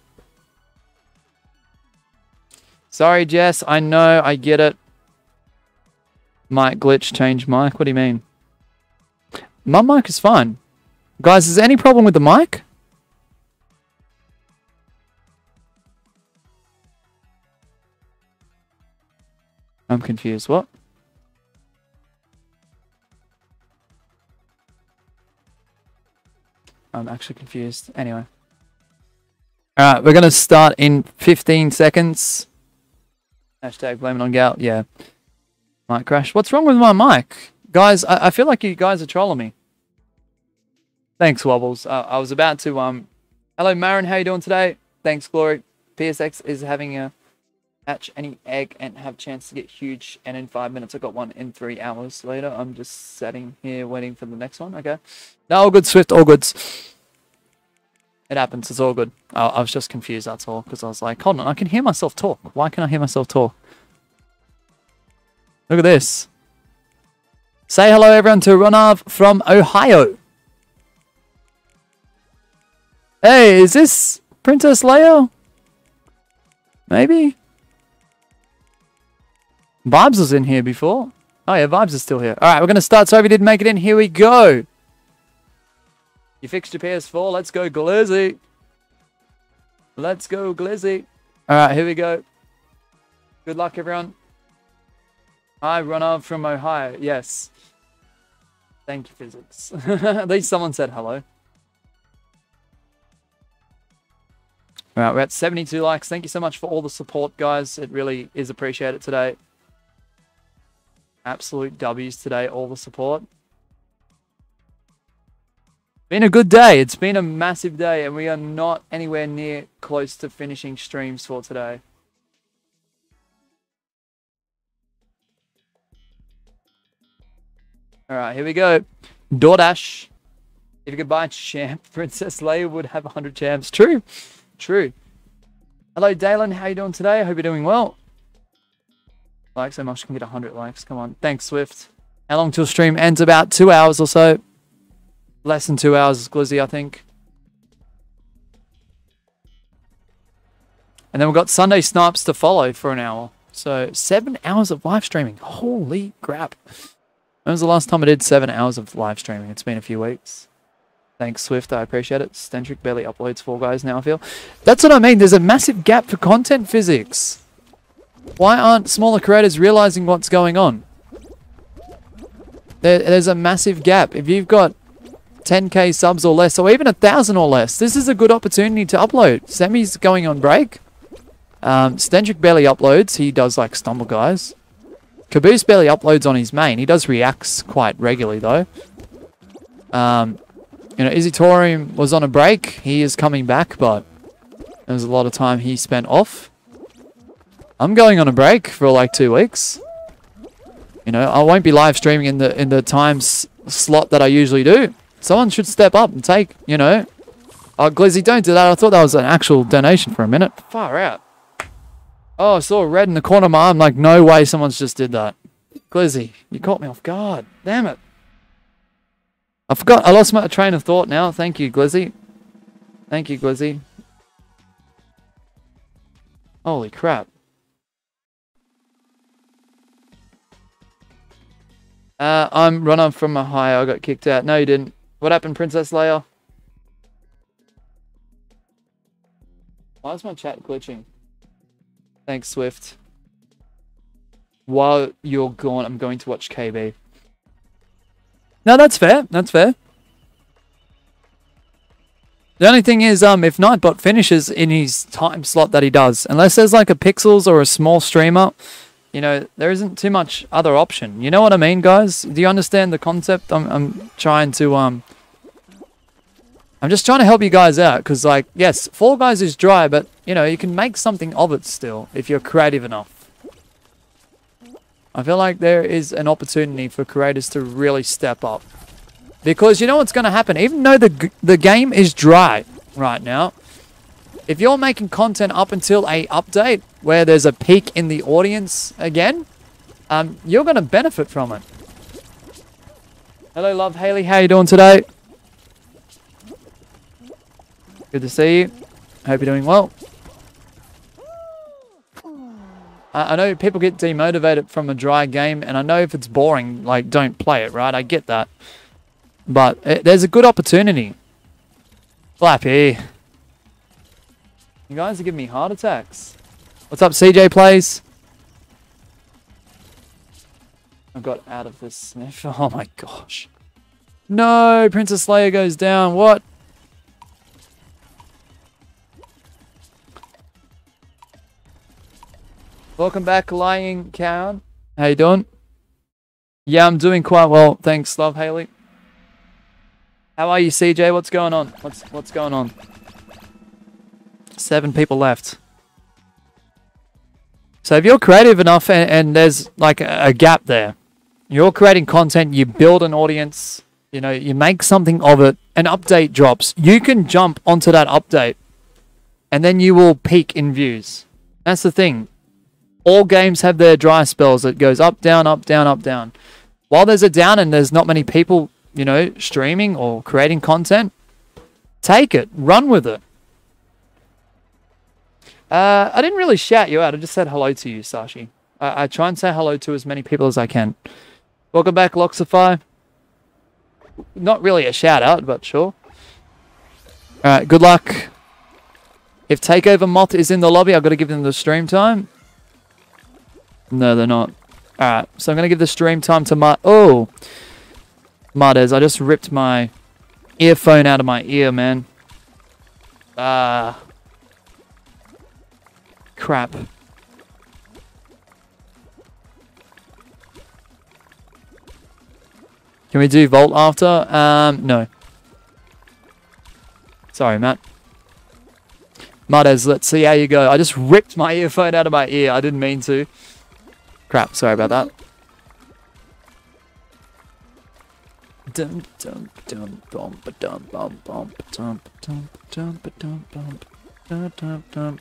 Sorry, Jess. I know. I get it. Mic glitch, change mic. What do you mean? My mic is fine. Guys, is there any problem with the mic? I'm confused. What? I'm actually confused. Anyway. Alright, we're going to start in 15 seconds. Hashtag blame it on Gout. Yeah. Mic crash. What's wrong with my mic? Guys, I, I feel like you guys are trolling me. Thanks, Wobbles. Uh, I was about to um. Hello, Marin. How you doing today? Thanks, Glory. PSX is having a hatch any egg and have chance to get huge. And in five minutes, I got one in three hours later. I'm just sitting here waiting for the next one. Okay. No, all good, Swift. All goods. It happens. It's all good. I, I was just confused. That's all. Because I was like, hold on, I can hear myself talk. Why can I hear myself talk? Look at this. Say hello, everyone, to Ronav from Ohio. Hey, is this Princess Leia? Maybe? Vibes was in here before. Oh yeah, Vibes is still here. Alright, we're going to start. Sorry we didn't make it in. Here we go. You fixed your PS4. Let's go, Glizzy. Let's go, Glizzy. Alright, here we go. Good luck, everyone. Hi, Ronald from Ohio. Yes. Thank you, physics. At least someone said hello. Alright, we're at 72 likes. Thank you so much for all the support, guys. It really is appreciated today. Absolute W's today, all the support. Been a good day. It's been a massive day, and we are not anywhere near close to finishing streams for today. Alright, here we go. DoorDash. If you could buy a champ, Princess Leia would have 100 champs. True. True. Hello, Dalen. How are you doing today? I hope you're doing well. Like so much can get 100 likes. Come on. Thanks, Swift. How long till stream ends? About two hours or so. Less than two hours, Glizzy, I think. And then we've got Sunday Snipes to follow for an hour. So seven hours of live streaming. Holy crap. When was the last time I did seven hours of live streaming? It's been a few weeks. Thanks, Swift. I appreciate it. Stentric barely uploads Fall Guys now, I feel. That's what I mean. There's a massive gap for content physics. Why aren't smaller creators realizing what's going on? There, there's a massive gap. If you've got 10k subs or less, or even a thousand or less, this is a good opportunity to upload. Semi's going on break. Um, Stentric barely uploads. He does like Stumble Guys. Caboose barely uploads on his main. He does reacts quite regularly though. Um, you know, Izzy was on a break. He is coming back, but there was a lot of time he spent off. I'm going on a break for like two weeks. You know, I won't be live streaming in the in the times slot that I usually do. Someone should step up and take, you know. Oh, Glizzy, don't do that. I thought that was an actual donation for a minute. Far out. Oh, I saw red in the corner of my arm. Like, no way someone's just did that. Glizzy, you caught me off guard. Damn it. I forgot. I lost my train of thought now. Thank you, Glizzy. Thank you, Glizzy. Holy crap. Uh, I'm running from Ohio. I got kicked out. No, you didn't. What happened, Princess Leia? Why is my chat glitching? Thanks, Swift. While you're gone, I'm going to watch KB. No, that's fair. That's fair. The only thing is, um, if Nightbot finishes in his time slot that he does, unless there's like a Pixels or a small streamer, you know, there isn't too much other option. You know what I mean, guys? Do you understand the concept? I'm, I'm trying to, um, I'm just trying to help you guys out because, like, yes, Fall Guys is dry, but, you know, you can make something of it still if you're creative enough. I feel like there is an opportunity for creators to really step up. Because you know what's going to happen? Even though the, the game is dry right now, if you're making content up until a update where there's a peak in the audience again, um, you're going to benefit from it. Hello, love Haley. How you doing today? Good to see you. Hope you're doing well. I know people get demotivated from a dry game, and I know if it's boring, like, don't play it, right? I get that. But it, eh, there's a good opportunity. Flappy. You guys are giving me heart attacks. What's up, CJ Plays? I got out of this sniff. Oh my gosh. No, Princess Leia goes down. What? Welcome back, Lying Cow. How you doing? Yeah, I'm doing quite well. Thanks, love Haley. How are you, CJ? What's going on? What's what's going on? Seven people left. So if you're creative enough and, and there's like a, a gap there, you're creating content, you build an audience, you know, you make something of it, an update drops, you can jump onto that update and then you will peak in views. That's the thing. All games have their dry spells. It goes up, down, up, down, up, down. While there's a down and there's not many people, you know, streaming or creating content, take it, run with it. Uh, I didn't really shout you out. I just said hello to you, Sashi. I, I try and say hello to as many people as I can. Welcome back, Loxify. Not really a shout out, but sure. Alright, good luck. If Takeover Moth is in the lobby, I've got to give them the stream time. No, they're not. Alright, so I'm going to give the stream time to my... Oh! Mardes, I just ripped my earphone out of my ear, man. Ah. Uh, crap. Can we do Vault after? Um, no. Sorry, Matt. Mardes, let's see how you go. I just ripped my earphone out of my ear. I didn't mean to. Crap, sorry about that. Dum dum dum ba dum bum bum dum dum dum dum dum dum dum.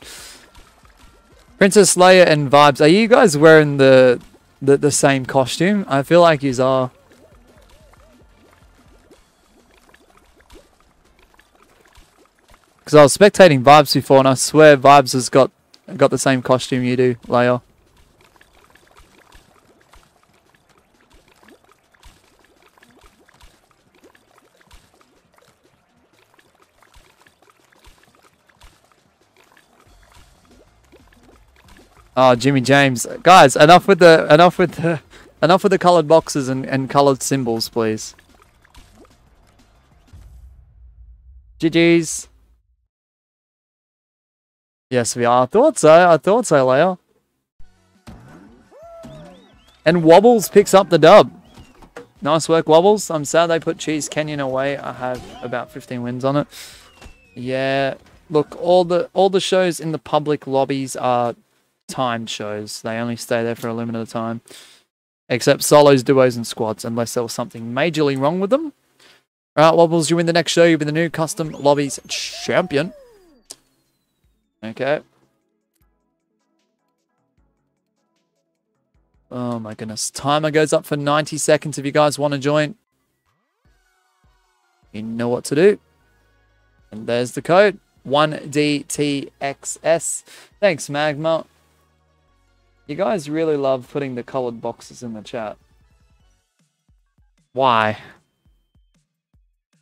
Princess Leia and vibes. Are you guys wearing the the, the same costume? I feel like you are. Because I was spectating Vibes before, and I swear Vibes has got got the same costume you do, Leia. Oh, Jimmy James, guys, enough with the enough with the enough with the colored boxes and and colored symbols, please. GG's. Yes, we are. I thought so. I thought so, Leia. And Wobbles picks up the dub. Nice work, Wobbles. I'm sad they put Cheese Canyon away. I have about 15 wins on it. Yeah. Look, all the all the shows in the public lobbies are timed shows. They only stay there for a limited time. Except solos, duos, and squads, unless there was something majorly wrong with them. Alright, Wobbles, you win the next show. You'll be the new custom lobbies champion. Okay. Oh my goodness. Timer goes up for 90 seconds if you guys want to join. You know what to do. And there's the code. 1DTXS. Thanks, Magma. You guys really love putting the colored boxes in the chat. Why?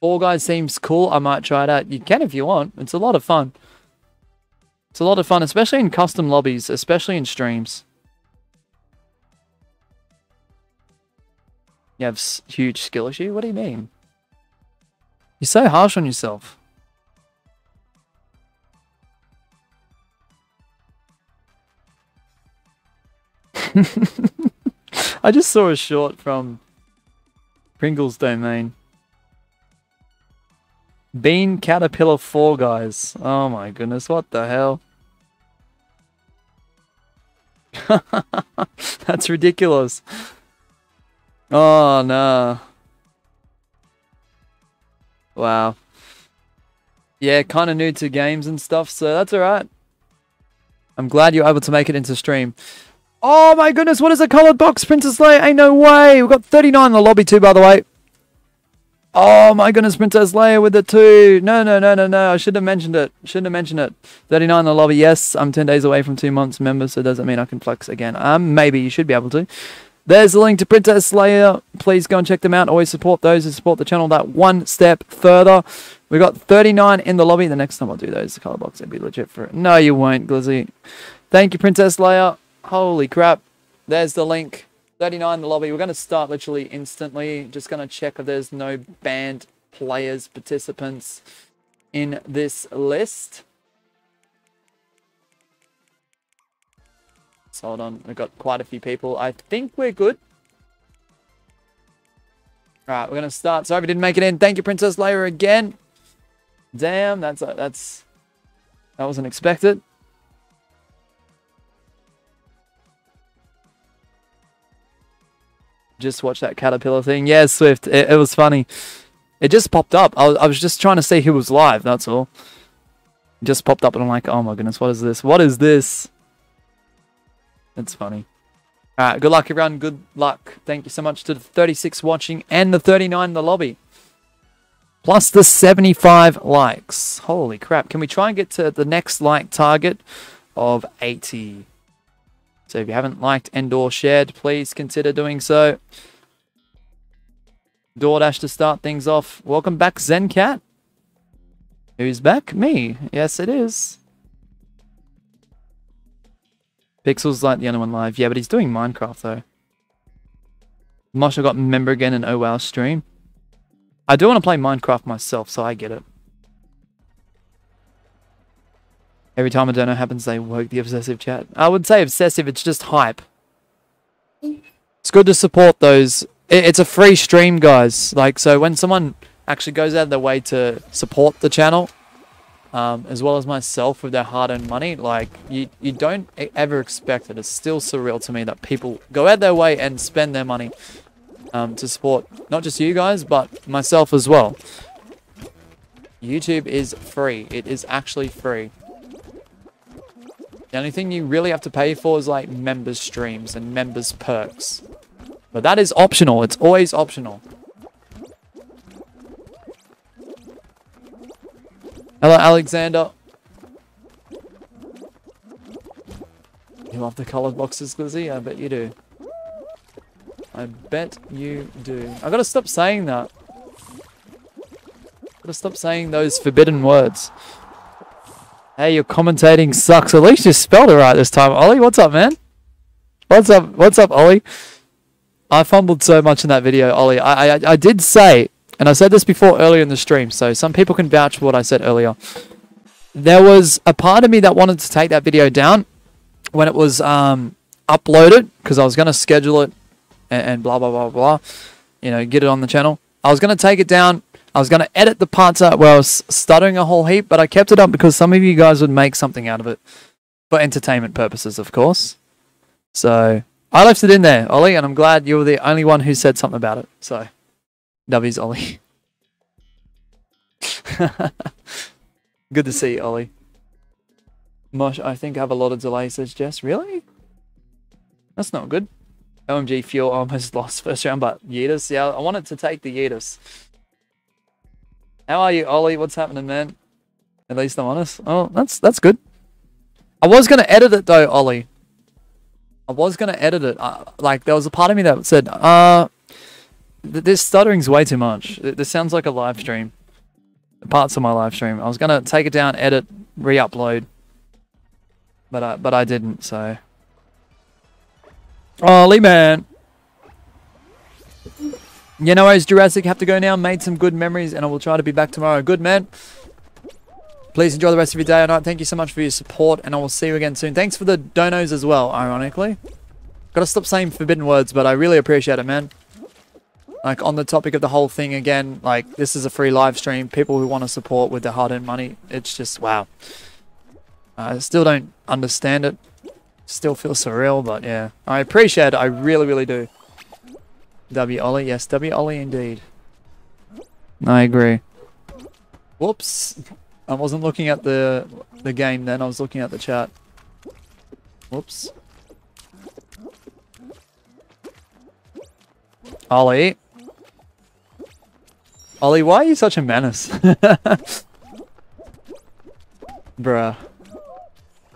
Fall Guys seems cool. I might try it out. You can if you want. It's a lot of fun. It's a lot of fun, especially in custom lobbies, especially in streams. You have huge skill issue? What do you mean? You're so harsh on yourself. I just saw a short from Pringles Domain. Bean Caterpillar 4 guys. Oh my goodness, what the hell? That's ridiculous. Oh, no. Wow. Yeah, kind of new to games and stuff, so that's alright. I'm glad you're able to make it into stream. Oh my goodness, what is a colored box, Princess Leia? Ain't no way. We've got 39 in the lobby too, by the way. Oh my goodness, Princess Leia with the two. No, no, no, no, no. I shouldn't have mentioned it. Shouldn't have mentioned it. 39 in the lobby. Yes, I'm 10 days away from two months member, so doesn't mean I can flex again. Um, maybe you should be able to. There's the link to Princess Leia. Please go and check them out. Always support those who support the channel that one step further. We got 39 in the lobby. The next time I'll do those, the color box, it'd be legit for it. No, you won't, Glizzy. Thank you, Princess Leia. Holy crap. There's the link. 39 in the lobby. We're going to start literally instantly. Just going to check if there's no banned players, participants in this list. So hold on. We've got quite a few people. I think we're good. Alright, we're gonna start. Sorry if we didn't make it in. Thank you, Princess Leia, again. Damn, that's uh, that's that wasn't expected. Just watch that caterpillar thing. Yeah, Swift. It, it was funny. It just popped up. I was, I was just trying to see who was live. That's all. It just popped up, and I'm like, oh my goodness, what is this? What is this? It's funny. Alright, good luck everyone. Good luck. Thank you so much to the 36 watching and the 39 in the lobby. Plus the 75 likes. Holy crap. Can we try and get to the next like target of 80? So if you haven't liked and or shared, please consider doing so. DoorDash to start things off. Welcome back, Zencat. Who's back? Me. Yes, it is. Pixel's like the only one live. Yeah, but he's doing Minecraft, though. Mosha got member again in Oh Wow stream. I do want to play Minecraft myself, so I get it. Every time a dono happens, they woke the obsessive chat. I would say obsessive, it's just hype. It's good to support those. It's a free stream, guys. Like, so when someone actually goes out of their way to support the channel, um, as well as myself with their hard-earned money, like, you, you don't ever expect it. It's still surreal to me that people go out of their way and spend their money um, to support not just you guys, but myself as well. YouTube is free. It is actually free. The only thing you really have to pay for is like members streams and members perks. But that is optional. It's always optional. Hello, Alexander. You love the colored boxes, Glizzy? I bet you do. I bet you do. I gotta stop saying that. Gotta stop saying those forbidden words. Hey, your commentating sucks. At least you spelled it right this time. Ollie, what's up, man? What's up? What's up, Ollie? I fumbled so much in that video, Ollie. I, I, I did say, and I said this before earlier in the stream, so some people can vouch for what I said earlier. There was a part of me that wanted to take that video down when it was um, uploaded, because I was going to schedule it and, and blah, blah, blah, blah. You know, get it on the channel. I was going to take it down. I was going to edit the parts out where I was stuttering a whole heap, but I kept it up because some of you guys would make something out of it. For entertainment purposes, of course. So, I left it in there, Ollie, and I'm glad you were the only one who said something about it. So, W's, Ollie. Good to see you, Ollie. Mosh, I think I have a lot of delay, says Jess. Really? That's not good. OMG Fuel almost lost first round, but Yeetus, yeah, I wanted to take the Yeetus. How are you, Ollie? What's happening, man? At least I'm honest. Oh, that's that's good. I was gonna edit it though, Ollie. I was gonna edit it. Uh, like there was a part of me that said, "Uh, th this stuttering's way too much. This sounds like a live stream." Parts of my live stream. I was gonna take it down, edit, re-upload, but I but I didn't. So Ollie, man. You know, as Jurassic have to go now. Made some good memories, and I will try to be back tomorrow. Good, man. Please enjoy the rest of your day or night. Thank you so much for your support, and I will see you again soon. Thanks for the donos as well, ironically. Gotta stop saying forbidden words, but I really appreciate it, man. Like, on the topic of the whole thing again, like, this is a free live stream. People who want to support with their hard-earned money, it's just, wow. I still don't understand it. Still feel surreal, but yeah. I appreciate it. I really, really do. W Ollie. Yes, W Ollie indeed. I agree. Whoops. I wasn't looking at the the game then. I was looking at the chat. Whoops. Ollie. Ollie, why are you such a menace? Bruh.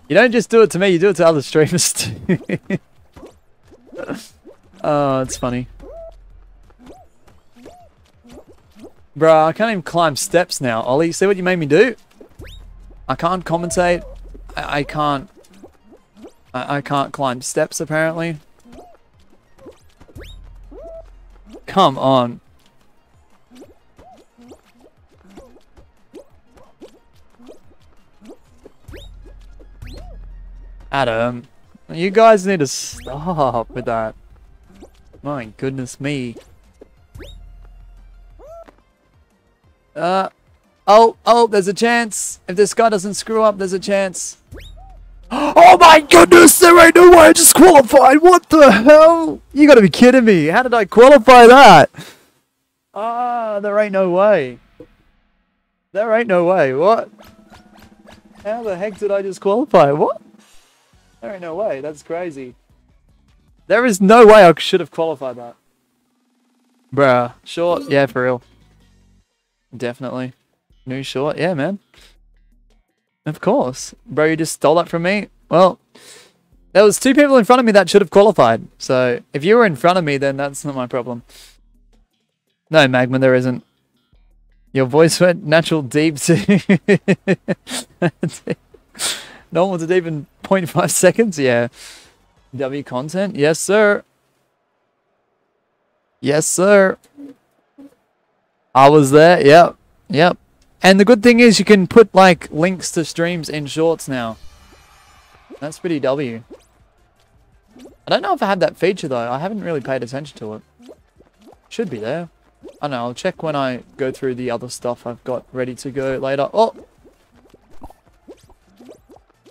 You don't just do it to me, you do it to other streamers too. oh, it's funny. Bro, I can't even climb steps now. Ollie, see what you made me do? I can't commentate. I, I can't... I, I can't climb steps, apparently. Come on. Adam, you guys need to stop with that. My goodness me. Uh, oh, oh, there's a chance. If this guy doesn't screw up, there's a chance. Oh my goodness, there ain't no way I just qualified. What the hell? You gotta be kidding me. How did I qualify that? Ah, there ain't no way. There ain't no way. What? How the heck did I just qualify? What? There ain't no way. That's crazy. There is no way I should have qualified that. Bruh. Short? Yeah, for real. Definitely. New short? Yeah, man. Of course. Bro, you just stole that from me? Well, there was two people in front of me that should have qualified. So, if you were in front of me, then that's not my problem. No, Magma, there isn't. Your voice went natural deep to... Normal to deep in 0.5 seconds? Yeah. W content? Yes, sir. Yes, sir. I was there. Yep. Yep. And the good thing is you can put like links to streams in shorts now. That's pretty W. I don't know if I have that feature though. I haven't really paid attention to it. Should be there. I know. I'll check when I go through the other stuff I've got ready to go later. Oh!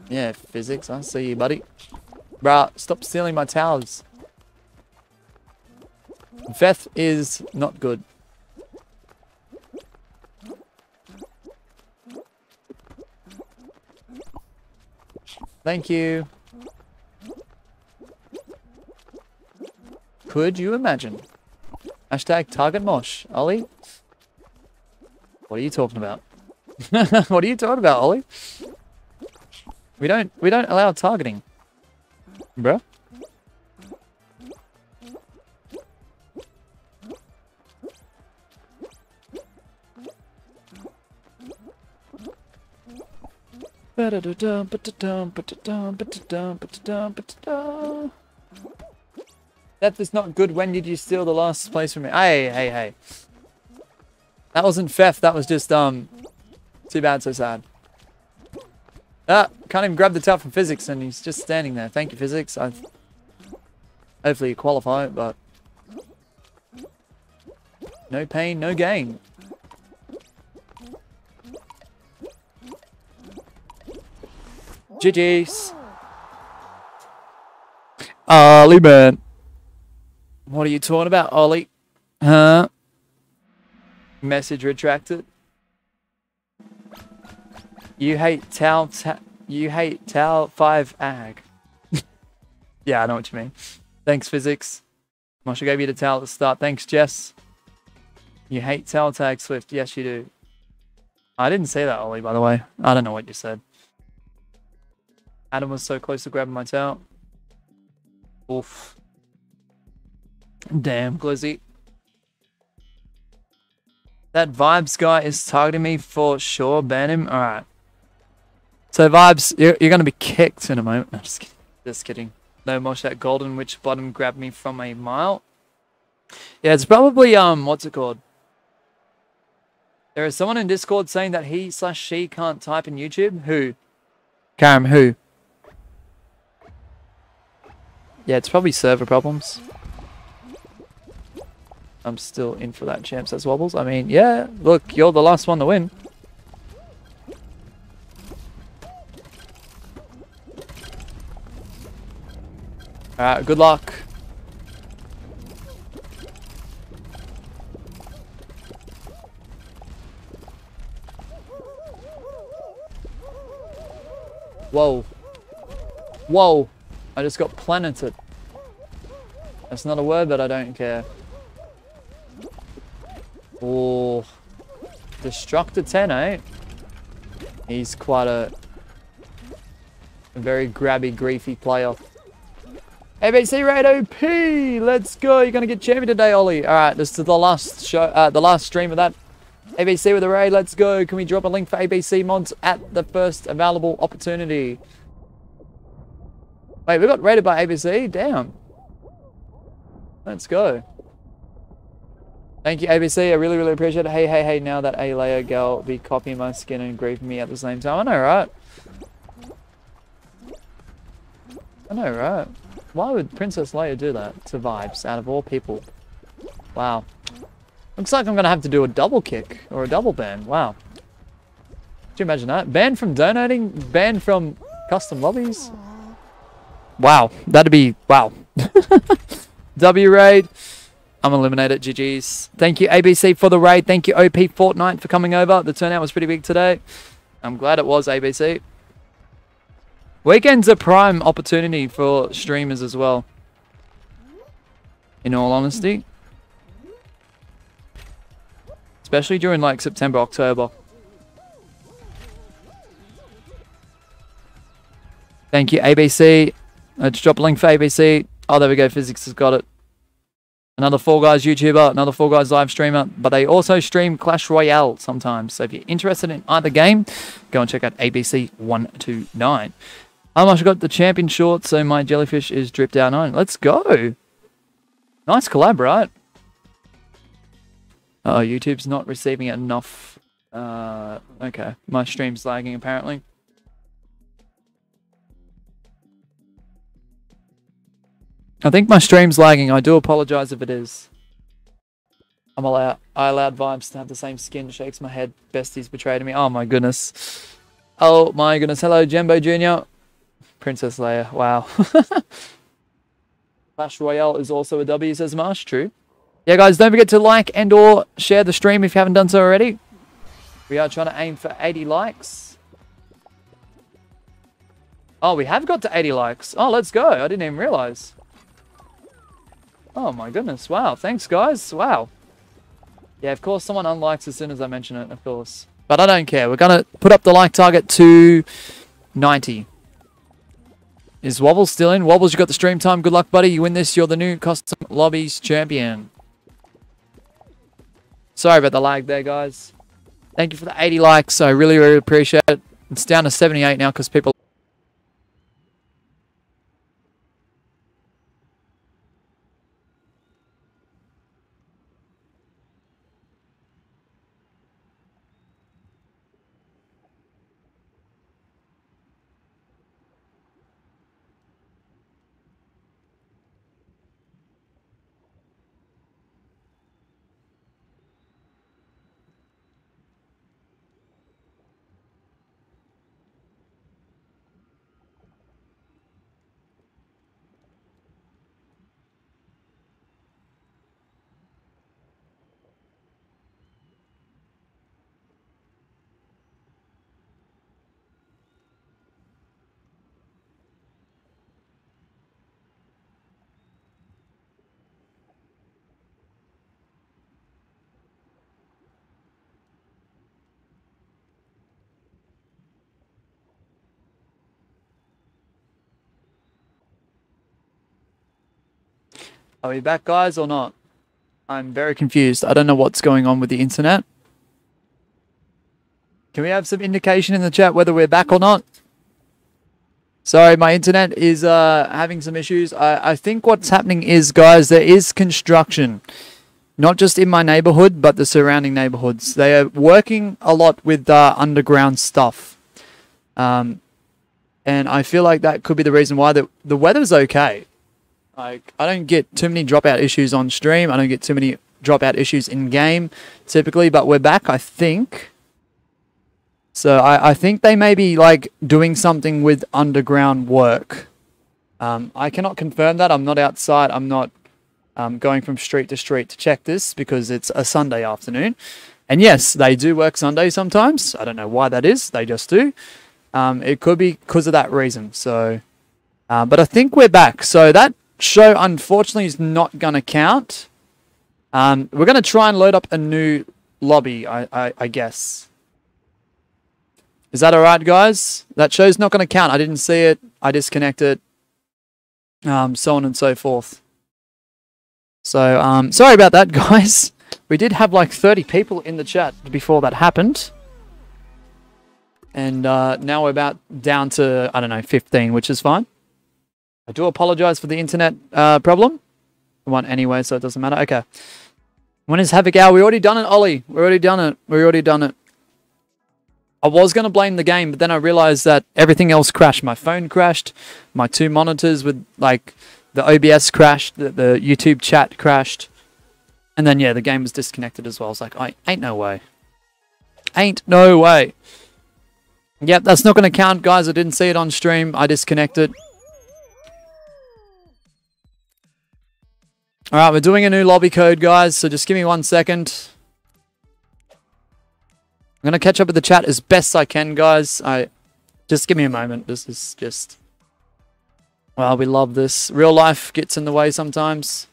Yeah, physics. I see you, buddy. Bruh, stop stealing my towers. Veth is not good. Thank you. Could you imagine? Hashtag target mosh. Ollie? What are you talking about? what are you talking about, Ollie? We don't we don't allow targeting. Bruh. That is not good. When did you steal the last place from me? Hey, hey, hey. That wasn't theft. That was just, um, too bad, so sad. Ah, can't even grab the towel from physics and he's just standing there. Thank you, physics. I Hopefully you qualify, but no pain, no gain. GG's. Ollie, oh. uh, man. What are you talking about, Ollie? Huh? Message retracted. You hate Tau, ta you hate Tau 5 ag. yeah, I know what you mean. Thanks, physics. Mosha gave you the towel at the start. Thanks, Jess. You hate Tail Tag Swift. Yes, you do. I didn't say that, Ollie, by the way. I don't know what you said. Adam was so close to grabbing my tail. Oof. Damn, Glizzy. That Vibes guy is targeting me for sure. Ban him. Alright. So, Vibes, you're, you're going to be kicked in a moment. No, just kidding. Just kidding. No mosh that golden witch bottom grabbed me from a mile. Yeah, it's probably, um, what's it called? There is someone in Discord saying that he slash she can't type in YouTube. Who? Karam, who? Yeah, it's probably server problems. I'm still in for that champs as wobbles. I mean, yeah, look, you're the last one to win. Alright, good luck. Whoa. Whoa. I just got planeted. That's not a word, but I don't care. Oh. Destructor 10, eh? He's quite a, a very grabby, griefy player. ABC Raid OP! Let's go! You're gonna get champion today, Ollie. Alright, this is the last show, uh, the last stream of that. ABC with a raid, let's go. Can we drop a link for ABC mods at the first available opportunity? Wait, we got rated by ABC? Damn. Let's go. Thank you, ABC. I really, really appreciate it. Hey, hey, hey, now that A layer girl be copying my skin and grieving me at the same time. I know, right? I know, right? Why would Princess Leia do that to Vibes out of all people? Wow. Looks like I'm going to have to do a double kick or a double ban. Wow. Could you imagine that? Banned from donating? Banned from custom lobbies? Wow. That'd be... Wow. W raid. I'm eliminated. GG's. Thank you, ABC, for the raid. Thank you, OP Fortnite, for coming over. The turnout was pretty big today. I'm glad it was, ABC. Weekend's a prime opportunity for streamers as well. In all honesty. Especially during like September, October. Thank you, ABC. Let's drop a link for ABC. Oh, there we go. Physics has got it. Another Fall Guys YouTuber, another Fall Guys live streamer, but they also stream Clash Royale sometimes. So if you're interested in either game, go and check out ABC129. How much I got the champion short, so my jellyfish is dripped down on. Let's go. Nice collab, right? oh, YouTube's not receiving enough. Uh, okay, my stream's lagging apparently. I think my stream's lagging. I do apologize if it is. I'm allowed. I allowed vibes to have the same skin. Shakes my head. Besties betrayed me. Oh my goodness. Oh my goodness. Hello, Jumbo Jr. Princess Leia. Wow. Clash Royale is also a W, says Marsh. True. Yeah, guys, don't forget to like and or share the stream if you haven't done so already. We are trying to aim for 80 likes. Oh, we have got to 80 likes. Oh, let's go. I didn't even realize. Oh my goodness, wow, thanks guys, wow. Yeah, of course someone unlikes as soon as I mention it, of course. But I don't care, we're gonna put up the like target to 90. Is Wobble still in? Wobbles, you got the stream time. Good luck, buddy. You win this, you're the new custom lobbies champion. Sorry about the lag there, guys. Thank you for the 80 likes. I really, really appreciate it. It's down to 78 now because people Are we back, guys, or not? I'm very confused. I don't know what's going on with the internet. Can we have some indication in the chat whether we're back or not? Sorry, my internet is uh, having some issues. I, I think what's happening is, guys, there is construction. Not just in my neighborhood, but the surrounding neighborhoods. They are working a lot with uh, underground stuff. Um, and I feel like that could be the reason why the, the weather's okay. Like, I don't get too many dropout issues on stream. I don't get too many dropout issues in game typically, but we're back, I think. So I, I think they may be like doing something with underground work. Um, I cannot confirm that. I'm not outside. I'm not um, going from street to street to check this because it's a Sunday afternoon. And yes, they do work Sunday sometimes. I don't know why that is. They just do. Um, it could be because of that reason. So, uh, but I think we're back. So that show, unfortunately, is not going to count. Um, we're going to try and load up a new lobby, I, I, I guess. Is that alright, guys? That show's not going to count. I didn't see it. I disconnected. Um, so on and so forth. So, um, sorry about that, guys. We did have like 30 people in the chat before that happened. And uh, now we're about down to, I don't know, 15, which is fine. I do apologize for the internet uh, problem. One anyway, so it doesn't matter. Okay. When is Havoc Hour? We already done it, Ollie. We already done it. We already done it. I was going to blame the game, but then I realized that everything else crashed. My phone crashed. My two monitors with, like, the OBS crashed. The, the YouTube chat crashed. And then, yeah, the game was disconnected as well. I was like, I ain't no way. Ain't no way. Yep, that's not going to count, guys. I didn't see it on stream. I disconnected. All right, we're doing a new lobby code, guys. So just give me one second. I'm going to catch up with the chat as best I can, guys. I Just give me a moment. This is just... Well, we love this. Real life gets in the way sometimes.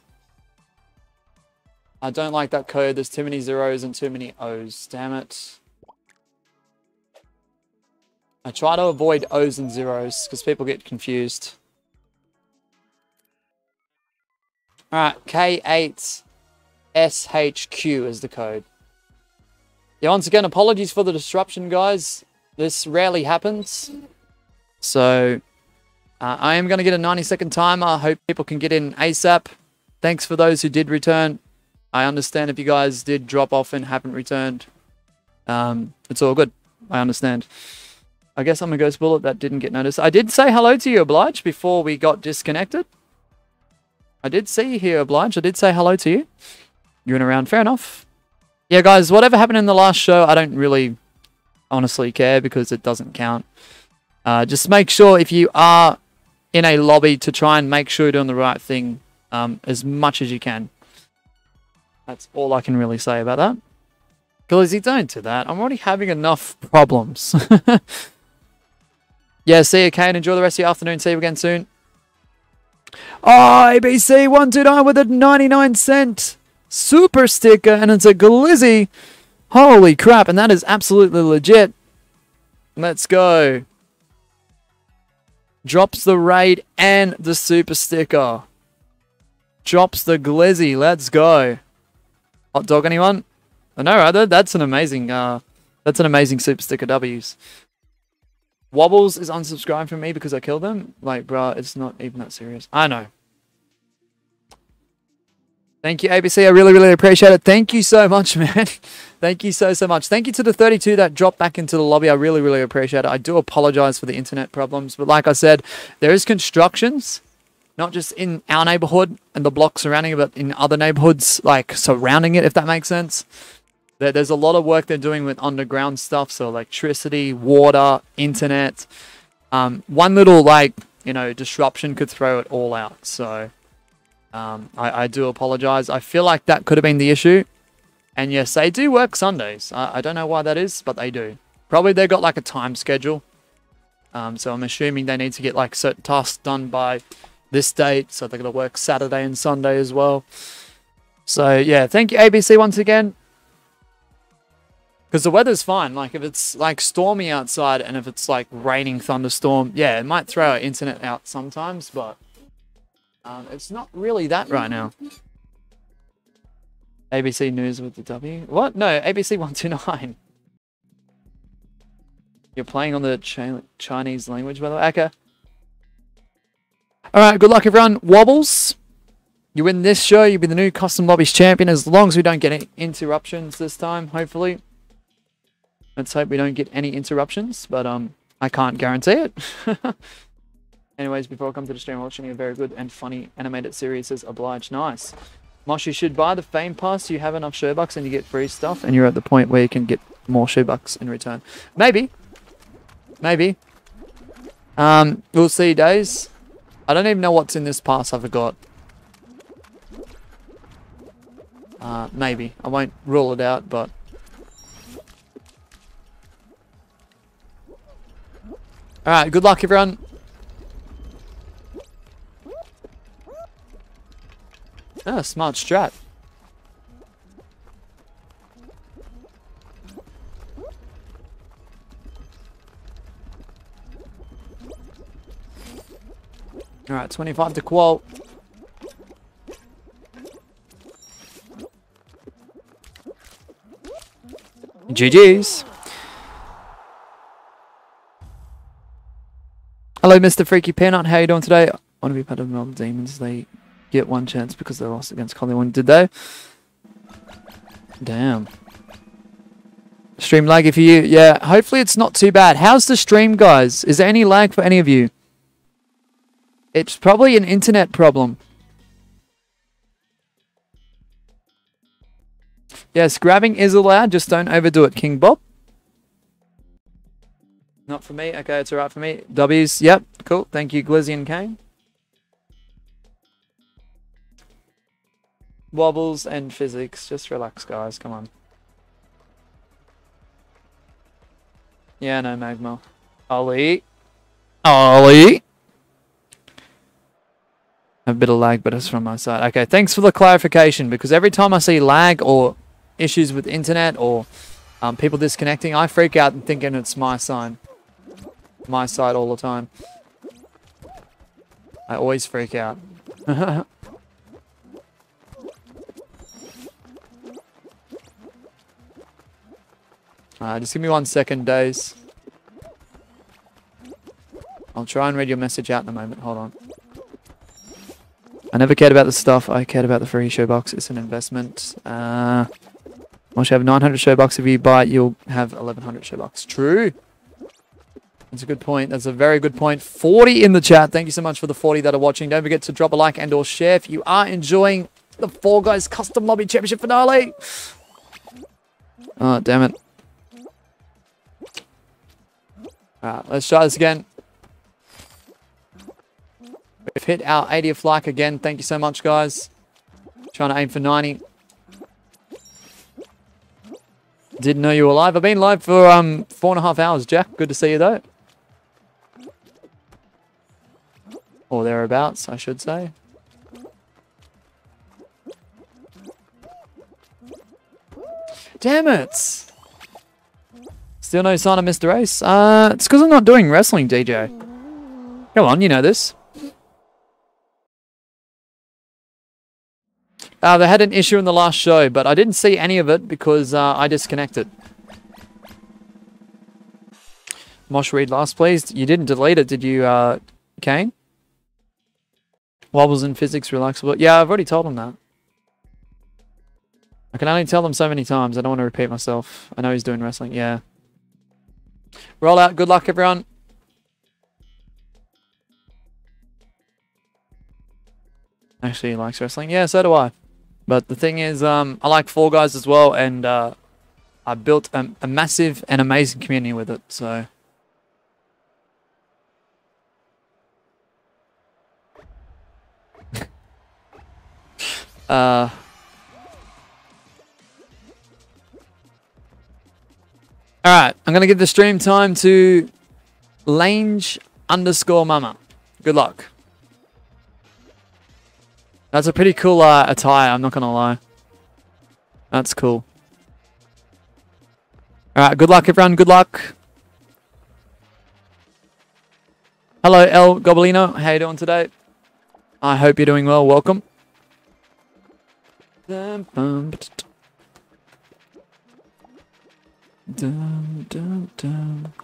I don't like that code. There's too many zeros and too many O's. Damn it. I try to avoid O's and zeros because people get confused. Alright, K8SHQ is the code. Yeah, once again, apologies for the disruption, guys. This rarely happens. So, uh, I am going to get a 90 second timer. I hope people can get in ASAP. Thanks for those who did return. I understand if you guys did drop off and haven't returned. Um, it's all good. I understand. I guess I'm a ghost bullet that didn't get noticed. I did say hello to you, Oblige, before we got disconnected. I did see you here, Oblige. I did say hello to you. You're in around. Fair enough. Yeah, guys, whatever happened in the last show, I don't really honestly care because it doesn't count. Uh, just make sure if you are in a lobby to try and make sure you're doing the right thing um, as much as you can. That's all I can really say about that. Glizzy, don't do that. I'm already having enough problems. yeah, see you, Kane. Enjoy the rest of your afternoon. See you again soon. Oh, ABC129 with a 99 cent super sticker, and it's a Glizzy. Holy crap, and that is absolutely legit. Let's go. Drops the raid and the super sticker. Drops the Glizzy. Let's go. Hot dog, anyone? I know, right? That's an amazing, uh, that's an amazing super sticker W's. Wobbles is unsubscribed from me because I killed them. Like, bruh, it's not even that serious. I know. Thank you, ABC. I really, really appreciate it. Thank you so much, man. Thank you so, so much. Thank you to the 32 that dropped back into the lobby. I really, really appreciate it. I do apologize for the internet problems. But like I said, there is constructions, not just in our neighborhood and the block surrounding it, but in other neighborhoods, like surrounding it, if that makes sense. There's a lot of work they're doing with underground stuff. So electricity, water, internet. Um, one little, like, you know, disruption could throw it all out. So um, I, I, do apologize. I feel like that could have been the issue. And yes, they do work Sundays. I, I don't know why that is, but they do. Probably they got like a time schedule. Um, so I'm assuming they need to get like certain tasks done by this date. So they're going to work Saturday and Sunday as well. So yeah, thank you ABC once again. Because the weather's fine. Like if it's like stormy outside and if it's like raining thunderstorm, yeah, it might throw our internet out sometimes, but um, it's not really that right now. ABC News with the W. What? No, ABC 129. You're playing on the Ch Chinese language, by the way. Okay. Alright, good luck, everyone. Wobbles. You win this show, you'll be the new Custom Lobbies champion as long as we don't get any interruptions this time, hopefully. Let's hope we don't get any interruptions, but um, I can't guarantee it. Anyways, before I come to the stream, watching a very good and funny animated series is Oblige. Nice. Mosh, you should buy the Fame Pass. You have enough Show-Bucks and you get free stuff, and you're at the point where you can get more Show-Bucks in return. Maybe. Maybe. Um, we'll see, days. I don't even know what's in this pass I forgot. Uh, maybe. I won't rule it out, but... Alright, good luck everyone. Ah, smart strat. Alright, 25 to quote. GG's. Hello, Mr. Freaky Peanut. How are you doing today? I want to be part of the Demons. They get one chance because they lost against Collingwood, did they? Damn. Stream laggy for you? Yeah, hopefully it's not too bad. How's the stream, guys? Is there any lag for any of you? It's probably an internet problem. Yes, grabbing is allowed, just don't overdo it, King Bob. Not for me. Okay, it's alright for me. W's. Yep, cool. Thank you, Glizzy and Kane. Wobbles and physics. Just relax, guys. Come on. Yeah, no, Magma. Ollie. Ollie. A bit of lag, but it's from my side. Okay, thanks for the clarification, because every time I see lag or issues with internet or um, people disconnecting, I freak out and thinking it's my sign. My side all the time. I always freak out. Uh, just give me one second, days. I'll try and read your message out in a moment. Hold on. I never cared about the stuff. I cared about the free Show-Bucks. It's an investment. Uh, once you have 900 Show-Bucks, if you buy it, you'll have 1100 Show-Bucks. True. That's a good point. That's a very good point. 40 in the chat. Thank you so much for the 40 that are watching. Don't forget to drop a like and or share if you are enjoying the Fall Guys Custom Lobby Championship finale. Oh, damn it. Alright, let's try this again. We've hit our 80th like again. Thank you so much, guys. Trying to aim for 90. Didn't know you were live. I've been live for um four and a half hours, Jack. Good to see you, though. Or thereabouts, I should say. Damn it! Still no sign of Mr. Ace? Uh, it's because I'm not doing wrestling, DJ. Come on, you know this. Uh, they had an issue in the last show, but I didn't see any of it because uh, I disconnected. Mosh read last, please. You didn't delete it, did you, uh, Kane? Wobbles in physics, relaxable. Yeah, I've already told him that. I can only tell them so many times. I don't want to repeat myself. I know he's doing wrestling. Yeah. Roll out. Good luck, everyone. Actually, he likes wrestling. Yeah, so do I. But the thing is, um, I like Fall Guys as well, and uh, I built a, a massive and amazing community with it. So. Uh. Alright, I'm going to give the stream time to Lange underscore mama. Good luck. That's a pretty cool uh, attire, I'm not going to lie. That's cool. Alright, good luck everyone, good luck. Hello, El Gobolino. How you doing today? I hope you're doing well. Welcome. Dum, dum, dum.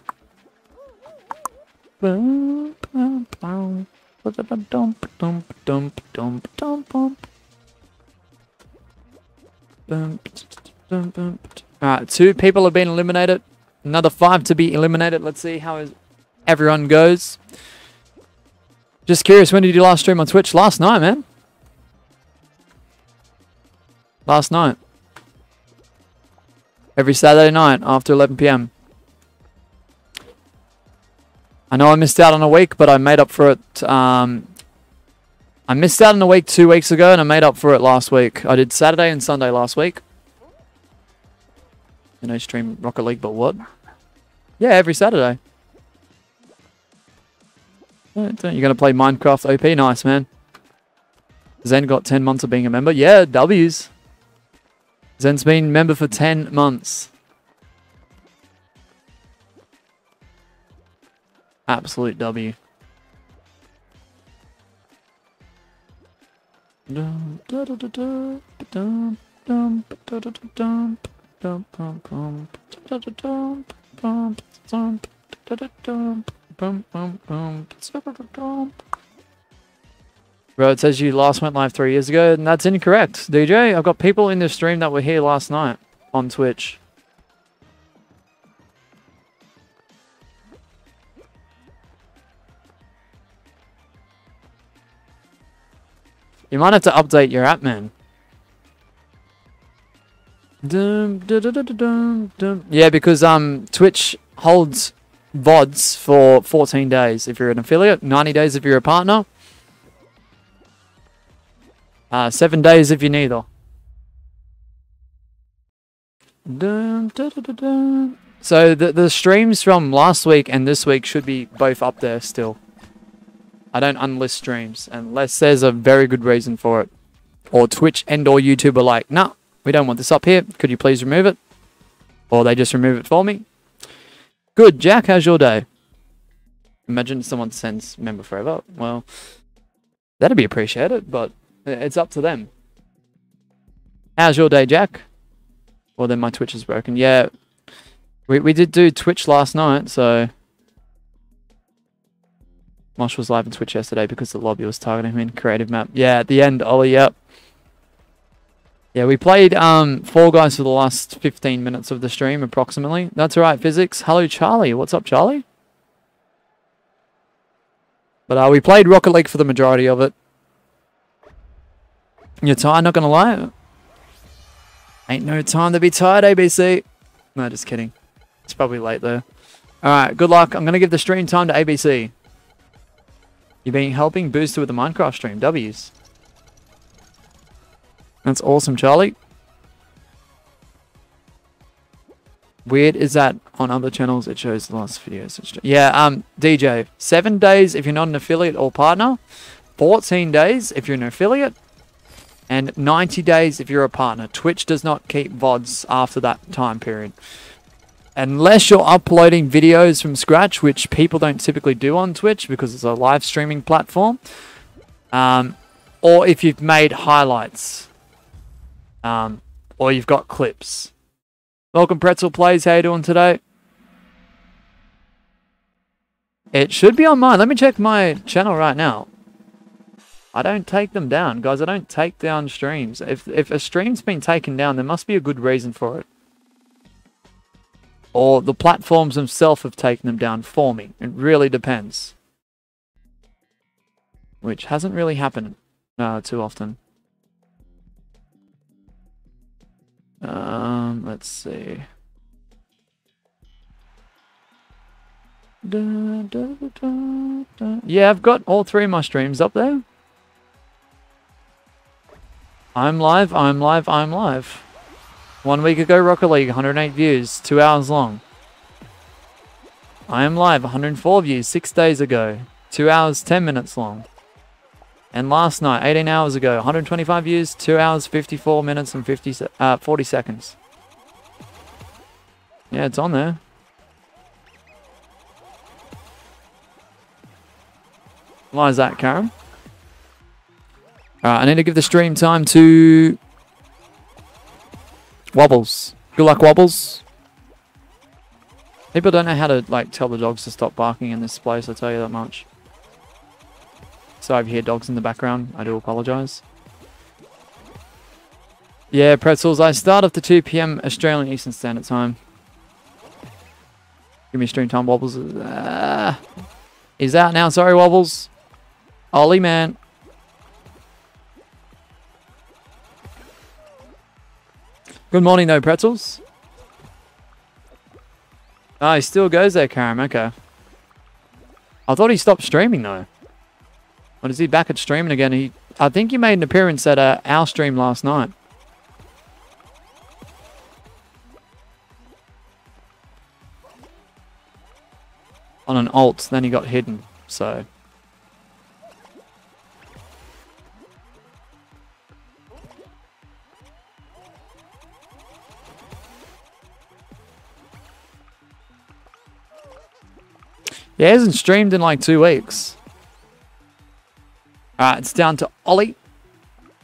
Bum, bum, bum. Dump, dump, dump, dump, dump, dump. Alright, two people have been eliminated. Another five to be eliminated. Let's see how everyone goes. Just curious, when did you last stream on Twitch? Last night, man. Last night every Saturday night after 11 p.m. I know I missed out on a week, but I made up for it. Um, I missed out on a week two weeks ago, and I made up for it last week. I did Saturday and Sunday last week. You know, stream Rocket League, but what? Yeah, every Saturday. You're going to play Minecraft OP? Nice, man. Zen got 10 months of being a member. Yeah, W's. Zen's been member for 10 months. Absolute W. Bro, it says you last went live three years ago, and that's incorrect, DJ. I've got people in the stream that were here last night on Twitch. You might have to update your app, man. Dum. Yeah, because um Twitch holds VODs for 14 days if you're an affiliate, 90 days if you're a partner, uh, 7 days if you need, dum. So the, the streams from last week and this week should be both up there still. I don't unlist streams unless there's a very good reason for it. Or Twitch and or YouTube are like, nah, we don't want this up here. Could you please remove it? Or they just remove it for me. Good, Jack, how's your day? Imagine someone sends member forever. Well, that'd be appreciated, but it's up to them. How's your day, Jack? Well, then my Twitch is broken. Yeah, we, we did do Twitch last night, so... Mosh was live on Twitch yesterday because the lobby was targeting him in creative map. Yeah, at the end, Ollie, yep. Yeah, we played um, Fall Guys for the last 15 minutes of the stream, approximately. That's right, physics. Hello, Charlie. What's up, Charlie? But uh, we played Rocket League for the majority of it. You're tired, not gonna lie? Ain't no time to be tired, ABC. No, just kidding. It's probably late there. Alright, good luck. I'm to give the stream time to ABC. You've been helping Booster with the Minecraft stream. W's. That's awesome, Charlie. Weird is that on other channels it shows the last videos. Yeah, um, DJ. Seven days if you're not an affiliate or partner. 14 days if you're an affiliate. And 90 days if you're a partner. Twitch does not keep VODs after that time period unless you're uploading videos from scratch, which people don't typically do on Twitch because it's a live streaming platform, um, or if you've made highlights, um, or you've got clips. Welcome, Pretzel Plays. How you doing today? It should be on mine. Let me check my channel right now. I don't take them down, guys. I don't take down streams. If if a stream's been taken down, there must be a good reason for it or the platforms themselves have taken them down for me. It really depends. Which hasn't really happened uh, too often. Um, let's see. Da, da, da, yeah, I've got all three of my streams up there. I'm live, I'm live, I'm live. One week ago, Rocket League, 108 views, 2 hours long. I am live, 104 views, 6 days ago, 2 hours, 10 minutes long. And last night, 18 hours ago, 125 views, 2 hours, 54 minutes and 50 uh, 40 seconds. Yeah, it's on there. Why is that, Karen? I need to give the stream time to Wobbles. Good luck, Wobbles. People don't know how to like tell the dogs to stop barking in this place, I'll tell you that much. So I hear dogs in the background. I do apologise. Yeah, pretzels. I start after 2 p.m. Australian Eastern Standard Time. Give me stream time, Wobbles. Uh, he's out now. Sorry, Wobbles. Ollie, man. Good morning, though, pretzels. Oh, he still goes there, Karam. Okay. I thought he stopped streaming, though. What is he back at streaming again? He, I think he made an appearance at uh, our stream last night. On an alt, then he got hidden, so... he hasn't streamed in like two weeks. Alright, it's down to Ollie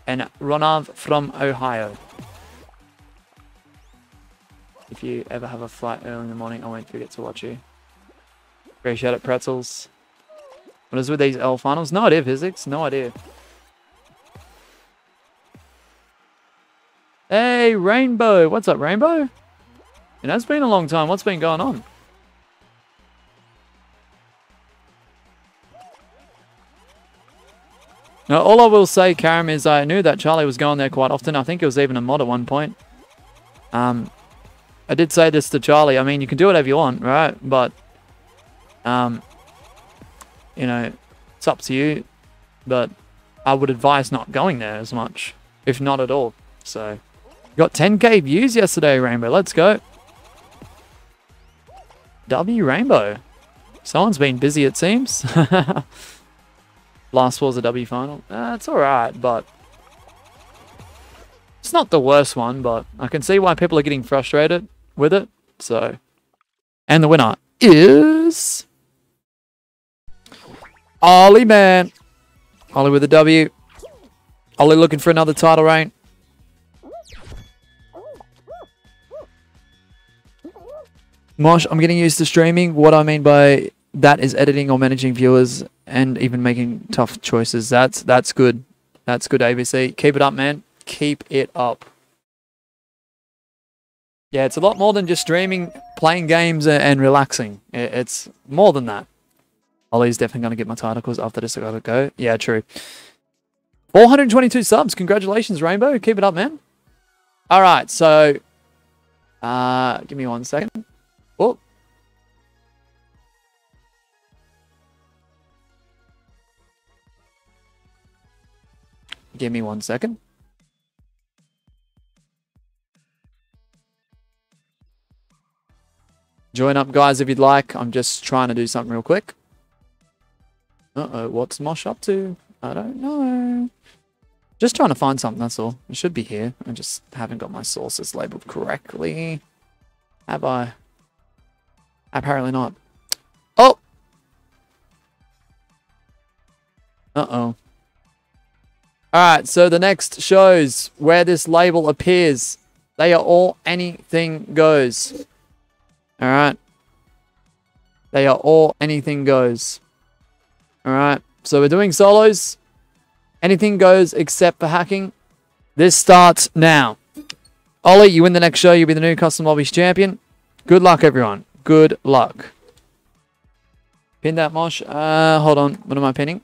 and Ronav from Ohio. If you ever have a flight early in the morning, I won't forget to watch you. Appreciate it, pretzels. What is with these L finals? No idea, physics. No idea. Hey, Rainbow. What's up, Rainbow? It has been a long time. What's been going on? Now, all I will say, Karam, is I knew that Charlie was going there quite often. I think it was even a mod at one point. Um, I did say this to Charlie. I mean, you can do whatever you want, right? But, um, you know, it's up to you. But I would advise not going there as much, if not at all. So, got 10k views yesterday, Rainbow. Let's go. W Rainbow. Someone's been busy, it seems. Last was a W final. Uh, it's alright, but... It's not the worst one, but I can see why people are getting frustrated with it. So... And the winner is... Ollie, man. Ollie with a W. Ollie looking for another title reign. Mosh, I'm getting used to streaming. What I mean by that is editing or managing viewers and even making tough choices. That's that's good. That's good, ABC. Keep it up, man. Keep it up. Yeah, it's a lot more than just streaming, playing games, and relaxing. It's more than that. Ollie's definitely going to get my titles after this. I got to go. Yeah, true. 422 subs. Congratulations, Rainbow. Keep it up, man. All right, so uh, give me one second. Give me one second. Join up, guys, if you'd like. I'm just trying to do something real quick. Uh-oh, what's Mosh up to? I don't know. Just trying to find something, that's all. It should be here. I just haven't got my sources labeled correctly. Have I? Apparently not. Oh! Uh-oh. Alright, so the next shows where this label appears. They are all anything goes. Alright. They are all anything goes. Alright, so we're doing solos. Anything goes except for hacking. This starts now. Ollie, you win the next show. You'll be the new Custom Lobbies champion. Good luck, everyone. Good luck. Pin that, Mosh. Uh, hold on. What am I pinning?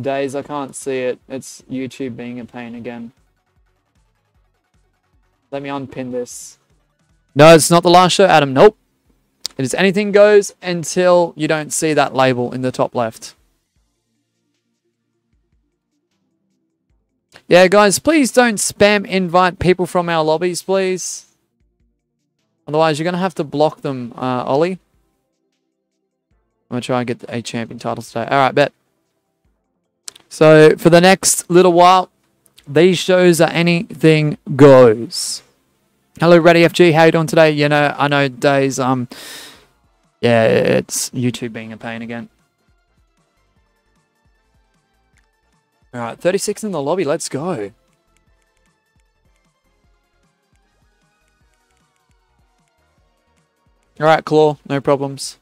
Days, I can't see it. It's YouTube being a pain again. Let me unpin this. No, it's not the last show, Adam. Nope. It is anything goes until you don't see that label in the top left. Yeah, guys, please don't spam invite people from our lobbies, please. Otherwise, you're going to have to block them, uh, Ollie. I'm going to try and get a champion title today. All right, bet. So, for the next little while, these shows are anything goes. Hello, Ready FG. How you doing today? You know, I know days. Um, yeah, it's YouTube being a pain again. All right, 36 in the lobby. Let's go. All right, Claw. No problems.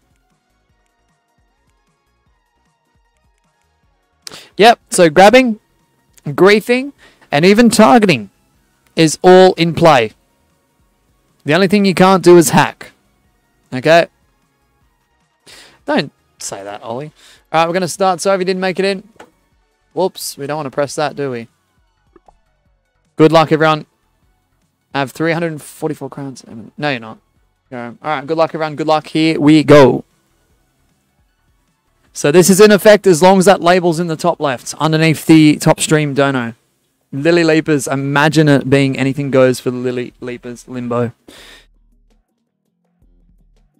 Yep, so grabbing, griefing, and even targeting is all in play. The only thing you can't do is hack. Okay? Don't say that, Ollie. Alright, we're going to start. So if you didn't make it in. Whoops, we don't want to press that, do we? Good luck, everyone. I have 344 crowns. No, you're not. Alright, good luck, everyone. Good luck. Here we go. So this is in effect as long as that label's in the top left, underneath the top stream dono. Lily Leapers, imagine it being anything goes for the Lily Leapers limbo.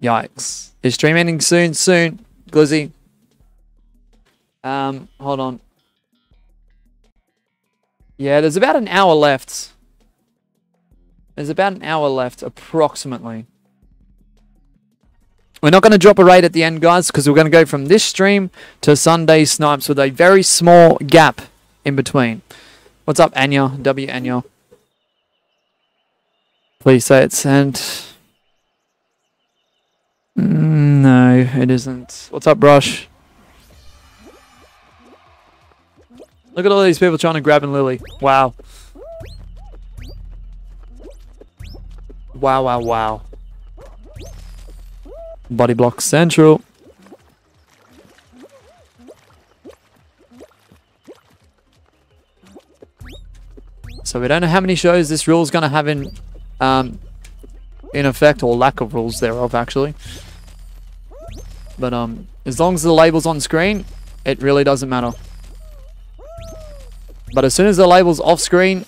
Yikes. Is stream ending soon? Soon. Glizzy. Um, hold on. Yeah, there's about an hour left. There's about an hour left, approximately. We're not going to drop a rate at the end, guys, because we're going to go from this stream to Sunday Snipes with a very small gap in between. What's up, Anya? W Anya. Please say it's sent. Mm, no, it isn't. What's up, Brush? Look at all these people trying to grab and Lily. Wow. Wow, wow, wow. Body block central. So we don't know how many shows this rule is going to have in, um, in effect, or lack of rules thereof, actually. But um, as long as the label's on screen, it really doesn't matter. But as soon as the label's off screen,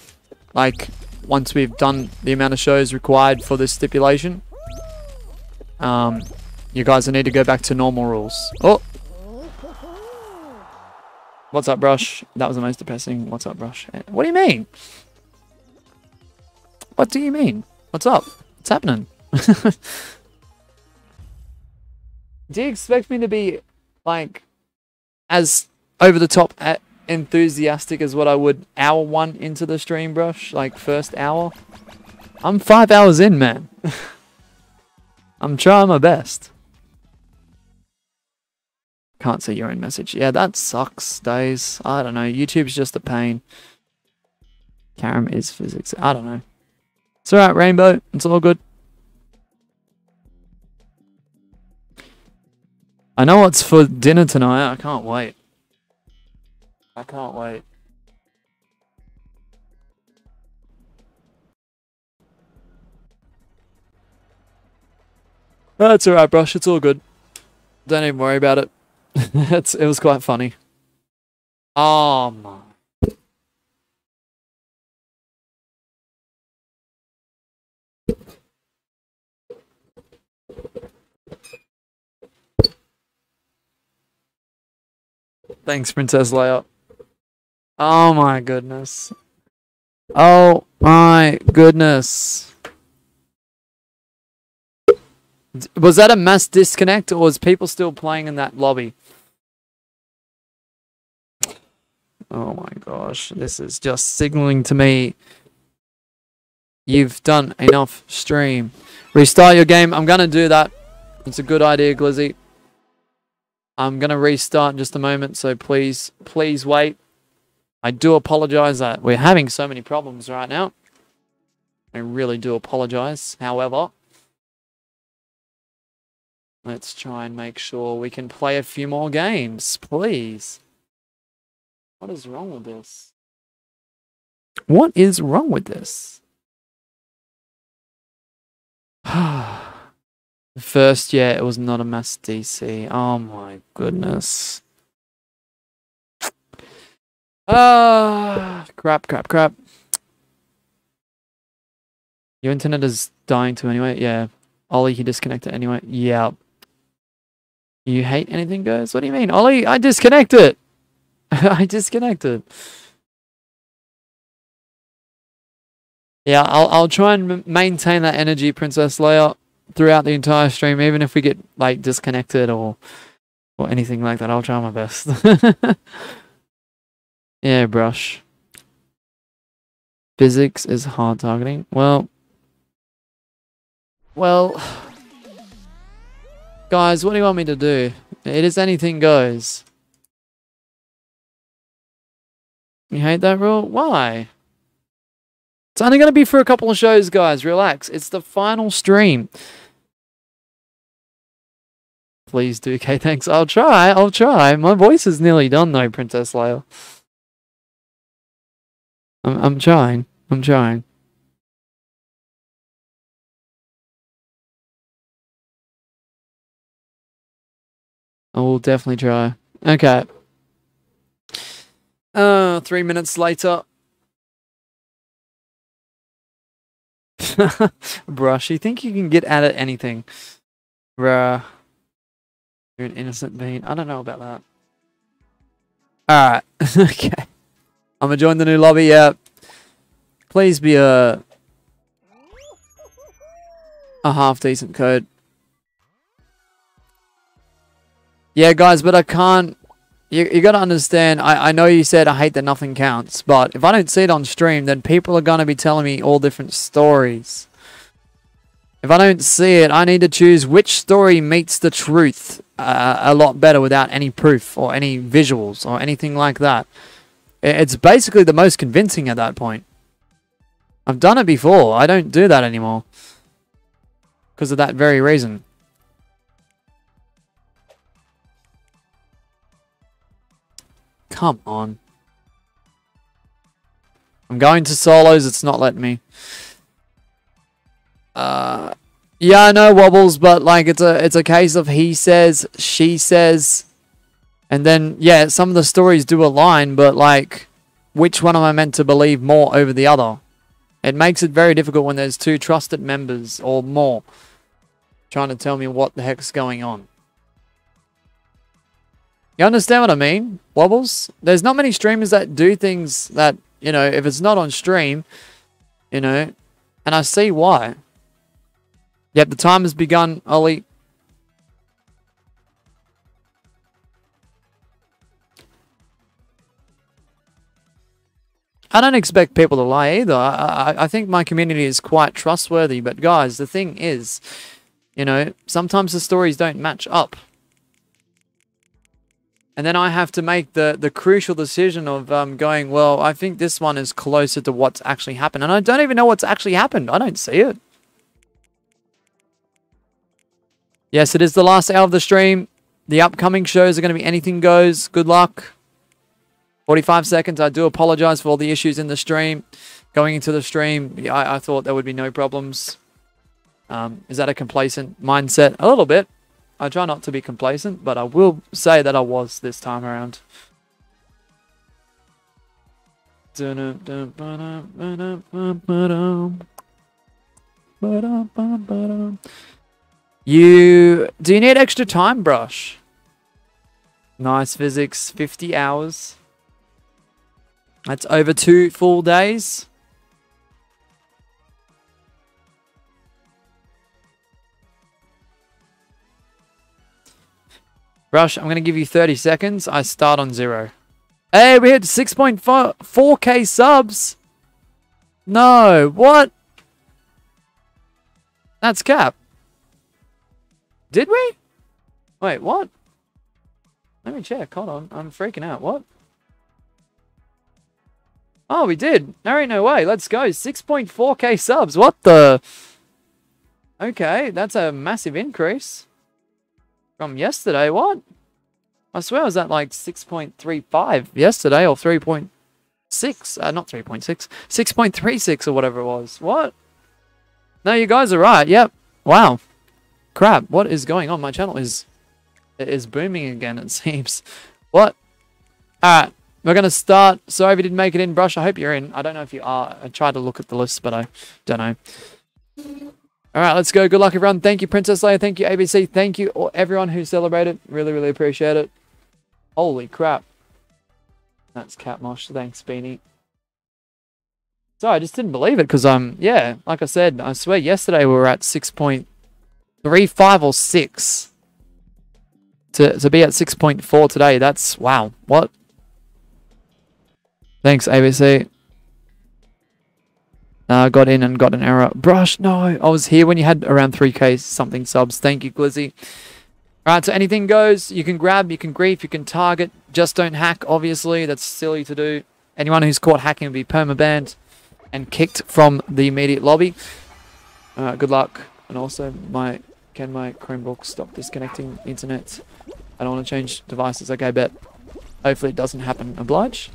like once we've done the amount of shows required for this stipulation, um, you guys need to go back to normal rules. Oh! What's up, Brush? That was the most depressing. What's up, Brush? Eh, what do you mean? What do you mean? What's up? What's happening? do you expect me to be, like, as over the top enthusiastic as what I would hour one into the stream, Brush? Like, first hour? I'm five hours in, man. I'm trying my best. Can't see your own message. Yeah, that sucks, days. I don't know. YouTube's just a pain. Karam is physics. I don't know. It's alright, Rainbow. It's all good. I know what's for dinner tonight. I can't wait. I can't wait. That's alright, Brush. It's all good. Don't even worry about it. It's, it was quite funny. Oh my. Thanks, Princess Leia. Oh my goodness. Oh my goodness. Was that a mass disconnect or was people still playing in that lobby? Oh my gosh, this is just signaling to me you've done enough stream. Restart your game. I'm going to do that. It's a good idea, Glizzy. I'm going to restart in just a moment, so please, please wait. I do apologize that we're having so many problems right now. I really do apologize. However, let's try and make sure we can play a few more games, please. What is wrong with this? What is wrong with this? First, yeah, it was not a mass DC. Oh my goodness. Ah, crap, crap, crap. Your internet is dying too anyway. Yeah. Ollie, he disconnected anyway. Yeah. You hate anything, guys? What do you mean? Ollie, I disconnected. I disconnected. Yeah, I'll I'll try and maintain that energy, Princess Leia throughout the entire stream, even if we get like disconnected or or anything like that. I'll try my best. yeah, brush. Physics is hard targeting. Well, well, guys, what do you want me to do? It is anything goes. You hate that rule? Why? It's only going to be for a couple of shows, guys. Relax. It's the final stream. Please do. Okay, thanks. I'll try. I'll try. My voice is nearly done, though, Princess Leia. I'm, I'm trying. I'm trying. I will definitely try. Okay. Uh, three minutes later. Brush, you think you can get at it anything? Bruh. You're an innocent being. I don't know about that. Alright. okay. I'm gonna join the new lobby, yeah. Please be a... A half-decent code. Yeah, guys, but I can't... You, you gotta understand, I, I know you said I hate that nothing counts, but if I don't see it on stream, then people are gonna be telling me all different stories. If I don't see it, I need to choose which story meets the truth uh, a lot better without any proof or any visuals or anything like that. It's basically the most convincing at that point. I've done it before. I don't do that anymore. Because of that very reason. Come on. I'm going to solos. It's not letting me. Uh, yeah, I know wobbles, but like it's a it's a case of he says, she says, and then yeah, some of the stories do align, but like, which one am I meant to believe more over the other? It makes it very difficult when there's two trusted members or more trying to tell me what the heck's going on. You understand what I mean? Wobbles? There's not many streamers that do things that, you know, if it's not on stream, you know, and I see why. Yep, the time has begun, Ollie. I don't expect people to lie either. I, I, I think my community is quite trustworthy. But guys, the thing is, you know, sometimes the stories don't match up. And then I have to make the, the crucial decision of um, going, well, I think this one is closer to what's actually happened. And I don't even know what's actually happened. I don't see it. Yes, it is the last hour of the stream. The upcoming shows are going to be Anything Goes. Good luck. 45 seconds. I do apologize for all the issues in the stream. Going into the stream, I, I thought there would be no problems. Um, is that a complacent mindset? A little bit. I try not to be complacent, but I will say that I was this time around. You do you need extra time, brush? Nice physics, 50 hours. That's over two full days. Rush, I'm going to give you 30 seconds. I start on zero. Hey, we hit 6.4k subs. No, what? That's cap. Did we? Wait, what? Let me check. Hold on. I'm freaking out. What? Oh, we did. There ain't no way. Let's go. 6.4k subs. What the? Okay, that's a massive increase. From yesterday, what? I swear I was at like 6.35 yesterday or 3.6. Uh, not 3.6. 6.36 or whatever it was. What? No, you guys are right. Yep. Wow. Crap. What is going on? My channel is is booming again, it seems. What? Alright. We're going to start. Sorry if you didn't make it in, Brush. I hope you're in. I don't know if you are. I tried to look at the list, but I don't know. All right, let's go. Good luck, everyone. Thank you, Princess Leia. Thank you, ABC. Thank you, everyone who celebrated. Really, really appreciate it. Holy crap. That's Catmosh. Thanks, Beanie. So I just didn't believe it because, um, yeah, like I said, I swear yesterday we were at 6.35 or 6. To, to be at 6.4 today, that's, wow, what? Thanks, ABC. Uh, got in and got an error. Brush, no. I was here when you had around 3k something subs. Thank you, Glizzy. Alright, so anything goes. You can grab, you can grief, you can target. Just don't hack, obviously. That's silly to do. Anyone who's caught hacking will be permabanned and kicked from the immediate lobby. Uh, good luck. And also, my can my Chromebook stop disconnecting internet? I don't want to change devices. Okay, bet. Hopefully it doesn't happen. Oblige.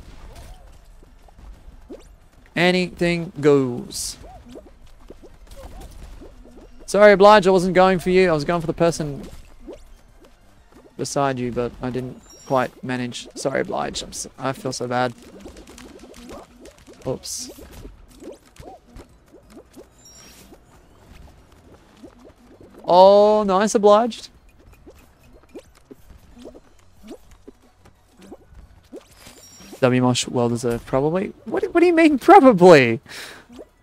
Anything goes. Sorry, Oblige, I wasn't going for you. I was going for the person beside you, but I didn't quite manage. Sorry, Oblige. So, I feel so bad. Oops. Oh, nice, Obliged. WMosh well deserved, probably. What, what do you mean, probably?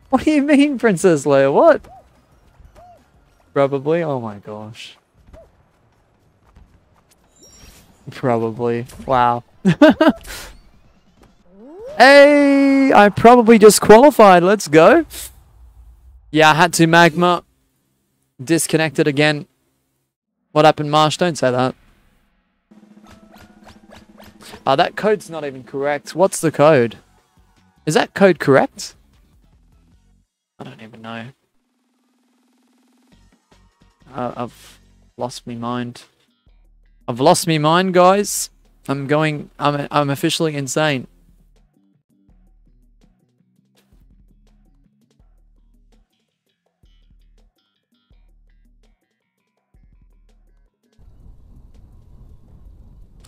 What do you mean, Princess Leia? What? Probably? Oh my gosh. Probably. Wow. hey! I probably just qualified. Let's go. Yeah, I had to magma. Disconnected again. What happened, Marsh? Don't say that. Uh, that code's not even correct. What's the code? Is that code correct? I don't even know. Uh, I've lost me mind. I've lost me mind, guys. I'm going. I'm. I'm officially insane.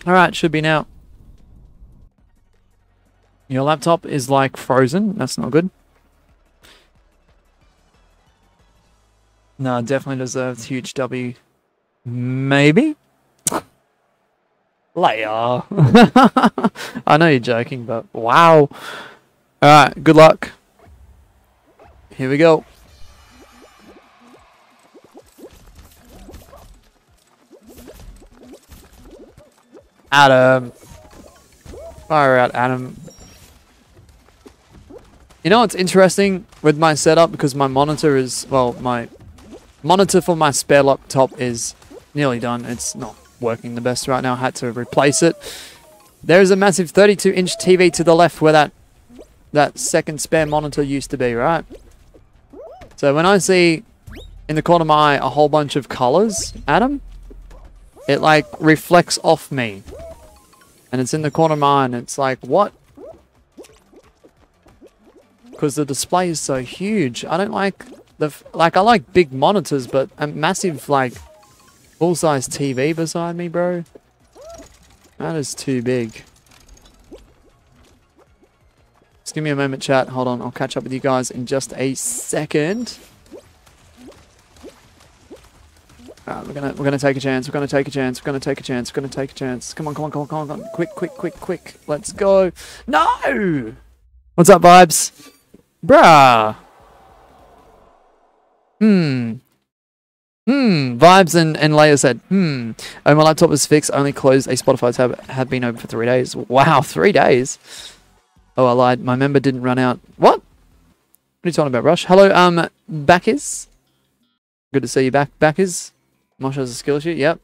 All right, should be now. Your laptop is like frozen. That's not good. No, definitely deserves huge W. Maybe? Later. I know you're joking, but wow. Alright, good luck. Here we go. Adam. Fire out, Adam. You know what's interesting with my setup because my monitor is, well, my monitor for my spare laptop is nearly done. It's not working the best right now. I had to replace it. There is a massive 32 inch TV to the left where that that second spare monitor used to be, right? So when I see in the corner of my eye a whole bunch of colors, Adam, it like reflects off me. And it's in the corner of my eye and it's like, what? Because the display is so huge. I don't like the, like I like big monitors, but a massive like full-size TV beside me, bro. That is too big. Just give me a moment, chat. Hold on, I'll catch up with you guys in just a second. Alright, we're gonna we're gonna take a chance. We're gonna take a chance. We're gonna take a chance. We're gonna take a chance. Come on, come on, come on, come on, come on. Quick, quick, quick, quick. Let's go. No! What's up, vibes? Bruh. Hmm. Hmm. Vibes and, and Leia said, hmm. Oh, my laptop was fixed. Only closed a Spotify tab. Have been open for three days. Wow, three days. Oh, I lied. My member didn't run out. What? What are you talking about, Rush? Hello, um, Backers. Good to see you back, Backers. Mosh has a skill issue. Yep.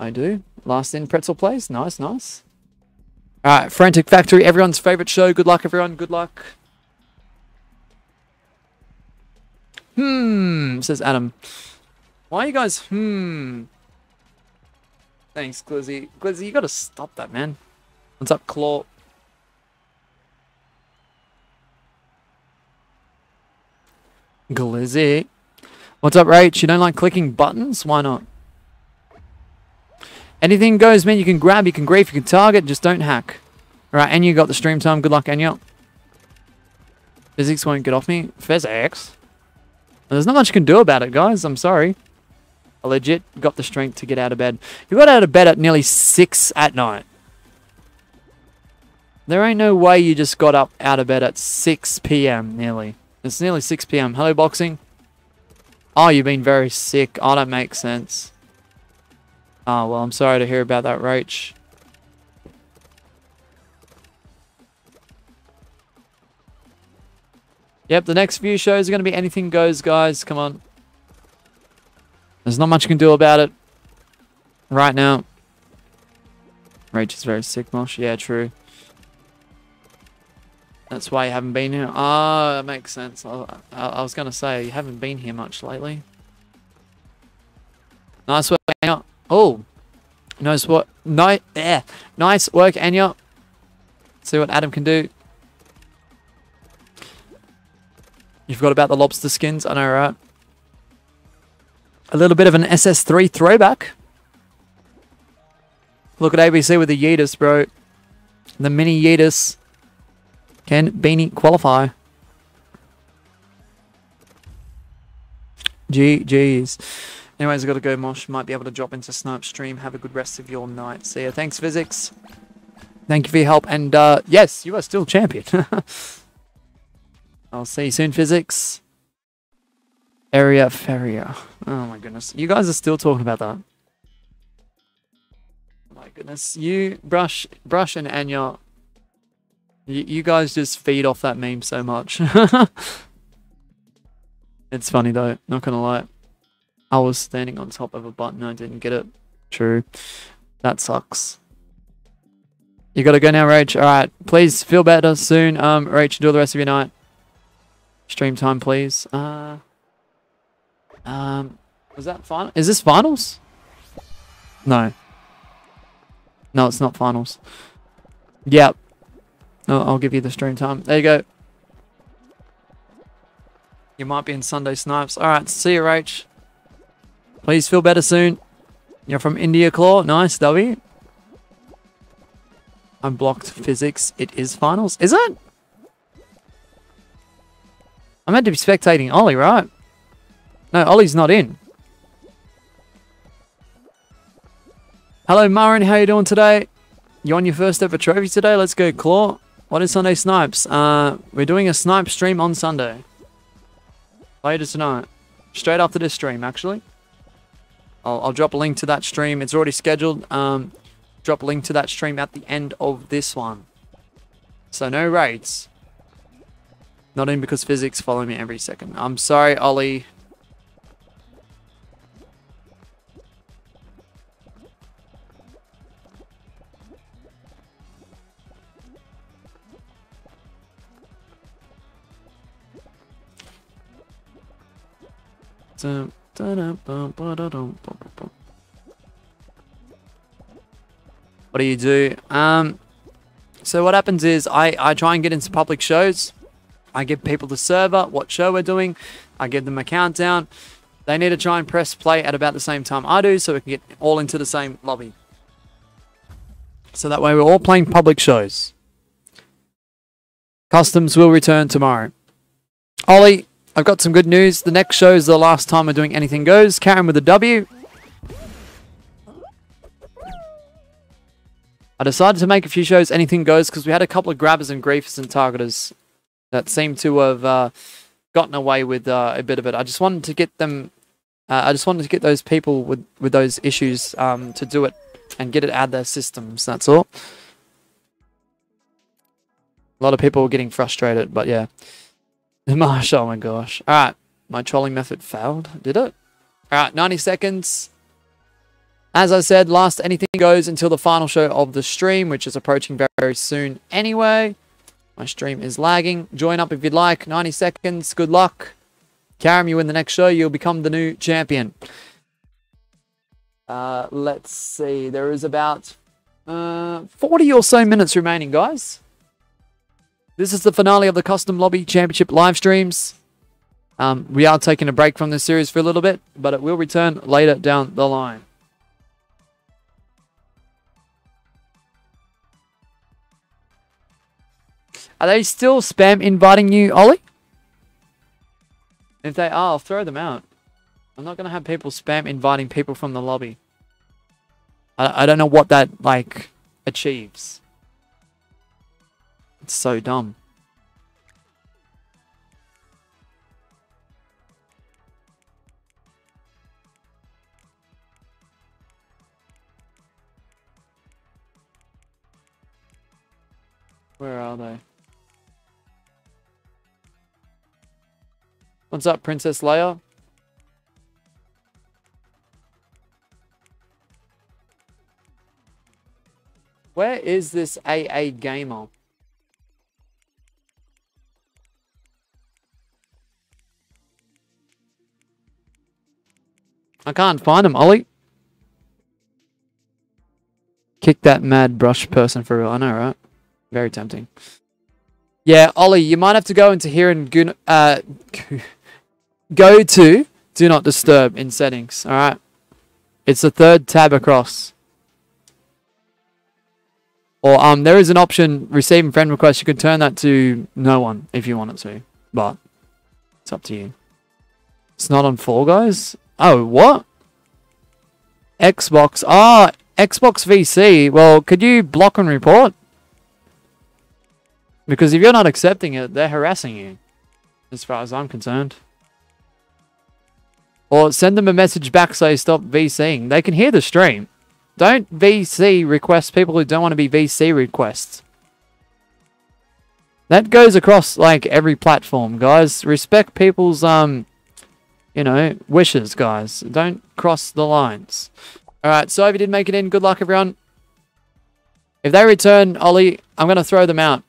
I do. Last in Pretzel Place. Nice, nice. Alright, Frantic Factory, everyone's favorite show. Good luck, everyone. Good luck. Hmm, says Adam. Why are you guys, hmm? Thanks, Glizzy. Glizzy, you gotta stop that, man. What's up, Claw? Glizzy. What's up, Rach? You don't like clicking buttons? Why not? Anything goes, man. You can grab, you can grief, you can target, just don't hack. Alright, and you got the stream time. Good luck, Anya. Physics won't get off me. Physics? There's not much you can do about it, guys. I'm sorry. I legit got the strength to get out of bed. You got out of bed at nearly 6 at night. There ain't no way you just got up out of bed at 6 p.m. nearly. It's nearly 6 p.m. Hello, boxing. Oh, you've been very sick. Oh, that makes sense. Oh, well, I'm sorry to hear about that, Roach. Yep, the next few shows are going to be anything goes, guys. Come on. There's not much you can do about it right now. Rach is very sick, Mosh. Yeah, true. That's why you haven't been here. Ah, oh, that makes sense. I, I, I was going to say, you haven't been here much lately. Nice work, Anya. Oh, nice work. No, yeah. Nice work, Anya. See what Adam can do. You forgot about the lobster skins? I know, right? A little bit of an SS3 throwback. Look at ABC with the Yeetus, bro. The mini Yeetus. Can Beanie qualify? GG's. Anyways, I've got to go, Mosh. Might be able to drop into Snipe stream. Have a good rest of your night. See ya. Thanks, Physics. Thank you for your help. And, uh, yes, you are still champion. I'll see you soon, Physics. Area Feria. Oh, my goodness. You guys are still talking about that. my goodness. You, Brush, Brush and Anya you, you guys just feed off that meme so much. it's funny though, not gonna lie. I was standing on top of a button, I didn't get it. True. That sucks. You gotta go now, Rach. Alright, please feel better soon. Um, Rach, enjoy the rest of your night. Stream time, please. Uh, um, was that final? Is this finals? No. No, it's not finals. Yep. No, I'll give you the stream time. There you go. You might be in Sunday Snipes. Alright, see you, Rach. Please feel better soon. You're from India Claw. Nice, W. Unblocked physics. It is finals. Is it? I'm meant to be spectating Ollie, right? No, Ollie's not in. Hello, Marin. How you doing today? You on your first ever trophy today? Let's go, Claw. What is Sunday Snipes? Uh, we're doing a snipe stream on Sunday. Later tonight. Straight after this stream, actually. I'll, I'll drop a link to that stream. It's already scheduled. Um, drop a link to that stream at the end of this one. So no raids. Not in because physics follow me every second. I'm sorry, Ollie. What do you do? Um, so what happens is I, I try and get into public shows. I give people the server, what show we're doing. I give them a countdown. They need to try and press play at about the same time I do so we can get all into the same lobby. So that way we're all playing public shows. Customs will return tomorrow. Ollie, I've got some good news. The next show is the last time we're doing Anything Goes. Karen with a W. I decided to make a few shows Anything Goes because we had a couple of grabbers and griefers and targeters that seemed to have uh, gotten away with uh, a bit of it. I just wanted to get them. Uh, I just wanted to get those people with with those issues um, to do it and get it out of their systems. That's all. A lot of people were getting frustrated, but yeah. Marsh, oh my gosh. Alright, my trolling method failed. Did it? Alright, 90 seconds. As I said, last anything goes until the final show of the stream, which is approaching very, soon anyway. My stream is lagging. Join up if you'd like. 90 seconds. Good luck. Karam, you win the next show. You'll become the new champion. Uh, let's see. There is about uh, 40 or so minutes remaining, guys. This is the finale of the Custom Lobby Championship live streams. Um, we are taking a break from this series for a little bit, but it will return later down the line. Are they still spam inviting you, Ollie? If they are, I'll throw them out. I'm not going to have people spam inviting people from the lobby. I, I don't know what that, like, achieves. It's so dumb. Where are they? What's up, Princess Leia? Where is this AA gamer? I can't find him, Ollie. Kick that mad brush person for real. I know, right? Very tempting. Yeah, Ollie, you might have to go into here and uh, go to Do Not Disturb in settings, alright? It's the third tab across. Or um, there is an option, receiving friend request. You can turn that to no one if you want it to. But it's up to you. It's not on Fall Guys? Oh, what? Xbox. Ah, Xbox VC. Well, could you block and report? Because if you're not accepting it, they're harassing you. As far as I'm concerned. Or send them a message back say stop VCing. They can hear the stream. Don't VC request people who don't want to be VC requests. That goes across like every platform, guys. Respect people's um you know, wishes, guys. Don't cross the lines. Alright, so if you did make it in, good luck, everyone. If they return, Ollie, I'm going to throw them out.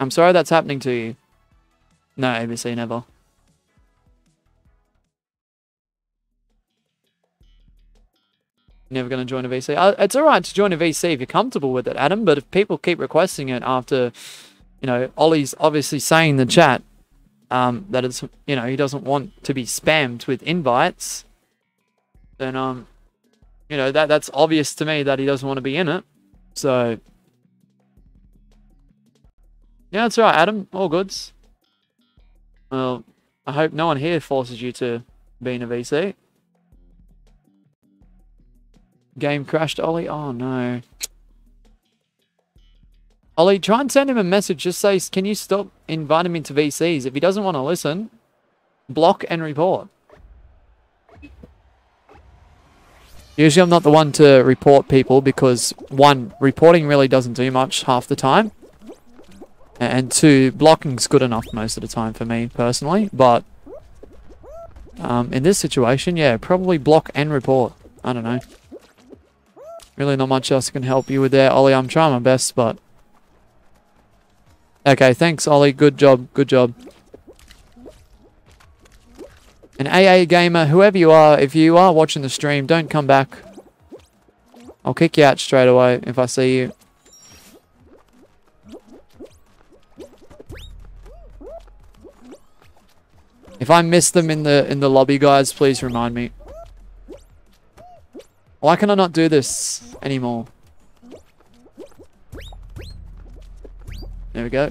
I'm sorry that's happening to you. No, ABC, never. Never going to join a VC. Uh, it's alright to join a VC if you're comfortable with it, Adam, but if people keep requesting it after, you know, Ollie's obviously saying the chat, um, that it's, you know, he doesn't want to be spammed with invites. then um, you know that that's obvious to me that he doesn't want to be in it. So yeah, that's right, Adam. All goods. Well, I hope no one here forces you to be in a VC. Game crashed, Ollie. Oh no. Ollie, try and send him a message. Just say, can you stop inviting him to VCs? If he doesn't want to listen, block and report. Usually I'm not the one to report people because, one, reporting really doesn't do much half the time. And two, blocking's good enough most of the time for me, personally. But um, in this situation, yeah, probably block and report. I don't know. Really not much else can help you with there, Ollie. I'm trying my best, but... Okay, thanks, Ollie. Good job, good job. An AA gamer, whoever you are, if you are watching the stream, don't come back. I'll kick you out straight away if I see you. If I miss them in the in the lobby, guys, please remind me. Why can I not do this anymore? There we go.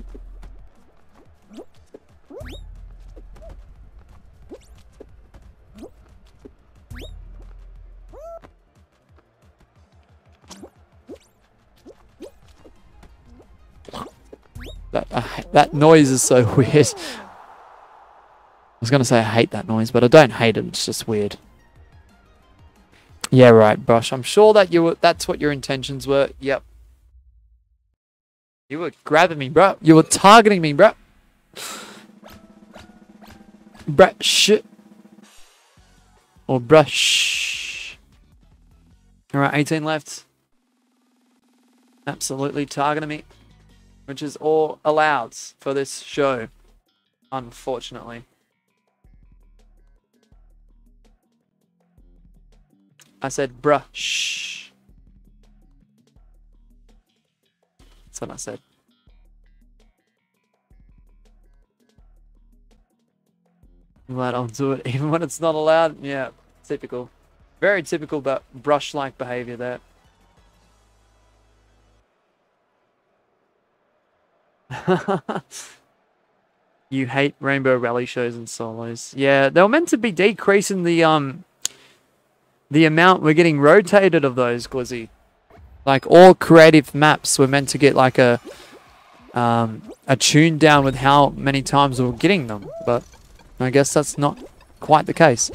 That, uh, that noise is so weird. I was going to say I hate that noise, but I don't hate it. It's just weird. Yeah, right, Brush. I'm sure that you were, that's what your intentions were. Yep. You were grabbing me, bro. You were targeting me, bro. Brush. Or brush. Alright, 18 left. Absolutely targeting me which is all allowed for this show, unfortunately. I said brush. That's what I said. glad I'll do it even when it's not allowed. Yeah, typical. Very typical but brush-like behavior there. you hate Rainbow Rally shows and solos. Yeah, they were meant to be decreasing the um the amount we're getting rotated of those, Glizzy. Like all creative maps were meant to get like a um a tune down with how many times we're getting them, but I guess that's not quite the case.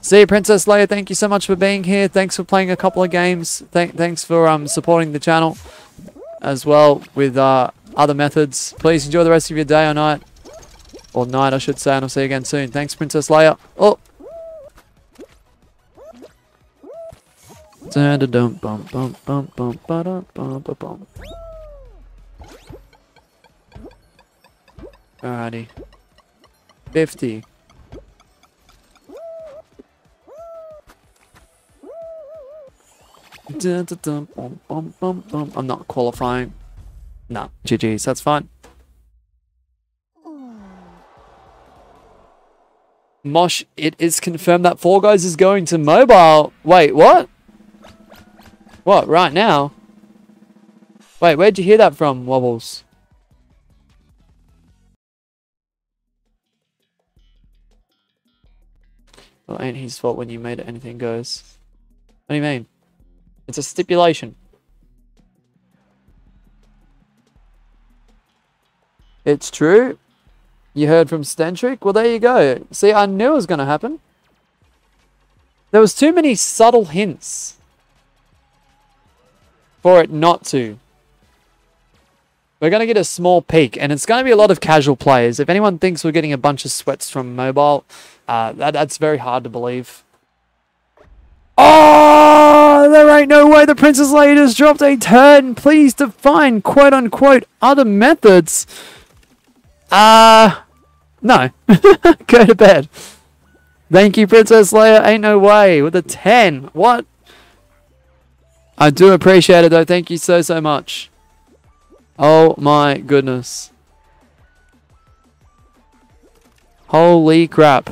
See you, Princess Leia. Thank you so much for being here. Thanks for playing a couple of games. Th thanks for um supporting the channel as well with uh other methods. Please enjoy the rest of your day or night. Or night, I should say, and I'll see you again soon. Thanks, Princess Leia. Oh! Alrighty. 50. I'm not qualifying. No, GG's, that's fine. Mosh, it is confirmed that Fall Guys is going to mobile. Wait, what? What, right now? Wait, where'd you hear that from, Wobbles? Well, ain't his fault when you made it anything goes. What do you mean? It's a stipulation. It's true. You heard from Stentric? Well, there you go. See, I knew it was going to happen. There was too many subtle hints for it not to. We're going to get a small peak, and it's going to be a lot of casual players. If anyone thinks we're getting a bunch of sweats from mobile, uh, that, that's very hard to believe. Oh, there ain't no way the Princess Leia just dropped a turn. Please define quote-unquote other methods. Uh, no. Go to bed. Thank you, Princess Leia. Ain't no way. With a 10. What? I do appreciate it, though. Thank you so, so much. Oh, my goodness. Holy crap.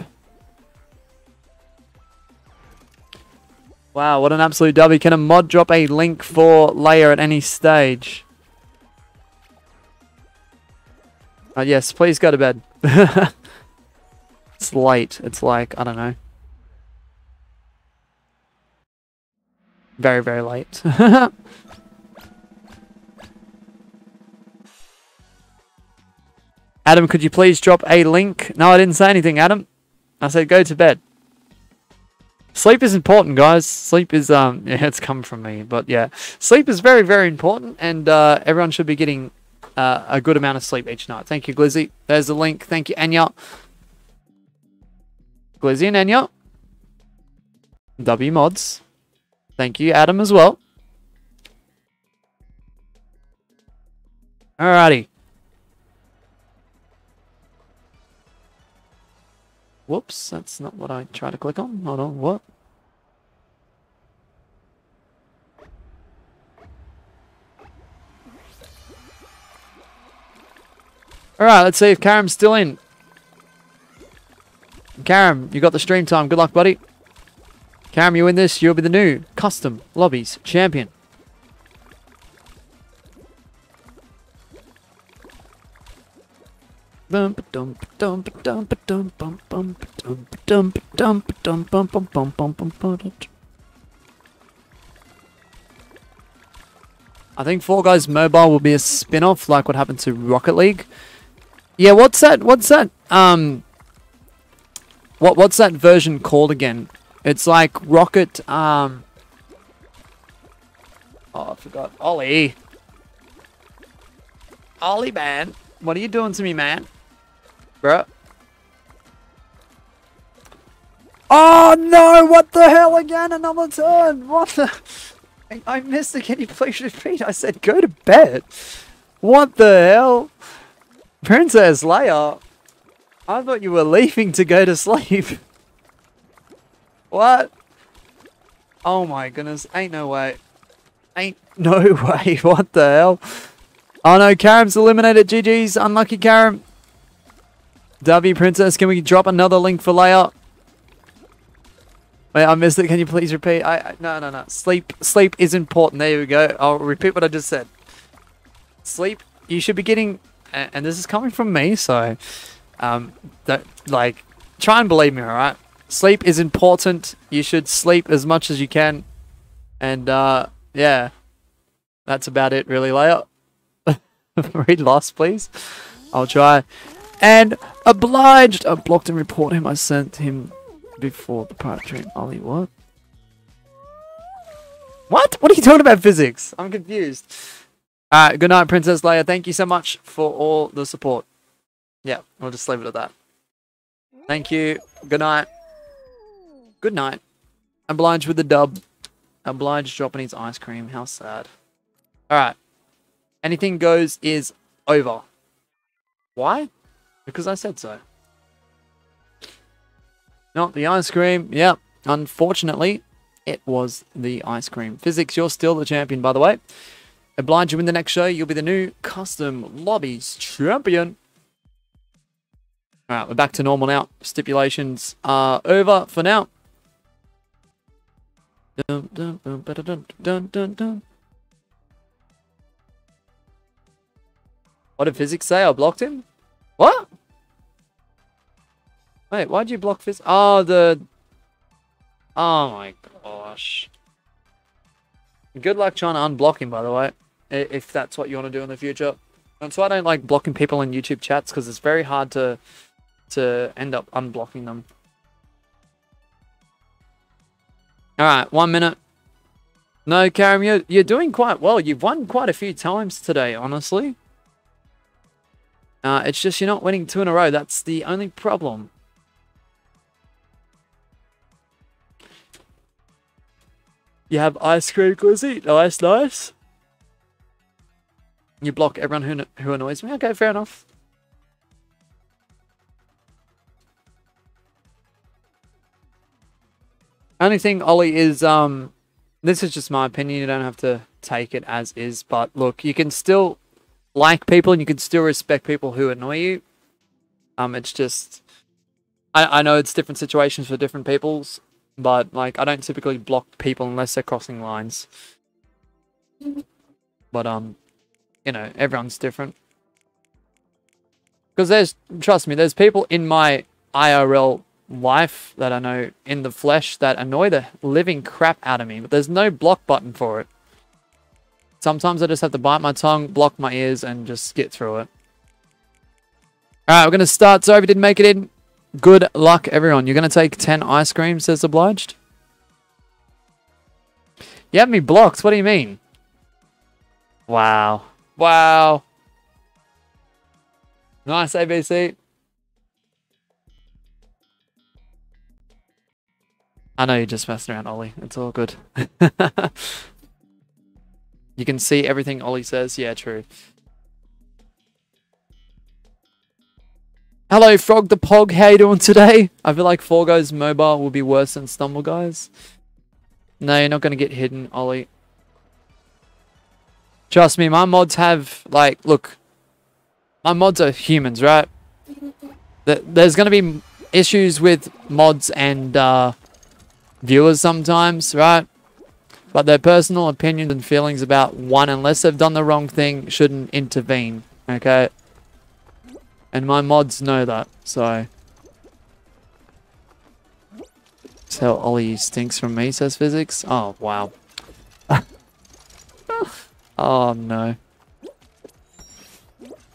Wow, what an absolute W. Can a mod drop a link for layer at any stage? Uh, yes, please go to bed. it's late. It's like, I don't know. Very, very late. Adam, could you please drop a link? No, I didn't say anything, Adam. I said go to bed. Sleep is important, guys. Sleep is, um, yeah, it's come from me, but yeah. Sleep is very, very important, and uh, everyone should be getting uh, a good amount of sleep each night. Thank you, Glizzy. There's the link. Thank you, Anya. Glizzy and Anya. W mods. Thank you, Adam, as well. Alrighty. Whoops, that's not what I tried to click on. Hold on, what? Alright, let's see if Karam's still in. Karam, you got the stream time. Good luck, buddy. Karam, you win this, you'll be the new custom lobbies champion. I think Fall Guys Mobile will be a spin-off like what happened to Rocket League. Yeah, what's that? What's that? Um, what what's that version called again? It's like Rocket. Um. Oh, I forgot. Ollie. Ollie, man, what are you doing to me, man? Bruh. Oh no! What the hell again? Another turn! What the? I missed it. Can you please repeat? I said go to bed. What the hell? Princess Leia? I thought you were leaving to go to sleep. What? Oh my goodness. Ain't no way. Ain't no way. What the hell? Oh no, Karam's eliminated. GG's. Unlucky Karam. W Princess, can we drop another link for Leia? Wait, I missed it. Can you please repeat? I, I no no no. Sleep sleep is important. There you go. I'll repeat what I just said. Sleep. You should be getting, and this is coming from me, so um, that like try and believe me. All right. Sleep is important. You should sleep as much as you can, and uh, yeah, that's about it, really, Leia. Read last, please. I'll try. And obliged. I blocked and report him. I sent him before the pirate train. Ollie, what? What? What are you talking about physics? I'm confused. Alright, good night, Princess Leia. Thank you so much for all the support. Yeah, we'll just leave it at that. Thank you. Good night. Good night. Obliged with the dub. Obliged dropping his ice cream. How sad. Alright. Anything goes is over. Why? Because I said so. Not the ice cream. Yep. Unfortunately, it was the ice cream. Physics, you're still the champion, by the way. Oblige you in the next show. You'll be the new custom lobbies champion. Alright, we're back to normal now. Stipulations are over for now. Dun, dun, dun, what did physics say? I blocked him? What? Wait, why'd you block this? Oh, the... Oh my gosh. Good luck trying to unblock him, by the way. If that's what you want to do in the future. That's why I don't like blocking people in YouTube chats, because it's very hard to to end up unblocking them. Alright, one minute. No, Karam, you're, you're doing quite well. You've won quite a few times today, honestly. Uh, it's just you're not winning two in a row. That's the only problem. You have ice cream, Glizzy. Nice, nice. You block everyone who, who annoys me. Okay, fair enough. Only thing, Ollie, is um, this is just my opinion. You don't have to take it as is, but look, you can still like people and you can still respect people who annoy you. Um, it's just, I, I know it's different situations for different peoples, But, like, I don't typically block people unless they're crossing lines. But, um, you know, everyone's different. Because there's, trust me, there's people in my IRL life that I know in the flesh that annoy the living crap out of me, but there's no block button for it. Sometimes I just have to bite my tongue, block my ears, and just get through it. Alright, we're going to start. Sorry if you didn't make it in. Good luck, everyone. You're going to take 10 ice creams as obliged? You have me blocked. What do you mean? Wow. Wow. Nice, ABC. I know you're just messing around, Ollie. It's all good. you can see everything Ollie says. Yeah, true. Hello, Frog the Pog. How you doing today? I feel like Fall Guys Mobile will be worse than Stumble Guys. No, you're not going to get hidden, Ollie. Trust me, my mods have, like, look. My mods are humans, right? There's going to be issues with mods and, uh, viewers sometimes, right? But their personal opinions and feelings about one, unless they've done the wrong thing, shouldn't intervene, okay? And my mods know that, so... So Ollie stinks from me, says physics. Oh, wow. oh, no.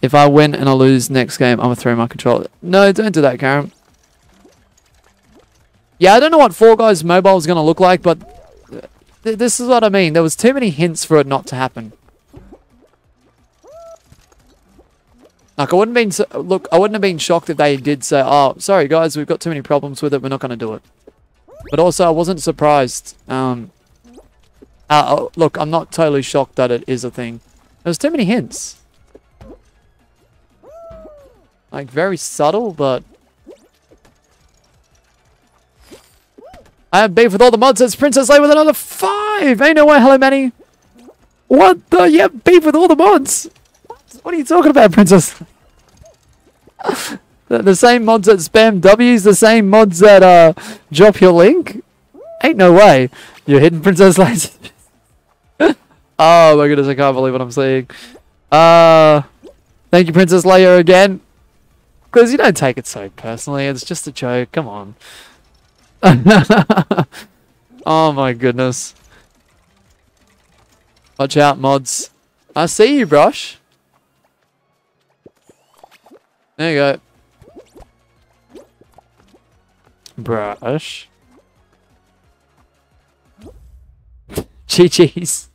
If I win and I lose next game, I'm going to throw my controller. No, don't do that, Karen. Yeah, I don't know what Fall Guys Mobile is going to look like, but th this is what I mean. There was too many hints for it not to happen. Like, I wouldn't been... So, look, I wouldn't have been shocked if they did say, oh, sorry, guys, we've got too many problems with it. We're not going to do it. But also, I wasn't surprised. Um, uh, oh, look, I'm not totally shocked that it is a thing. There's too many hints. Like, very subtle, but... I have beef with all the mods. It's Princess Leia with another five. Ain't no way. Hello, Manny. What the? You have beef with all the mods. What, are you talking about, Princess? the, the, same mods that spam W's, the same mods that uh drop your link. Ain't no way. You're hitting Princess Leia. oh my goodness, I can't believe what I'm seeing. Uh, thank you, Princess Leia, again. Because you don't take it so personally. It's just a joke. Come on. oh my goodness. Watch out, mods. I see you, Brush. There you go. Brush. GG's.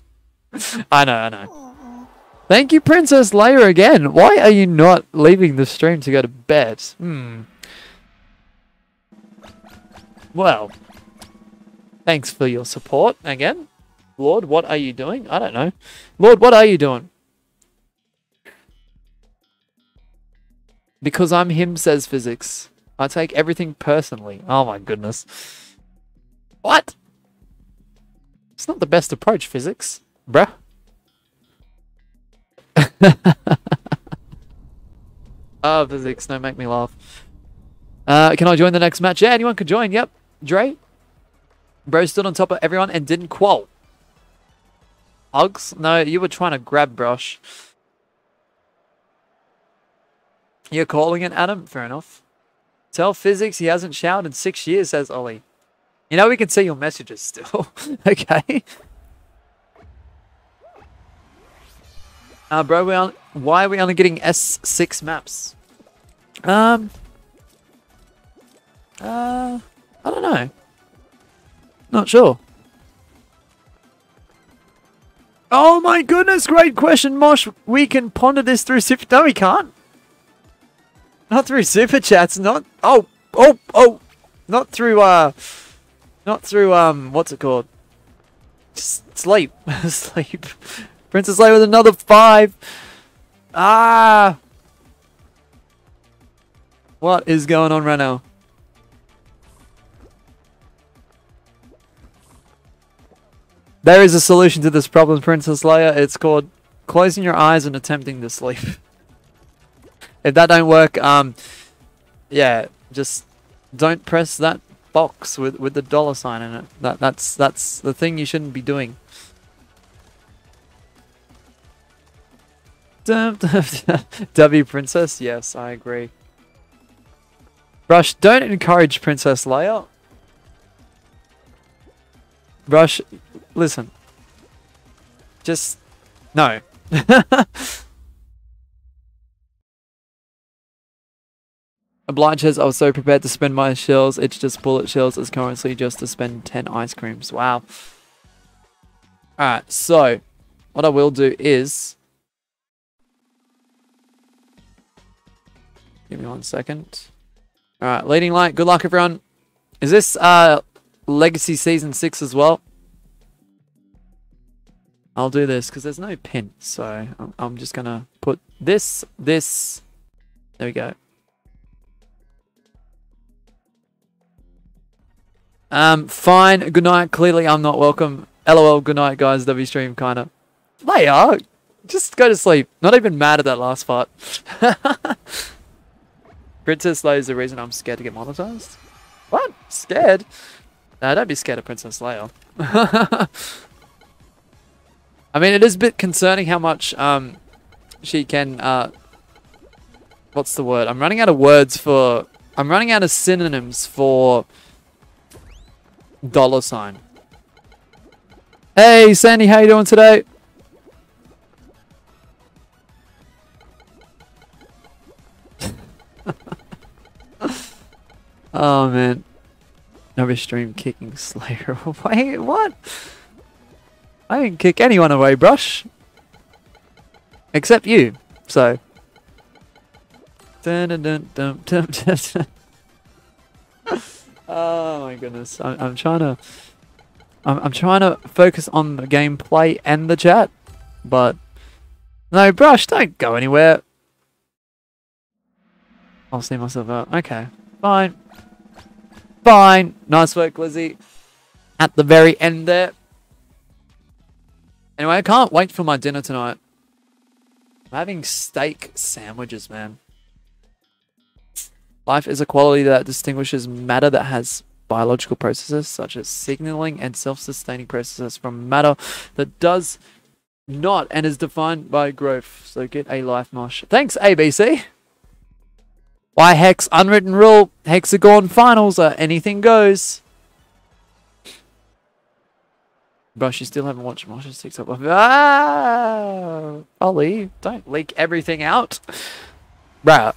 I know, I know. Thank you, Princess Leia, again. Why are you not leaving the stream to go to bed? Hmm. Well, thanks for your support again. Lord, what are you doing? I don't know. Lord, what are you doing? Because I'm him, says physics. I take everything personally. Oh my goodness. What? It's not the best approach, physics. Bruh. oh, physics, don't make me laugh. Uh, can I join the next match? Yeah, anyone can join. Yep. Dre? Bro stood on top of everyone and didn't qual. Hugs? No, you were trying to grab Brush. You're calling it, Adam? Fair enough. Tell Physics he hasn't showered in six years, says Ollie. You know, we can see your messages still. okay. Uh, bro, we why are we only getting S6 maps? Um, uh, I don't know. Not sure. Oh my goodness, great question, Mosh. We can ponder this through super... No, we can't. Not through super chats, not... Oh, oh, oh. Not through, uh... Not through, um, what's it called? Just sleep. sleep. Princess Leia with another five. Ah! What is going on right now? There is a solution to this problem, Princess Leia. It's called closing your eyes and attempting to sleep. if that don't work, um, yeah, just don't press that box with with the dollar sign in it. That that's that's the thing you shouldn't be doing. W Princess, yes, I agree. Brush, don't encourage Princess Leia. Brush, listen. Just, no. Obliges, I was so prepared to spend my shells. It's just bullet shells as currency just to spend 10 ice creams. Wow. Alright, so what I will do is... Give me one second. Alright, leading light. Good luck, everyone. Is this uh, Legacy Season 6 as well? I'll do this because there's no pin. So I'm just going to put this, this. There we go. Um, fine. Good night. Clearly, I'm not welcome. LOL. Good night, guys. W stream kind of. They are. Just go to sleep. Not even mad at that last part. Princess Leia is the reason I'm scared to get monetized. What? Scared? No, don't be scared of Princess Leia. I mean, it is a bit concerning how much um, she can. Uh, what's the word? I'm running out of words for. I'm running out of synonyms for dollar sign. Hey, Sandy, how you doing today? oh man, never stream kicking Slayer. Wait, what? I didn't kick anyone away, Brush. Except you. So. Dun, dun, dun, dun, dun, dun. oh my goodness. I'm, I'm trying to. I'm, I'm trying to focus on the gameplay and the chat. But. No, Brush, don't go anywhere. I'll see myself out. Okay. Fine. Fine. Nice work, Lizzie. At the very end there. Anyway, I can't wait for my dinner tonight. I'm having steak sandwiches, man. Life is a quality that distinguishes matter that has biological processes such as signaling and self-sustaining processes from matter that does not and is defined by growth. So get a life mosh. Thanks, ABC. Why Hex unwritten rule hexagon finals are anything goes. Brush, you still haven't watched Mosh's TikTok. Ah, I'll leave. Don't leak everything out. Right.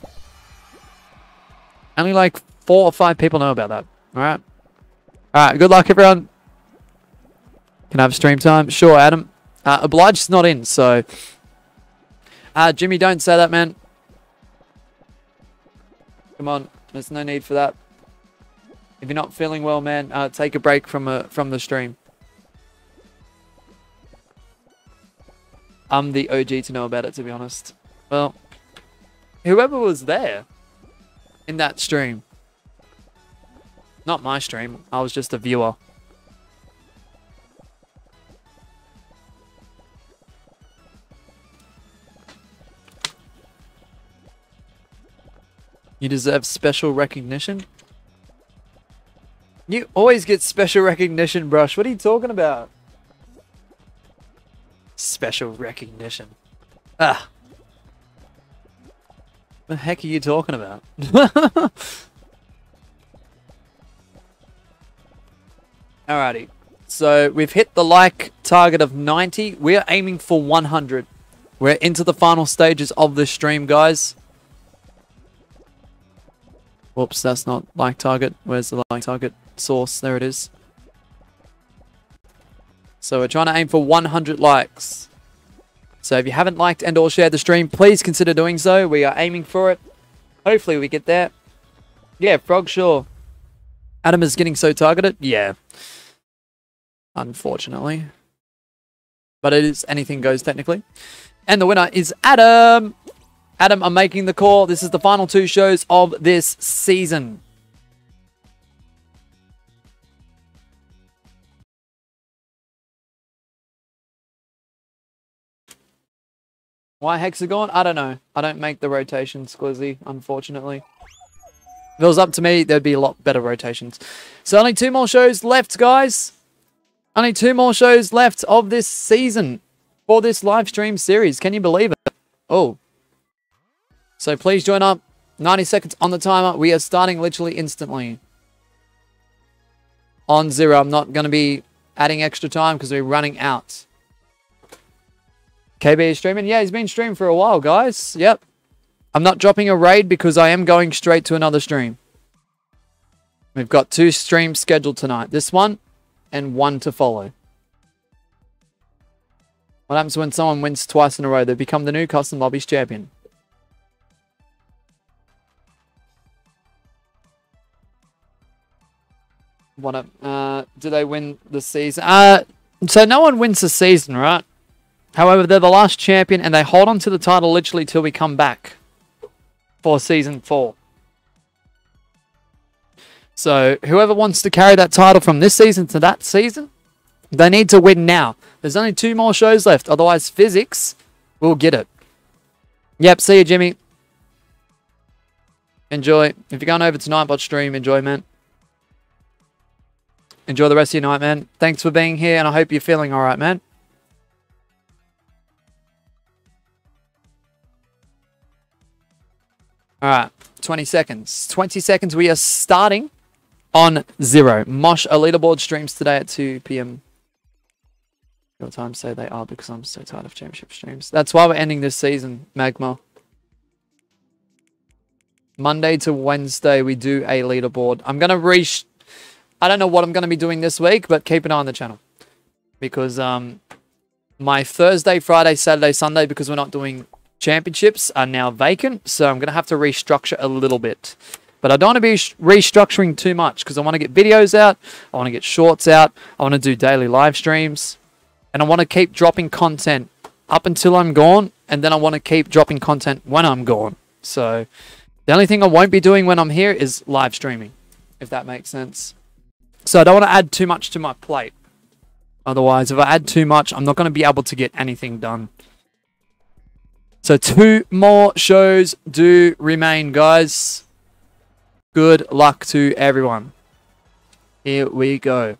Only like four or five people know about that. Alright. Alright, good luck everyone. Can I have stream time? Sure, Adam. Uh, Obliged's not in, so... Uh, Jimmy, don't say that, man. Come on. There's no need for that. If you're not feeling well, man, uh, take a break from, uh, from the stream. I'm the OG to know about it, to be honest. Well, whoever was there in that stream. Not my stream. I was just a viewer. You deserve special recognition? You always get special recognition, Brush. What are you talking about? Special recognition. Ah. The heck are you talking about? Alrighty. So we've hit the like target of 90. We're aiming for 100. We're into the final stages of this stream, guys. Whoops, that's not like target. Where's the like target source? There it is. So we're trying to aim for 100 likes. So if you haven't liked and or shared the stream, please consider doing so. We are aiming for it. Hopefully we get there. Yeah, Frog, sure. Adam is getting so targeted? Yeah. Unfortunately. But it is anything goes technically. And the winner is Adam. Adam, I'm making the call. This is the final two shows of this season. Why hexagon? I don't know. I don't make the rotations, Squizzy, unfortunately. If it was up to me, there'd be a lot better rotations. So only two more shows left, guys. Only two more shows left of this season for this live stream series. Can you believe it? Oh. So please join up. 90 seconds on the timer. We are starting literally instantly. On zero. I'm not going to be adding extra time because we're running out. KB is streaming? Yeah, he's been streaming for a while, guys. Yep. I'm not dropping a raid because I am going straight to another stream. We've got two streams scheduled tonight. This one and one to follow. What happens when someone wins twice in a row? They become the new Custom Lobbies champion. What? Uh, do they win the season? Uh, so no one wins the season, right? However, they're the last champion and they hold on to the title literally till we come back for season four. So whoever wants to carry that title from this season to that season, they need to win now. There's only two more shows left. Otherwise, physics will get it. Yep, see you, Jimmy. Enjoy. If you're going over to Nightbot stream, enjoy, man. Enjoy the rest of your night, man. Thanks for being here, and I hope you're feeling all right, man. All right, 20 seconds. 20 seconds. We are starting on zero. Mosh a leaderboard streams today at 2 p.m. Your time so they are because I'm so tired of championship streams. That's why we're ending this season, Magma. Monday to Wednesday, we do a leaderboard. I'm going to reach... I don't know what I'm going to be doing this week, but keep an eye on the channel. Because um, my Thursday, Friday, Saturday, Sunday, because we're not doing championships, are now vacant. So I'm going to have to restructure a little bit. But I don't want to be restructuring too much because I want to get videos out. I want to get shorts out. I want to do daily live streams. And I want to keep dropping content up until I'm gone. And then I want to keep dropping content when I'm gone. So the only thing I won't be doing when I'm here is live streaming, if that makes sense. So I don't want to add too much to my plate. Otherwise, if I add too much, I'm not going to be able to get anything done. So two more shows do remain, guys. Good luck to everyone. Here we go.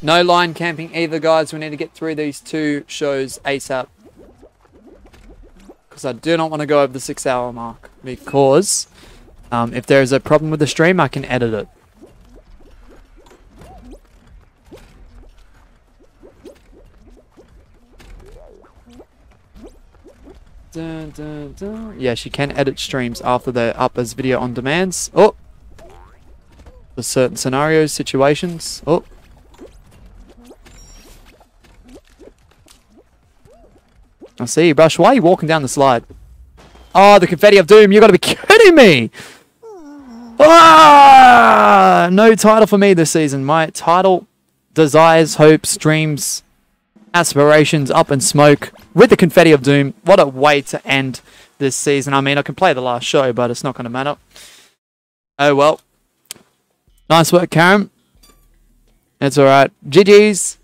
No line camping either, guys. We need to get through these two shows ASAP. Because I do not want to go over the six hour mark. Because um, if there is a problem with the stream, I can edit it. Dun, dun, dun. Yeah, she can edit streams after they're up as video on demands. Oh! For certain scenarios, situations. Oh! I see you, Brush. Why are you walking down the slide? Oh, the confetti of doom. You gotta be kidding me! Ah! No title for me this season. My title, desires, hopes, dreams, aspirations up in smoke with the confetti of doom. What a way to end this season. I mean, I can play the last show, but it's not going to matter. Oh, well. Nice work, Karen. It's all right. GG's.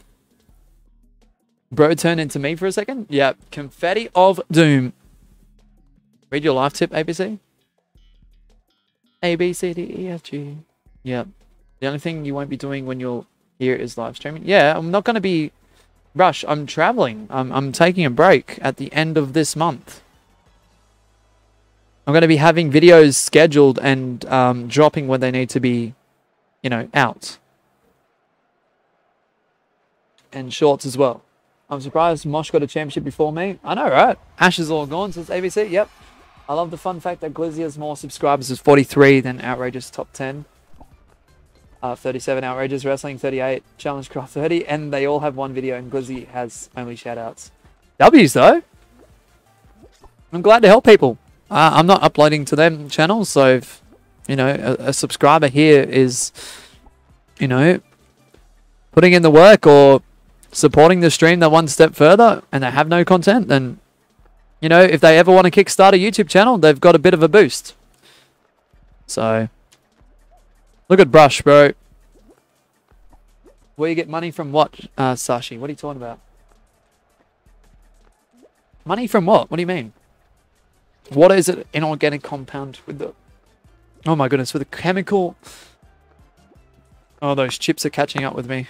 Bro turned into me for a second. Yep. Confetti of doom. Read your life tip, ABC. A, B, C, D, E, F, G. Yep. The only thing you won't be doing when you're here is live streaming. Yeah, I'm not going to be Rush, I'm traveling. I'm, I'm taking a break at the end of this month. I'm going to be having videos scheduled and um, dropping when they need to be, you know, out. And shorts as well. I'm surprised Mosh got a championship before me. I know, right? Ash is all gone since ABC. Yep. I love the fun fact that Glizzy has more subscribers as 43 than Outrageous Top 10 uh, 37 Outrageous Wrestling, 38 Challenge Craft 30, and they all have one video, and Glizzy has only shoutouts. W's though. I'm glad to help people. Uh, I'm not uploading to them channels, so if, you know, a, a subscriber here is, you know, putting in the work or supporting the stream that one step further and they have no content, then, you know, if they ever want to kickstart a YouTube channel, they've got a bit of a boost. So, Look at Brush, bro. Where you get money from what, uh, Sashi? What are you talking about? Money from what? What do you mean? What is it? Inorganic compound with the... Oh my goodness, with a chemical... Oh, those chips are catching up with me.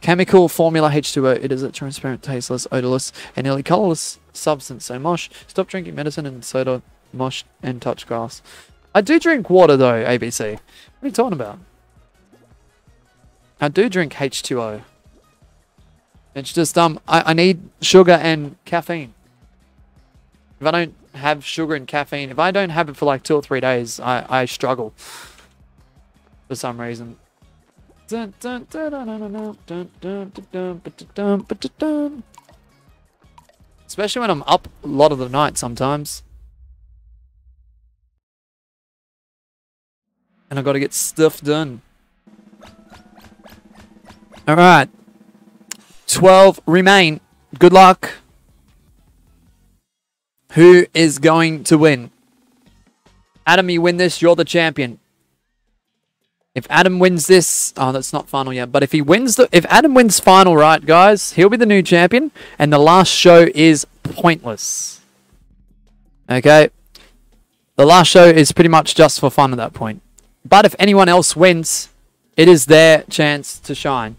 Chemical formula H2O. It is a transparent, tasteless, odorless, and nearly colorless substance. So mosh, stop drinking medicine and soda, mosh, and touch grass. I do drink water though, ABC. What are you talking about? I do drink H2O. It's just, um, I, I need sugar and caffeine. If I don't have sugar and caffeine, if I don't have it for like two or three days, I, I struggle. For some reason. Especially when I'm up a lot of the night sometimes. And I've got to get stuff done. Alright. 12 remain. Good luck. Who is going to win? Adam, you win this, you're the champion. If Adam wins this, oh, that's not final yet. But if he wins the, if Adam wins final, right, guys, he'll be the new champion, and the last show is pointless. Okay, the last show is pretty much just for fun at that point. But if anyone else wins, it is their chance to shine.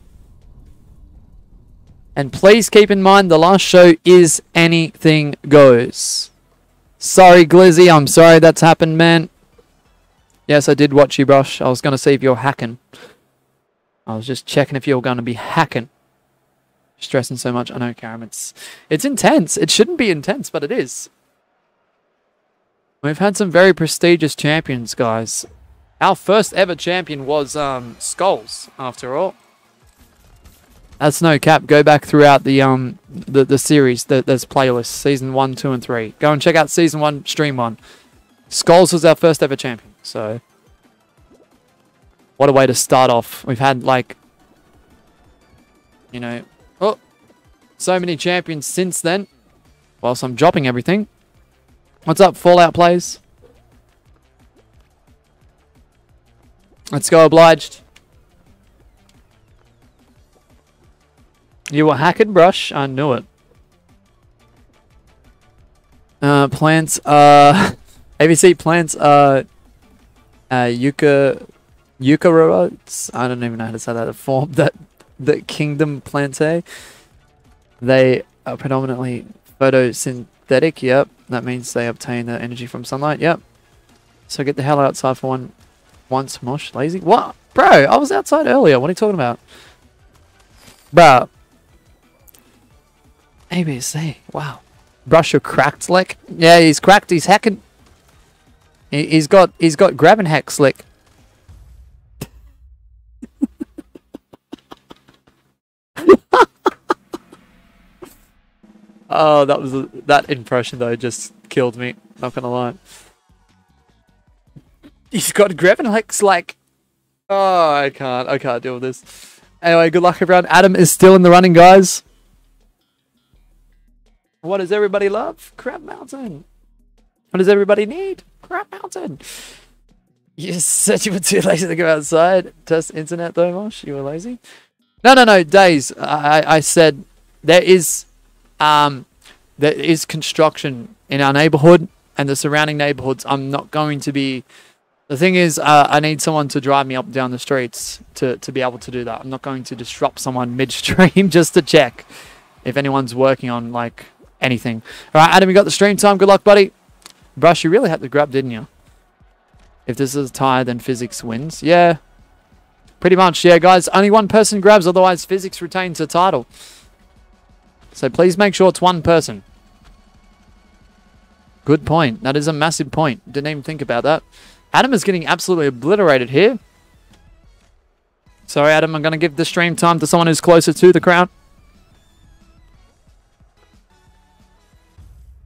And please keep in mind the last show is anything goes. Sorry, Glizzy. I'm sorry that's happened, man. Yes, I did watch you, Brush. I was going to see if you're hacking. I was just checking if you're going to be hacking. Stressing so much. I know, Karam. It's, it's intense. It shouldn't be intense, but it is. We've had some very prestigious champions, guys. Our first ever champion was um, Skulls, after all. That's no cap. Go back throughout the um the, the series. The, there's playlists, season one, two, and three. Go and check out season one, stream one. Skulls was our first ever champion. So, what a way to start off. We've had like, you know, oh, so many champions since then. Whilst I'm dropping everything. What's up, Fallout plays? Let's go, obliged. You were hacking brush. I knew it. Uh, plants. Uh, ABC plants. Uh, uh, yucca, eukaryotes. I don't even know how to say that. Form that the kingdom plantae. They are predominantly photosynthetic. Yep, that means they obtain the energy from sunlight. Yep. So get the hell outside for one. Once, mosh, lazy. What, bro? I was outside earlier. What are you talking about, bro? ABC. Wow. Brush your cracked slick. Yeah, he's cracked. He's hacking. He, has got he's got grab and hack slick. oh, that was that impression though just killed me. Not gonna lie. He's got grab and hacks like. Oh, I can't. I can't deal with this. Anyway, good luck everyone. Adam is still in the running, guys. What does everybody love? Crab Mountain. What does everybody need? Crap Mountain. You said you were too lazy to go outside. Test internet though, Mosh. You were lazy. No, no, no. Days. I, I said there is, um, there is construction in our neighborhood and the surrounding neighborhoods. I'm not going to be. The thing is, uh, I need someone to drive me up down the streets to to be able to do that. I'm not going to disrupt someone midstream just to check if anyone's working on like anything. All right, Adam, you got the stream time. Good luck, buddy. Brush, you really had to grab, didn't you? If this is a tie, then physics wins. Yeah. Pretty much, yeah, guys. Only one person grabs, otherwise physics retains the title. So please make sure it's one person. Good point. That is a massive point. Didn't even think about that. Adam is getting absolutely obliterated here. Sorry, Adam. I'm going to give the stream time to someone who's closer to the crowd.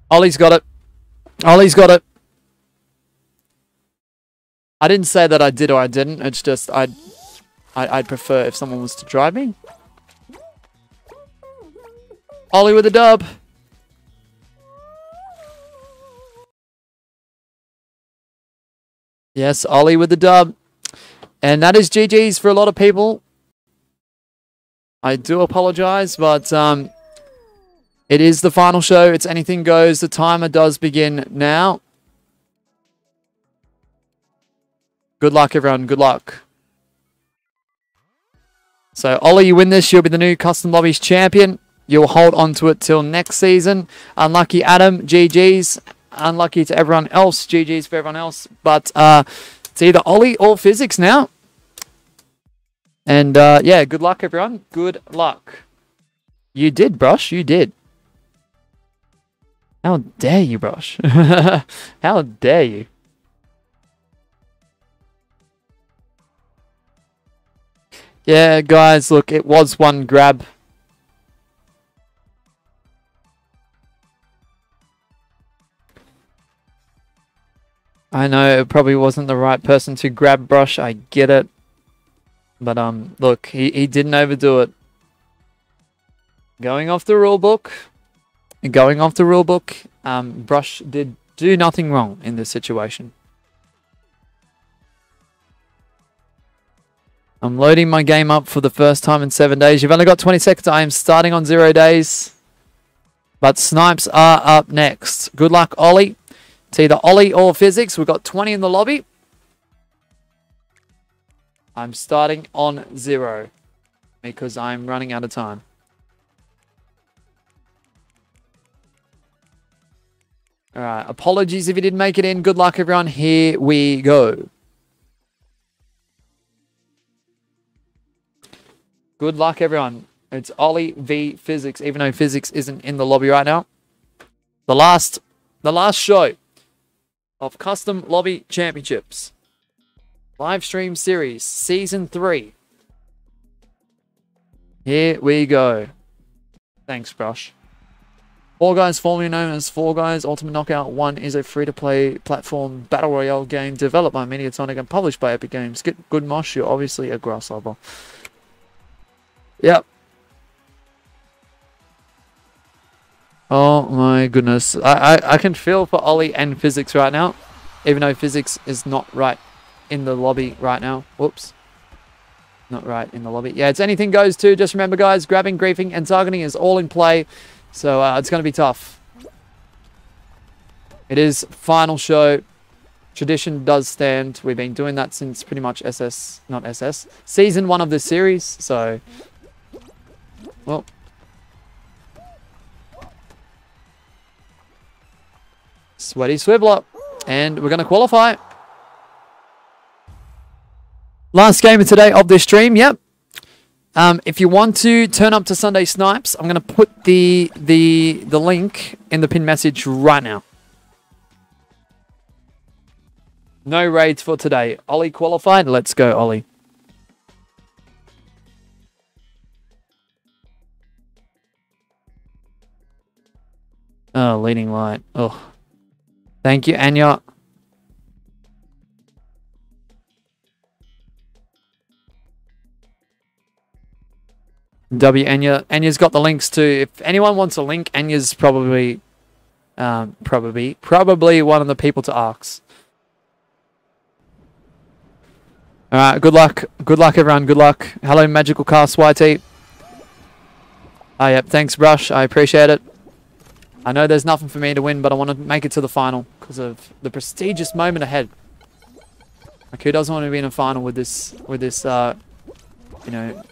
Ollie's got it. Ollie's got it. I didn't say that I did or I didn't. It's just I'd, I'd prefer if someone was to drive me. Ollie with a dub. Yes, Ollie with the dub. And that is GG's for a lot of people. I do apologize, but um, it is the final show. It's anything goes. The timer does begin now. Good luck, everyone. Good luck. So, Ollie, you win this. You'll be the new Custom Lobbies champion. You'll hold on to it till next season. Unlucky Adam, GG's. Unlucky to everyone else. GG's for everyone else. But uh, it's either Ollie or Physics now. And uh, yeah, good luck, everyone. Good luck. You did, Brush. You did. How dare you, Brush? How dare you? Yeah, guys, look, it was one grab. I know it probably wasn't the right person to grab Brush. I get it. But, um, look, he, he didn't overdo it. Going off the rule book, going off the rule book, um, Brush did do nothing wrong in this situation. I'm loading my game up for the first time in seven days. You've only got 20 seconds. I am starting on zero days. But snipes are up next. Good luck, Ollie. It's either Ollie or Physics. We've got 20 in the lobby. I'm starting on zero because I'm running out of time. Alright, apologies if you didn't make it in. Good luck, everyone. Here we go. Good luck, everyone. It's Ollie v Physics, even though Physics isn't in the lobby right now. The last, the last show of Custom Lobby Championships. Live stream series, season three. Here we go. Thanks, Brush. Fall Guys, formerly known as Fall Guys Ultimate Knockout 1, is a free-to-play platform battle royale game developed by Mediatonic and published by Epic Games. Good mosh, you're obviously a grasshopper. Yep. Oh my goodness. I, I, I can feel for Ollie and Physics right now. Even though Physics is not right in the lobby right now. Whoops. Not right in the lobby. Yeah, it's anything goes too. Just remember, guys, grabbing, griefing, and targeting is all in play. So uh, it's going to be tough. It is final show. Tradition does stand. We've been doing that since pretty much SS, not SS, season one of this series. So, well. Sweaty Swibbler. And we're going to qualify. Last game of today of this stream. Yep. Um, if you want to turn up to Sunday Snipes, I'm going to put the, the, the link in the pin message right now. No raids for today. Ollie qualified. Let's go, Ollie. Oh, leading light. Oh. Thank you, Anya. W Anya Anya's got the links too. If anyone wants a link, Anya's probably um, probably probably one of the people to ask. Alright, good luck. Good luck everyone, good luck. Hello Magical Cast YT. Oh yep, thanks Brush, I appreciate it. I know there's nothing for me to win, but I want to make it to the final because of the prestigious moment ahead. Like who doesn't want to be in a final with this with this uh you know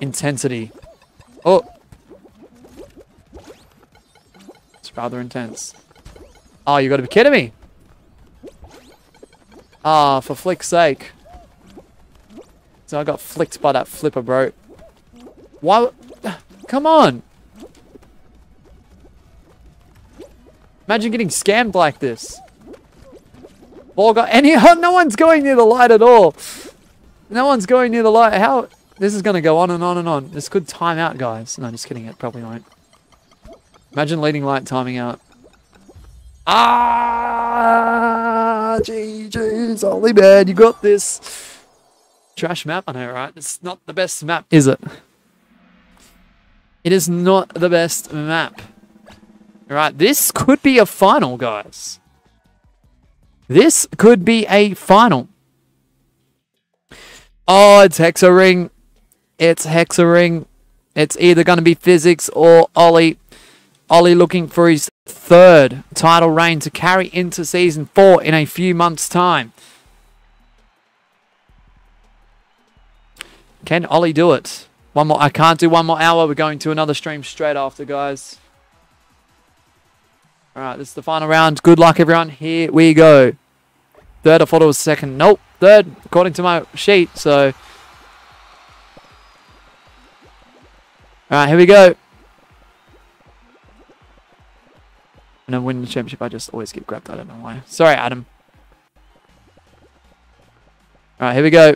intensity. Oh! It's rather intense. Oh, you gotta be kidding me! Ah, for flick's sake. So I got flicked by that flipper, bro. Why? Come on! Imagine getting scammed like this. Ball got any. No one's going near the light at all. No one's going near the light. How? This is going to go on and on and on. This could time out, guys. No, I'm just kidding. It probably won't. Imagine leading light timing out. Ah! GG's. holy man, you got this. Trash map? I know, right? It's not the best map, is it? It is not the best map. Alright, this could be a final, guys. This could be a final. Oh, it's Hex-A-Ring. It's Hex-A-Ring. It's either going to be Physics or Ollie. Ollie looking for his third title reign to carry into Season 4 in a few months' time. Can Ollie do it? One more. I can't do one more hour. We're going to another stream straight after, guys. All right, this is the final round. Good luck, everyone. Here we go. Third, I thought it was second. Nope, third, according to my sheet. So, right, here we go. And I win the championship, I just always get grabbed. I don't know why. Sorry, Adam. All right, here we go.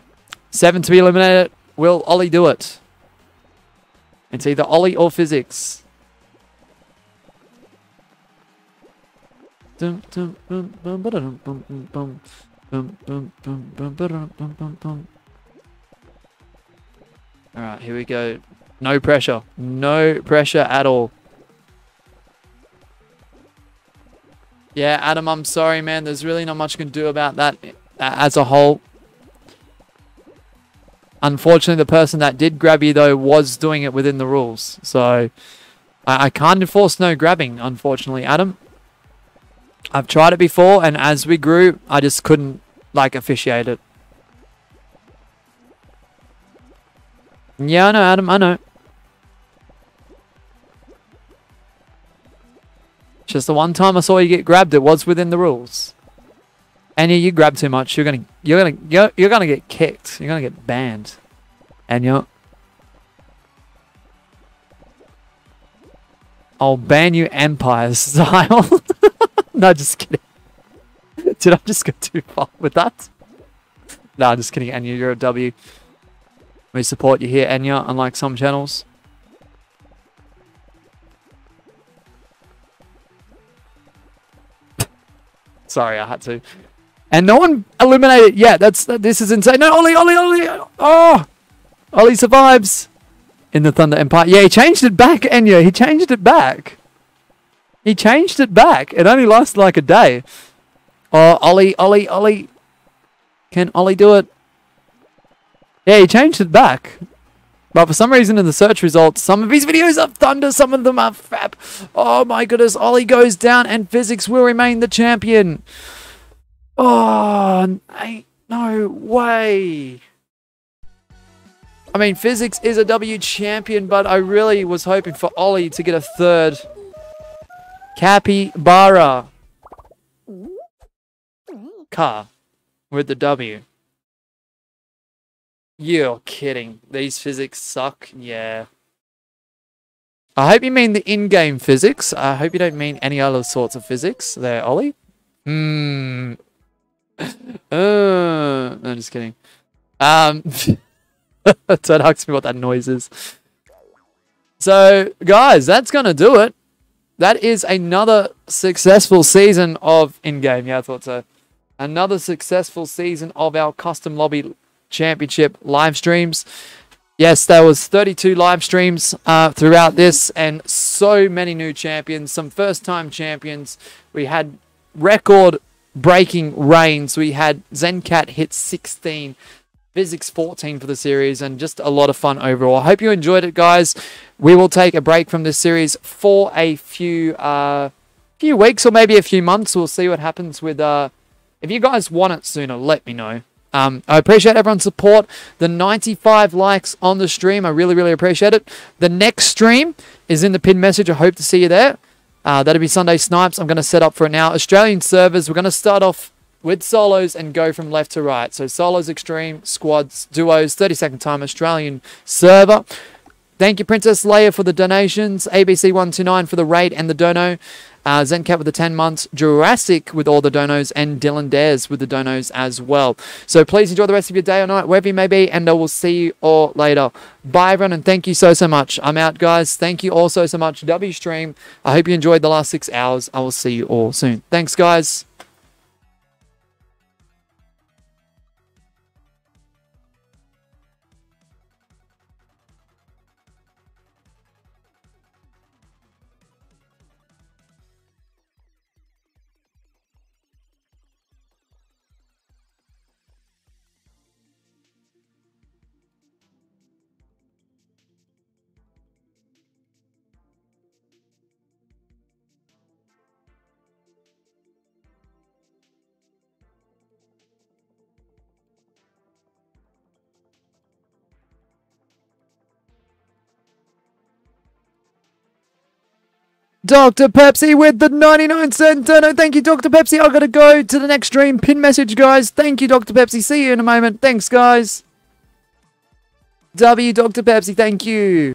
Seven to be eliminated. Will Ollie do it? It's either Ollie or physics. Alright, here we go. No pressure. No pressure at all. Yeah, Adam, I'm sorry, man. There's really not much you can do about that uh, as a whole. Unfortunately, the person that did grab you, though, was doing it within the rules. So, I, I can't enforce no grabbing, unfortunately, Adam. I've tried it before, and as we grew, I just couldn't, like, officiate it. Yeah, I know, Adam, I know. Just the one time I saw you get grabbed, it was within the rules. And you, you grab too much, you're gonna you're gonna you're, you're gonna get kicked. You're gonna get banned. And you're I'll ban you Empire style. no, just kidding. Did I just go too far with that? No, I'm just kidding, Anya. You're a W. We support you here, Anya, unlike some channels. Sorry, I had to. And no one eliminated yet. That's this is insane. No, Ollie, Ollie, Ollie. Oh, Ollie survives in the Thunder Empire. Yeah, he changed it back, Anya. He changed it back. He changed it back. It only lasted like a day. Oh, Ollie, Ollie, Ollie. Can Ollie do it? Yeah, he changed it back. But for some reason in the search results, some of his videos are thunder, some of them are fab. Oh my goodness, Ollie goes down and physics will remain the champion. Oh, ain't no way. I mean, physics is a W champion, but I really was hoping for Ollie to get a third. Capybara. Car with the W. You're kidding. These physics suck. Yeah. I hope you mean the in-game physics. I hope you don't mean any other sorts of physics there, Ollie. Hmm. Uh, no, just kidding. Um, don't ask me what that noise is. So, guys, that's going to do it. That is another successful season of in-game. Yeah, I thought so. Another successful season of our custom lobby championship live streams. Yes, there was 32 live streams uh, throughout this, and so many new champions, some first-time champions. We had record breaking reigns. We had Zencat hit 16, Physics 14 for the series, and just a lot of fun overall. I hope you enjoyed it, guys. We will take a break from this series for a few uh, few weeks or maybe a few months. We'll see what happens with. Uh, if you guys want it sooner, let me know. Um, I appreciate everyone's support. The 95 likes on the stream, I really, really appreciate it. The next stream is in the pin message. I hope to see you there. Uh, that'll be Sunday Snipes. I'm going to set up for it now. Australian servers, we're going to start off with solos and go from left to right. So solos extreme, squads, duos, 30 second time Australian server. Thank you, Princess Leia, for the donations. ABC129 for the raid and the dono. Uh, Zencat with the 10 months, Jurassic with all the donos, and Dylan Dares with the donos as well. So please enjoy the rest of your day or night, wherever you may be, and I will see you all later. Bye, everyone, and thank you so, so much. I'm out, guys. Thank you all so, so much. W Stream. I hope you enjoyed the last six hours. I will see you all soon. Thanks, guys. Dr. Pepsi with the 99 cent dono. Thank you, Dr. Pepsi. i got to go to the next stream. Pin message, guys. Thank you, Dr. Pepsi. See you in a moment. Thanks, guys. W, Dr. Pepsi. Thank you.